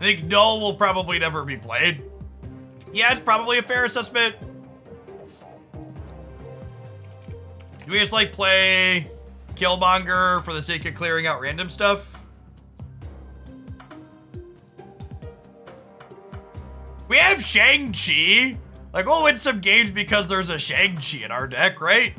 I think Knull will probably never be played. Yeah, it's probably a fair assessment. We just like play Killmonger for the sake of clearing out random stuff? We have Shang-Chi. Like, we'll win some games because there's a Shang-Chi in our deck, right?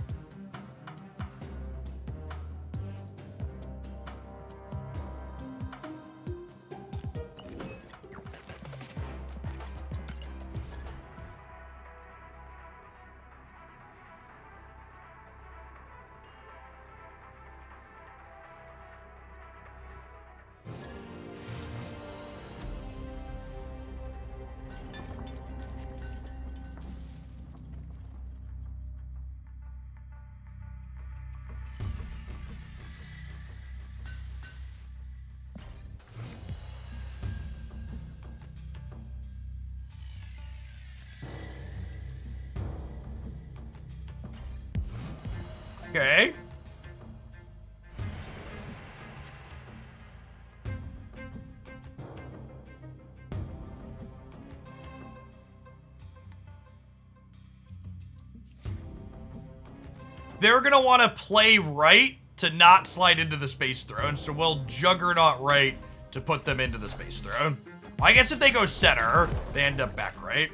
They're gonna want to play right to not slide into the space throne, so we'll juggernaut right to put them into the space throne. I guess if they go center, they end up back right.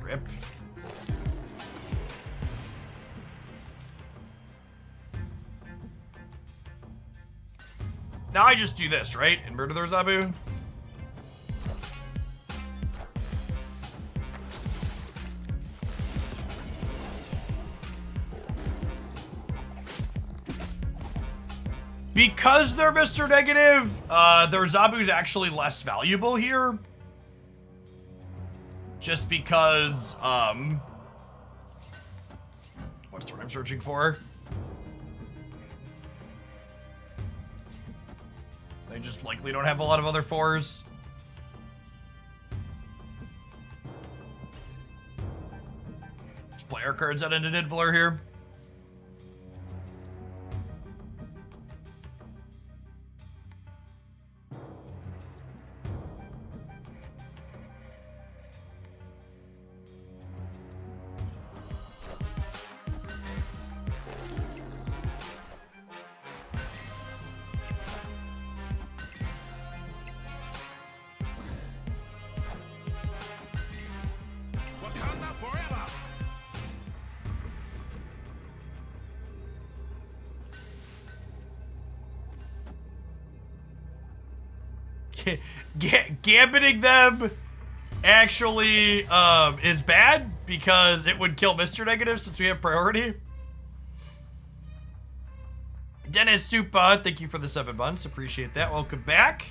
Rip. Now I just do this, right? And murder their Zabu? Because they're Mr. Negative, uh, their Zabu's actually less valuable here. Just because, um... What's the word I'm searching for? They just likely don't have a lot of other fours. Just play our cards out into Nidavellir here. Gambiting them actually um, is bad because it would kill Mr. Negative since we have priority. Dennis Supa, thank you for the seven months. Appreciate that. Welcome back.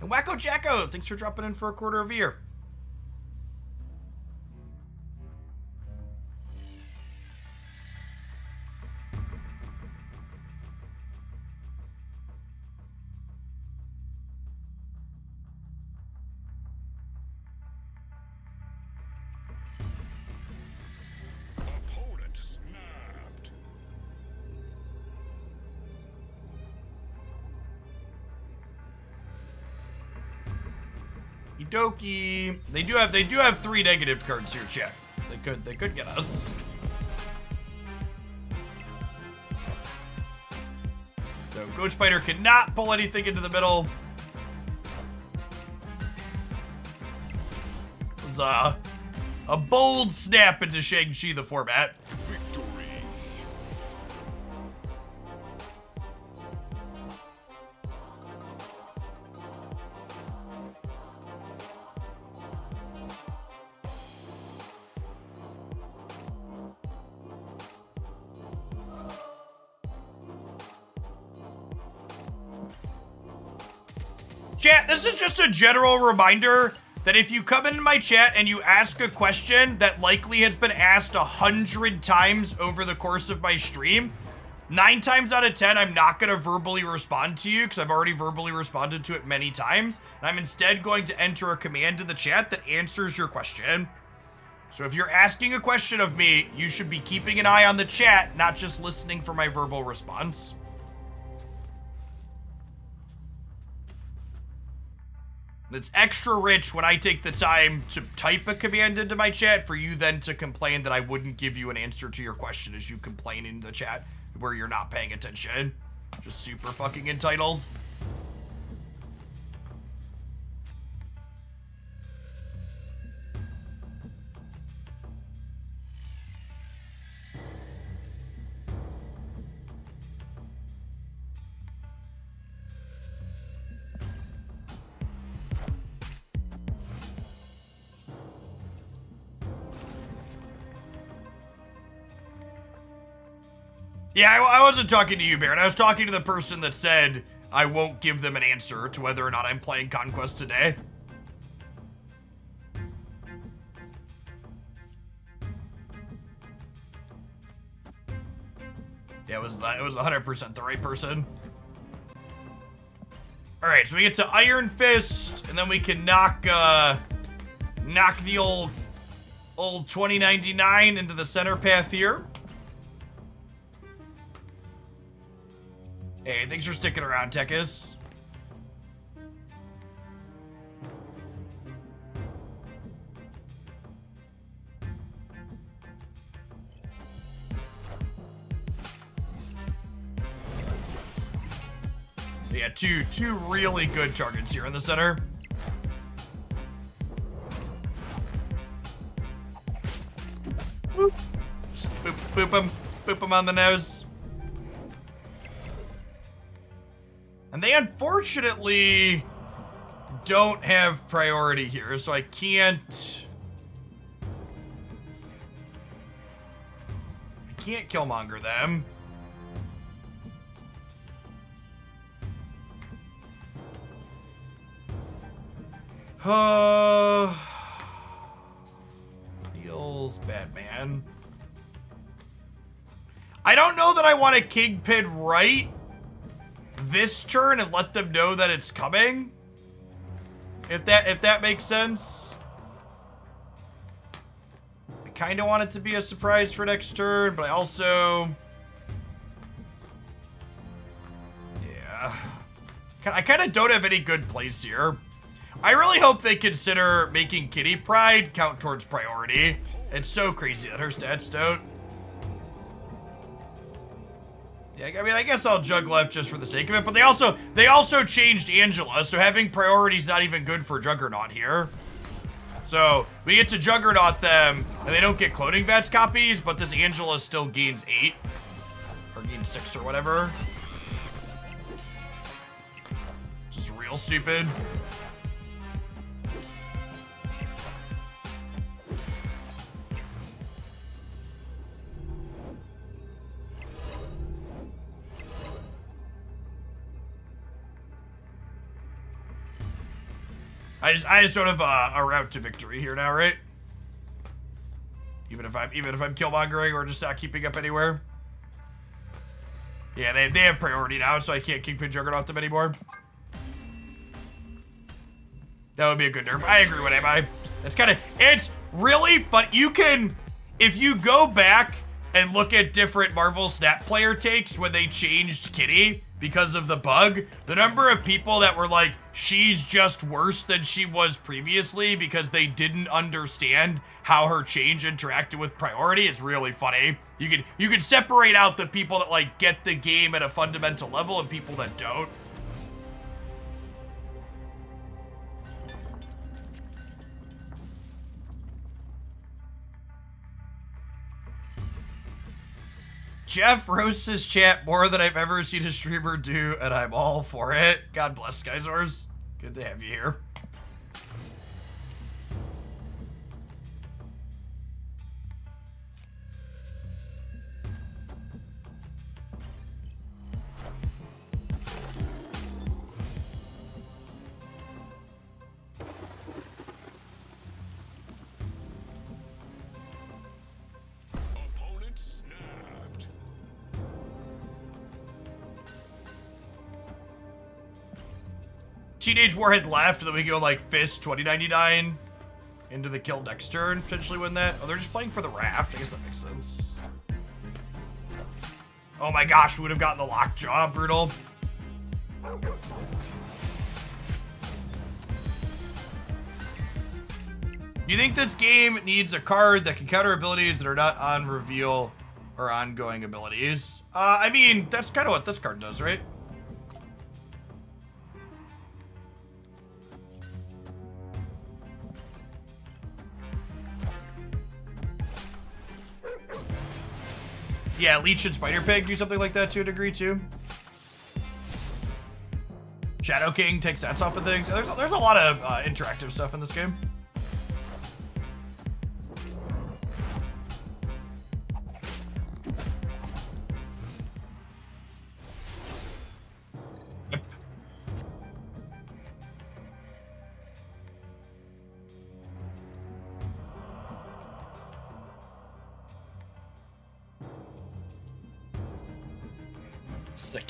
And Wacko Jacko, thanks for dropping in for a quarter of a year. They do have they do have three negative cards here, chat. They could they could get us. So Ghost Spider cannot pull anything into the middle. It was uh, a bold snap into Shang-Chi the format. This is just a general reminder that if you come into my chat and you ask a question that likely has been asked a hundred times over the course of my stream, nine times out of ten, I'm not going to verbally respond to you because I've already verbally responded to it many times. And I'm instead going to enter a command in the chat that answers your question. So if you're asking a question of me, you should be keeping an eye on the chat, not just listening for my verbal response. It's extra rich when I take the time to type a command into my chat for you then to complain that I wouldn't give you an answer to your question as you complain in the chat where you're not paying attention. Just super fucking entitled. Yeah, I, I wasn't talking to you, Baron. I was talking to the person that said I won't give them an answer to whether or not I'm playing Conquest today. Yeah, it was uh, it was 100% the right person. All right, so we get to Iron Fist, and then we can knock uh, knock the old old 2099 into the center path here. Hey, thanks for sticking around, Tekis. Yeah, two, two really good targets here in the center. Boop, boop him, boop him on the nose. And they unfortunately don't have priority here, so I can't... I can't Killmonger them. Uh, feels bad, man. I don't know that I want to Kingpin right this turn and let them know that it's coming. If that if that makes sense. I kind of want it to be a surprise for next turn, but I also Yeah. I kind of don't have any good plays here. I really hope they consider making Kitty Pryde count towards priority. It's so crazy that her stats don't. Yeah, I mean, I guess I'll jug left just for the sake of it, but they also they also changed Angela, so having priority's not even good for Juggernaut here. So we get to Juggernaut them, and they don't get cloning vats copies, but this Angela still gains eight or gains six or whatever. Just real stupid. I just I just don't have uh, a, a route to victory here now, right? Even if I'm even if I'm killmongering or just not keeping up anywhere. Yeah, they, they have priority now, so I can't Kingpin Juggernaut them anymore. That would be a good nerf. I agree with MI. It's kind of, it's really but You can, if you go back and look at different Marvel Snap player takes when they changed Kitty because of the bug, the number of people that were like, she's just worse than she was previously because they didn't understand how her change interacted with priority is really funny. You can you can separate out the people that like get the game at a fundamental level and people that don't. Jeff roasts his chat more than I've ever seen a streamer do, and I'm all for it. God bless Skyzors. Good to have you here. Teenage Warhead left, and then we go like Fist 2099 into the kill next turn, potentially win that. Oh, they're just playing for the raft. I guess that makes sense. Oh my gosh, we would have gotten the lockjaw. Brutal. Do you think this game needs a card that can counter abilities that are not on reveal or ongoing abilities? Uh, I mean, that's kind of what this card does, right? Yeah, Leech and Spider Pig do something like that to a degree too. Shadow King takes stats off of things. There's there's a lot of uh, interactive stuff in this game.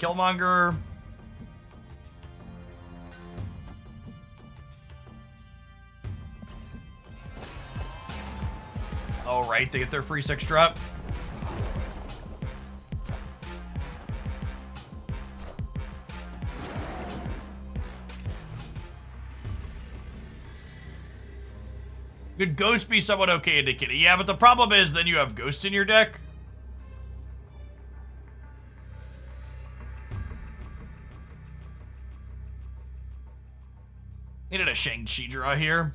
Killmonger. All right, they get their free six drop. Could Ghost be somewhat okay into Kitty? Yeah, but the problem is then you have Ghost in your deck. Needed a Shang-Chi draw here.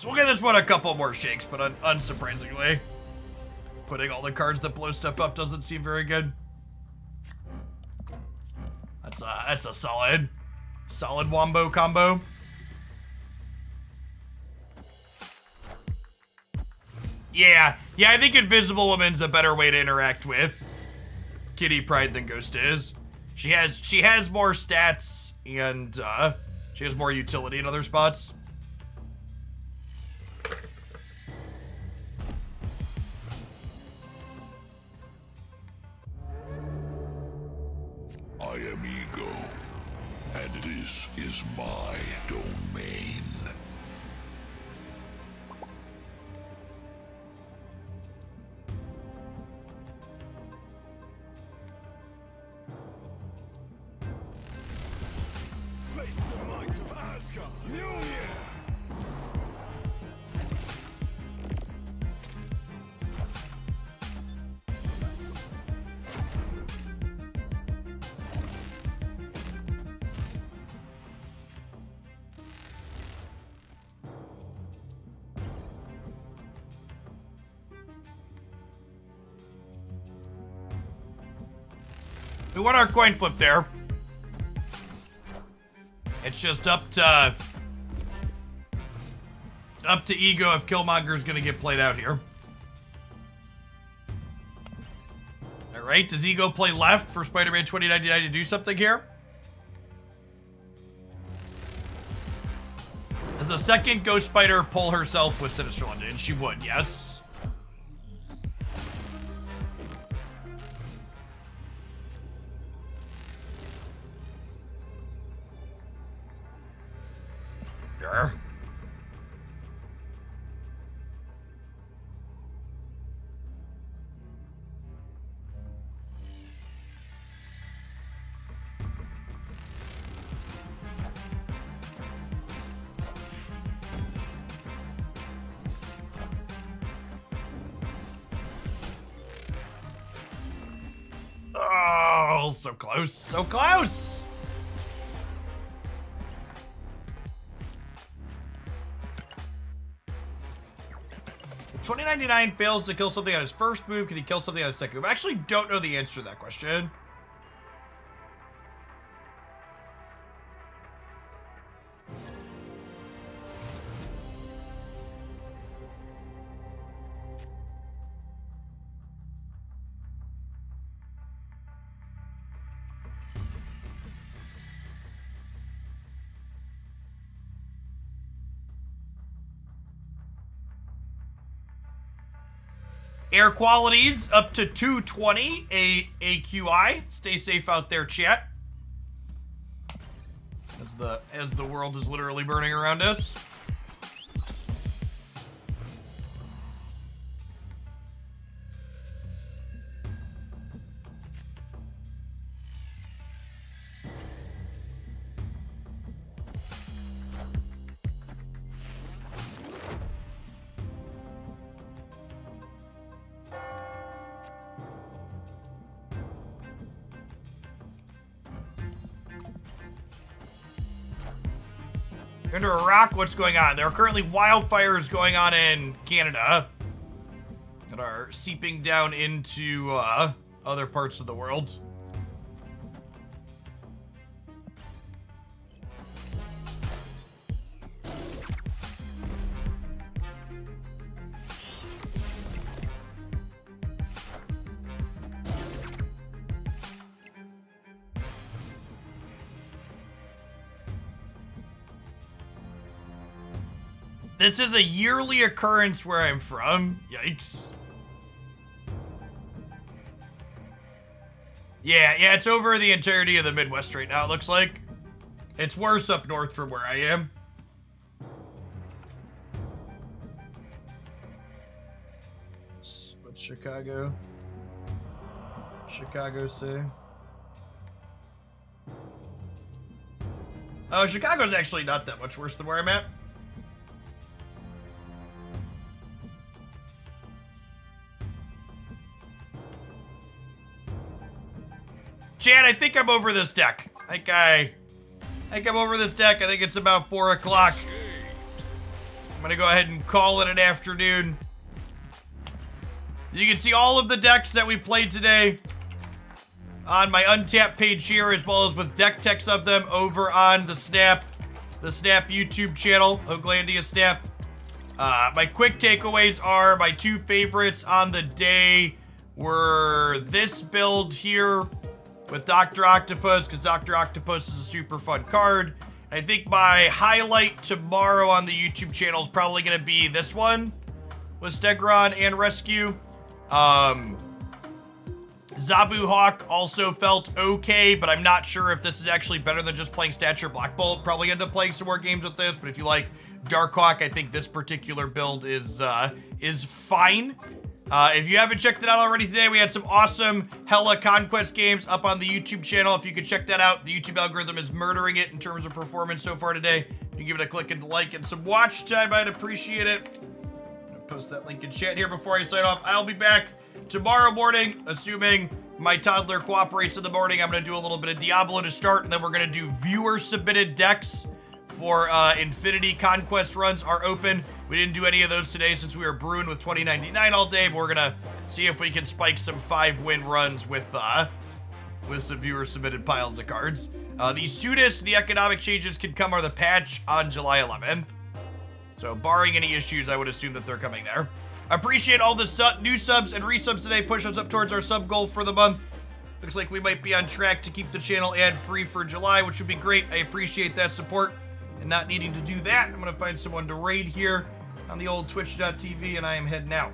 This. We'll give this one a couple more shakes, but un unsurprisingly, putting all the cards that blow stuff up doesn't seem very good. That's a that's a solid, solid wombo combo. Yeah, yeah, I think Invisible Woman's a better way to interact with Kitty Pryde than Ghost is. She has she has more stats and uh, she has more utility in other spots. I am Ego, and this is my domain. Won our coin flip there. It's just up to up to ego if Killmonger's gonna get played out here. All right, does ego play left for Spider-Man 2099 to do something here? Does a second Ghost Spider pull herself with Sinister London? She would, yes. Close, so close. Ninety nine fails to kill something on his first move. Can he kill something on his second move? I actually don't know the answer to that question. Air qualities up to 220 A AQI. Stay safe out there, chat. As the as the world is literally burning around us. What's going on? There are currently wildfires going on in Canada that are seeping down into uh, other parts of the world. This is a yearly occurrence where I'm from. Yikes. Yeah, yeah, it's over the entirety of the Midwest right now, it looks like. It's worse up north from where I am. What's Chicago? Chicago say? Oh, Chicago's actually not that much worse than where I'm at. Chad, I think I'm over this deck. I think I, I think I'm over this deck. I think it's about four o'clock. I'm gonna go ahead and call it an afternoon. You can see all of the decks that we played today on my untapped page here, as well as with deck techs of them over on the Snap, the Snap YouTube channel, Hooglandia Snap. Uh, my quick takeaways are my two favorites on the day were this build here with Dr. Octopus, because Dr. Octopus is a super fun card. I think my highlight tomorrow on the YouTube channel is probably going to be this one with Stegron and Rescue. Um, Zabu Hawk also felt okay, but I'm not sure if this is actually better than just playing Stature Black Bolt. Probably end up playing some more games with this, but if you like Darkhawk, I think this particular build is uh, is fine. Uh, if you haven't checked it out already today, we had some awesome Hela Conquest games up on the YouTube channel. If you could check that out, the YouTube algorithm is murdering it in terms of performance so far today. You give it a click and like and some watch time, I'd appreciate it. Post that link in chat here before I sign off. I'll be back tomorrow morning, assuming my toddler cooperates in the morning. I'm gonna do a little bit of Diablo to start, and then we're gonna do viewer submitted decks for uh, Infinity Conquest runs are open. We didn't do any of those today since we were brewing with 2099 all day, but we're gonna see if we can spike some five win runs with uh, with some viewer submitted piles of cards. Uh, the soonest the economic changes can come are the patch on July 11th. So barring any issues, I would assume that they're coming there. Appreciate all the su- new subs and resubs today. Push us up towards our sub goal for the month. Looks like we might be on track to keep the channel ad free for July, which would be great. I appreciate that support and not needing to do that. I'm going to find someone to raid here on the old twitch.tv and I am heading out.